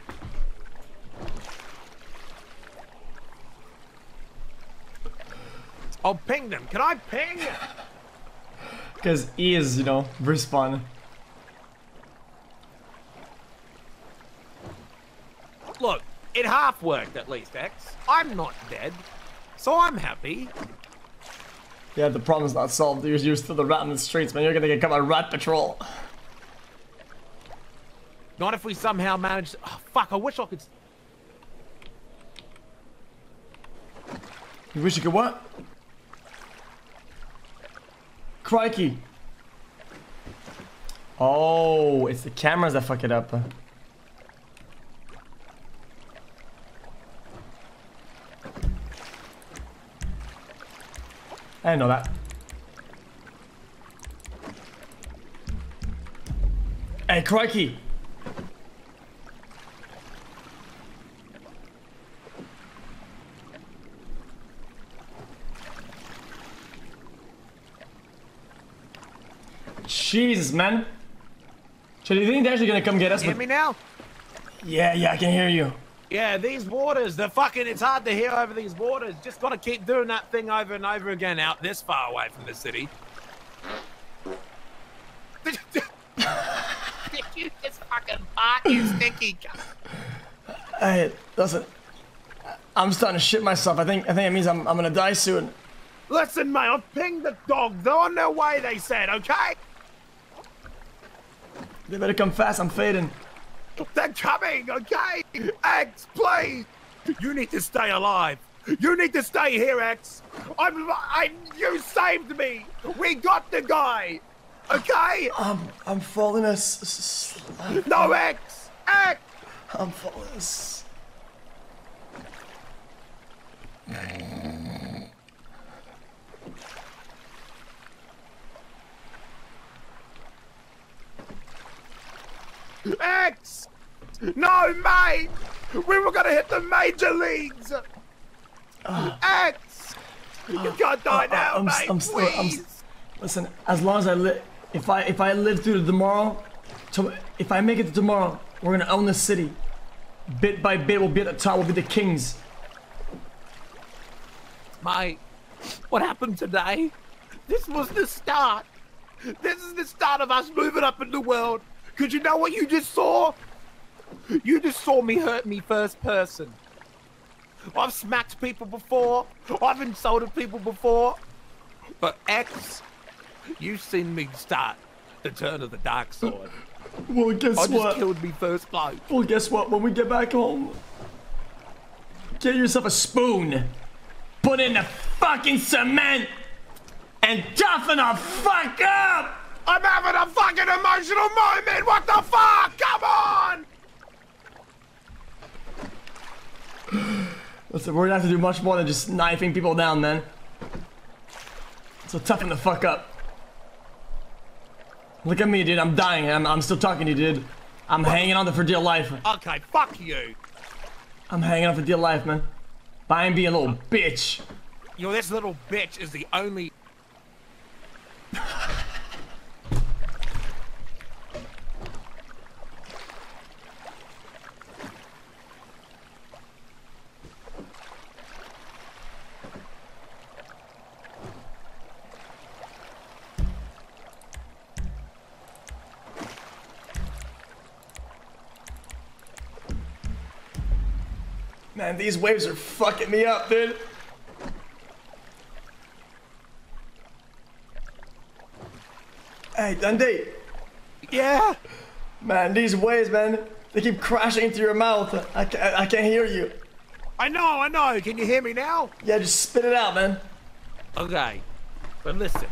I'll ping them. Can I ping? Because E is, you know, respawn. Look, it half worked at least, X. I'm not dead. So I'm happy. Yeah, the problem's not solved. You're, you're still the rat in the streets, man. You're gonna get caught by rat patrol. Not if we somehow manage. Oh, fuck, I wish I could. You wish you could what? Crikey. Oh, it's the cameras that fuck it up. Eh, I didn't know that. Hey, crikey! Jesus, man. So do you think they're actually gonna come get us? Hear me now? Yeah, yeah, I can hear you. Yeah, these waters, they're fucking, it's hard to hear over these waters. Just gotta keep doing that thing over and over again out this far away from the city. you just fucking fart, you stinky cunt. Hey, listen. I'm starting to shit myself. I think I think it means I'm I'm gonna die soon. Listen, mate, I've pinged the dogs. They're on their way, they said, okay? They better come fast. I'm fading. They're coming, okay? X, please! You need to stay alive. You need to stay here, X. I'm, I, you saved me. We got the guy, okay? I'm, I'm falling as. No, X, X. I'm falling as. X. No, mate. We were gonna hit the major leagues. X. You can't die Uh, now, I'm, mate. I'm still. I'm, listen, as long as I live, if I if I live through to tomorrow, to, if I make it to tomorrow, we're gonna own the city. Bit by bit, we'll be at the top. We'll be the kings. Mate, what happened today? This was the start. This is the start of us moving up in the world. Cause you know what you just saw? You just saw me hurt me first person. I've smacked people before. I've insulted people before. But X, you've seen me start the turn of the dark sword. Well, guess I just what? killed me first bloke. Well, guess what? When we get back home, get yourself a spoon, put in the fucking cement, and toughen the fuck up! I'm having a fucking emotional moment! What the fuck? Come on! Listen, we're gonna have to do much more than just knifing people down, man. So toughen the fuck up. Look at me, dude. I'm dying. I'm, I'm still talking to you, dude. I'm hanging on to for dear life. Okay, fuck you. I'm hanging on for dear life, man. But I ain't being a little bitch. Know, this little bitch is the only. Man, these waves are fucking me up, dude. Hey, Dundee. Yeah? Man, these waves, man, they keep crashing into your mouth. I can't, I can't hear you. I know, I know. Can you hear me now? Yeah, just spit it out, man. Okay. But listen,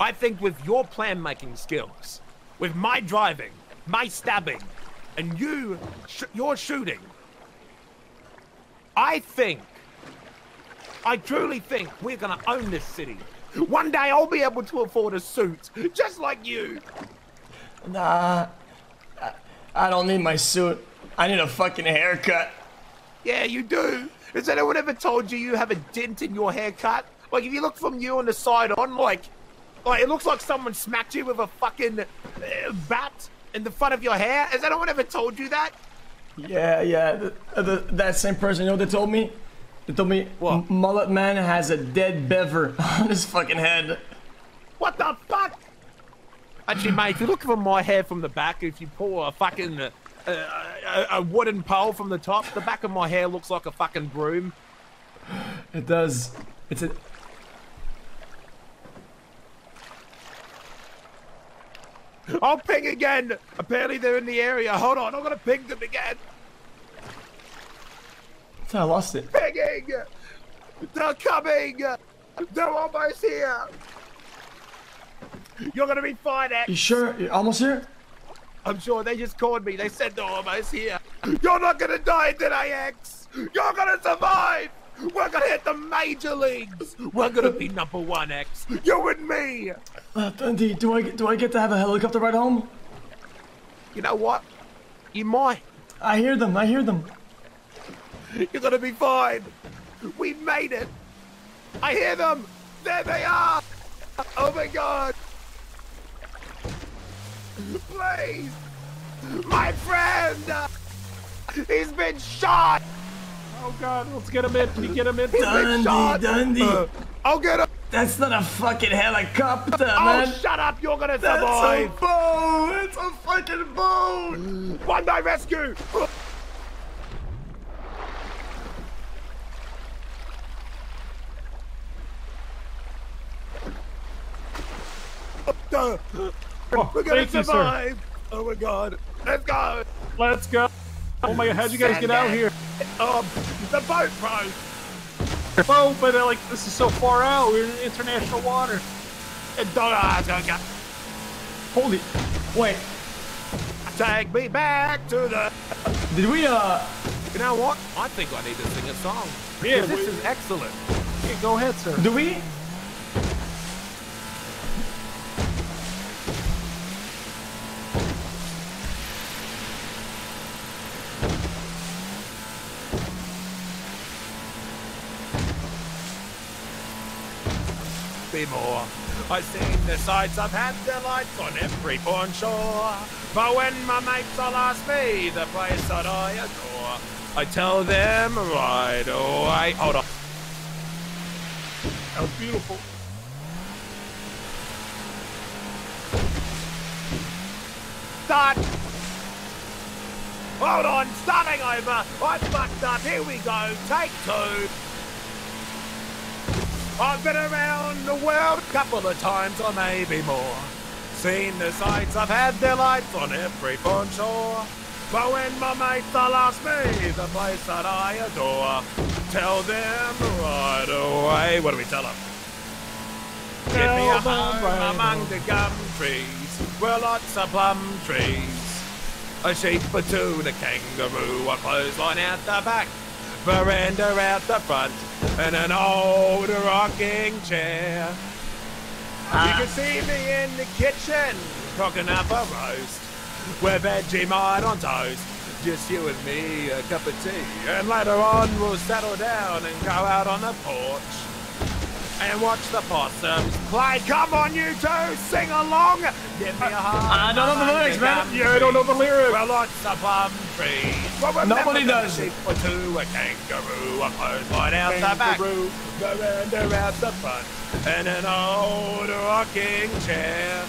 I think with your plan making skills, with my driving, my stabbing, and you, sh- your shooting, I think, I truly think we're gonna own this city. One day I'll be able to afford a suit, just like you. Nah, I, I don't need my suit. I need a fucking haircut. Yeah, you do. Has anyone ever told you you have a dent in your haircut? Like, if you look from you on the side on, like, like it looks like someone smacked you with a fucking uh, bat in the front of your hair. Has anyone ever told you that? Yeah, yeah. The, the, that same person, you know what they told me? They told me M- Mullet Man has a dead beaver on his fucking head. What the fuck? Actually, mate, if you look from my hair from the back, if you pull a fucking uh, a, a wooden pole from the top, the back of my hair looks like a fucking broom. It does. It's a. I'll ping again. Apparently they're in the area. Hold on, I'm gonna ping them again. I lost it. Pinging. They're coming. They're almost here. You're gonna be fine, X. You sure? You're almost here? I'm sure they just called me. They said they're almost here. You're not gonna die today, X. You're gonna survive. We're gonna hit the major leagues. We're gonna be number one, X. You and me. Uh, Dundee, do I get, do I get to have a helicopter ride home? You know what? You might. I hear them. I hear them. You're gonna be fine. We made it. I hear them. There they are. Oh my god. Please. My friend. He's been shot. Oh god, let's get him in. Can you get him in? He's been shot. Dundee, Dundee. Uh, I'll get him. That's not a fucking helicopter, Oh, man. shut up. You're gonna That's survive. a boat. It's a fucking boat. One day rescue. We're gonna thank you, survive. Oh my god. Let's go. Let's go. Oh my god, how'd you guys get out here? Um, the boat broke. Oh, but like this is so far out. We're in international water. Holy. Wait. Take me back to the. Did we, uh. You know what? I think I need to sing a song. Yeah, this we- is excellent. Yeah, go ahead, sir. Do we? Be more. I've seen the sights, I've had the lights on every born shore. But when my mates all ask me the place that I adore, I tell them right away. Hold on. That was beautiful. Start! Hold on, starting over. I fucked up. Here we go. Take two. I've been around the world a couple of times, or maybe more. Seen the sights, I've had their lights on every born shore. But when my mates all ask me the place that I adore, tell them right away. What do we tell them? Give me a home among the gum trees, where lots of plum trees. A sheep or two, the kangaroo, a clothesline out the back, veranda out the front, and an old rocking chair. You ah. can see me in the kitchen, cooking up a roast, with Vegemite on toast. Just you and me, a cup of tea, and later on we'll settle down and go out on the porch and watch the possums play. Come on, you two, sing along. Give me a uh, heart. I don't know the lyrics, man. Yeah, I don't know the lyrics. Well, lots of plum trees. Well, Nobody does. or two, a kangaroo, a clothesline out the back, Kangaroo. veranda out the front, and an old rocking chair.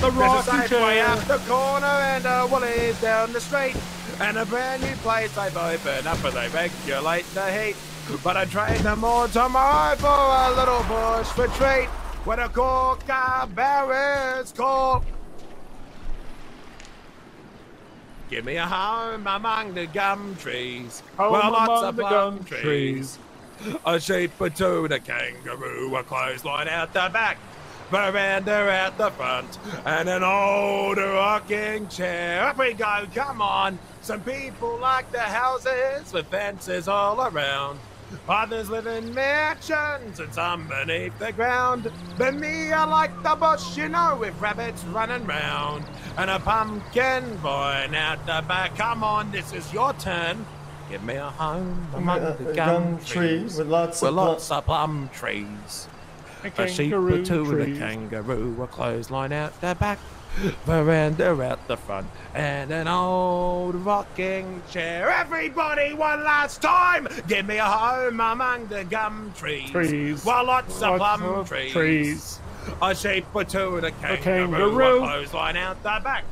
The rocking chair. out the corner and a Woolies down the street. And a brand new place they've opened up and they regulate the heat. But I trade them all tomorrow for a little bush retreat. When a kookaburras call. Give me a home among the gum trees. Home well, lots among of the gum trees. A sheep or two, a kangaroo, a clothesline out the back, veranda out the front, and an old rocking chair. Up we go, come on. Some people like the houses with fences all around. Others live in mansions and some beneath the ground. But me, I like the bush, you know, with rabbits running round. And a pumpkin vine out the back. Come on, this is your turn. Give me a home among Uh, the gum, gum trees with lots with of pl- lots of plum trees. A A sheep or kangaroo two and a trees. kangaroo, a clothesline out the back, veranda out the front, and an old rocking chair. Everybody, one last time, give me a home among the gum trees. Trees. Well, lots, of plum of trees. trees. A sheep or two and a kangaroo. a clothesline out the back.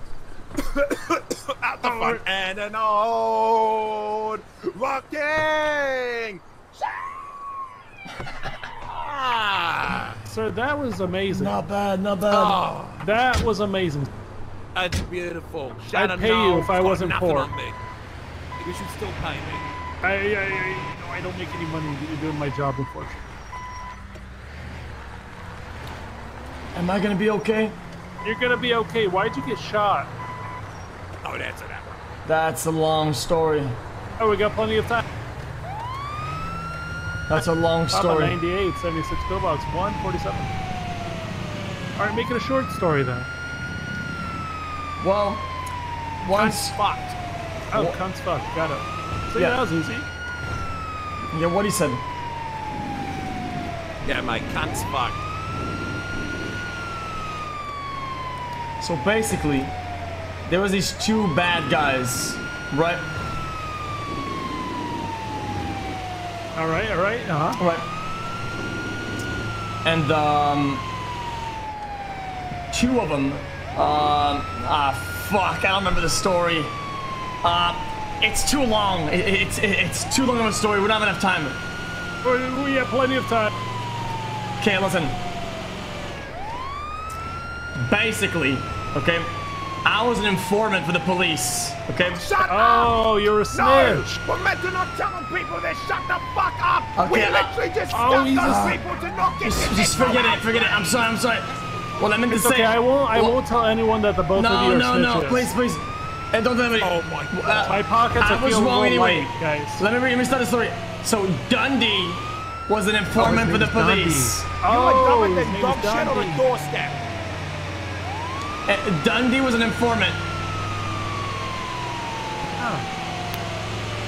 out the front, and an old rocking Ah. Sir, that was amazing. Not bad, not bad. Oh, That was amazing. that's beautiful. I'd pay you if I wasn't poor. on. You should still pay me. I, I, I, you know, I don't make any money doing my job, unfortunately. Am I gonna be okay? You're gonna be okay. Why'd you get shot? Oh, that's that one. That's a long story. Oh, we got plenty of time. That's a long Papa story. 98, 76 pillbox, 147. All right, make it a short story then. Well, once fucked. Oh, Wha- cunt's fucked. Got it. See, Yeah. that was easy. Yeah, what he said. Yeah, my cunt's fucked. So basically, there was these two bad guys, right? All right, all right, uh huh. Right. And um, two of them. Um, ah, fuck, I don't remember the story. Uh, it's too long. It, it's it, it's too long of a story. We don't have enough time. We, we have plenty of time. Okay, listen. Basically, okay, I was an informant for the police. Okay. Shut Oh, you're a No! snitch. We're meant to not telling people to shut the fuck up! we Okay, uh, literally just oh, stuck he's those a- people to not get Just, just forget it. Forget it. I'm sorry. I'm sorry. Well, I meant It's to say. okay. I won't. I well, won't tell anyone that the both no, of you are no, no, snitches. please, please. And don't tell anybody. Oh my Uh, My pockets I are was feeling wrong a anyway. light, guys. Let me read. Let me start the story. So Dundee was an informant Oh, for the name's police. You Oh, were dumping his this name dog shit on Dundee. the doorstep. Dundee was an informant.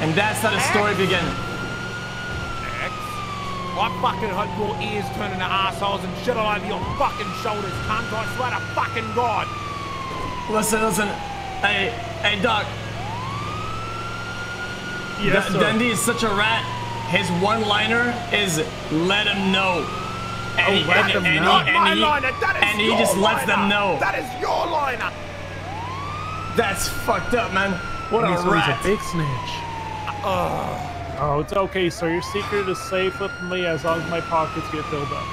And that's how the story begins. X. I fucking hope your ears turn into assholes and shit all over your fucking shoulders, cunt. I swear to fucking God. Listen, listen. Hey, hey, Doc. Yes, D- sir. Dundee is such a rat. His one-liner is "Let him know." And, oh, he, and, and, know. he, and, he, liner, and he just liner. lets them know. That is your liner. That's fucked up, man. What and a rat. a big snitch. Oh. oh, it's okay, So Your secret is safe with me as long as my pockets get filled up.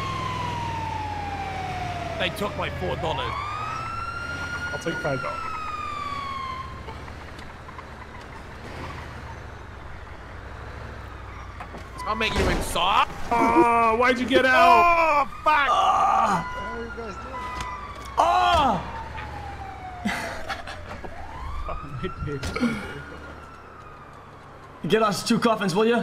They took my $4. I'll take $5. I'll make you inside. Oh, ah, why'd you get oh, out? Oh, fuck. Oh! Get us two coffins, will you?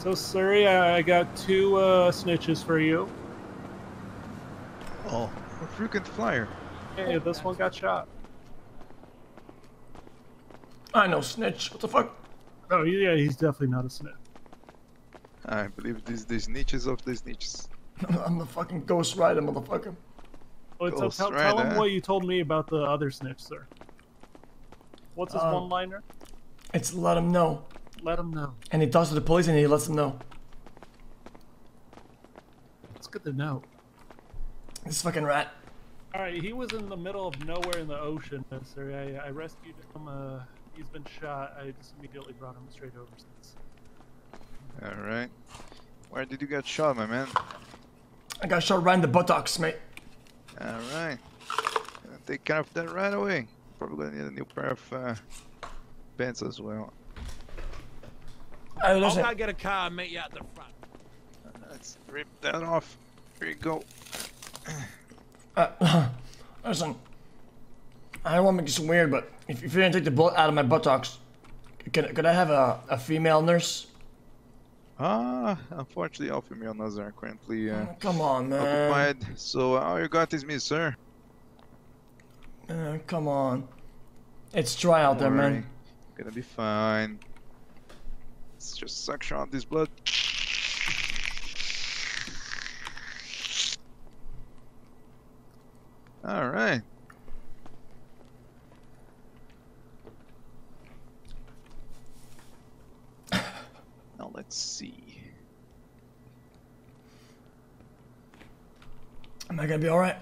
So, sorry, I I got two uh, snitches for you. Oh, a frequent flyer. Hey, this one got shot. I know, snitch. What the fuck? Oh, yeah, he's definitely not a snitch. I believe these these niches of these niches. I'm the fucking Ghost Rider, motherfucker. Wait, so Ghost tell, tell him what you told me about the other snitch, sir. What's his Um, one-liner? It's let him know. Let him know. And he talks to the police and he lets them know. It's good to know. This fucking rat. All right, he was in the middle of nowhere in the ocean, sir. I, I rescued him. Uh, he's been shot. I just immediately brought him straight over since. All right. Where did you get shot, my man? I got shot right in the buttocks, mate. All right. Take care of that right away. Probably gonna need a new pair of uh, pants as well. I'll listen. go get a car and meet you at the front. Let's rip that off. Here you go. Uh, listen. I don't want to make this weird, but if, if you're gonna take the bullet out of my buttocks, could, could I have a, a female nurse? Ah, unfortunately, all female nurses are currently uh, Come on, man. occupied. So uh, all you got is me, sir. Uh, come on. It's dry out there, worry. man. Gonna be fine. Let's just suction out this blood. All right. Now let's see. Am I gonna be alright?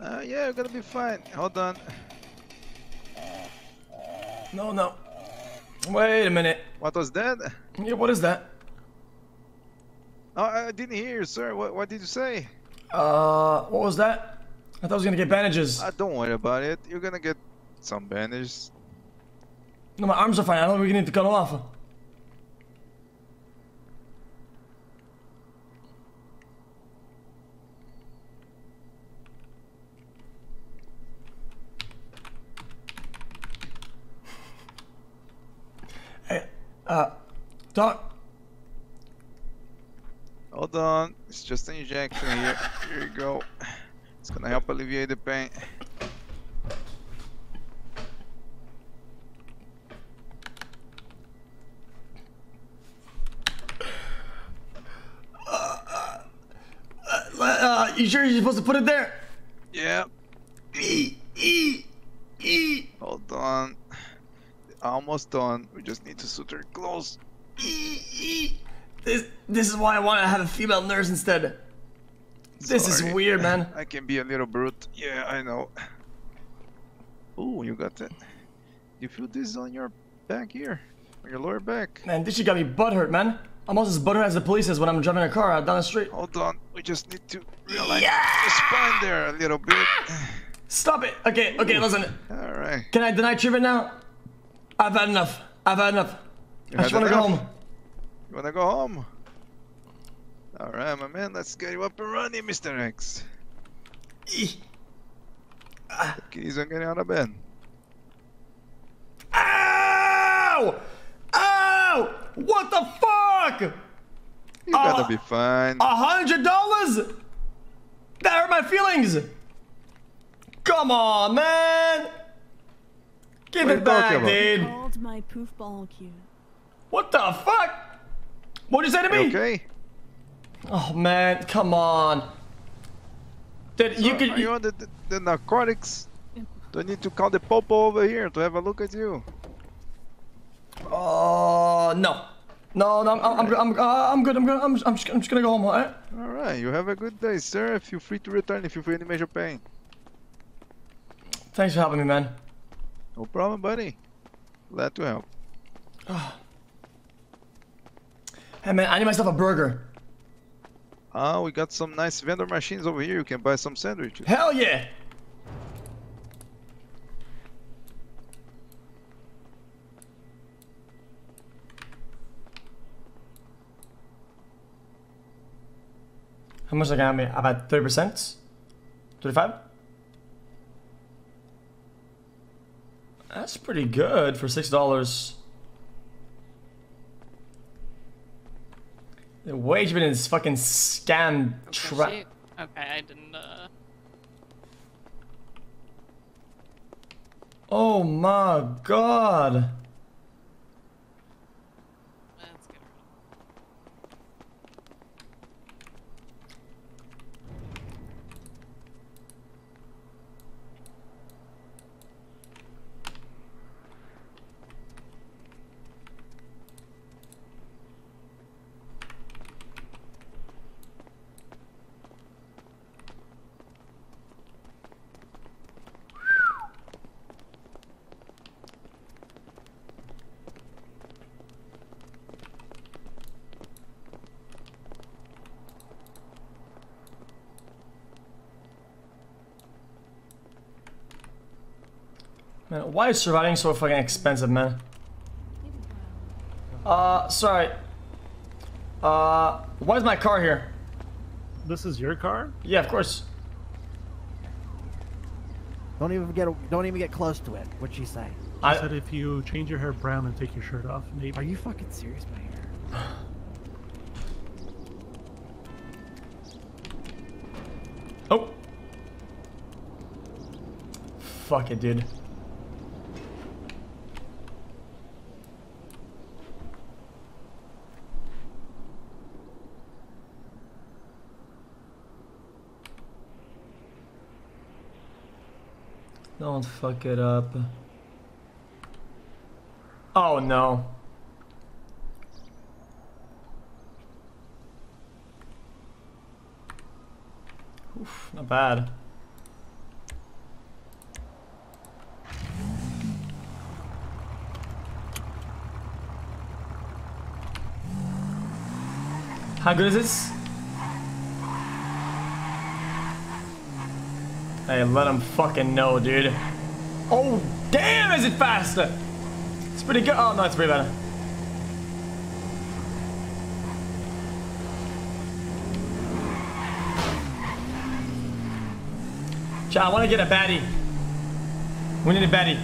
Uh, yeah, you're gonna be fine. Hold on. No, no. Wait a minute. What was that? Yeah, what is that? Oh, I didn't hear you, sir. What, what did you say? Uh, what was that? I thought I was gonna get bandages. Uh, don't worry about it. You're gonna get some bandages. No, my arms are fine. I don't really need to cut them off. Uh, Doc. Hold on. It's just an injection here. Here you go. It's gonna help alleviate the pain. Uh, you sure you're supposed to put it there? Yeah. Hold on. Almost done. We just need to suture close. This this is why I want to have a female nurse instead. This is weird, man. I can be a little brute. Yeah, I know. Oh, you got that. You feel this on your back here? On your lower back? Man, this shit got me butthurt, man. I'm almost as butthurt as the police is when I'm driving a car out down the street. Hold on. We just need to realign the spine there a little bit. Stop it. Okay, okay, listen. Alright. Can I deny treatment now? I've had enough. I've had enough. You I just want to go home. You wanna go home? Alright, my man, let's get you up and running, Mr. X. Ah. Keys on getting out of bed. Ow! Ow! What the fuck? You're gonna be fine. A hundred dollars? That hurt my feelings. Come on, man. Give What it back, about? dude. Called my poof ball cue. What the fuck? What'd you say to me? okay? Oh man, come on. Dude, you So, could. Are you on the, the, the narcotics? Do I need to call the popo over here to have a look at you? Oh no, no, no. I'm, I'm, I'm, uh, I'm good. I'm good. I'm, I'm, just, I'm just gonna go home. Alright. Alright, you have a good day, sir. Feel free to return if you feel any major pain. Thanks for helping me, man. No problem, buddy. Glad to help. Hey man, I need myself a burger. Ah, we got some nice vendor machines over here. You can buy some sandwiches. Hell yeah! How much I got me? About 30%? 35? That's pretty good for $6. The wage been is fucking scam trap. Okay, I didn't. Uh... Oh my god. Let's get Man, why is surviving so fucking expensive, man? Uh, sorry. Uh, why is my car here? This is your car? Yeah, of course. Don't even get don't even get close to it. What'd she say? I said if you change your hair brown and take your shirt off, maybe. Are you fucking serious, my hair? Oh. Fuck it, dude. Don't fuck it up. Oh no. Oof, not bad. How good is this? Hey, let him fucking know, dude. Oh, damn, is it faster? It's pretty good. Oh, no, it's pretty better. John, I want to get a baddie. We need a baddie.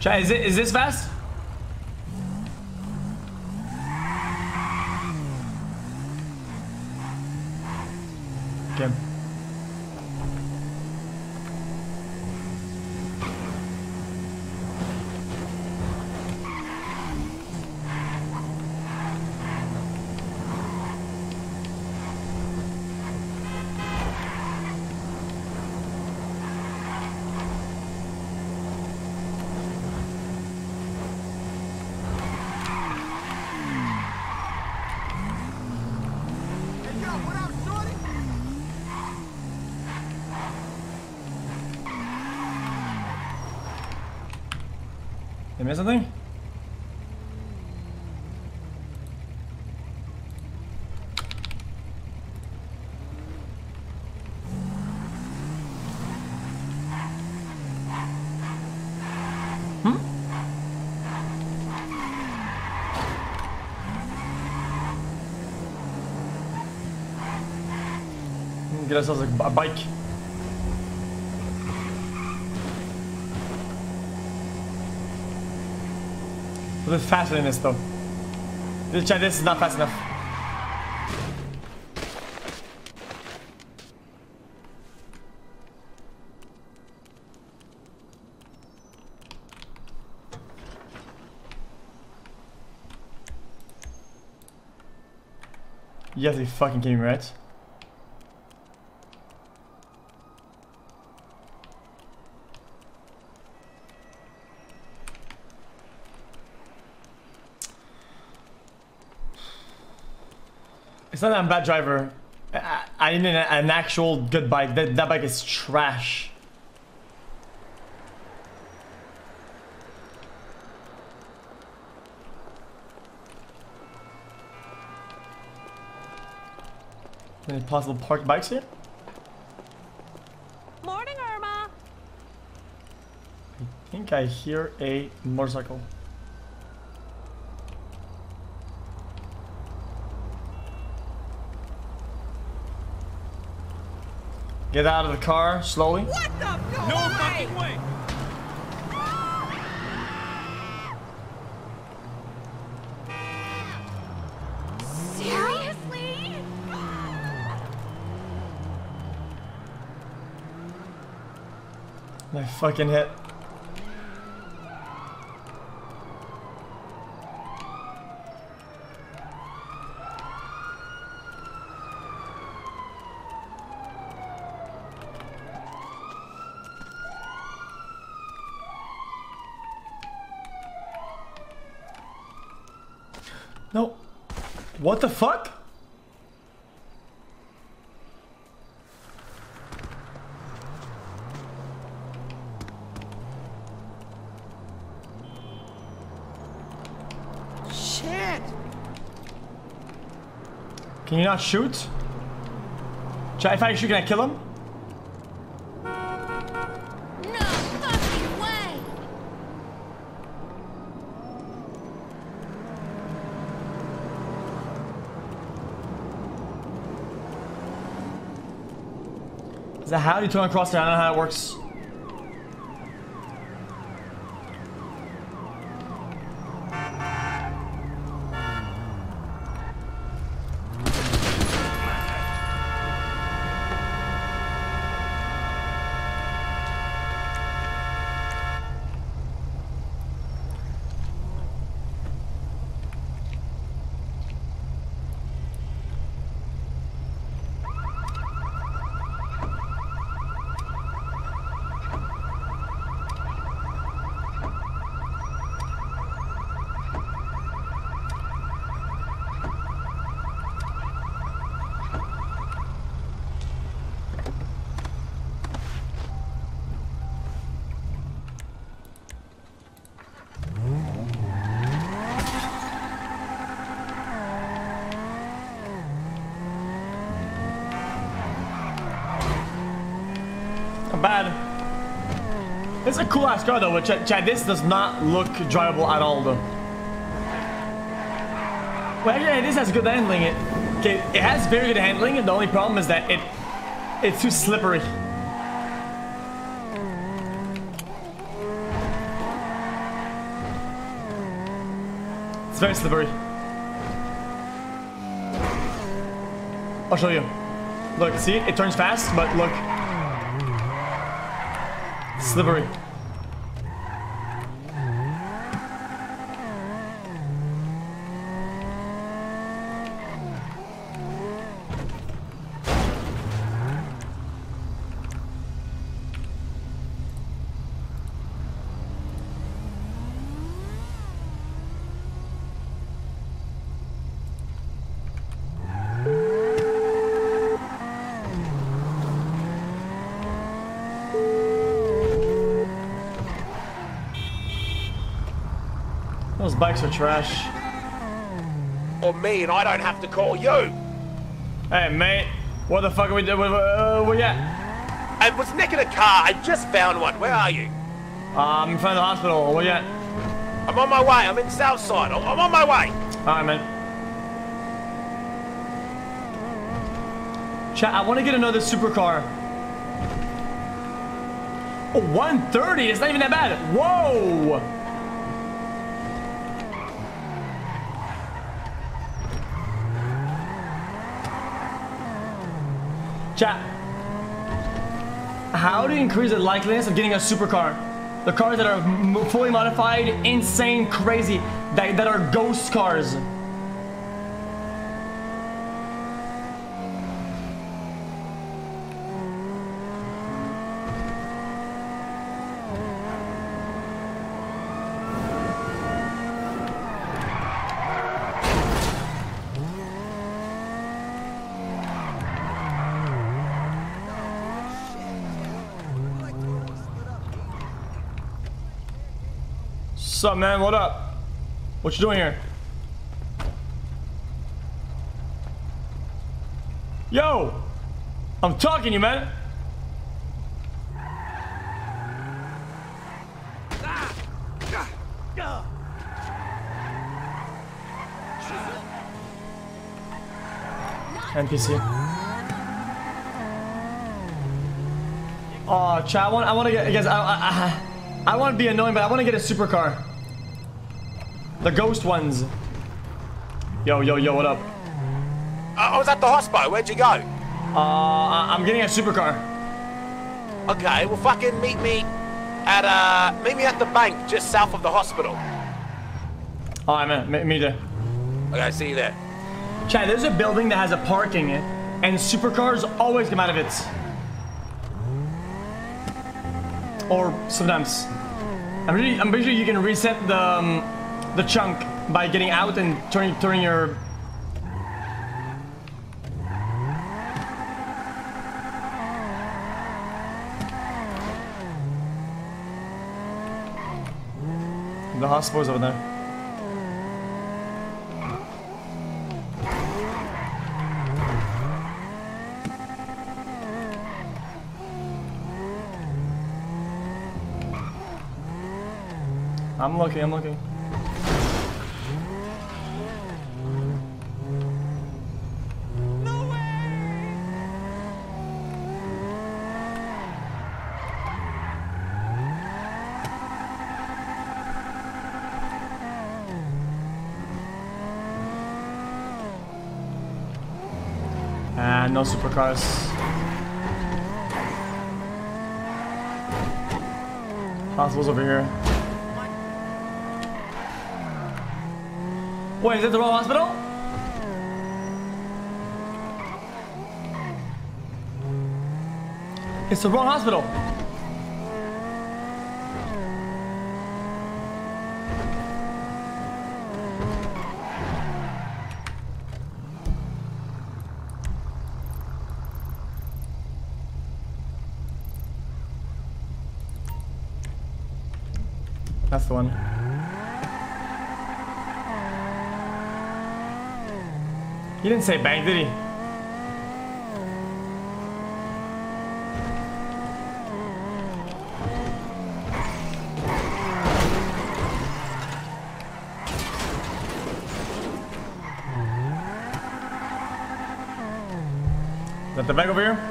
Chat, is, it, is this fast? Did I miss something? Hmm? Get ourselves a, a bike. A bit faster than this though. This, Chat, this is not fast enough. You be fucking kidding me, right? It's not that I'm a bad driver. I, I need an, an actual good bike. That, that bike is trash. Any possible parked bikes here? Morning, Irma. I think I hear a motorcycle. Get out of the car slowly. What the No fucking way! Seriously? My fucking hit. No. What the fuck? Shit! Can you not shoot? If I shoot, can I kill him? No fucking way! How you turn across there? I don't know how it works. Not bad. It's a cool ass car though, but Chat, this does not look drivable at all though. Well, yeah, this has good handling. It, okay, it has very good handling, and the only problem is that it, it's too slippery. It's very slippery. I'll show you. Look, see? It turns fast, but look. Slippery. Bikes are trash. Or me, and I don't have to call you. Hey, mate. What the fuck are we doing? Uh, where you at? I was nicking a car. I just found one. Where are you? Uh, I'm in front of the hospital. Where you at? I'm on my way. I'm in Southside. I'm, I'm on my way. Alright, man. Chat, I want to get another supercar. Oh, 130? It's not even that bad. Whoa! Chat. How you increase the likeliness of getting a supercar? The cars that are fully modified, insane, crazy, that, that are ghost cars. Sup, man? What up? What you doing here? Yo! I'm talking to you, man. NPC. Oh, chat. I want. I want to get. I guess. I. I, I want to be annoying, but I want to get a supercar. The ghost ones. Yo, yo, yo. What up? Uh, I was at the hospital. Where'd you go? Uh, I'm getting a supercar. Okay, well, fucking meet me at uh, meet me at the bank just south of the hospital. Alright, man. Me, me too. Okay, see you there. Chat, there's a building that has a parking, and supercars always come out of it. Or sometimes. I'm pretty, I'm pretty sure you can reset the um, the chunk by getting out and turning turning your. The hospital's over there. I'm looking, I'm looking. Ah, no supercars. Hospital's over here. Wait, is that the wrong hospital? It's the wrong hospital. One. He didn't say bank, did he? Is that the bank over here?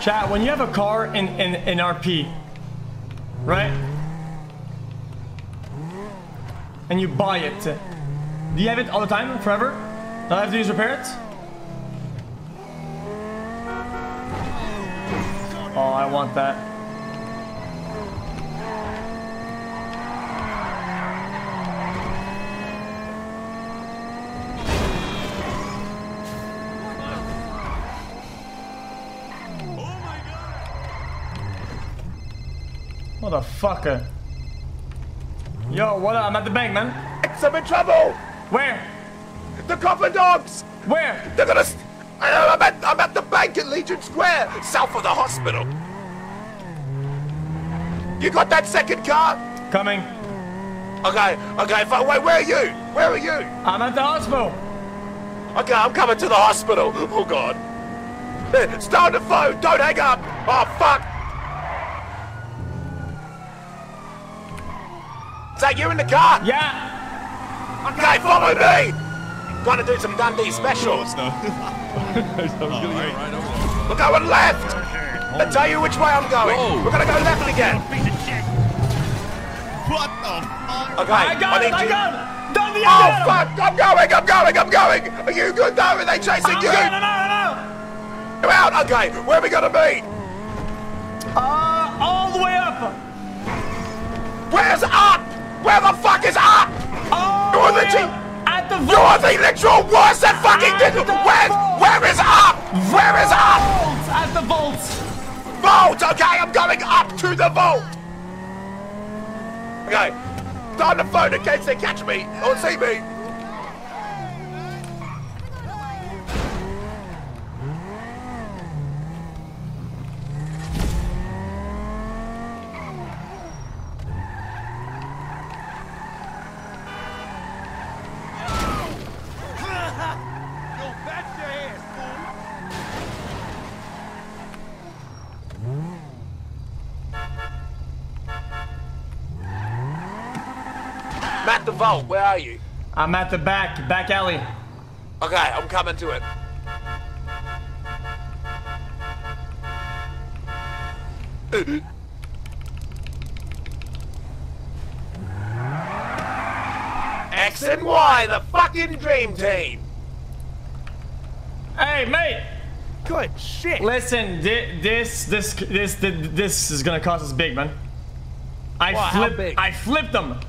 Chat, when you have a car in, in, in RP, right? And you buy it, do you have it all the time, forever? Do I have to use repair it? Oh, I want that. Motherfucker. Yo, what up? I'm at the bank, man. I'm in trouble! Where? The copper dogs! Where? They're gonna. St- I- I'm at, I'm at the bank in Legion Square, south of the hospital. You got that second car? Coming. Okay, okay, fi- wait, where are you? Where are you? I'm at the hospital. Okay, I'm coming to the hospital. Oh, God. On the phone, don't hang up. Oh, fuck. Is that you in the car? Yeah. Okay, follow me. Gonna do some Dundee specials. We're going left. I'll tell you which way I'm going. We're gonna go left again. What the fuck? Okay, I got it, need I you- got it. Dundee, Oh I got him. fuck! I'm going! I'm going! I'm going! Are you good though? Are they chasing I'm you? No, no, no, no. You're out. Okay, where are we gonna be? Uh, all the way up. Where's up? Where the fuck is up? All You're the the way G- up. At the You're the literal worst at fucking did. vault. where is up? Where is up? Vault, At the vault. Vault. Okay, I'm going up to the vault. Okay, on the phone in case they catch me or see me. I'm at the back, back alley. Okay, I'm coming to it. X and Y, the fucking dream team. Hey, mate. Good shit. Listen, thi- this, this, this, this, this is gonna cost us big, man. I What, how flipped, big? I flipped them.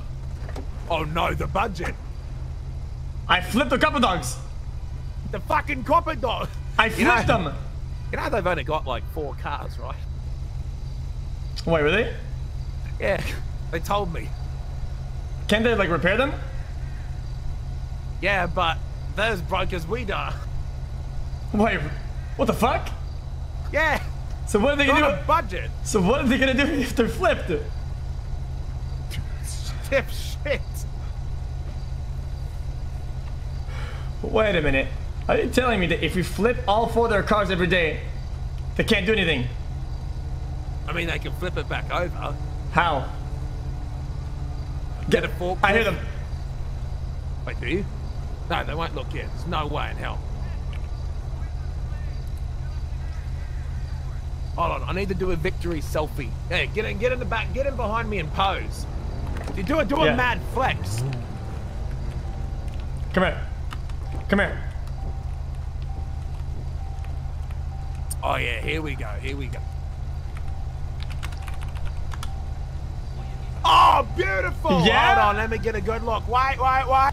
Oh no, the budget. I flipped the copper dogs. The fucking copper dog. I You know- flipped them. You know they've only got like four cars, right? Wait, really? Yeah, they told me. Can they like repair them? Yeah, but they're as broke as we are. Wait, what the fuck? Yeah. So what are they gonna do? a budget. So what are they gonna do if they're flipped? Tip shit. Wait a minute. Are you telling me that if we flip all four of their cars every day, they can't do anything? I mean, they can flip it back over. How? Get a fork. I hear them. Wait, do you? No, they won't look yet. There's no way in hell. Hold on, I need to do a victory selfie. Hey, get in, get in the back, get in behind me and pose. You do a do a Yeah. mad flex. Come here. Come here. Oh yeah, here we go, here we go. Oh, beautiful! Yeah? Hold on, let me get a good look. Wait, wait, wait.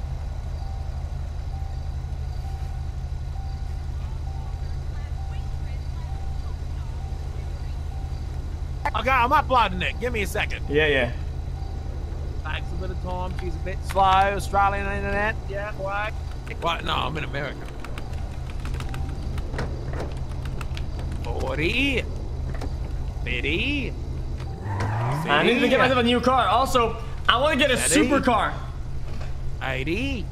Okay, I'm uploading it. Give me a second. Yeah, yeah. Takes a bit of time. She's a bit slow. Australian internet. Yeah, wait. What? No, I'm in America. 40. 50. I need to get myself a new car. Also, I want to get a Steady. super car. 80.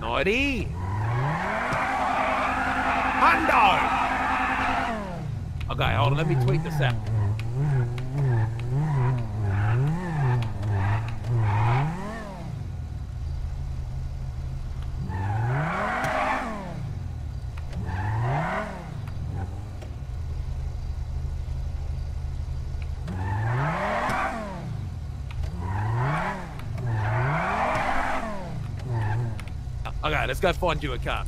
90. Hundo. Okay, hold on. Let me tweet this out. Let's go find you a car.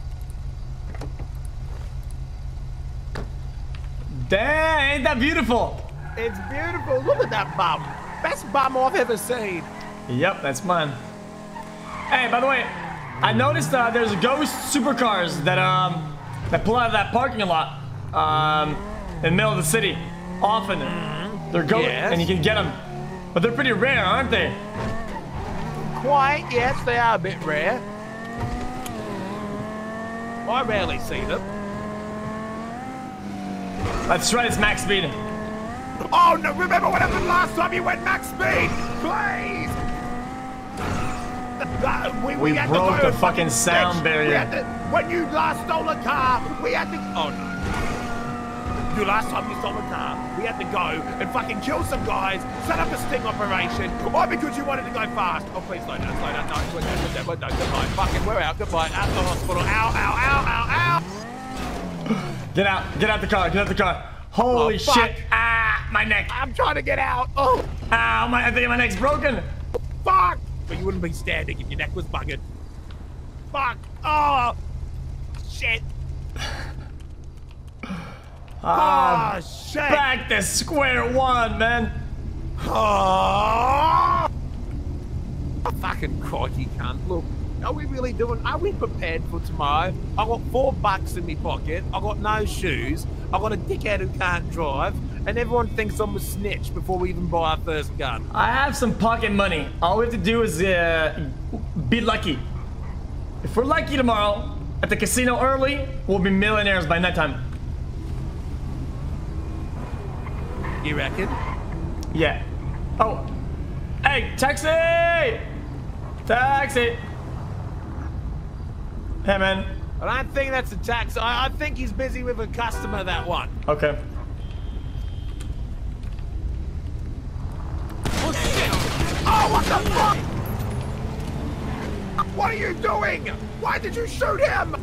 Dang, ain't that beautiful? It's beautiful. Look at that bum. Best bum I've ever seen. Yep, that's mine. Hey, by the way, I noticed uh, there's ghost supercars that um that pull out of that parking lot um in the middle of the city often. They're ghost, Yes. and you can get them, but they're pretty rare, aren't they? Quite, yes, they are a bit rare. I rarely see them. That's right, it's max speed. Oh no! Remember what happened last time you went max speed? Please. Uh, we, We to broke the fucking sound barrier. We to, when you last stole a car, we had to. Oh no! You last time you stole a car, we had to go and fucking kill some guys, set up a sting operation, all because you wanted to go fast. Oh please slow down, slow down. No, we're done, we're done, we're done. Goodbye. Fucking, we're out. Goodbye. Out the hospital. Ow, ow, ow, ow, ow. Get out, get out the car, get out the car. Holy Oh, shit! Ah, my neck. I'm trying to get out. Oh, ow, my, I think my neck's broken. Fuck! But you wouldn't be standing if your neck was buggered. Fuck! Oh! Shit! Ah, Oh, shit! Back to square one, man. Oh! Fucking crikey, cunt. Look, are we really doing, are we prepared for tomorrow? I got four bucks in my pocket, I got no shoes, I got a dickhead who can't drive, and everyone thinks I'm a snitch before we even buy our first gun. I have some pocket money. All we have to do is uh, be lucky. If we're lucky tomorrow at the casino early, we'll be millionaires by nighttime. You reckon? Yeah. Oh, hey, taxi! Taxi! Hey, man. I don't think that's a taxi. I, I think he's busy with a customer, that one. Okay. Oh, oh what the fuck? What are you doing? Why did you shoot him?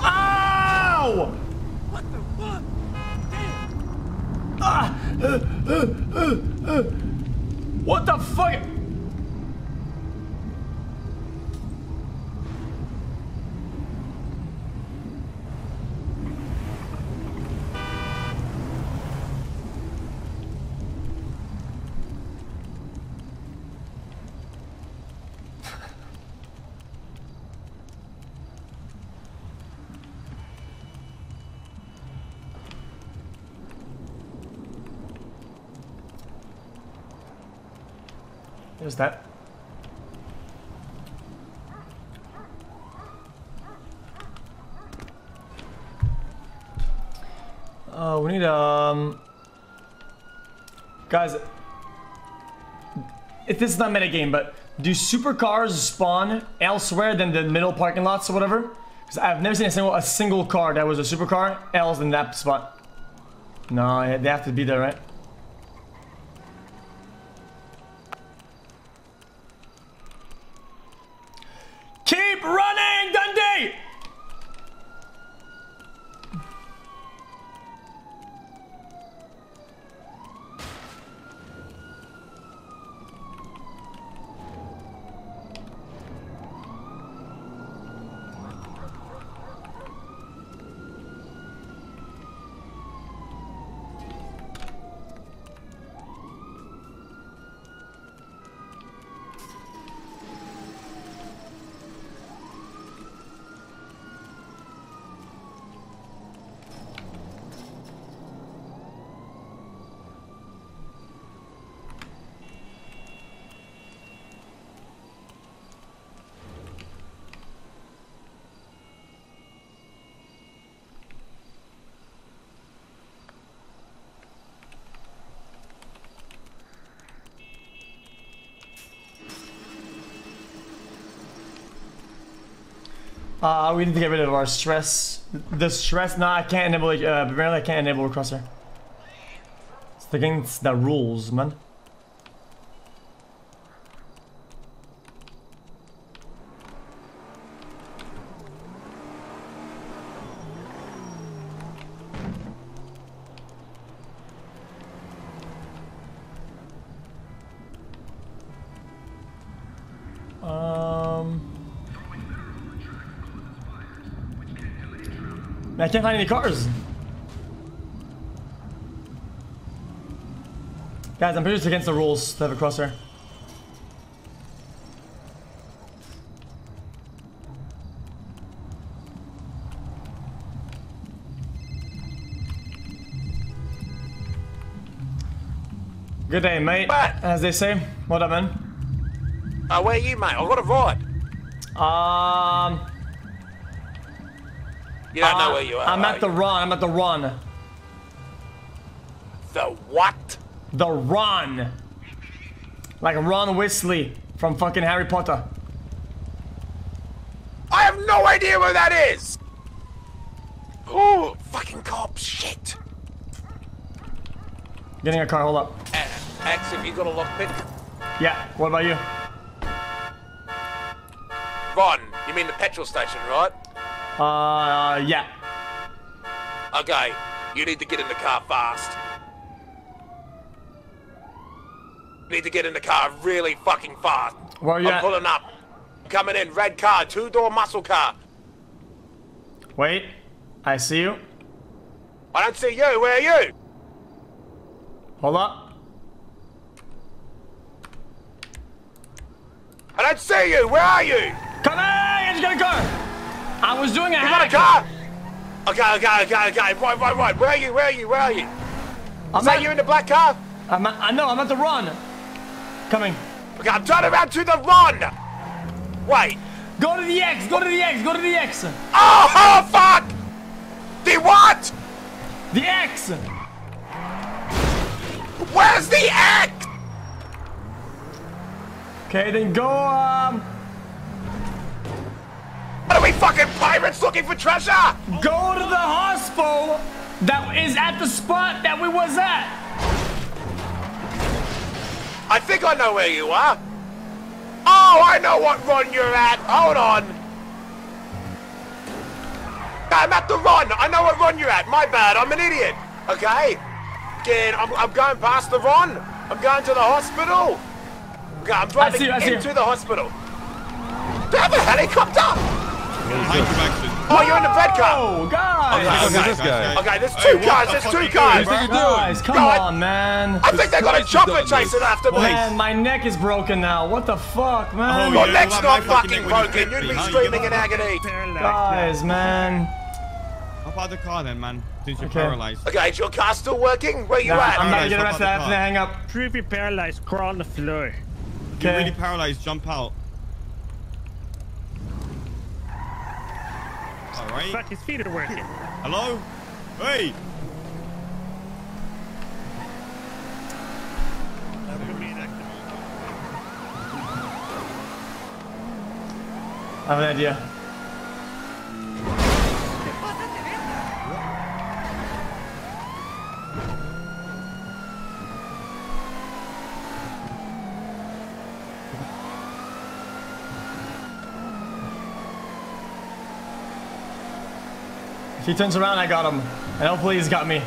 Ow! What the fuck? What the fuck? There's that. Oh, we need um, guys. If this is not metagame, but do supercars spawn elsewhere than the middle parking lots or whatever? Because I've never seen a single a single car that was a supercar else in that spot. No, they have to be there, right? Keep running, Dundee! Uh, we need to get rid of our stress. The stress, no, I can't enable, uh, apparently I can't enable crosshair. It's against the rules, man. I can't find any cars. Guys, I'm pretty sure it's against the rules to have a crosshair. Good day, mate. As they say. What up, man? Uh, where are you, mate? I've got a ride. Um. You don't know uh, where you are. I'm are at the run. I'm at the run. The what? The run. Like Ron Weasley from fucking Harry Potter. I have no idea where that is! Oh, fucking cops, shit! Getting a car. Hold up. X, have you got a lockpick? Yeah. What about you? Ron, you mean the petrol station, right? Uh, yeah. Okay, you need to get in the car fast. You need to get in the car really fucking fast. Where are you I'm at? pulling up. Coming in, red car, two-door muscle car. Wait. I see you. I don't see you, where are you? Hold up. I don't see you, where are you? Come on, I just got a car. I was doing a You hack. got a car? Okay, okay, okay, okay, right, right, right. Where are you, where are you, where are you? I'm Is that at- you in the black car? I'm at, I know, I'm at the run. Coming. Okay, I'm turning around to the run! Wait. Go to the X, go to the X, go to the X. Oh, oh fuck! The what? The X. Where's the X? Okay, then go, um... What are we fucking pirates looking for treasure? Go to the hospital that is at the spot that we was at. I think I know where you are. Oh, I know what run you're at. Hold on. I'm at the run. I know what run you're at. My bad. I'm an idiot. Okay. Again, I'm, I'm going past the run. I'm going to the hospital. Okay, I'm driving see you, I see into the hospital. Do I have a helicopter? Oh, you're in the red car. Oh, oh, guys. Okay, okay. this guy. Okay, there's two cars. There's two cars. Guys, come God. on, man. I think they're got a chopper chasing after me. Man, my neck is broken now. What the fuck, man? Oh, your neck's not fucking broken. You'd be screaming in agony. Guys, man. Hop out the car then, man. Since you're Okay. paralyzed. Okay, is your car still working? Where you Nah, at? I'm about to get arrested. I hop have to hang up. If you're paralyzed, crawl on the floor. If Okay. you're really paralyzed, jump out. Alright. Fuck, his feet are working. Hello? Hey! I have an idea. He turns around, I got him. And hopefully he's got me.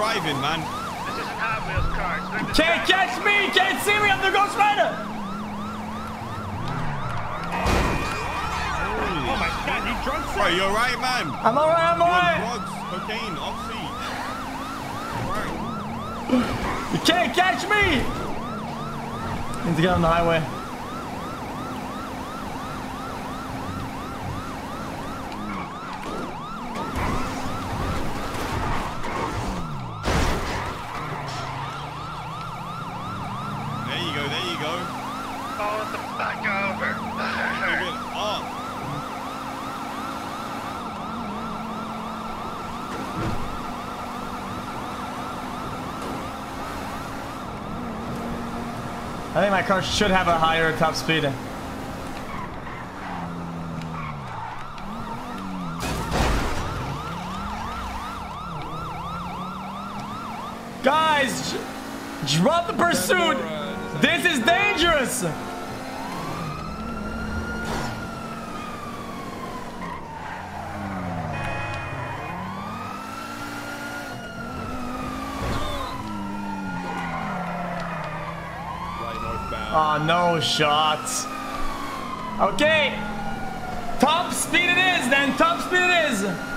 Driving, man? This isn't Hot Wheels car. It's Can't catch me! Can't see me! I'm the Ghost Rider! Oh my god, you drunk, sir? Bro, you alright, man? I'm alright, I'm alright! drugs, cocaine, oxy. Alright. You can't catch me! Need to get on the highway. I think my car should have a higher top speed. Guys, drop the pursuit. This is dangerous. No shots. Okay. Top speed it is, then. Top speed it is.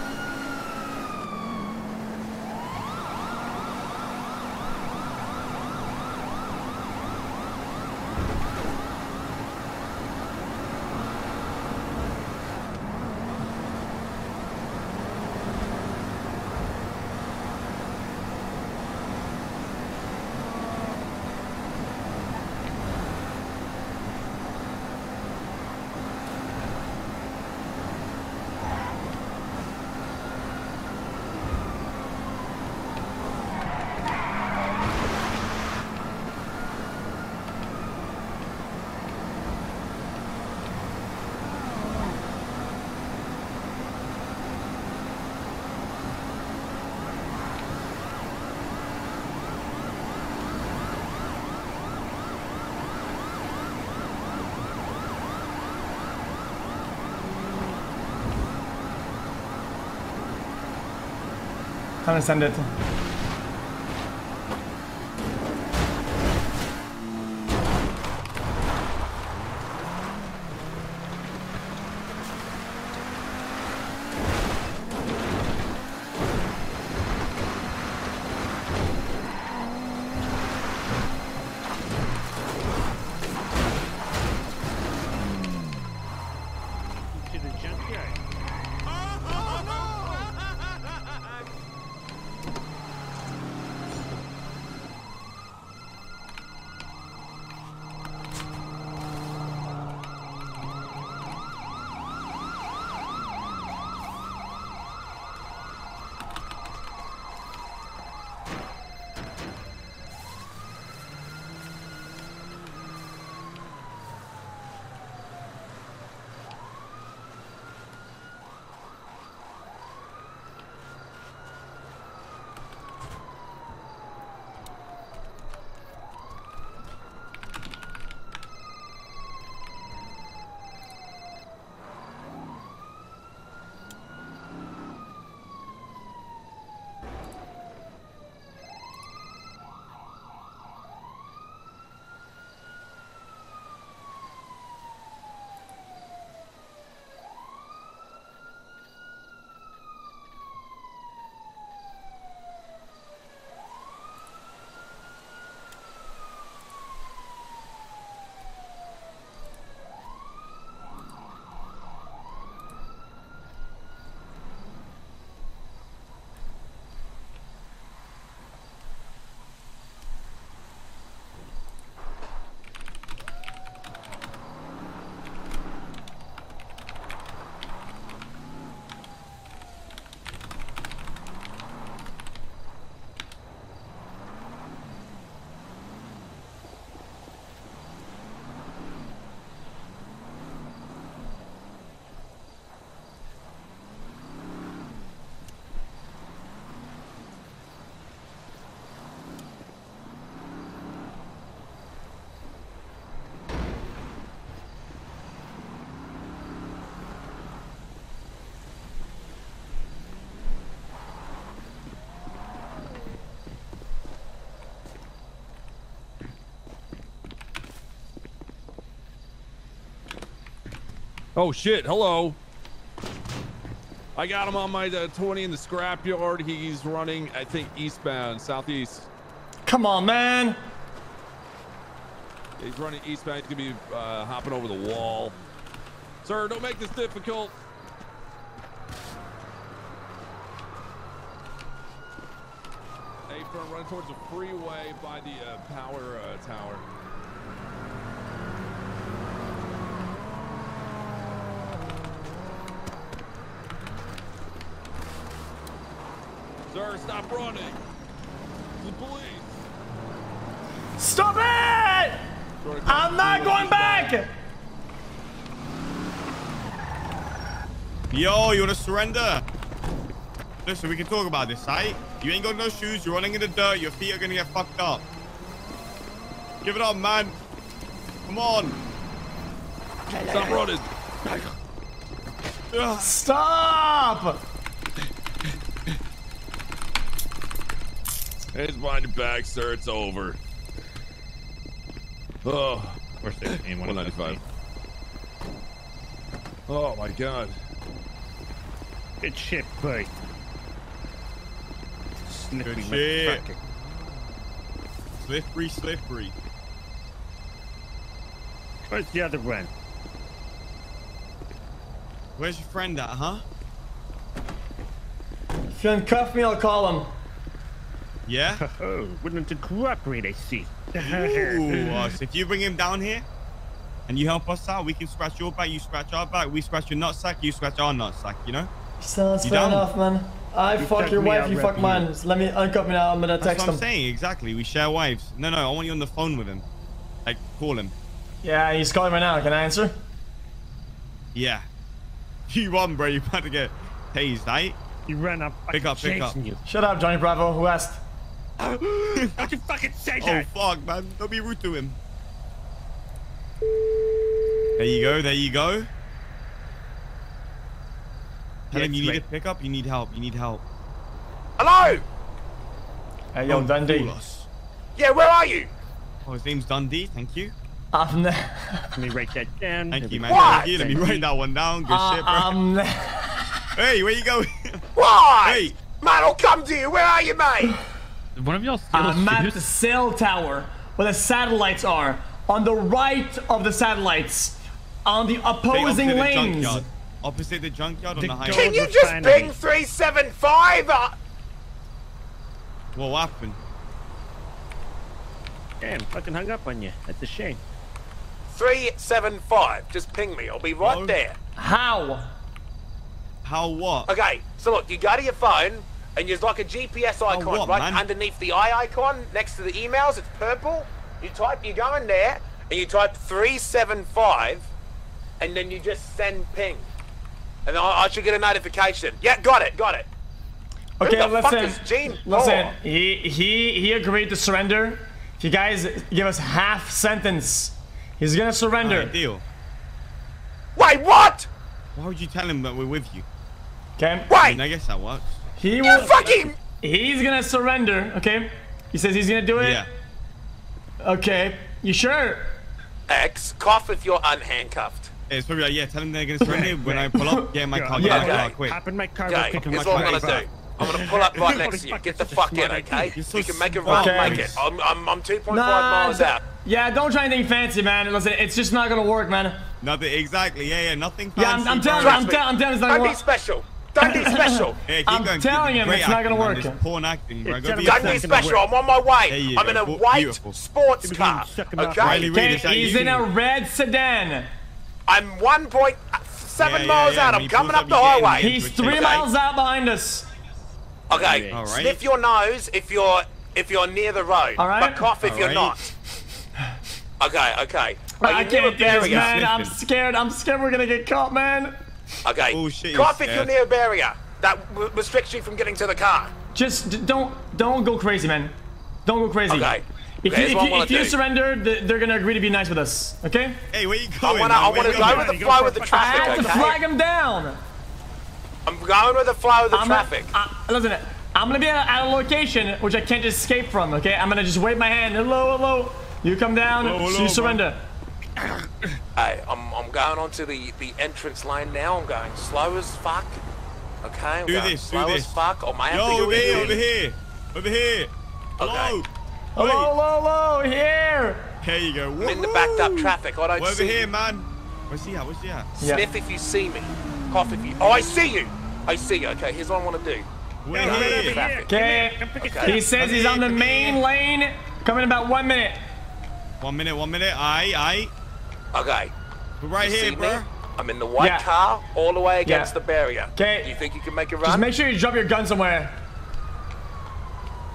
Time to send it. Oh shit, hello. I got him on my uh, 20 in the scrapyard. He's running, I think, eastbound, southeast. Come on, man. He's running eastbound. He's gonna be uh, hopping over the wall. Sir, don't make this difficult. Hey, front, run towards the freeway by the uh, power uh, tower. Sir, stop running. The police. Stop it! I'm not going back! Yo, you wanna surrender? Listen, we can talk about this, right? You ain't got no shoes. You're running in the dirt. Your feet are gonna get fucked up. Give it up, man. Come on. Stop running. Stop! Hands behind your back, sir. It's over. Oh. Where's the aim? 195. Oh my god. Good shit, boy. Slippery Good shit. motherfucker. Slippery, slippery. Where's the other one? Where's your friend at, huh? If you uncuff me, I'll call him. Yeah? Oh, willing to cooperate, I see. Ooh, uh, so if you bring him down here and you help us out, we can scratch your back, you scratch our back, we scratch your nutsack, you scratch our nutsack, you know? Sounds You fair down? enough, man. I You fuck your wife, you rep fuck mine. Just let me uncuff me now. I'm gonna That's text what I'm him. saying, exactly. We share wives. No, no, I want you on the phone with him. Like, call him. Yeah, he's calling right now. Can I answer? Yeah. You won, bro. You about to get tased, right? You ran up. Pick up, pick up. you. Shut up, Johnny Bravo. Who asked? Don't you fucking say Oh, that! fuck, man. Don't be rude to him. There you go, there you go. Tell him you need mate. a pickup, you need help, you need help. Hello? Hey, yo, Don't Dundee. fool. Yeah, where are you? Oh, his name's Dundee, thank you. I'm there. Let me write that down. Thank you, man. What? Thank you. Let me write that one down. Good Uh, shit, bro. I'm there. Hey, where you going? Why? Hey. Man, I'll come to you. Where are you, mate? One of y'all steal I'm the cell tower where the satellites are. On the right of the satellites. On the Stay opposing opposite the lanes. junkyard. Opposite the junkyard on The the highway. Can you just refinery. ping 375? Uh, What happened? Damn, fucking hung up on you. That's a shame. 375. Just ping me. I'll be right Oh. there. How? How what? Okay, so look, you go to your phone, and there's like a GPS oh, icon what, right man? underneath the eye icon next to the emails. It's purple. You type, you go in there, and you type 375, and then you just send ping. And I, I should get a notification. Yeah, got it, got it. Who Okay, the fuck listen. is Gene Listen, Paul? he he he agreed to surrender. If you guys give us half sentence, he's gonna surrender. Alright, deal. Wait, what? Why would you tell him that we're with you? Okay. I mean, I guess that works. He you will. fucking... He's gonna surrender. Okay. He says he's gonna do it. Yeah. Okay. You sure? X, cough if you're unhandcuffed. Yeah, It's probably like, yeah, tell them they're gonna surrender when I pull up. Get my car, Yeah, in my okay. car, quick. Hop in my car Okay, quick and here's what I'm gonna do. I'm gonna pull up right next to you. Get the fuck in, okay? You're so We can make a smart. run, Okay. make it. I'm, I'm, I'm 2.5 Nah, miles out. Yeah, don't try anything fancy, man. Listen, it's just not gonna work, man. Nothing, exactly, yeah, yeah, nothing fancy. Yeah, I'm, I'm bro. telling you, I'm, Trust me. tell, I'm telling you, it's not Don't gonna work. Don't be special. Yeah, keep I'm going. telling him it's not gonna work. This porn acting, bro. Go Don't be be a Don't be It's not gonna special. I'm on my way. I'm in a white beautiful. sports car. Okay? Riley Okay, he's you? in a red sedan. I'm 1.7 Yeah, yeah, miles yeah, out. when I'm coming pulls up up, the you get in, highway. yeah. He's Okay. three miles out behind us. Okay, All right. sniff your nose if you're if you're near the road. All right. But cough if All you're right. not. Okay, okay. Are I you near a can't do this, barrier? man. I'm scared. I'm scared we're gonna get caught, man. Okay. Oh, shit, cough you're if you're near a barrier. That w- restricts you from getting to the car. Just d- don't don't go crazy, man. Don't go crazy. Okay. If Okay, you, if you, if you surrender, they're gonna agree to be nice with us. Okay? Hey, where you I going? wanna, I man? Where wanna you go with the You go flow for the a I traffic. have to flag them down. I'm going with the flow of the I'm traffic. Gonna, uh, listen, I'm gonna be at, at a location which I can't escape from. Okay? I'm gonna just wave my hand. Hello, hello. You come down. Hello, hello, you surrender. Hey, I'm, I'm going onto the, the entrance lane now. I'm going slow as fuck. Okay, I'm Do going this, do slow this. as fuck. Oh, I may have Yo, over here, over here. Over here. Hello. Okay. Hello, hello, hello. Here. There you go. I'm in the backed up traffic. I don't Over see here, you. man. Where's he at? Where's he at? Yeah. Sniff if you see me. Cough if you. Oh, I see you. I see you. Okay, here's what I want to do. We're Go here. traffic. Okay. Okay. He says he's on the main lane. Coming in about one minute. One minute, one minute. Aye, aye. Okay. We're right You here, see bro. me? I'm in the white Yeah. car, all the way against Yeah. the barrier. Okay. Do you think you can make a Just make sure you drop your gun somewhere.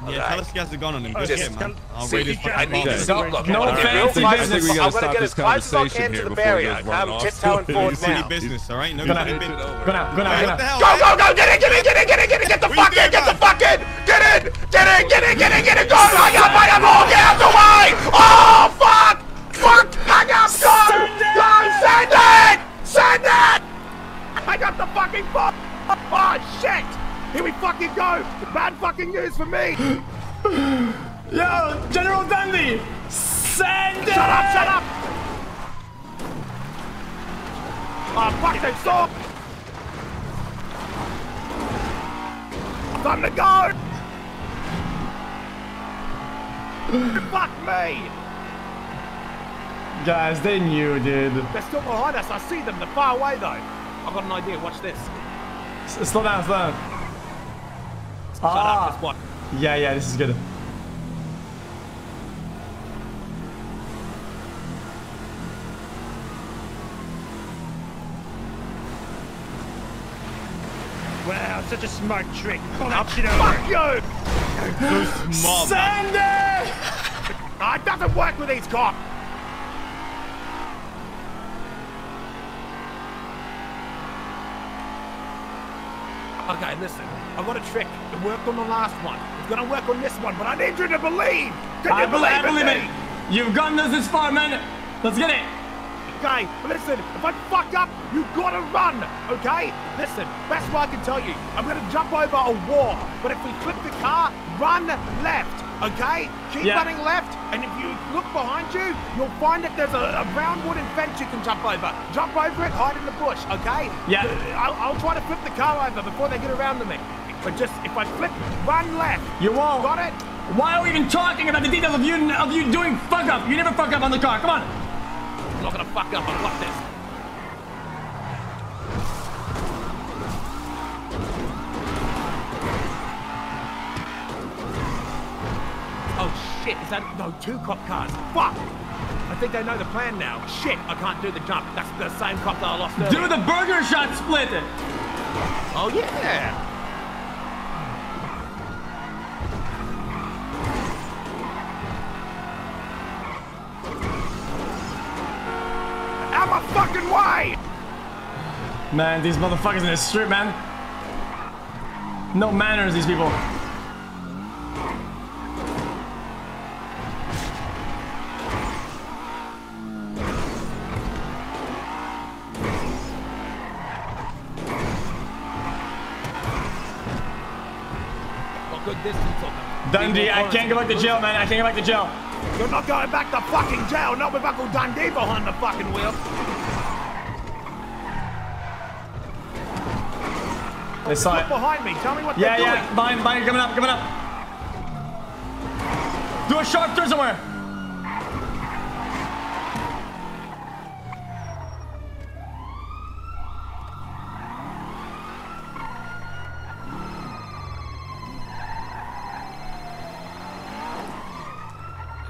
Yeah, tell us he has a gun on him. Good Just- shit, man. I'll See, raid his I fucking need to apartment. stop. Look, No I'm gonna get real fancy business. I think we gotta I'm gonna get this as close as I can here to the barrier. goes running I'm off. tiptoeing forward It's silly now. business, all right? No Go now. Go business. now. Go now. Go now. Go, go, go! Get in, get in, get in, get in, get in, get the fuck in, get the fuck in! Get in! Get in, get in, get in, get in! Go! I got my ammo! Get out the way! Oh, fuck! Fuck! It! I got the fucking bomb! Oh shit! Here we fucking go! Bad fucking news for me! Yo, General Dundee! Send it! Shut up! Shut up! Oh fuck! They saw! Time to go! fuck me! Guys, they knew, dude. They're still behind us. I see them. They're far away though. I've got an idea. Watch this. S- Slow down, slow down. Shut Ah. up. Just. Yeah, yeah, this is good. Wow, such a smart trick. That shit Fuck you! So smart. Send it! Ah, it doesn't work with these cops. Okay, listen. I've got a trick. It worked on the last one. It's gonna work on this one, but I need you to believe. Can I you believe, I believe me? it. You've gotten us this far, man. Let's get it. Okay, listen, if I fuck up, you gotta run, okay? Listen, best way I can tell you, I'm gonna jump over a wall, but if we flip the car, run left, okay? Keep Yeah. running left, and if you look behind you, you'll find that there's a, a round wooden fence you can jump over. Jump over it, hide in the bush, okay? Yeah. I'll, I'll try to flip the car over before they get around to me. But just, if I flip, run left. You won't. Got it? Why are we even talking about the details of you of you doing fuck up? You never fuck up on the car. Come on. I'm not gonna fuck up, I've got this. Shit, is that no two cop cars? Fuck! I think I know the plan now. Shit, I can't do the jump. That's the same cop that I lost earlier. Do the burger shot split. Oh yeah! Out my fucking way! Man, these motherfuckers in the strip, man. No manners, these people. Dundee, I can't go back to jail, man. I can't go back to jail. You're not going back to fucking jail, not with Uncle Dundee behind the fucking wheel. They saw Look it. behind me, tell me what Yeah, they're yeah. doing. Behind, behind, coming up, coming up. Do a sharp turn somewhere.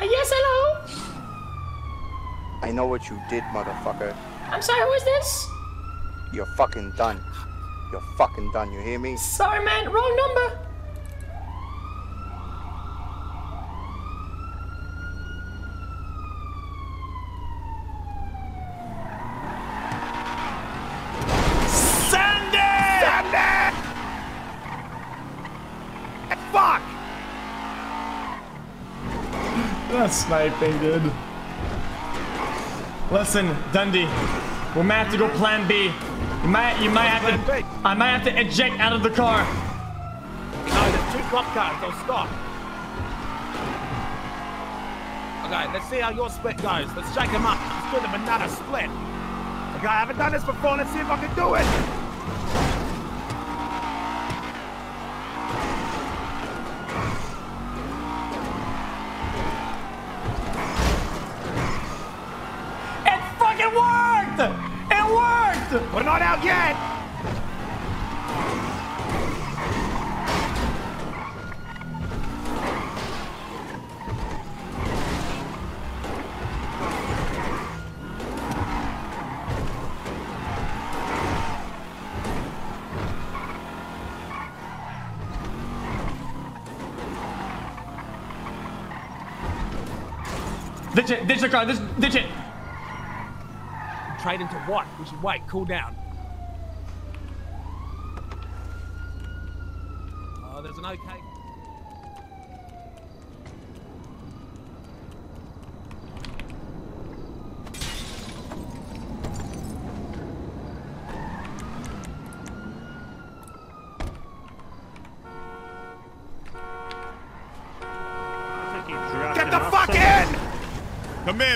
Uh, yes, hello. I know what you did, motherfucker. I'm sorry, who is this? You're fucking done. You're fucking done, you hear me? Sorry, man, wrong number. Send it! Send it! Fuck! That's sniping, dude. Listen, Dundee, we might have to go Plan B. You might, you might have to. I might have to eject out of the car. No, there's two cop cars, they'll stop. Okay, let's see how your split goes. Let's shake them up. Let's do the banana split. Okay, I haven't done this before. Let's see if I can do. It Ditch it. Ditch the car. Ditch, ditch it. Trade into what? We should wait. Cool down. Oh, there's an okay. Get the fuck in!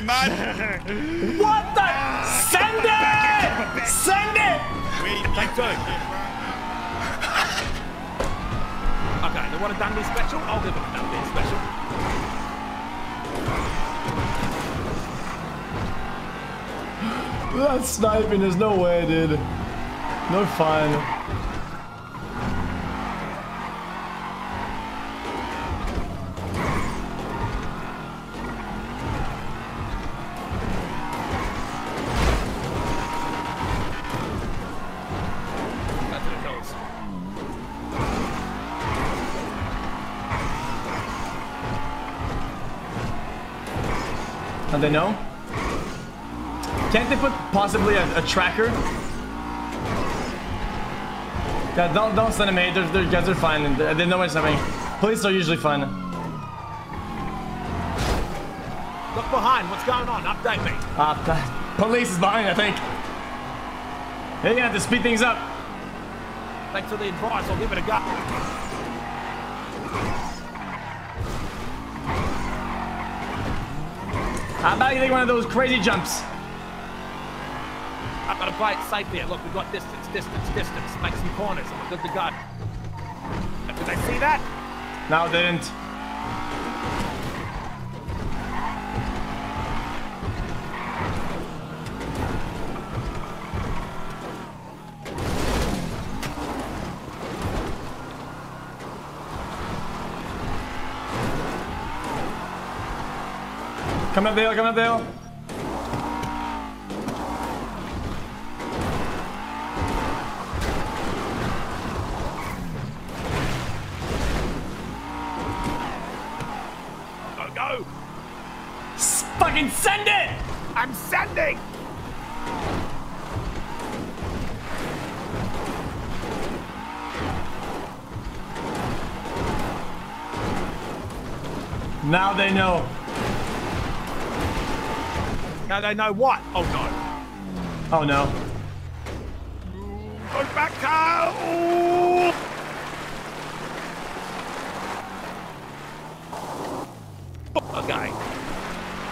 Come here, man. what the? Send it! Send it! Wait, Take two. Okay, they want a Dundee special? I'll give them a Dundee special. That's sniping. There's no way, dude. No fun. They know? Can't they put possibly a, a tracker? Yeah, don't don't send them mate. They're, they're, guys are fine. They, they know what's happening. Police are usually fun. Look behind. What's going on? Update me. Uh, police is behind, I think. They're gonna have to speed things up. Thanks for the advice. I'll give it a go. How about you take one of those crazy jumps? I've got to play it safe here. Look, we've got distance, distance, distance. Make some corners and we're good to go. Did I see that? No, didn't. Come up Dale, come up Dale. Go, go. S- fucking send it! I'm sending. Now they know. They know what? Oh no. Oh no. Go back, Carl. Okay.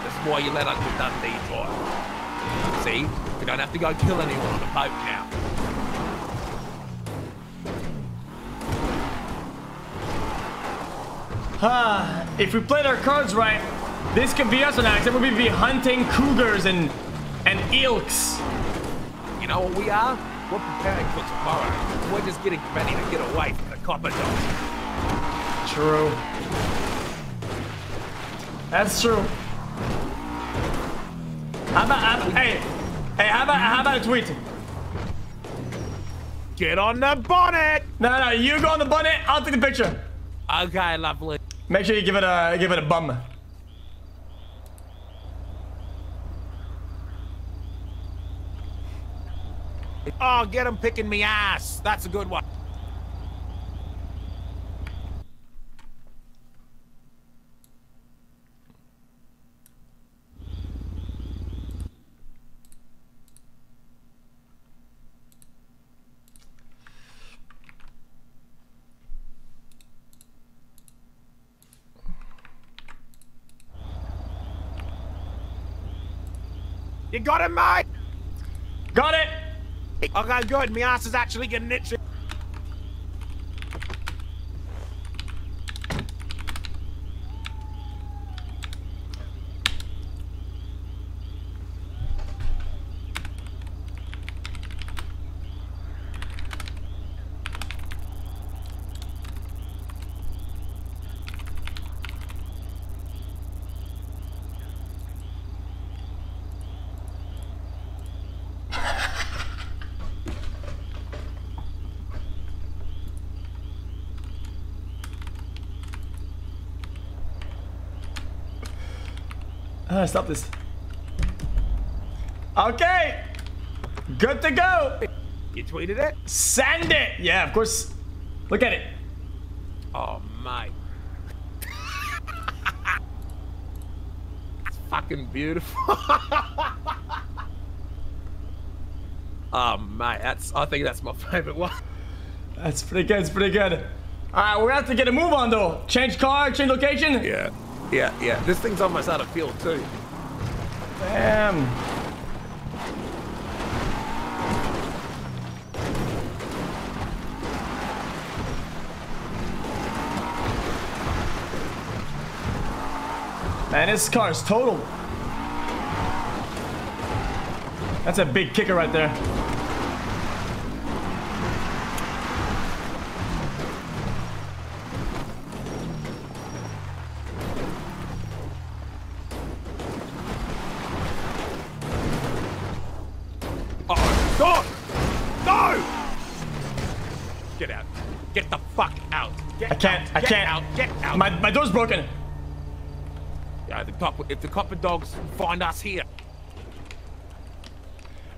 This is why you let Uncle Dundee drive. See? We don't have to go kill anyone on a boat now. Ah, if we played our cards right, this could be us on accident. We'd be hunting cougars and and ilks. You know what we are? We're preparing for tomorrow. We're just getting ready to get away from the copper dogs. True. That's true. How about, how about- hey, hey, how about how about a tweet? Get on the bonnet. No, no, you go on the bonnet. I'll take the picture. Okay, lovely. Make sure you give it a give it a bum. Oh, get him picking me ass. That's a good one. You got him, mate? Okay, good. My ass is actually getting itchy. How do I stop this? Okay. Good to go. You tweeted it? Send it. Yeah, of course. Look at it. Oh, my. it's fucking beautiful. oh, mate, that's. I think that's my favorite one. That's pretty good. It's pretty good. All right, we're gonna have to get a move on though. Change car, change location. Yeah, yeah, yeah. This thing's almost out of fuel too. Damn. Man, this car's total. That's a big kicker right there. If the copper dogs find us here,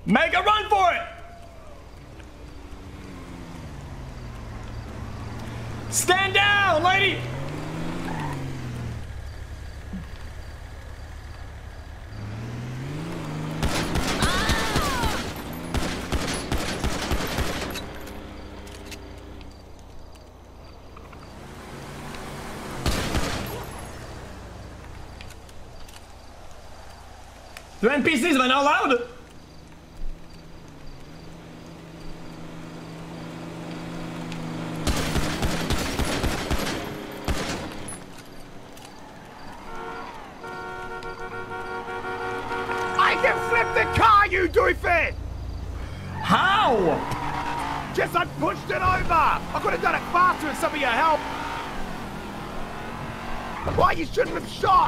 Make a run for it. Stand down, lady. They're NPCs, I not allowed? I can flip the car, you doofy! How? Just I pushed it over! I could have done it faster with some of your help! Why you shouldn't have shot!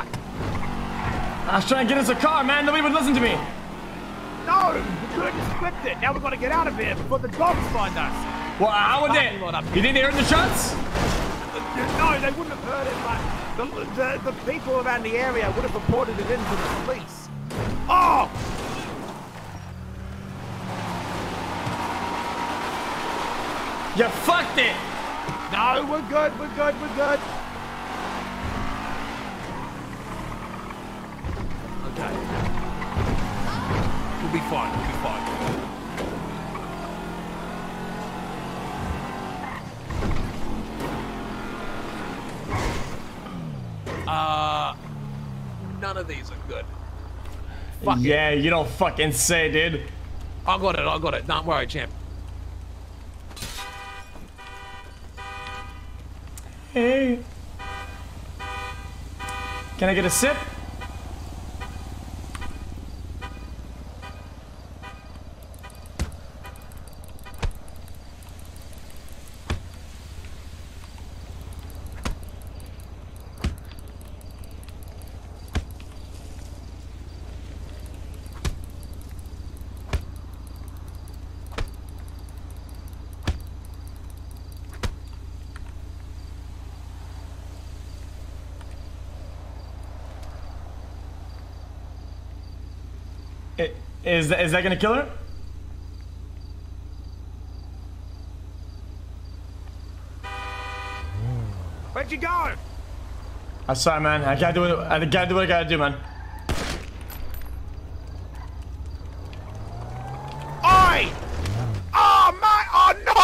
I was trying to get us a car, man. Nobody would listen to me. No! We could have just flipped it! Now we've got to get out of here before the dogs find us! Well, how would they? You think they heard the shots? No, they wouldn't have heard it, but the, the, the people around the area would have reported it in to the police. Oh! You fucked it! No, we're good, we're good, we're good. Fuck it. yeah, you don't fucking say, dude. I got it. I got it. Don't worry, champ. Hey. Can I get a sip? Is that, is that gonna kill her? Where'd you go? I'm sorry, man. I gotta do what I gotta do what I gotta do, man. Oi! Oh, mate! Oh, no!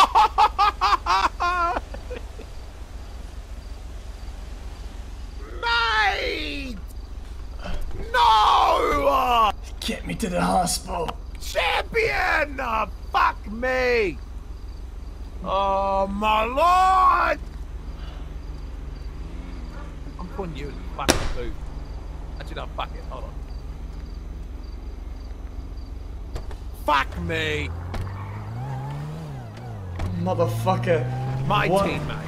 mate! No! Get me to the hospital. Champion! Oh, fuck me! Oh, my lord! I'm putting you in the fucking boot. Actually, no, fuck it. Hold on. Fuck me! Motherfucker. My What? teammate.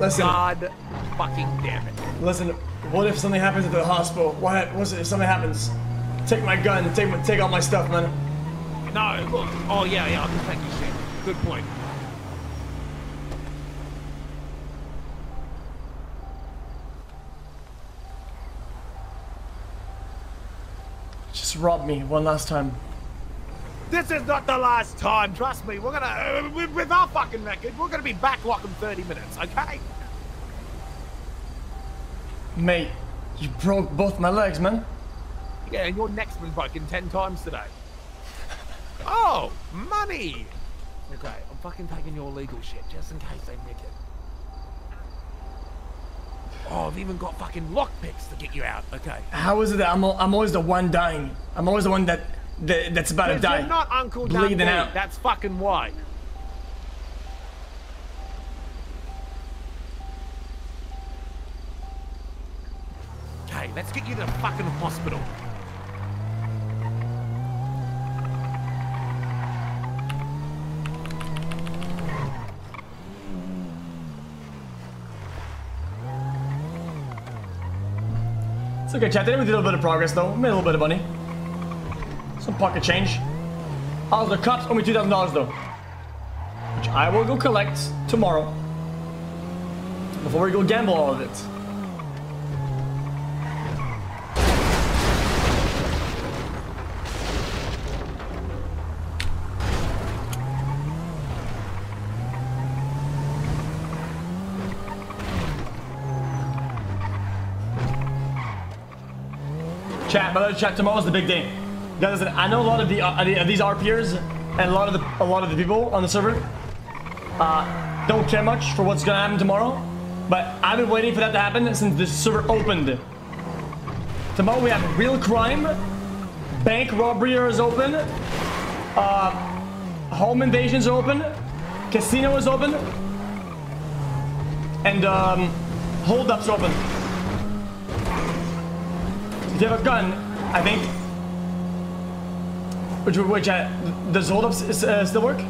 Listen. God fucking damn it. Listen, what if something happens at the hospital? What was it if something happens? Take my gun, take my, take all my stuff, man. No, look. Oh, yeah, yeah, take your shit. Good point. Rob me one last time. This is not the last time. Trust me. We're gonna, uh, with, with our fucking record, we're gonna be back like in 30 minutes. Okay? Mate, you broke both my legs, man. Yeah, and your neck's been broken 10 times today. Oh, money. Okay, I'm fucking taking your legal shit just in case they nick it. Oh, I've even got fucking lockpicks to get you out. Okay. How is it that I'm, I'm always the one dying? I'm always the one that, that that's about to die. You're not Uncle bleeding Dundee. out. That's fucking why. Okay, chat. Today we did a little bit of progress, though. Made a little bit of money. Some pocket change. Oh, the owe me $2,000, though. Which I will go collect tomorrow. Before we go gamble all of it. Chat, but chat. Tomorrow's the big day. Guys, listen, I know a lot of the uh, the- these RPers and a lot of the a lot of the people on the server uh, don't care much for what's gonna happen tomorrow. But I've been waiting for that to happen since the server opened. Tomorrow we have real crime, bank robbery is open, uh, home invasions are open, casino is open, and um, holdups are open. You have a gun, I think. Which, which, uh, does holdups uh, still work?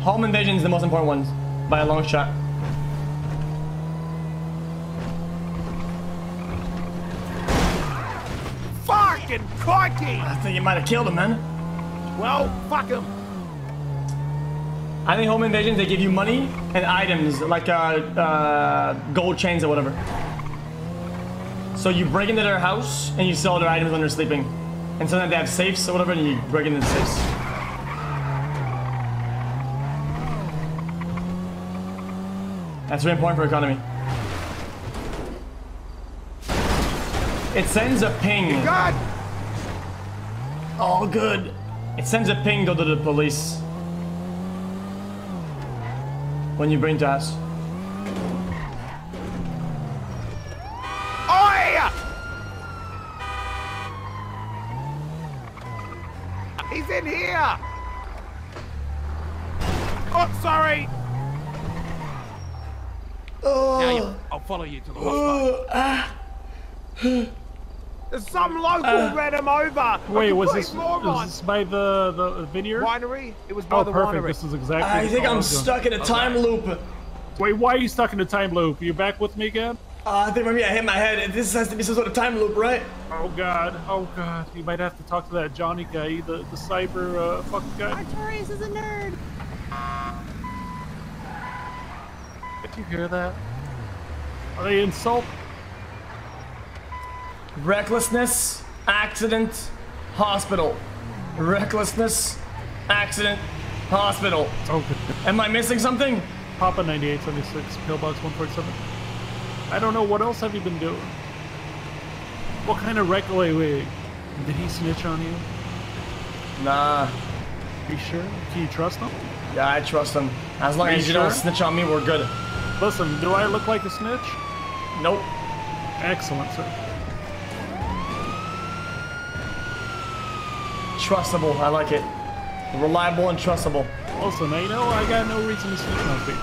Home invasion is the most important one, by a long shot. Fucking cocky! I think you might have killed him, man. Well, fuck him. I think home invasions, they give you money and items, like uh, uh, gold chains or whatever. So you break into their house and you sell their items when they're sleeping. And sometimes they have safes or whatever and you break into the safes. That's very important for economy. It sends a ping. God! All good. It sends a ping to the police. When you bring to us. Oi! He's in here! Oh, sorry! Oh. Now you, I'll follow you to the hospital. Uh, uh, Some local ran him over! Wait, was this, was this by the, the vineyard? Winery? It was by Oh, the perfect. winery. This is exactly I the think I'm was doing. stuck in a time loop. Wait, why are you stuck in a time loop? You back with me again? Uh, I think maybe I hit my head. And this has to be some sort of time loop, right? Oh god, oh god. You might have to talk to that Johnny guy, the, the cyber uh, fucking guy. Artorias is a nerd. Did you hear that? Are they insult? Recklessness, accident, hospital. Recklessness, accident, hospital. Okay. Am I missing something? Papa 9876, pillbox 147. I don't know, what else have you been doing? What kind of wreck? Wait, wait. Did he snitch on you? Nah. You sure? Can you trust him? Yeah, I trust him. As long Are as you don't snitch on me, we're good. Listen, do I look like a snitch? Nope. Excellent, sir. Trustable. I like it. Reliable and trustable. Also, now you know I got no reason to snitch on people.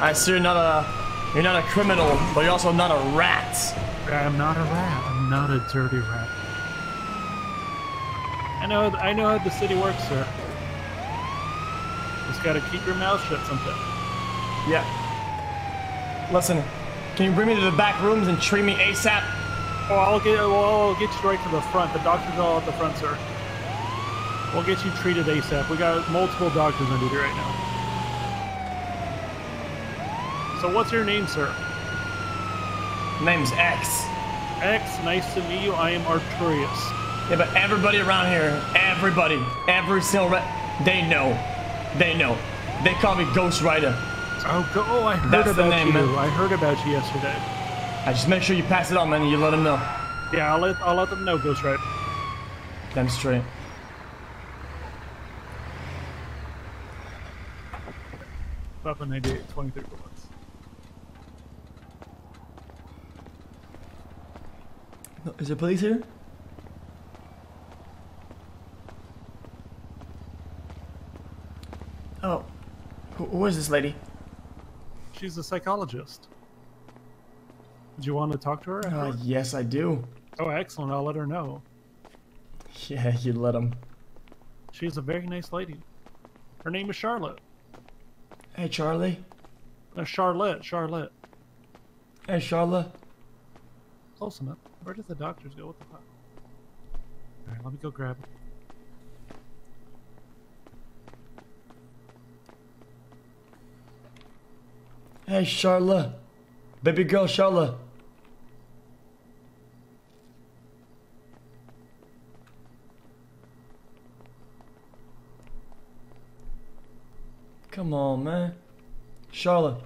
I see you're not a you're not a criminal, but you're also not a rat. I'm not a rat. I'm not a dirty rat. I know. I know how the city works, sir. Just gotta keep your mouth shut sometimes. Yeah. Listen, can you bring me to the back rooms and treat me ASAP? Oh, I'll get. Well, I'll get you right to the front. The doctor's all at the front, sir. We'll get you treated ASAP. We got multiple doctors on duty right now. So what's your name, sir? Name's X. X, nice to meet you. I am Arturius. Yeah, but everybody around here, everybody, every single they know. They know. They call me Ghost Rider. Oh, go, oh, I heard That's about the name, you. man. I heard about you yesterday. I just make sure you pass it on, man, and you let them know. Yeah, I'll let I'll let them know, Ghost Rider. Damn straight. Papa 98, 23 bullets. No, Is there police here? Oh, who, who is this lady? She's a psychologist. Do you want to talk to her? Uh, yes, I do. Oh, excellent. I'll let her know. Yeah, you let him. She's a very nice lady. Her name is Charlotte. Hey, Charlie. No, Charlotte. Charlotte. Hey, Charlotte. Close enough. Where did the doctors go? What the fuck? Alright, let me go grab it. Hey, Charlotte. Baby girl, Charlotte. Come on, man. Charlotte.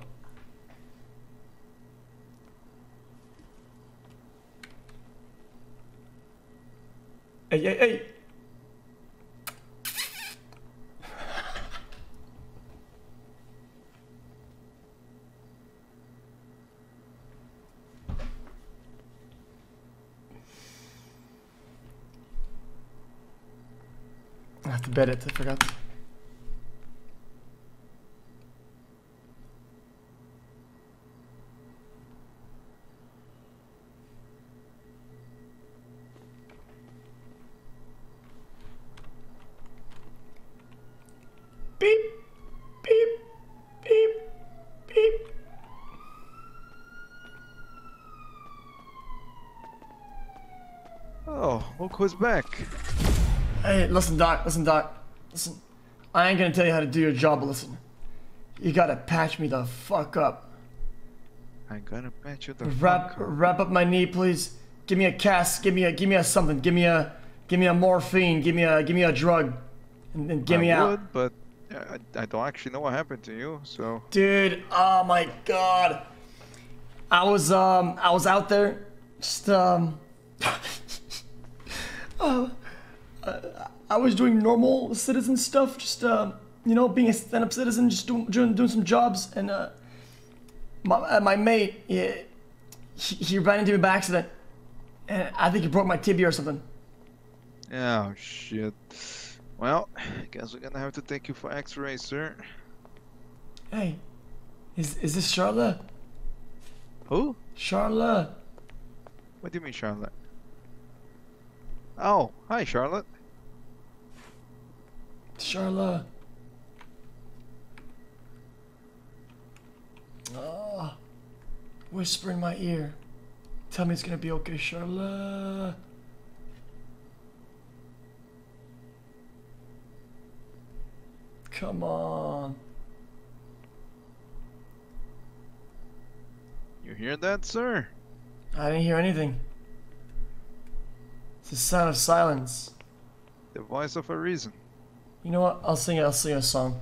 Hey, hey, hey. I have to bet it, I forgot. Beep, beep, beep, beep. Oh, look who's back. Hey, listen, Doc. Listen, Doc. Listen. I ain't gonna tell you how to do your job, but listen. You gotta patch me the fuck up. I'm gonna patch you the Wrap, fuck up. wrap up my knee, please. Give me a cast. Give me a, give me a something. Give me a, give me a morphine. Give me a, give me a drug, and then get I me out. would, but uh, I, I don't actually know what happened to you, so. Dude, oh my god. I was um I was out there just um uh, I was doing normal citizen stuff, just um you know, being a stand-up citizen, just doing doing, doing some jobs and uh my uh, my mate, he, he ran into me by accident. And I think he broke my tibia or something. Oh, shit. Well, guess we're gonna have to take you for x-ray, sir. Hey, is is this Charlotte? Who? Charlotte. What do you mean, Charlotte? Oh, hi, Charlotte. Charlotte. Oh, ah, whisper in my ear. Tell me it's gonna be okay, Charlotte. Come on. You hear that, sir? I didn't hear anything. It's the sound of silence. The voice of a reason. You know what? I'll sing. I'll sing a song.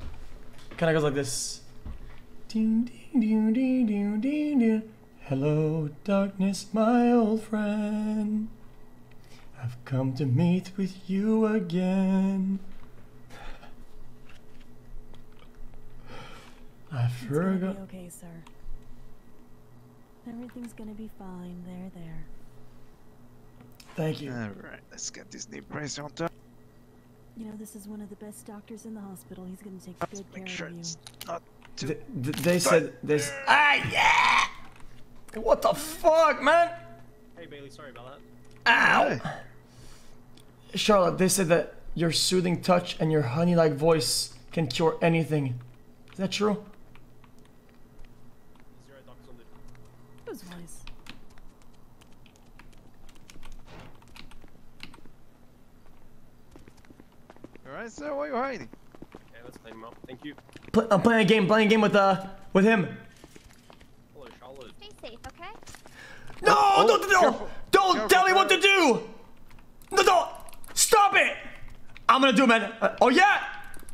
Kind of goes like this. Ding, ding, ding, ding, ding, ding, ding. Hello, darkness, my old friend. I've come to meet with you again. I It's gonna be forgot. okay, sir. Everything's gonna be fine. There, there. Thank you. Alright, let's get this new price on top. You know, this is one of the best doctors in the hospital. He's gonna take good make care sure of you. it's not too Th- th- they said this. Ah, yeah! What the fuck, man? Hey Bailey, sorry about that. Ow! Charlotte, they said that your soothing touch and your honey-like voice can cure anything. Is that true? Whose voice? Alright, Alright, sir, why are you hiding? Okay, let's clean him up. Thank you. Pl- I'm playing a game, playing a game with uh with him. Hello, Charlotte. Stay safe, okay? No, Oh, don't, don't, careful. don't Careful, tell me what to do. No, don't. Stop it. I'm gonna do it, man. Uh, oh yeah.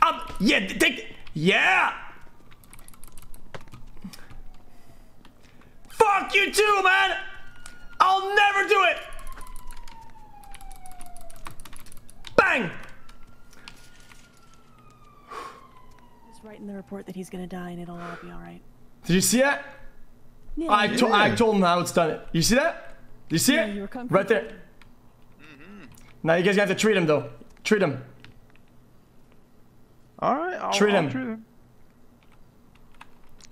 Um, yeah, t- take, yeah. Fuck you too, man. I'll never do it. Bang. Just write in the report that he's gonna die and it'll all be alright. Did you see that? Yeah, I, to- did. I told him how it's done. it. You see that? You see Yeah, it? you were right there. Mm -hmm. Now you guys have to treat him though. Treat him. Alright, I'll Treat I'll him. Treat him.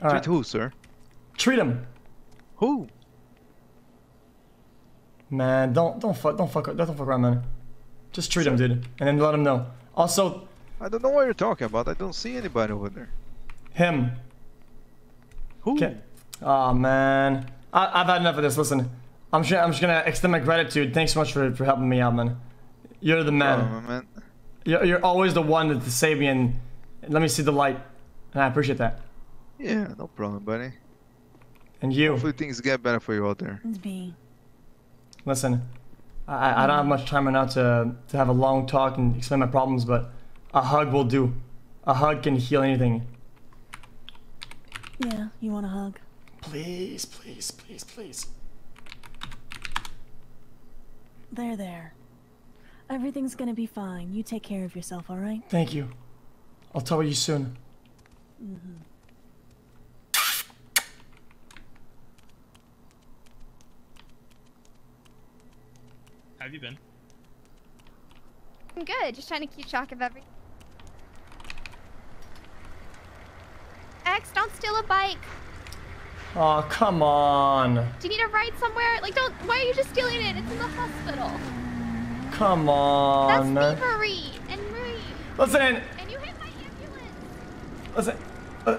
All Treat right. who, sir? Treat him. Who? Man, don't don't fuck don't fuck don't fuck around, man. Just treat him, dude, and then let him know. Also, I don't know what you're talking about. I don't see anybody over there. him. Who? Oh man, I, I've had enough of this. Listen, I'm just I'm just gonna extend my gratitude. Thanks so much for for helping me out, man. You're the man. Oh, man. You're, you're always the one to save me and let me see the light, and I appreciate that. Yeah, no problem, buddy. And you. Hopefully things get better for you out there. It's me. Listen, I, I don't have much time right now to, to have a long talk and explain my problems, but a hug will do. A hug can heal anything. Yeah, you want a hug? Please, please, please, please. There, there. Everything's gonna be fine. You take care of yourself, alright? Thank you. I'll talk with you soon. Mm-hmm. How have you been? I'm good. Just trying to keep track of everything. X, don't steal a bike. Oh, come on. Do you need a ride somewhere? Like, don't. Why are you just stealing it? It's in the hospital. Come on, That's thievery and Marie. Listen, And you hit my ambulance. listen. Uh,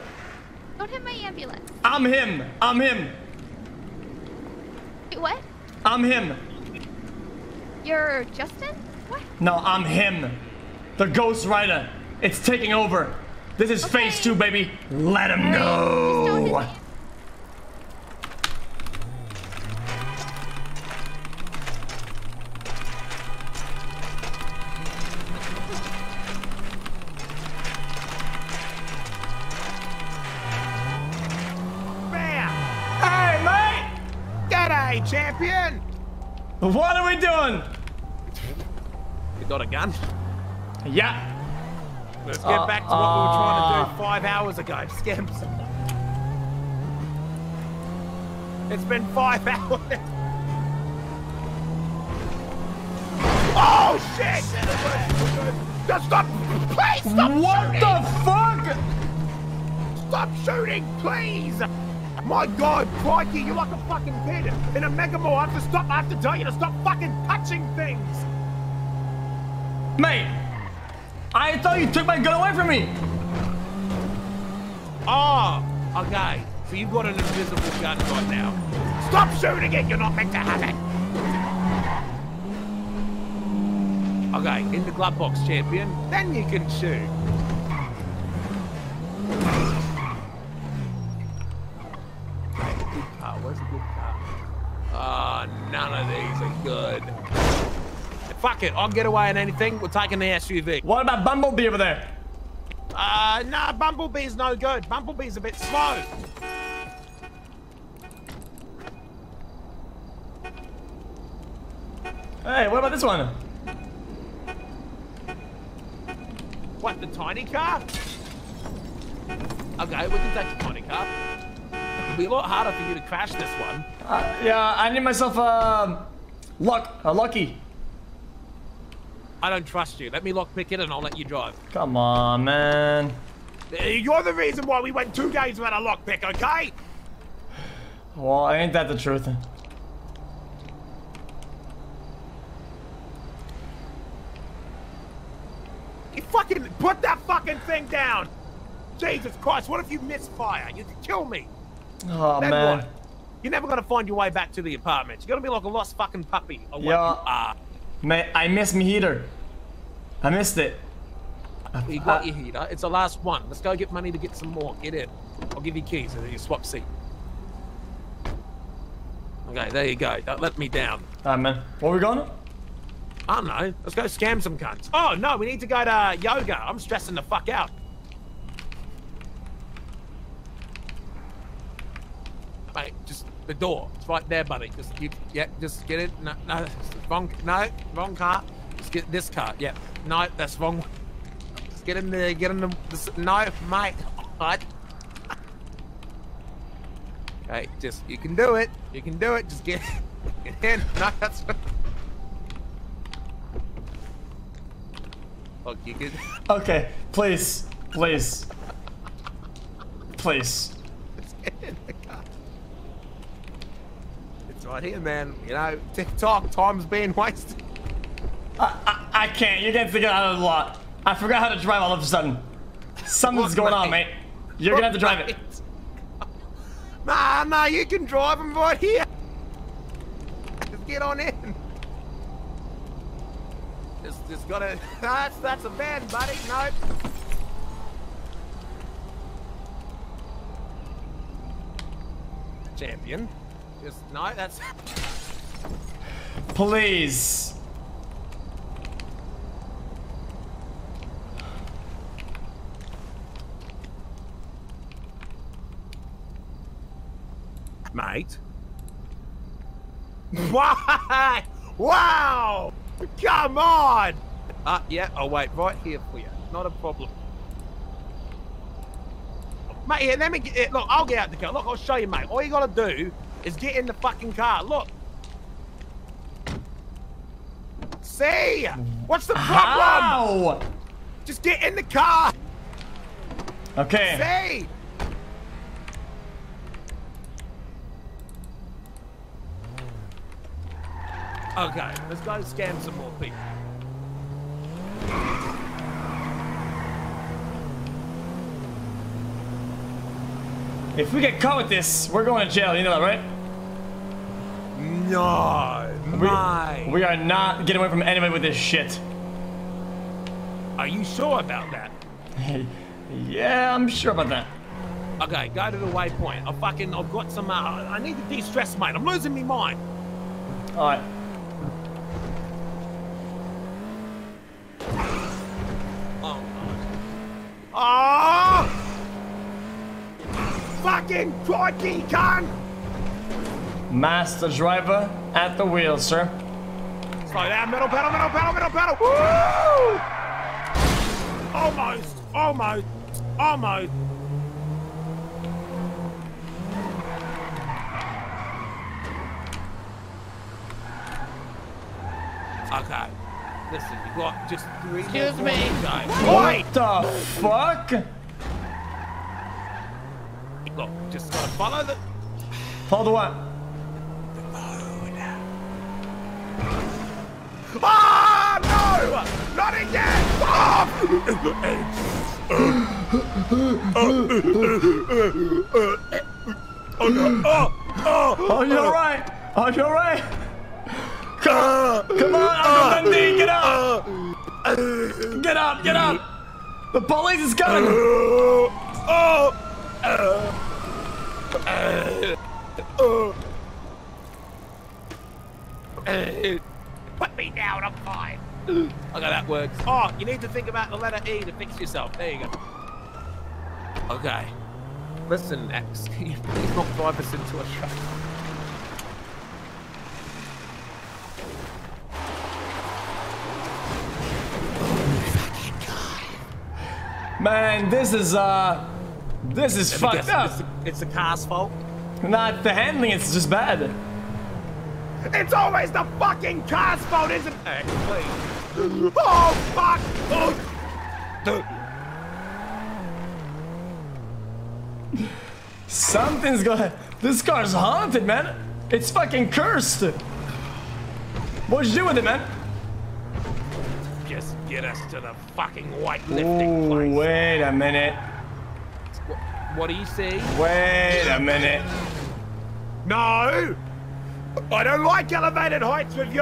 Don't hit my ambulance. I'm him. I'm him. Wait, what? I'm him. You're Justin? What? No, I'm him. The Ghost Rider. It's taking over. This is phase two, baby. Let him know. Bam! Hey, mate! G'day, champion! What are we doing? You got a gun? Yeah. Let's get Uh, back to what we were trying to uh. do five hours ago. Skims. It's been five hours. Oh shit! Just stop! Please stop What shooting! the fuck? Stop shooting, please! My god, crikey, you're like a fucking kid in a mega mall. I have to stop. I have to tell you to stop fucking touching things. Mate, I thought you took my gun away from me. Oh, okay. So you've got an invisible gun right now. Stop shooting it! You're not meant to have it! Okay, in the glove box, champion. Then you can shoot. Good car. Where's a good car? Ah, none of these are good. Fuck it, I'll get away in anything. We're taking the SUV. What about Bumblebee over there? Uh, nah, Bumblebee's no good. Bumblebee's a bit slow. Hey, what about this one? What, the tiny car? Okay, we can take the tiny car. It'll be a lot harder for you to crash this one. Uh, yeah, I need myself a luck, a lucky. I don't trust you. Let me lockpick it and I'll let you drive. Come on, man. Uh, You're the reason why we went two days without a lockpick, okay? Well, ain't that the truth? You fucking put that fucking thing down! Jesus Christ, what if you misfire? You could kill me. Oh then man. what? You're never gonna find your way back to the apartment. You're gonna be like a lost fucking puppy. Or Yeah. Mate, I missed my heater. I missed it. You got your heater. It's the last one. Let's go get money to get some more. Get in. I'll give you keys and then you swap seat. Okay, there you go. Don't let me down. Alright, man. Where we going? I don't know. Let's go scam some cunts. Oh, no, we need to go to yoga. I'm stressing the fuck out. Mate, just the door. It's right there, buddy. Just you, yeah, just get it. No, no, wrong. No, wrong car. Just get this car. Yeah, no, that's wrong. Just get in there. Get in the. This, no, mate. What? Okay, just you can do it. You can do it. Just get, get in. No, that's. Look, you can. Okay, please, please, please. It's right here, man. You know, TikTok time's being wasted. I I can't. You're gonna figure out a lot. I forgot how to drive all of a sudden. Something's going on, mate. mate. You're gonna have to drive it. Nah, nah, you can drive them right here. Just get on in. Just, just gotta. That's that's a van, buddy. No. Champion. Just no. That's. Please. mate. Why? Wow! Come on! Uh, yeah, I'll wait right here for you. Not a problem. Mate, here, let me get it. Look, I'll get out the car. Look, I'll show you, mate. All you gotta do is get in the fucking car. Look. See? What's the problem? How? Just get in the car. Okay. See? Okay, let's go scam some more people. If we get caught with this, we're going to jail. You know that, right? No. We, we are not getting away from anybody with this shit. Are you sure about that? yeah, I'm sure about that. Okay, go to the waypoint. I fucking, I've got some, uh, I need to de-stress, mate. I'm losing my mind. All right. Oh, Oh! Fucking crikey, cunt! Master driver at the wheel, sir. Slow down, middle pedal, middle pedal, middle pedal. Woo! Almost, almost, almost. Okay. Listen, you got just three Excuse me. points. What the fuck? Look, just gotta follow the. Follow what? Ah, no! Not again! Oh, no. Oh, oh, Oh, you're right. Oh, you're right. Come, come on, Uncle Dundee, get up! Get up, get up! The police is coming! Oh! Put me down, I'm fine. Okay, that works. Oh, you need to think about the letter E to fix yourself. There you go. Okay. Listen, X, can you please not drive us into a truck? Man, this is, uh, this is fucked guess, up. It's the, it's the car's fault. Not the handling, it's just bad. It's always the fucking car's fault, isn't it? Please. Oh, fuck! Oh. Something's going This car's haunted, man. It's fucking cursed. What'd you do with it, man? Just get us to the fucking weightlifting Ooh, place. wait a minute. What do you see? Wait a minute. No! I don't like elevated heights with you!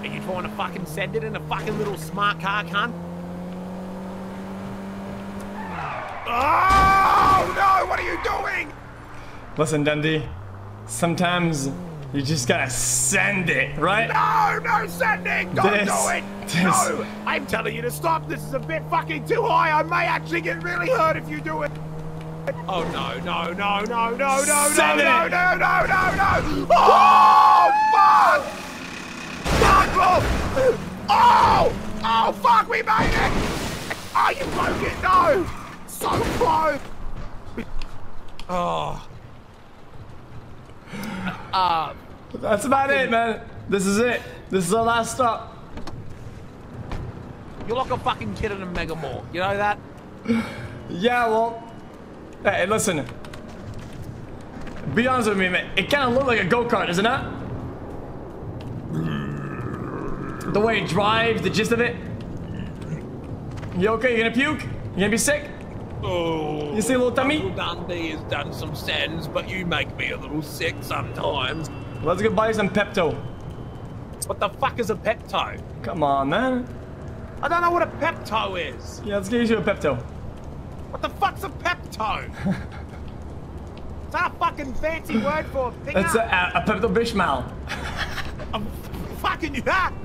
Are you trying to fucking send it in a fucking little smart car, cunt. Oh no! What are you doing? Listen, Dundee. Sometimes you just gotta send it, right? No, no sending! Don't This- do it! this- No! I'm telling you to stop. This is a bit fucking too high. I may actually get really hurt if you do it. Oh no, no, no, no, no, no, no, Send no, no, no, no, no! Oh fuck! Fuck! Oh! Oh! Oh fuck! We made it! Oh, you broke it! No! So close! Oh. Uh, That's about it, man. This is it. This is our last stop. You're like a fucking kid in a mega mall. You know that? Yeah, well. Hey, listen. Be honest with me, man. It kind of looked like a go kart, isn't it? The way it drives, the gist of it. You okay? You gonna puke? You gonna be sick? Oh. You see a little tummy? Uncle Dundee has done some sends, but you make me a little sick sometimes. Let's go buy some Pepto. What the fuck is a Pepto? Come on, man. I don't know what a Pepto is. Yeah, let's get you a Pepto. What the fuck's a Pepto? it's a fucking fancy word for a thing? It's a, a, a Pepto Bismol. fucking yeah.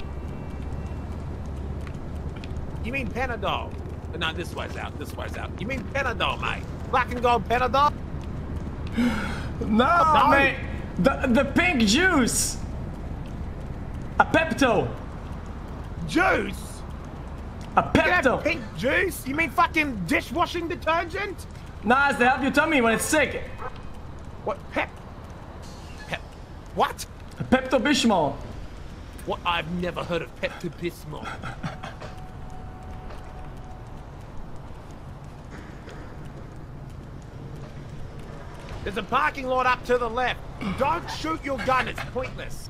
You mean Panadol? Uh, no, this way's out. This way's out. You mean Panadol, mate? Black and gold Panadol? No, No. mate. The, the pink juice. A Pepto. Juice? A Pepto. pink juice? You mean fucking dishwashing detergent? Nah, it's to help your tummy when it's sick. What pep? Pep? What? Pepto Bismol. What? I've never heard of Pepto Bismol. There's a parking lot up to the left. Don't shoot your gun. It's pointless.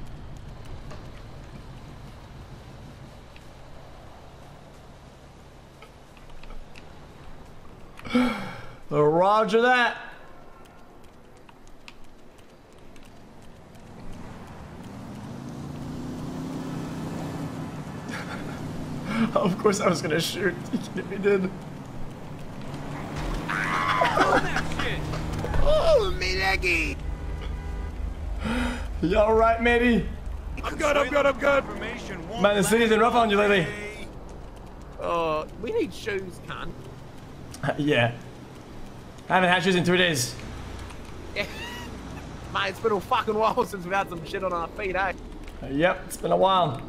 Roger that. of course I was gonna shoot. If he did. Oh, me leggy. You alright, matey? I'm good, I'm good, I'm good. Man, the city's been rough on you lately. Uh, we need shoes, cunt. yeah. I haven't had shoes in three days. Yeah. Mate, it's been a fucking while since we've had some shit on our feet, eh? Yep, it's been a while.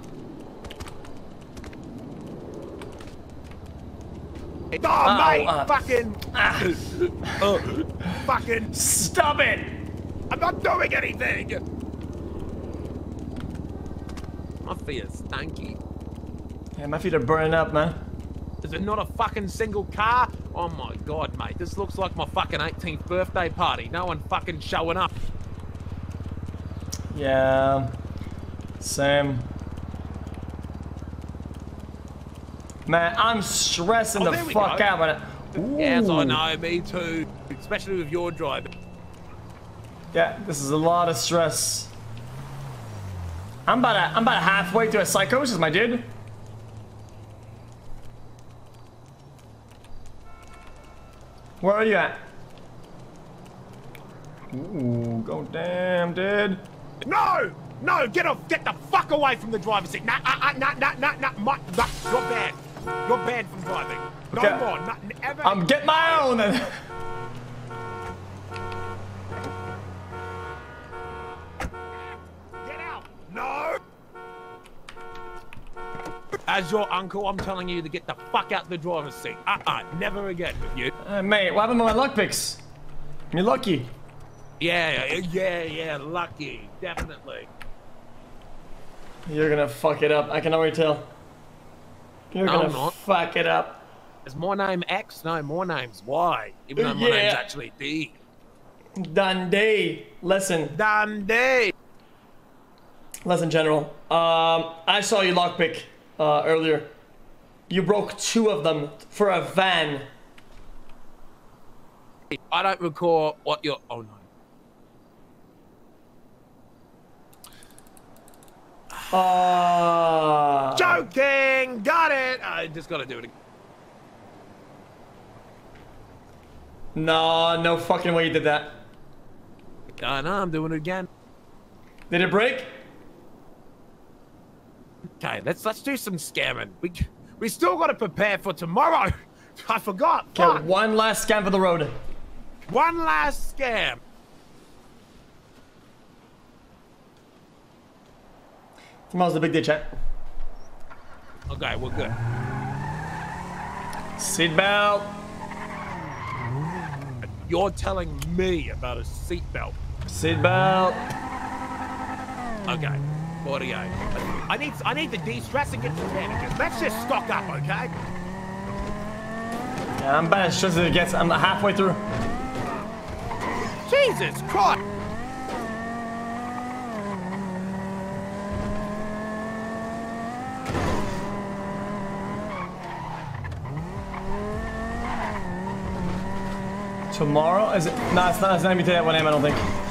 Oh, Ow, mate, uh, fucking, uh, fucking. Stop it! I'm not doing anything. My feet are stanky. Yeah, my feet are burning up, man. Is it not a fucking single car? Oh my god, mate, this looks like my fucking 18th birthday party. No one fucking showing up. Yeah. Same. Man, I'm stressing Oh, the fuck go. out when I... Yes, I know, me too. Especially with your driving. Yeah, this is a lot of stress. I'm about a, I'm about halfway to a psychosis, my dude. Where are you at? Ooh, go damn, dude. No! No, get off! Get the fuck away from the driver's seat! Nah, uh, uh, nah, nah, nah, nah, my, nah, you're banned. You're banned from driving. No Okay. more. Not, ever. I'm getting my own. then. Get out! No! As your uncle, I'm telling you to get the fuck out the driver's seat. Uh-uh, never again with you. Uh, mate, what happened with my luck picks? You lucky. Yeah, yeah, yeah, lucky. Definitely. You're gonna fuck it up. I can already tell. You're No, gonna fuck it up. Is my name X? No, my name's Y. Even though my name's actually D. Dundee. Listen. Dundee. Listen, General. Um, I saw you lockpick uh, earlier. You broke two of them for a van. I don't recall what your. Oh no. Uh, Joking! Got it! I just gotta do it again. no, no fucking way you did that. I know, I'm doing it again. Did it break? Okay, let's let's do some scamming. We we still gotta prepare for tomorrow. I forgot. Okay, Fuck. one last scam for the road. One last scam. Tomorrow's the big day, chat. Okay, we're good. Seatbelt. You're telling me about a seatbelt. Seatbelt. Okay, 48. I need I need to de-stress and get some bandages. Let's just stock up, okay? Yeah, I'm bad as stressed as it gets. I'm halfway through. Jesus Christ! Tomorrow? Is it? No, it's not. It's not be today at 1 a.m. I don't think.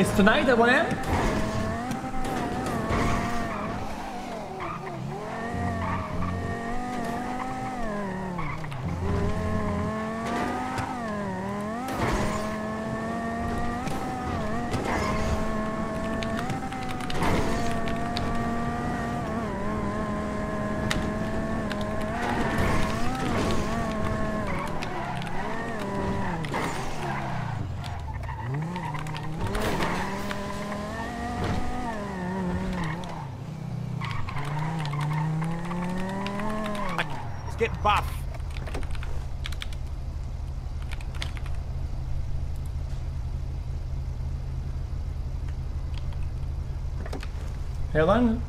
It's tonight at 1 a.m. Hairline?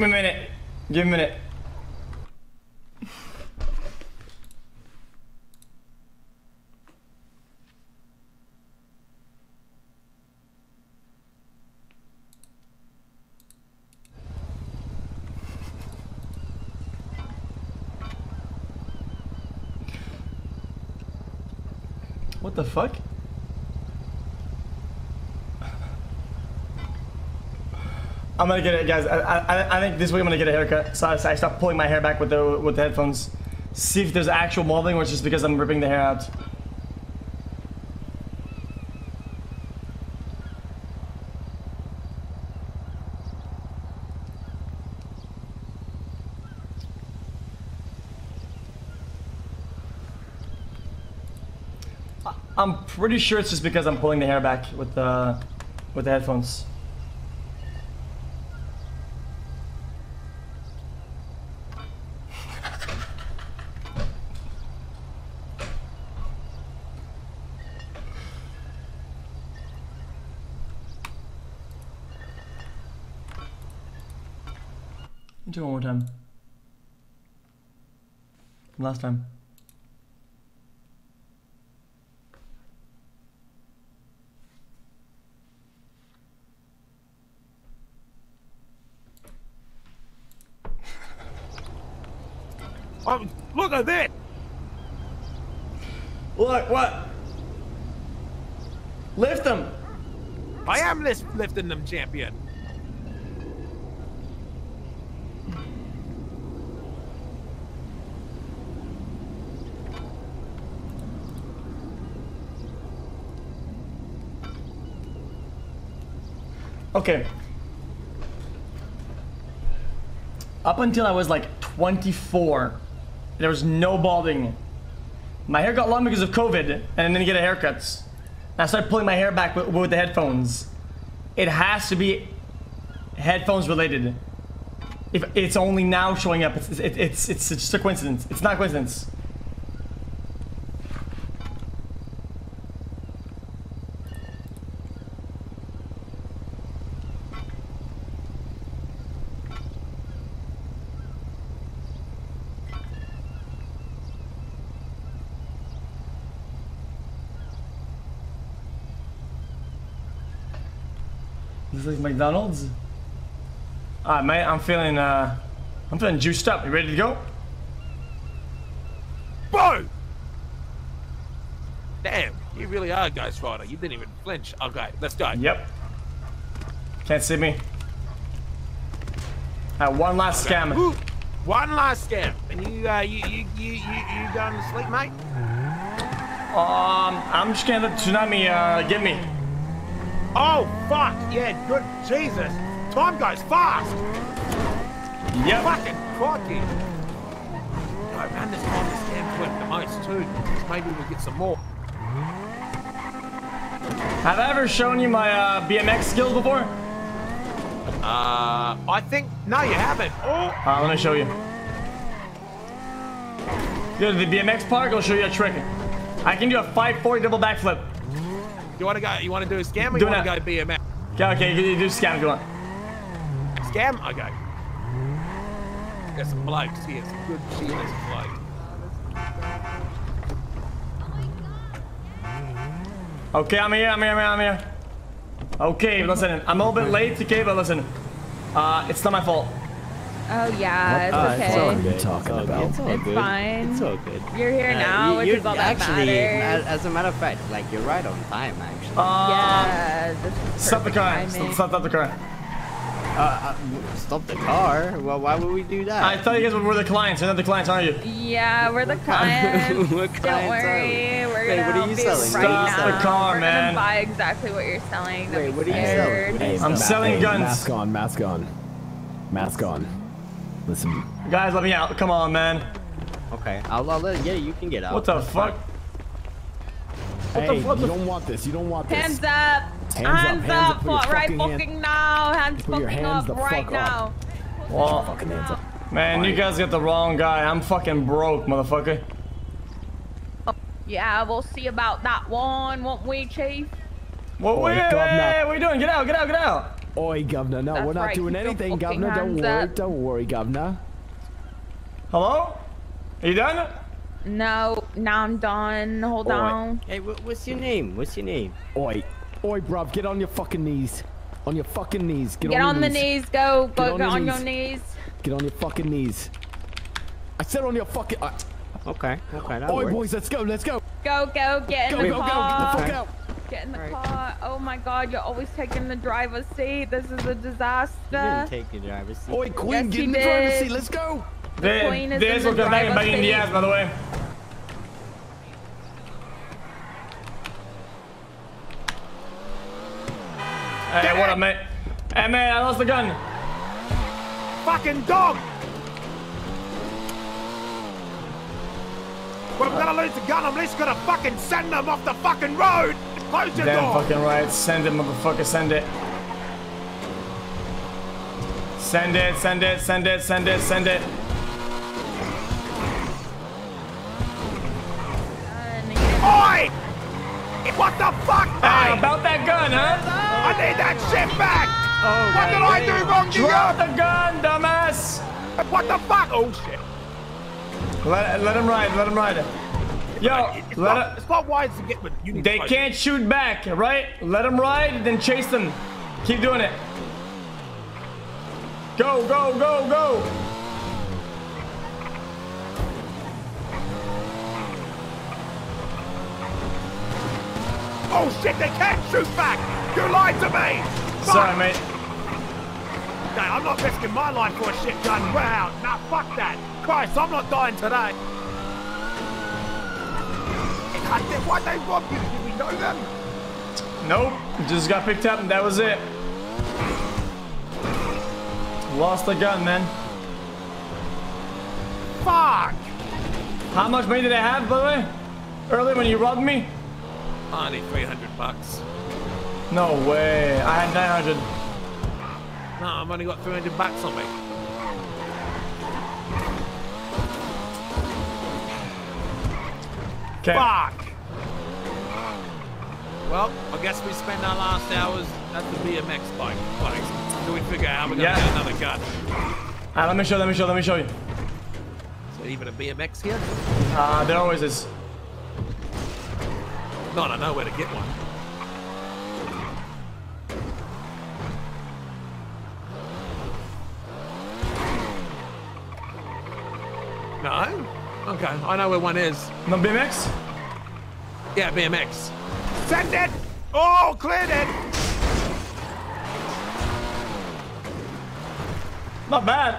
Give me a minute. Give me a minute. What the fuck? I'm gonna get it, guys. I, I, I think this week I'm gonna get a haircut. So I, I pulling my hair back with the with the headphones. See if there's actual molding or it's just because I'm ripping the hair out. I'm pretty sure it's just because I'm pulling the hair back with the with the headphones. Do it one more time. Last time. Oh, look at that! Look, what? Lift them! I am lis- lifting them, champion. Okay. Up until I was like 24, there was no balding. My hair got long because of COVID, and then you get a haircuts. I started pulling my hair back with, with the headphones. It has to be headphones related. If it's only now showing up, it's it's it's, it's just a coincidence. It's not a coincidence. This is like McDonald's. Alright, mate, I'm feeling uh I'm feeling juiced up. You ready to go? Bro! Damn, you really are a Ghost Rider. You didn't even flinch. Okay, let's go. Yep. Can't see me. Alright, one last Okay. scam. Ooh, One last scam. And you, uh, you, you, you, you, you going to sleep, mate? Um, I'm just gonna let Tsunami uh get me. Oh, fuck. Yeah, good. Jesus. Time goes fast. Yep. Fucking crikey. No, around this time the scams work the most, too. Maybe we'll get some more. Have I ever shown you my uh, BMX skills before? Uh, I think... No, you haven't. Oh, Uh, let me show you. Go to the BMX park, I'll show you a trick. I can do a 540 double backflip. You want to go? You want to do a scam or Do you want to go BMX? Okay, okay, you do scam if you want. Scam? Okay. There's some blokes here. Some good cheerless blokes. Okay, I'm here, I'm here, I'm here, I'm here. Okay, listen, I'm a little bit late, okay, but listen. Uh, it's not my fault. Oh yeah, it's Uh, okay. it's all good. It's, talking about? It's, all good. fine. It's all good. You're here Uh, now, you- which is all that actually, matters. As, as a matter of fact, like you're right on time, actually. yeah, this is Stop the car. Stop, stop the car. Uh, uh, stop the car. Well, why would we do that? I thought you guys were the clients. You're not the clients, aren't you? Yeah, we're the clients. What Don't worry, we? we're Wait, gonna what are help you you selling? right Stop now. the car, we're man. buy exactly what you're selling. Wait, what are you selling? I'm selling guns. Mask on, mask on. Mask on. Listen. Guys, let me out. Come on, man. Okay, I'll, I'll let. Yeah, you can get out. What the That's fuck? fine. Hey, fuck you don't want this. You don't want this. Hands up! Hands up, Hands hands up! up, put your right fucking hand- fucking now! Hands Put your fucking hands up the right fuck now! up. Well, Fucking hands up. man, you guys got the wrong guy. I'm fucking broke, motherfucker. Yeah, we'll see about that one, won't we, Chief? What, Oi, wait, wait, governor. wait, what are you doing? Get out, get out, get out. Oi, governor. No, That's we're not right, doing anything, governor. Don't worry. up. Don't worry, governor. Hello? Are you done? No, now I'm done. Hold Oi. on. Hey, what's your name? What's your name? Oi. Oi, bruv, get on your fucking knees. On your fucking knees. Get, Get on, on your the knees, go, go, on get your on your knees. knees. Get on your fucking knees. I said on your fucking. Uh, Okay, okay, that Oi, works. boys, let's go, let's go. Go, go, get in Go, the go, go, car. get the fuck Okay. out. Get in the Alright. car. Oh my god, you're always taking the driver's seat. This is a disaster. You didn't disaster. take your driver's seat. Oi, Queen, Yes, get in the driver's seat. Let's go. The queen is This in the back driver's bang in the ass, by the way. Hey, what up, mate? Hey, man, I lost the gun. Fucking dog! Well, I'm gonna lose the gun. I'm at least gonna fucking send them off the fucking road. Damn fucking right. Send it, motherfucker. Send it. Send it, send it, send it, send it, send it. Oi! What the fuck, ah, Hey, mate? about that gun, huh? I need that shit back. what did I do wrong to Drop the gun, dumbass. What the fuck? Oh shit! Let, let him ride, let him ride. Yo, It's let not, him. it's not wise to get with. You need They can't shoot back, right? Let them ride, then chase them. Keep doing it. Go, go, go, go. Oh shit! They can't shoot back. You lied to me. Fuck. Sorry, mate. I'm not risking my life for a shit gun. Wow, nah, fuck that. Christ, I'm not dying today. God damn, Why'd they rob you? Did we know them? Nope. Just got picked up and that was it. Lost the gun, man. Fuck! How much money did I have, by the way? Earlier when you robbed me? I need 300 bucks. No way. I had 900. No, I've only got 300 bucks on me. Okay. Fuck! Well, I guess we spend our last hours at the BMX bike place. So we figure out how we're gonna Yeah. get another gun. Ah, let me show. Let me show. Let me show you. Is there even a BMX here? Ah, there always is. No, I know where to get one. No? Okay, I know where one is. No BMX? Yeah, BMX. Send it! Oh, cleared it! Not bad.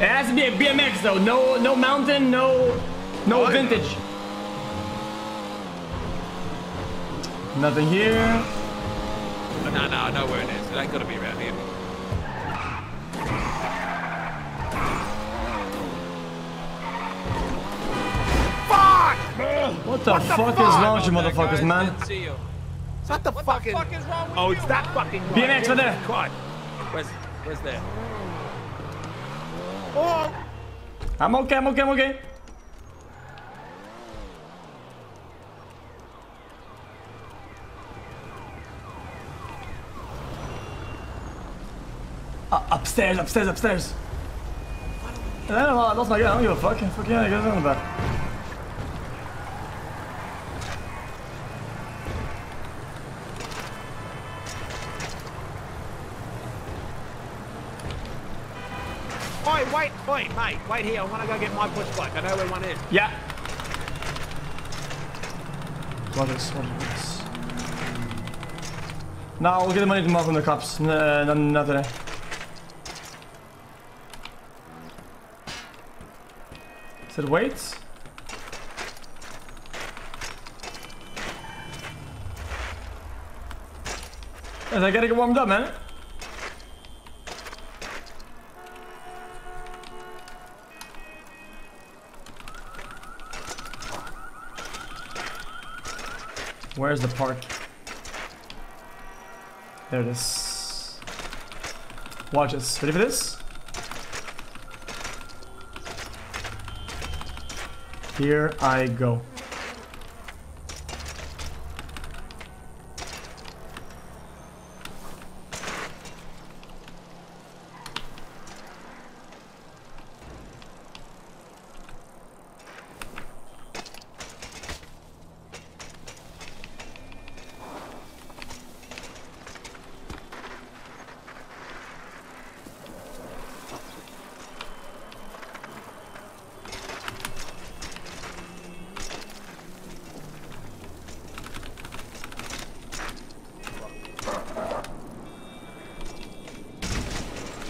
It has to be a BMX though. No, no mountain. No, no vintage. Nothing here. No, no, I know where it is. It ain't gotta be around here. Fuck! What the fuck is wrong with you motherfuckers, man? Is that the fucking... oh, it's that fucking... guy. BMX right there. God. Where's, where's there? Oh! I'm okay. I'm okay. I'm okay. Uh, upstairs, upstairs, upstairs. I don't know, I lost my gun. I don't give a fuck. Fuck yeah, I got nothing about. Oi, wait, wait, mate, wait here. I want to go get my push bike. I know where one is. Yeah. What is, what is this? No, we'll get the money to tomorrow from the cops. N uh, not, not today. Is it weights? I gotta get warmed up, man. Where's the park? There it is. Watch this. Ready for this? Here I go.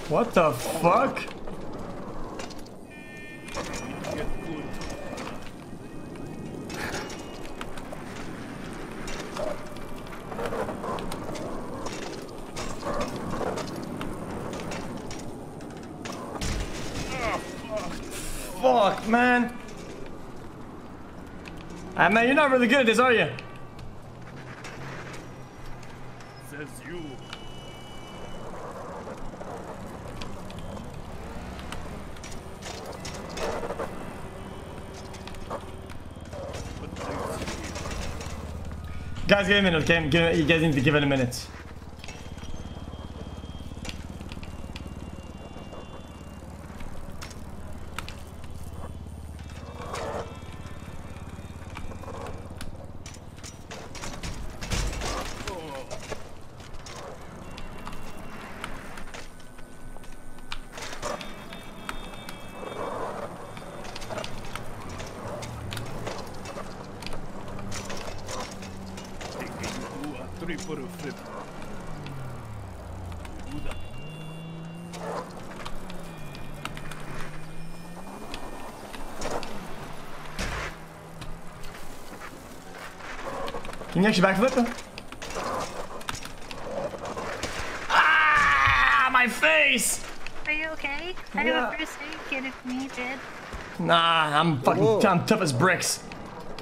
What the fuck? Fuck, man. Ah, man, you're not really good at this, are you? Says you. Guys, give him a minute, okay? Give, you guys need to give it a minute. Three for a flip. Do that. Can you actually backflip? Ah, my face! Are you okay? I Yeah. have a first aid kit if needed. Nah, I'm fucking Whoa. I'm tough as bricks.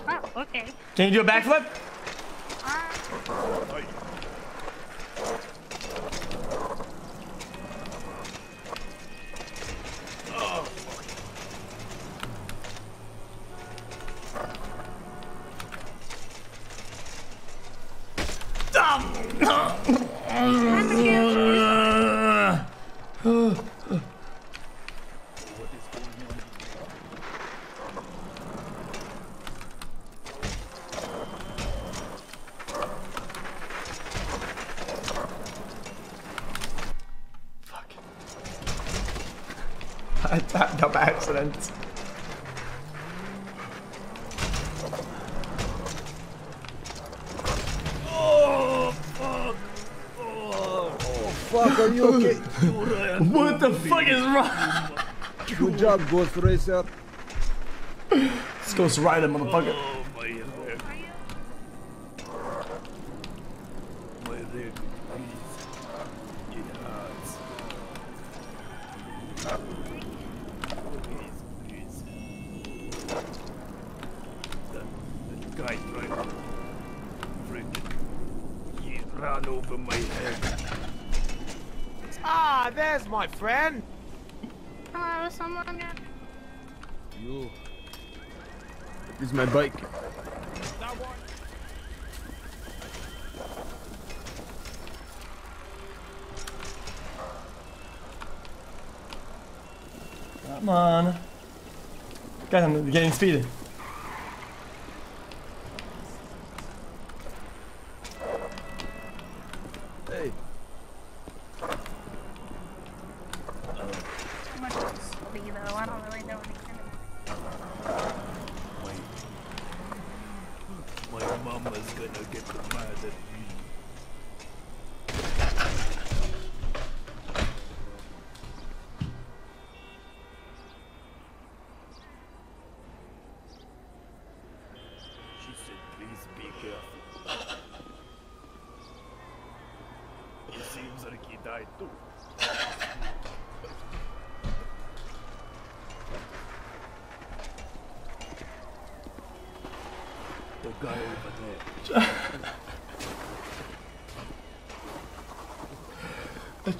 Oh, okay. Can you do a backflip? I tapped up accident. Oh, fuck. Oh, fuck, are you okay? What the fuck is wrong? Good job, Ghost Racer. This Ghost Rider, motherfucker. Oh, my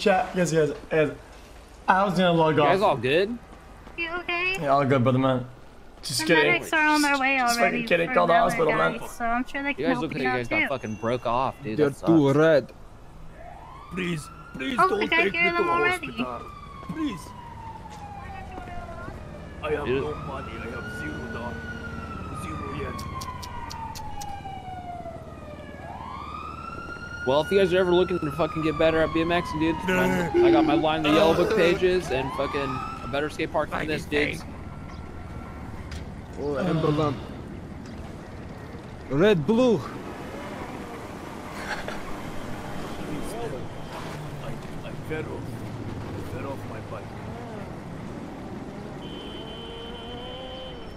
chat, yes, yes, yes. I was gonna log off. You guys all good? You okay? Yeah, all good, brother man. Just the kidding. medics are on their way Just already. fucking kidding. for Call the other hospital, man. So I'm sure they can You can guys help look like you you guys too. got fucking broke off, dude. They're too red. Please, please Oh, don't take me hear to them already. hospital. Please. I have Dude. no money. I have. Zero yet. Well, if you guys are ever looking to fucking get better at BMXing, dude, I got my line the yellow book pages and fucking a better skate park than this, dudes. Oh, emblem. Red, blue. I, I fell off. I fell off my bike.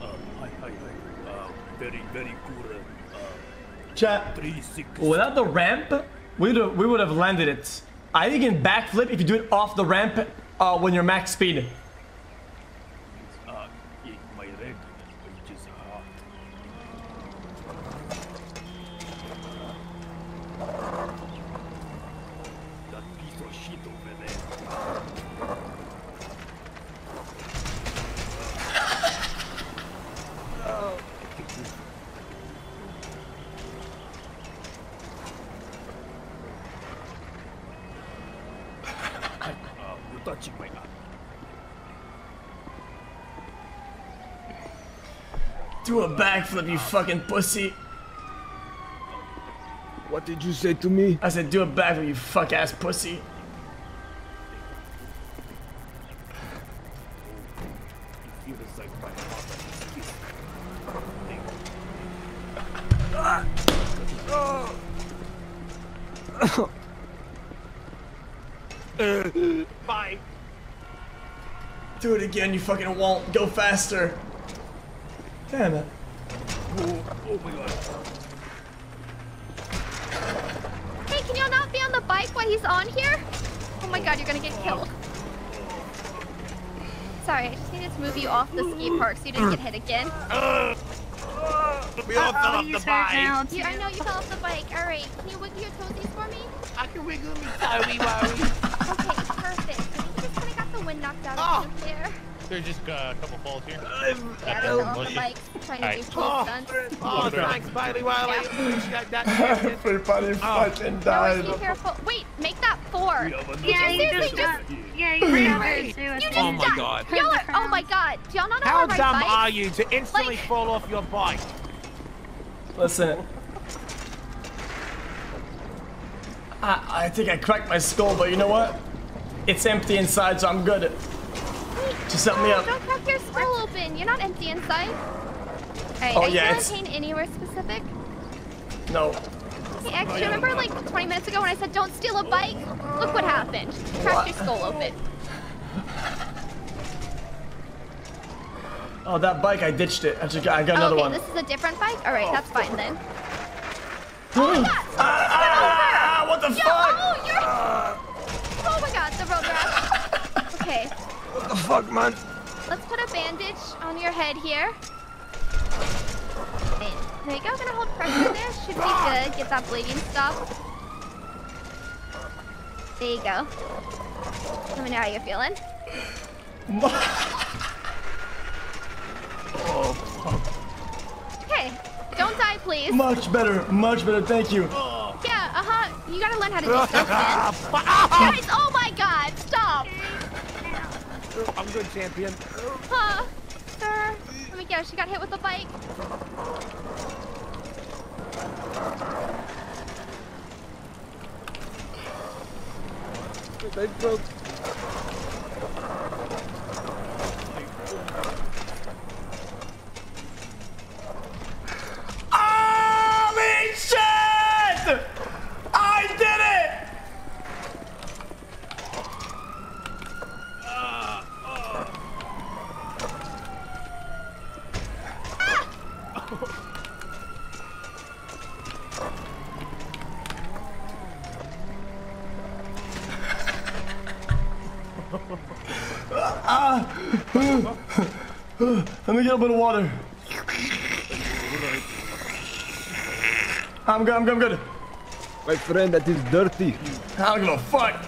Uh, I, I, I, uh, very, very poor. Uh, Chat. three six. Without the ramp, we would have, we would have landed it. I think you can backflip if you do it off the ramp uh, when you're max speed. Uh, yeah, my leg is just hot. That piece of shit over there. Oh. uh, you're touching my arm. Do a backflip, you fucking pussy. What did you say to me? I said, do a backflip, you fuck ass pussy. It feels like my heart is kissing. Bye. Do it again, you fucking won't. Go faster. Damn it. You off the skate park so you didn't get hit again. We all fell off the You, bike. I know you fell off the bike. All right, can you wiggle your toesies for me? I can wiggle me toey woey. Okay, perfect. I think you just kind of got the wind knocked out of ah! you there. There's just uh, a couple falls here. Yeah, they fell off the bike trying to do cool ah! stunts. Oh, thanks, Bailey Wiley. Appreciate that. champion. Everybody fucking Now, died. be careful. Wait, make that four. Yeah, you you seriously just got- you Really? got hurt too, I You just Oh my died. God. Y'all are, oh my god. Do y'all not know How how to ride dumb bikes? are you to instantly fall off your bike? Listen. I, I think I cracked my skull, but you know what? It's empty inside, so I'm good. Just help me Oh, up. Don't crack your skull open. You're not empty inside. Alright, Oh, are yeah, you it's- in pain anywhere specific? No. Hey, actually, oh, remember like 20 minutes ago when I said don't steal a bike? Look what happened. Cracked your skull open. Oh, that bike, I ditched it. I, just got, I got another okay, one. this is a different bike? Alright, oh. that's fine then. Hmm. Oh ah, ah, ah, ah, what the Yo, fuck? Oh, you're... oh my god, the road rash. Okay, What the fuck, man? let's put a bandage on your head here. Okay, there you go, gonna hold pressure there. Should be good. Get that bleeding stopped. There you go. Let me know how you're feeling. Okay, don't die, please. Much better, much better, thank you. Yeah, uh-huh. You gotta learn how to do stuff, man. Guys, oh my god, stop! I'm good, champion. Huh? Sir, let me guess, she got hit with a bike? They broke. A bit of water. I'm good, I'm good, I'm good. My friend, that is dirty. I don't give a fuck.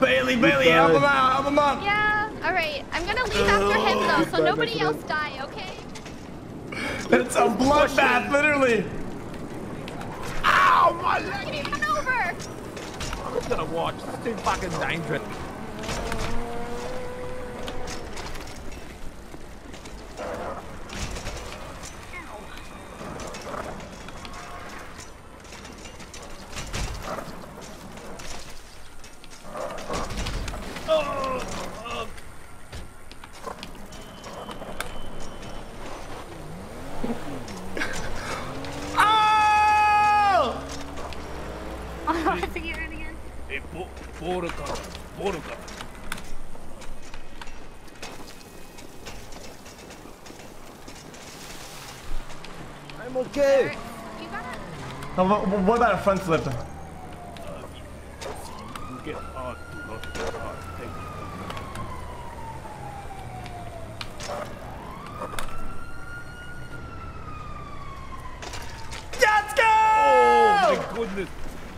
Me. Bailey, Bailey, help him out, help him out. Yeah, alright. I'm gonna leave after him oh, though, so nobody else die, okay? It's a bloodbath, literally. Ow, my leg. Can you run over? I'm gonna watch. This is too fucking dangerous. Oh! Oh, it's again again. Hey, Bo Boruka, Boruka. I'm okay. Well, what about a front flip? Let's go! Oh my goodness.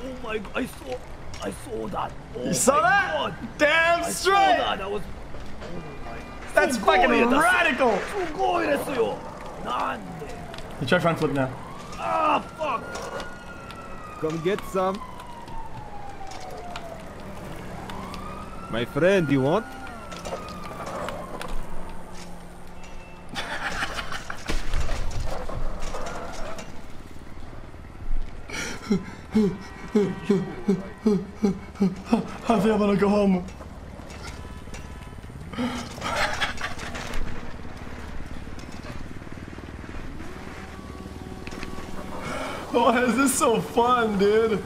Oh my, I saw, I saw that. Oh you saw that? God. Damn straight. I saw that. I was, oh That's fucking radical. You try front flip now. Come get some. My friend, you want? I think I'm gonna go home. Oh, Why is this so fun, dude?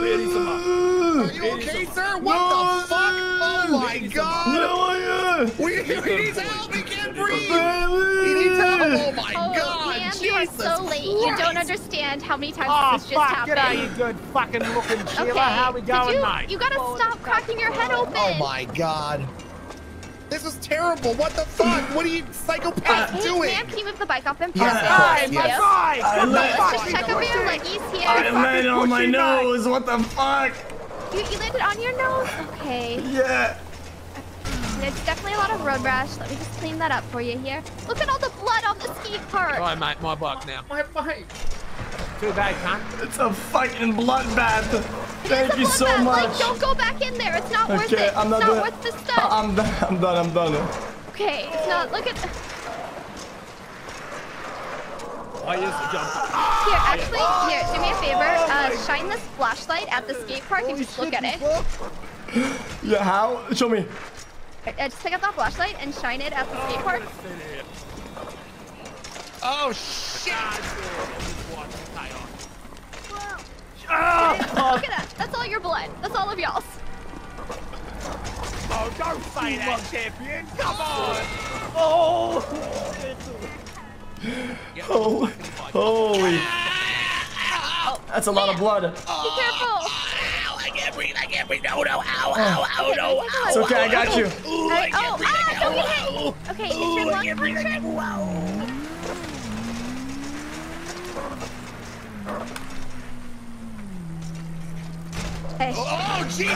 Are you okay, sir? What the fuck? Oh my god! No, we, he needs help! He can't breathe! He needs help! Oh my Oh, god! man, you are Jesus so late. You don't Christ. understand how many times Oh, this just fuck, happened. get out, you good fucking looking Sheila. Okay, How we going, you, mate? You gotta stop cracking your head open. Oh my god! This is terrible! What the fuck? What are you psychopaths Hey, doing? ma'am, can you move the bike off and Yes, park of it? course, Thank yes. Bike, what the let- fuck? Just check over your leggies here. I landed on my nose. What the fuck? You, you landed on your nose? Okay. Yeah. There's definitely a lot of road rash. Let me just clean that up for you here. Look at all the blood on the ski park. All right, mate, my buck now. My bike. Too bad, cunt. It's a fucking bloodbath. Thank is a you so bloodbath. much. Like, don't go back in there. It's not worth it. I'm not it's not doing- worth the stuff. I'm done. I'm done. I'm done. Okay, it's not. Look at. I used to jump. Here, actually, here, do me a favor. Uh, shine this flashlight at the skate park and just look at it. Yeah, how? Show me. Uh, just pick up that flashlight and shine it at the skate park. Oh shit! Look at that. That's all your blood. That's all of y'all's. Oh, don't say that, champion. Come on. Oh. Oh, holy. That's a lot of blood. Be careful. I can't breathe. I can't breathe. No, no. Ow, ow, ow, no. Ow, It's okay, I got you. Ooh, I can't oh, breathe. I ah, can't don't get breathe. hit. Okay, Ooh, is your I lung can't breathe. I punctured? can't Wow. Hey. Oh, oh, Jesus!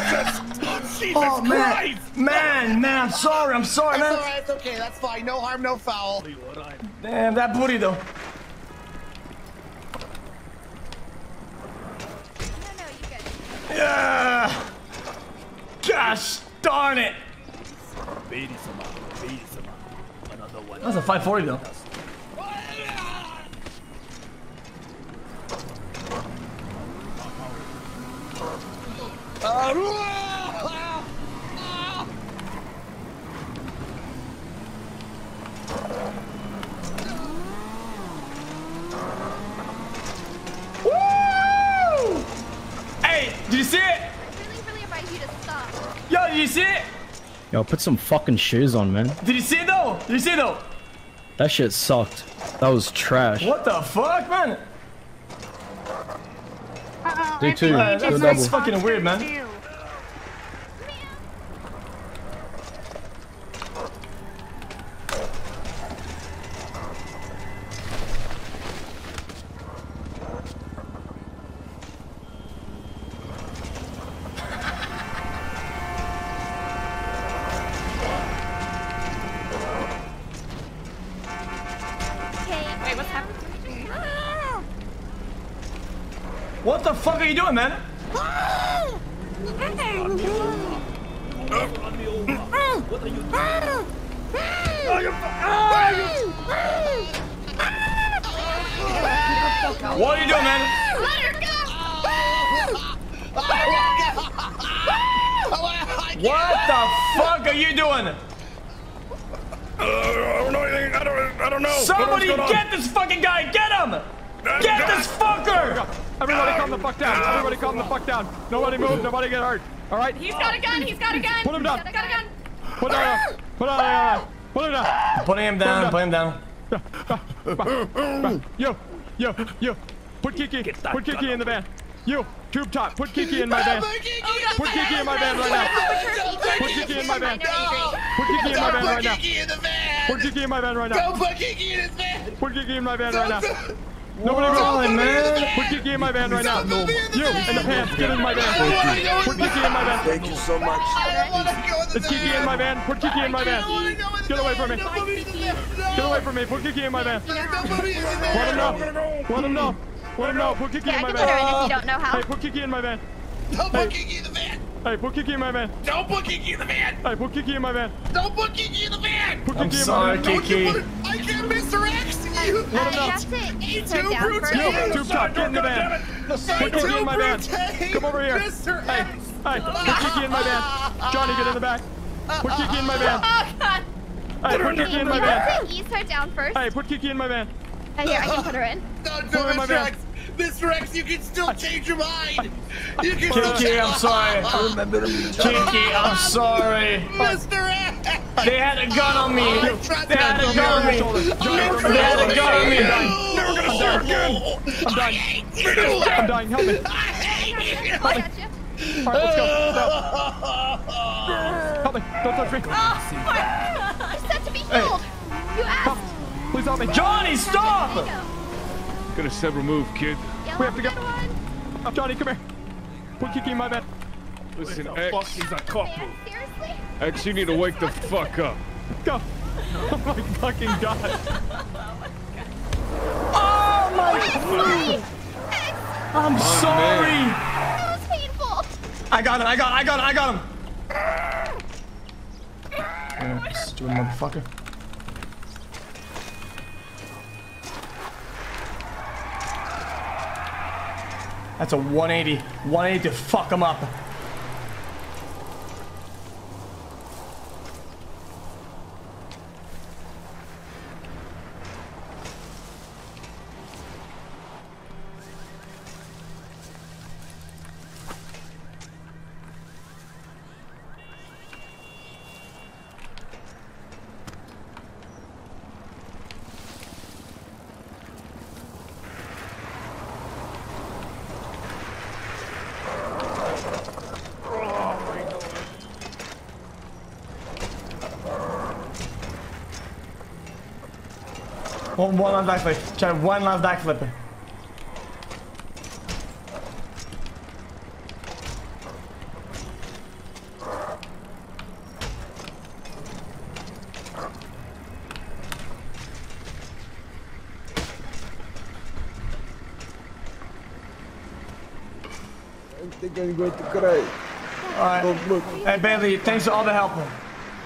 Oh, Jesus Oh, man. Christ! Man, man, I'm sorry. I'm sorry, That's man. alright. It's okay. That's fine. No harm, no foul. Damn, that booty, though. Yeah. Gosh darn it. That's a 540, though. Woo! Yo, did you see it? Yo, you see it? Yo, put some fucking shoes on, man. Did you see it though? Did you see it though? That shit sucked. That was trash. What the fuck, man? Do two. Uh, that's, that's fucking weird, man. Man? What are you doing, man? Let her go! What the fuck are you doing? I don't know anything. I don't, I don't know. Somebody What's going on? get this fucking guy! Get him! Get this fucker! Everybody calm the fuck down. Everybody calm the fuck down. Nobody move. Nobody get hurt. All right? He's got a gun. He's got a gun. Put him down. He's got a gun. Put it down. Put it down. Put it down. Putting him down, put him down. Yo, yo, yo. Put Kiki. Put Kiki in the van. You, tube top. Put Kiki in my van. Put Kiki in my van right now. Put Kiki in my van. Put Kiki in my van right now. Put Kiki in my van right now. Put Kiki in his van. Put Kiki in my van right now. Nobody Whoa, move. man. Put Kiki in my van right now. You, in the pants, get in my van. Put Kiki in my van. Thank you so much. It's Kiki in my van. Put Kiki in my van. Get away from me. Get away from me. Put Kiki in my van. Let him know. Let him know. Let him know. Put Kiki Okay, in I my can put her in if van. you don't know how. Hey, put Kiki in my van. Don't Hey. put Kiki in the van. Hey, put Kiki in my van. Don't put Kiki in the van. Hey, put Kiki in my van. Don't put Kiki in the van. Put I'm Kiki in sorry, my van. Kiki. Don't you put- I can't Mr. X you. Uh, you have to ease her Too down brute. first. Yo, Tube Top, get in the van. Put Kiki in my van. Come over here. Mr. Hey, X. hey, put Kiki in my van. Johnny, get in the back. Put Kiki in my van. Oh, God. Hey, put Kiki in my You have van. to ease her down first. Hey, put Kiki in my van. Uh, here, I can put her in. Don't Put her in do my Mr. van. X. Mr. X, you can still change your mind. You can still Kiki, I'm sorry. Kiki, I'm sorry. Mr. X. They had a gun on me. I They had a gun on me. They had a gun on me. Never gonna start again. I'm dying. I'm dying. Help me. I got you. All right, let's go. No. Help me. Don't touch me. Oh, you said to be healed. You asked. Please help me. Johnny, stop! There you go. Gonna sever move, kid. Yell We have to go. one. Oh, Johnny, come here. Put Kiki in my bed. Listen, Fuck, X. he's a couple. Man, seriously? X, you need to wake the fuck up. Go. Oh my fucking god. Oh my! Oh, sorry. I'm sorry. That was painful. I got him. I got. I got him. I got him. Yeah, stupid motherfucker. That's a 180. 180 to fuck him up. One, one last backflip. Try one last backflip. I think I'm going to cry. Alright. Hey, Bailey, thanks for all the help.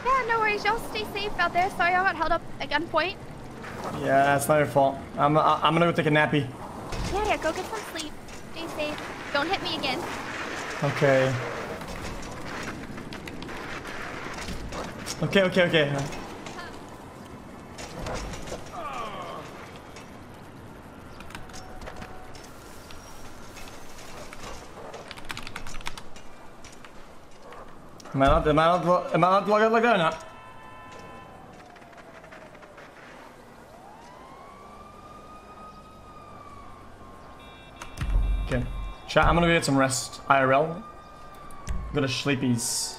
Yeah, no worries. Y'all stay safe out there. Sorry I got held up at gunpoint. Yeah, that's not your fault. I'm, I- I'm gonna go take a nappy. Yeah, yeah, go get some sleep. Stay safe. Don't hit me again. Okay. Okay, okay, okay. Am I not, am I not, am I not logged like that or not? Okay. Chat, I'm gonna go get some rest. IRL. Go to sleepies.